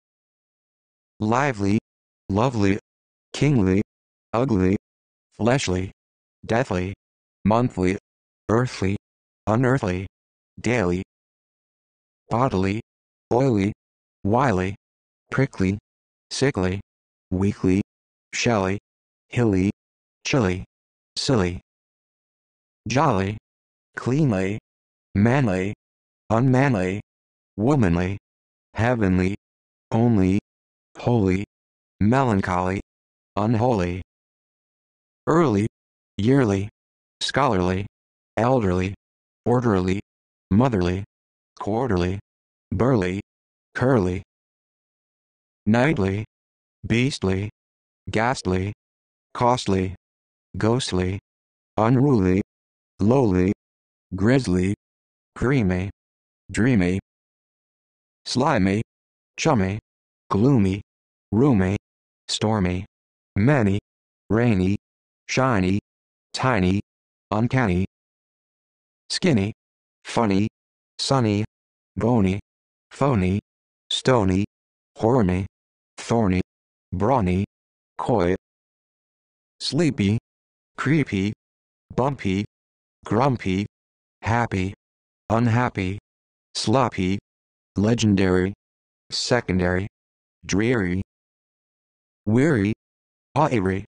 lively, lovely, kingly, ugly, fleshly, deathly, monthly, earthly, unearthly, daily, bodily, oily, wily, prickly, sickly, weakly, shelly, hilly, chilly, silly, jolly, cleanly, manly, unmanly, womanly, heavenly, only, holy, melancholy, unholy, early, yearly, scholarly, elderly, orderly, motherly, quarterly, burly, curly, nightly, beastly, ghastly, costly, ghostly, unruly, lowly, grisly, creamy, dreamy, slimy, chummy, gloomy, roomy, stormy, many, rainy, shiny, tiny, uncanny, skinny, funny, sunny, bony, phony, stony, horny, thorny, brawny, coy, sleepy, creepy, bumpy, grumpy, happy, unhappy, sloppy, legendary, secondary, dreary, weary, wiry,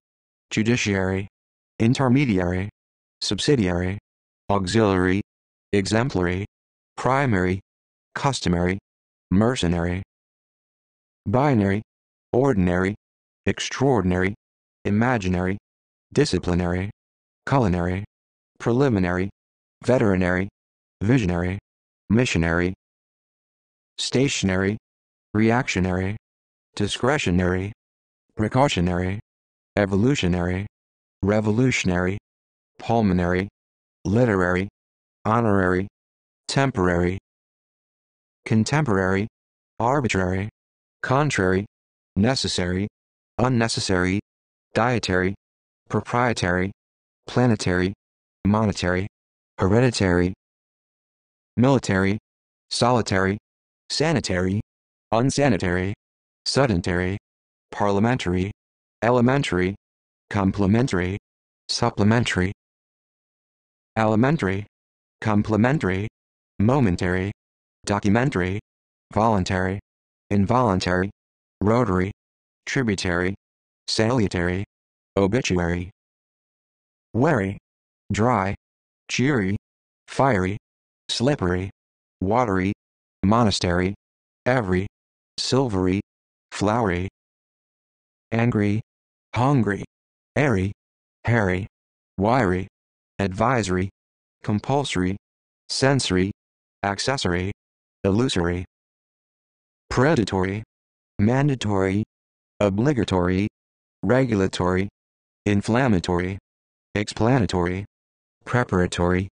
judiciary, intermediary, subsidiary, auxiliary, exemplary, primary, customary, mercenary, binary, ordinary, extraordinary, imaginary, disciplinary, culinary, preliminary, veterinary, visionary, missionary, stationary, reactionary, discretionary, precautionary, evolutionary, revolutionary, pulmonary, literary, honorary, temporary, contemporary, arbitrary, contrary, necessary, unnecessary, dietary, proprietary, planetary, monetary, hereditary, military, solitary, sanitary, unsanitary, sedentary, parliamentary, elementary, complementary, supplementary, elementary, complementary, momentary, documentary, voluntary, involuntary, rotary, tributary, salutary, obituary, wary, dry, cheery, fiery, slippery, watery, monastery, every, silvery, flowery, angry, hungry, airy, hairy, wiry, advisory, compulsory, sensory, accessory, illusory, predatory, mandatory, obligatory, regulatory, inflammatory, explanatory, preparatory,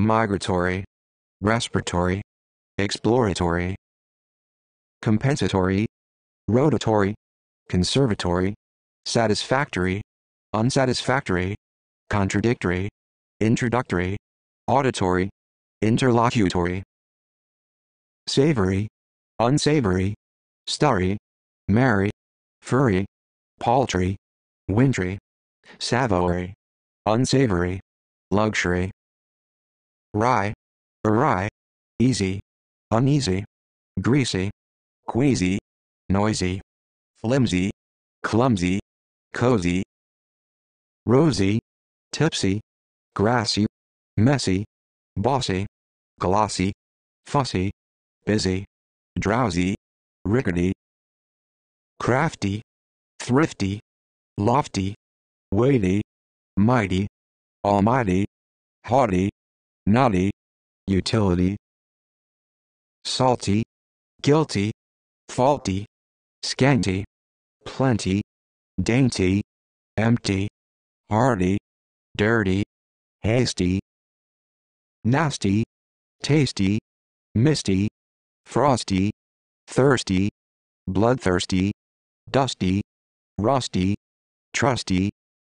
migratory, respiratory, exploratory, compensatory, rotatory, conservatory, satisfactory, unsatisfactory, contradictory, introductory, auditory, interlocutory, savory, unsavory, starry, merry, furry, paltry, wintry, savory, unsavory, luxury, rye, awry, easy, uneasy, greasy, queasy, noisy, flimsy, clumsy, cozy, rosy, tipsy, grassy, messy, bossy, glossy, fussy, busy, drowsy, rickety, crafty, thrifty, lofty, weighty, mighty, almighty, haughty, naughty, utility, salty, guilty, faulty, scanty, plenty, dainty, empty, hearty, dirty, hasty, nasty, tasty, misty, frosty, thirsty, bloodthirsty, dusty, rusty, trusty,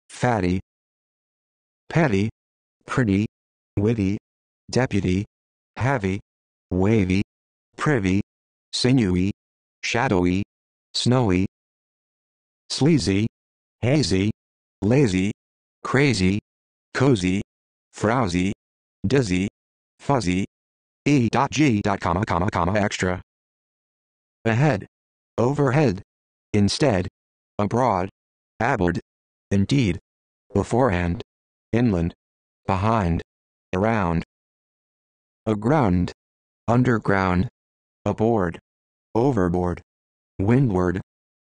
fatty, petty, pretty, witty, deputy, heavy, wavy, privy, sinewy, shadowy, snowy, sleazy, hazy, lazy, crazy, cozy, frowsy, dizzy, fuzzy, e. G. comma comma comma extra. Ahead, overhead, instead, abroad, aboard, indeed, beforehand, inland, behind, around, aground, underground, aboard, overboard, windward,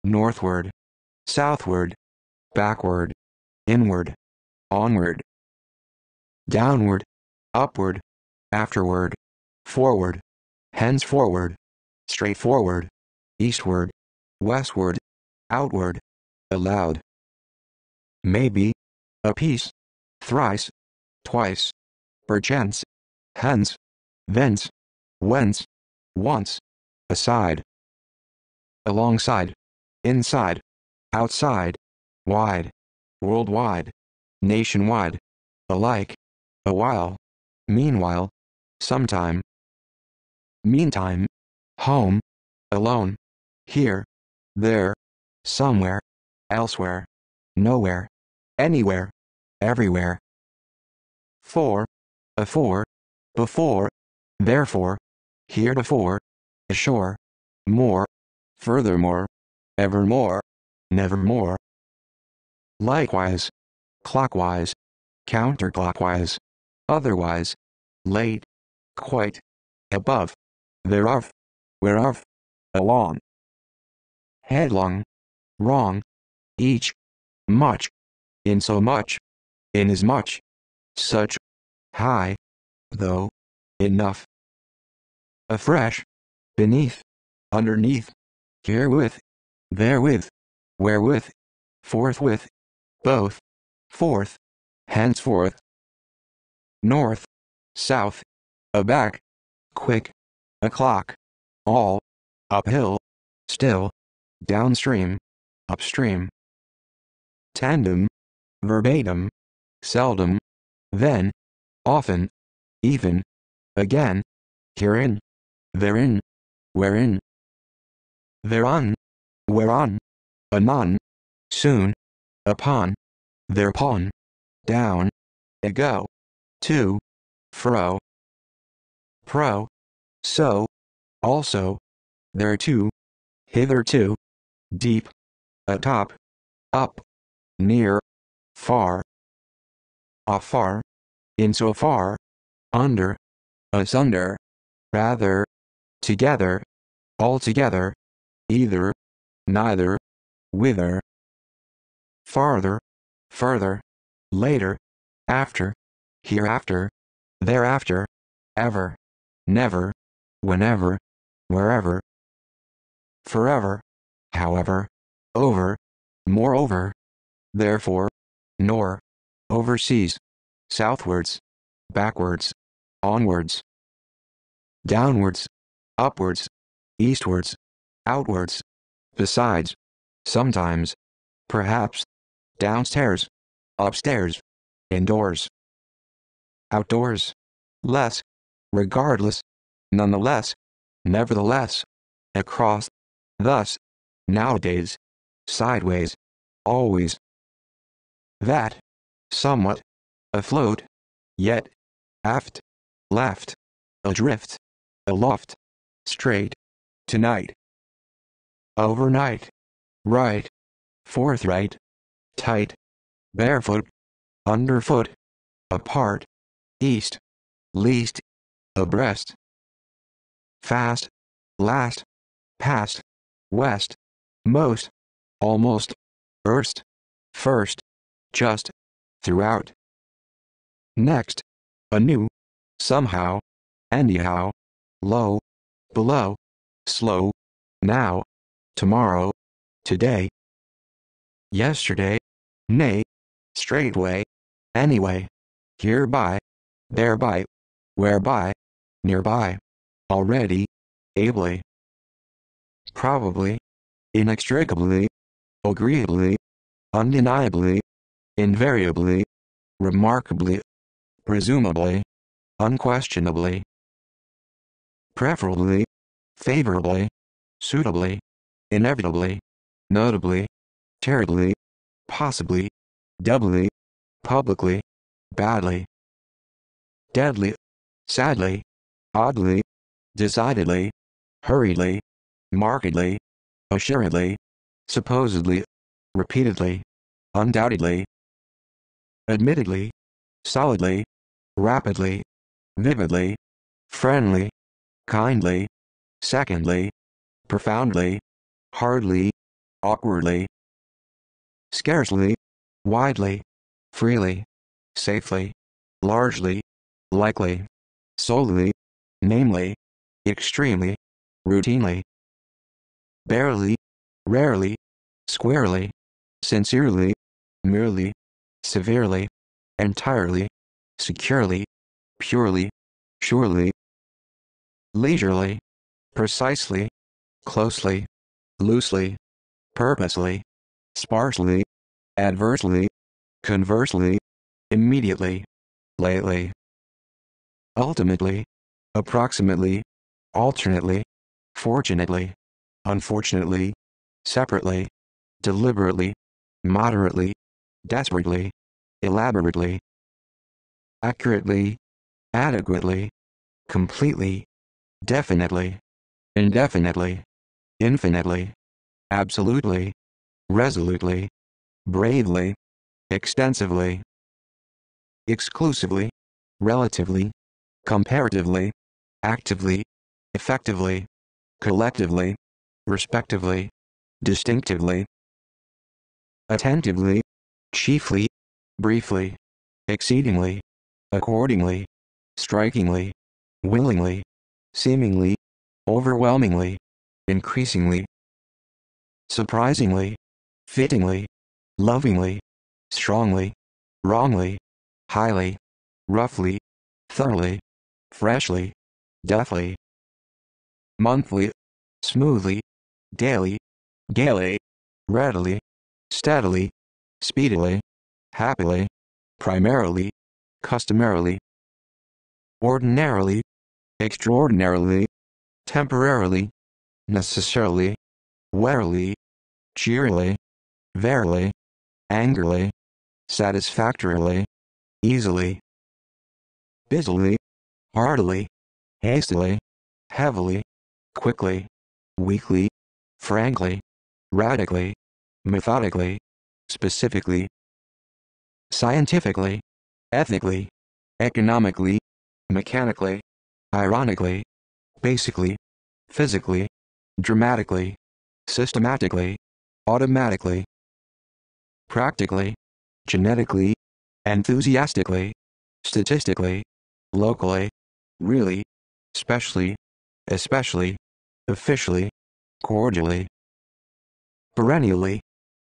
northward, southward, backward, inward, onward, downward, upward, afterward, forward, henceforward, straightforward, eastward, westward, outward, aloud. Maybe, a piece, thrice, twice, perchance, hence, thence, whence, once, aside, alongside, inside, outside, wide, worldwide, nationwide, alike, a while, meanwhile, sometime, meantime, home, alone, here, there, somewhere, elsewhere, nowhere, anywhere, everywhere. For, afore, before, therefore, heretofore, ashore, more, furthermore, evermore, nevermore. Likewise, clockwise, counterclockwise, otherwise, late, quite, above, thereof, whereof, along, headlong, wrong, each, much, in so much, in as much, such, high, though, enough, afresh, beneath, underneath, herewith, therewith, wherewith, forthwith, both, forth, henceforth, north, south, aback, quick, o'clock, all, uphill, still, downstream, upstream, tandem, verbatim, seldom, then, often, even, again, herein, therein, wherein, thereon, whereon, anon, soon, upon, thereupon, down, ago, to, fro, pro, so, also, thereto, hitherto, deep, atop, up, near, far, afar, insofar, under, asunder, rather, together, altogether, either, neither, whither, farther, further, later, after, hereafter, thereafter, ever, never, whenever, wherever, forever, however, over, moreover, therefore, nor, overseas, southwards, backwards, onwards, downwards, upwards, eastwards, outwards, besides, sometimes, perhaps, downstairs, upstairs, indoors, outdoors, less, regardless, nonetheless, nevertheless, across, thus, nowadays, sideways, always. That, somewhat, afloat, yet, aft, left, adrift, aloft, straight, tonight, overnight, right, forthright, tight, barefoot, underfoot, apart, east, least, abreast, fast, last, past, west, most, almost, erst, first, just, throughout. Next, anew, somehow, anyhow, low, below, slow, now, tomorrow, today, yesterday, nay, straightway, anyway, hereby, thereby, whereby, nearby, already, ably, probably, inextricably, agreeably, undeniably, invariably, remarkably, presumably, unquestionably, preferably, favorably, suitably, inevitably, notably, terribly, possibly, doubly, publicly, badly, deadly, sadly, oddly, decidedly, hurriedly, markedly, assuredly, supposedly, repeatedly, undoubtedly, admittedly, solidly, rapidly, vividly, friendly, kindly, secondly, profoundly, hardly, awkwardly, scarcely, widely, freely, safely, largely, likely, solely, namely, extremely, routinely, barely, rarely, squarely, sincerely, merely, severely, entirely, securely, purely, surely, leisurely, precisely, closely, loosely, purposely, sparsely, adversely, conversely, immediately, lately, ultimately, approximately, alternately, fortunately, unfortunately, separately, deliberately, moderately, desperately, elaborately, accurately, adequately, completely, definitely, indefinitely, infinitely, absolutely, resolutely, bravely, extensively, exclusively, relatively, comparatively, actively, effectively, collectively, respectively, distinctively, attentively, chiefly, briefly, exceedingly, accordingly, strikingly, willingly, seemingly, overwhelmingly, increasingly, surprisingly, fittingly, lovingly, strongly, wrongly, highly, roughly, thoroughly, freshly, deathly, monthly, smoothly, daily, gaily, readily, steadily, speedily, happily, primarily, customarily, ordinarily, extraordinarily, temporarily, necessarily, warily, cheerily, verily, angrily, satisfactorily, easily, busily, heartily, hastily, heavily, quickly, weakly, frankly, radically, methodically, specifically, scientifically, ethically, economically, mechanically, ironically, basically, physically, dramatically, systematically, automatically, practically, genetically, enthusiastically, statistically, locally, really, specially, especially, officially, cordially, perennially,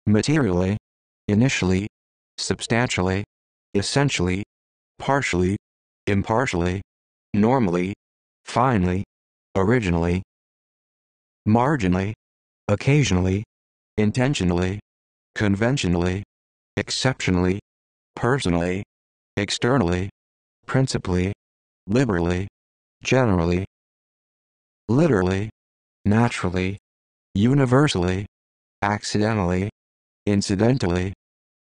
materially, initially, substantially, essentially, partially, impartially, normally, finally, originally, marginally, occasionally, intentionally, conventionally, exceptionally, personally, externally, principally, liberally, generally, literally, naturally, universally, accidentally, incidentally,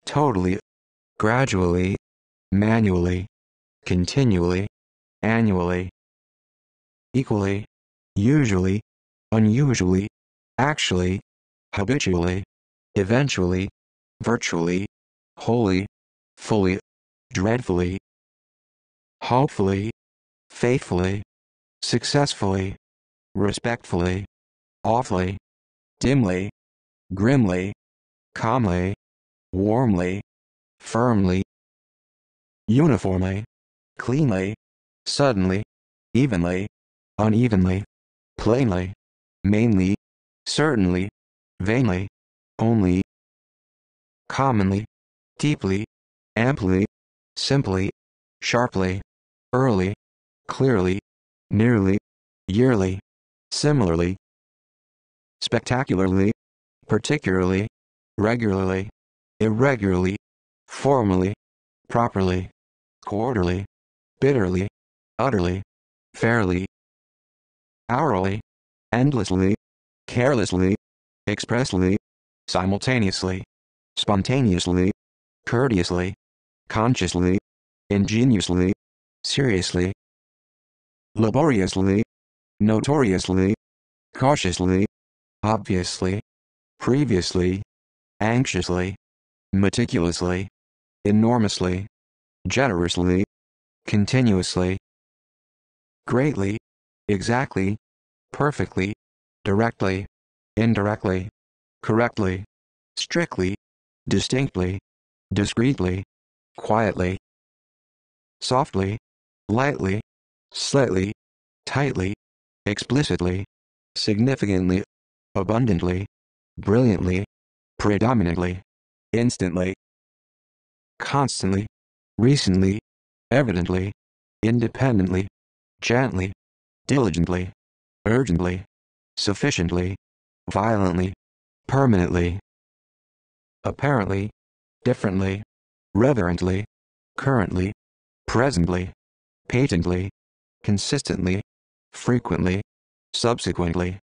totally, gradually, manually, continually, annually, equally, usually, unusually, actually, habitually, eventually, virtually, wholly, fully, dreadfully, hopefully, faithfully, successfully, respectfully, awfully, dimly, grimly, calmly, warmly, firmly, uniformly, cleanly, suddenly, evenly, unevenly, plainly, mainly, certainly, vainly, only, commonly, deeply, amply, simply, sharply, early, clearly, nearly, yearly, similarly, spectacularly, particularly, regularly, irregularly, formally, properly, quarterly, bitterly, utterly, fairly, hourly, endlessly, carelessly, expressly, simultaneously, spontaneously, courteously, consciously, ingeniously, seriously, laboriously, notoriously, cautiously, obviously, previously, anxiously, meticulously, enormously, generously, continuously, greatly, exactly, perfectly, directly, indirectly, correctly, strictly, distinctly, discreetly, quietly, softly, lightly, slightly, tightly, explicitly, significantly, abundantly, brilliantly, predominantly, instantly, constantly, recently, evidently, independently, gently, diligently, urgently, sufficiently, violently, permanently, apparently, differently, reverently, currently, presently, patently, consistently, frequently, subsequently,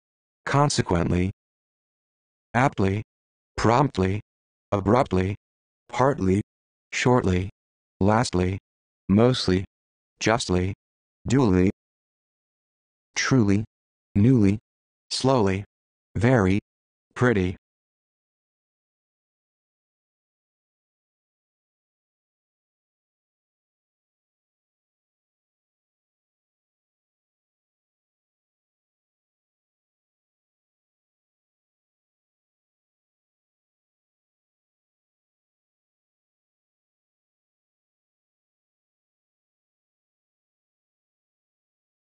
consequently, aptly, promptly, abruptly, partly, shortly, lastly, mostly, justly, duly, truly, newly, slowly, very, pretty,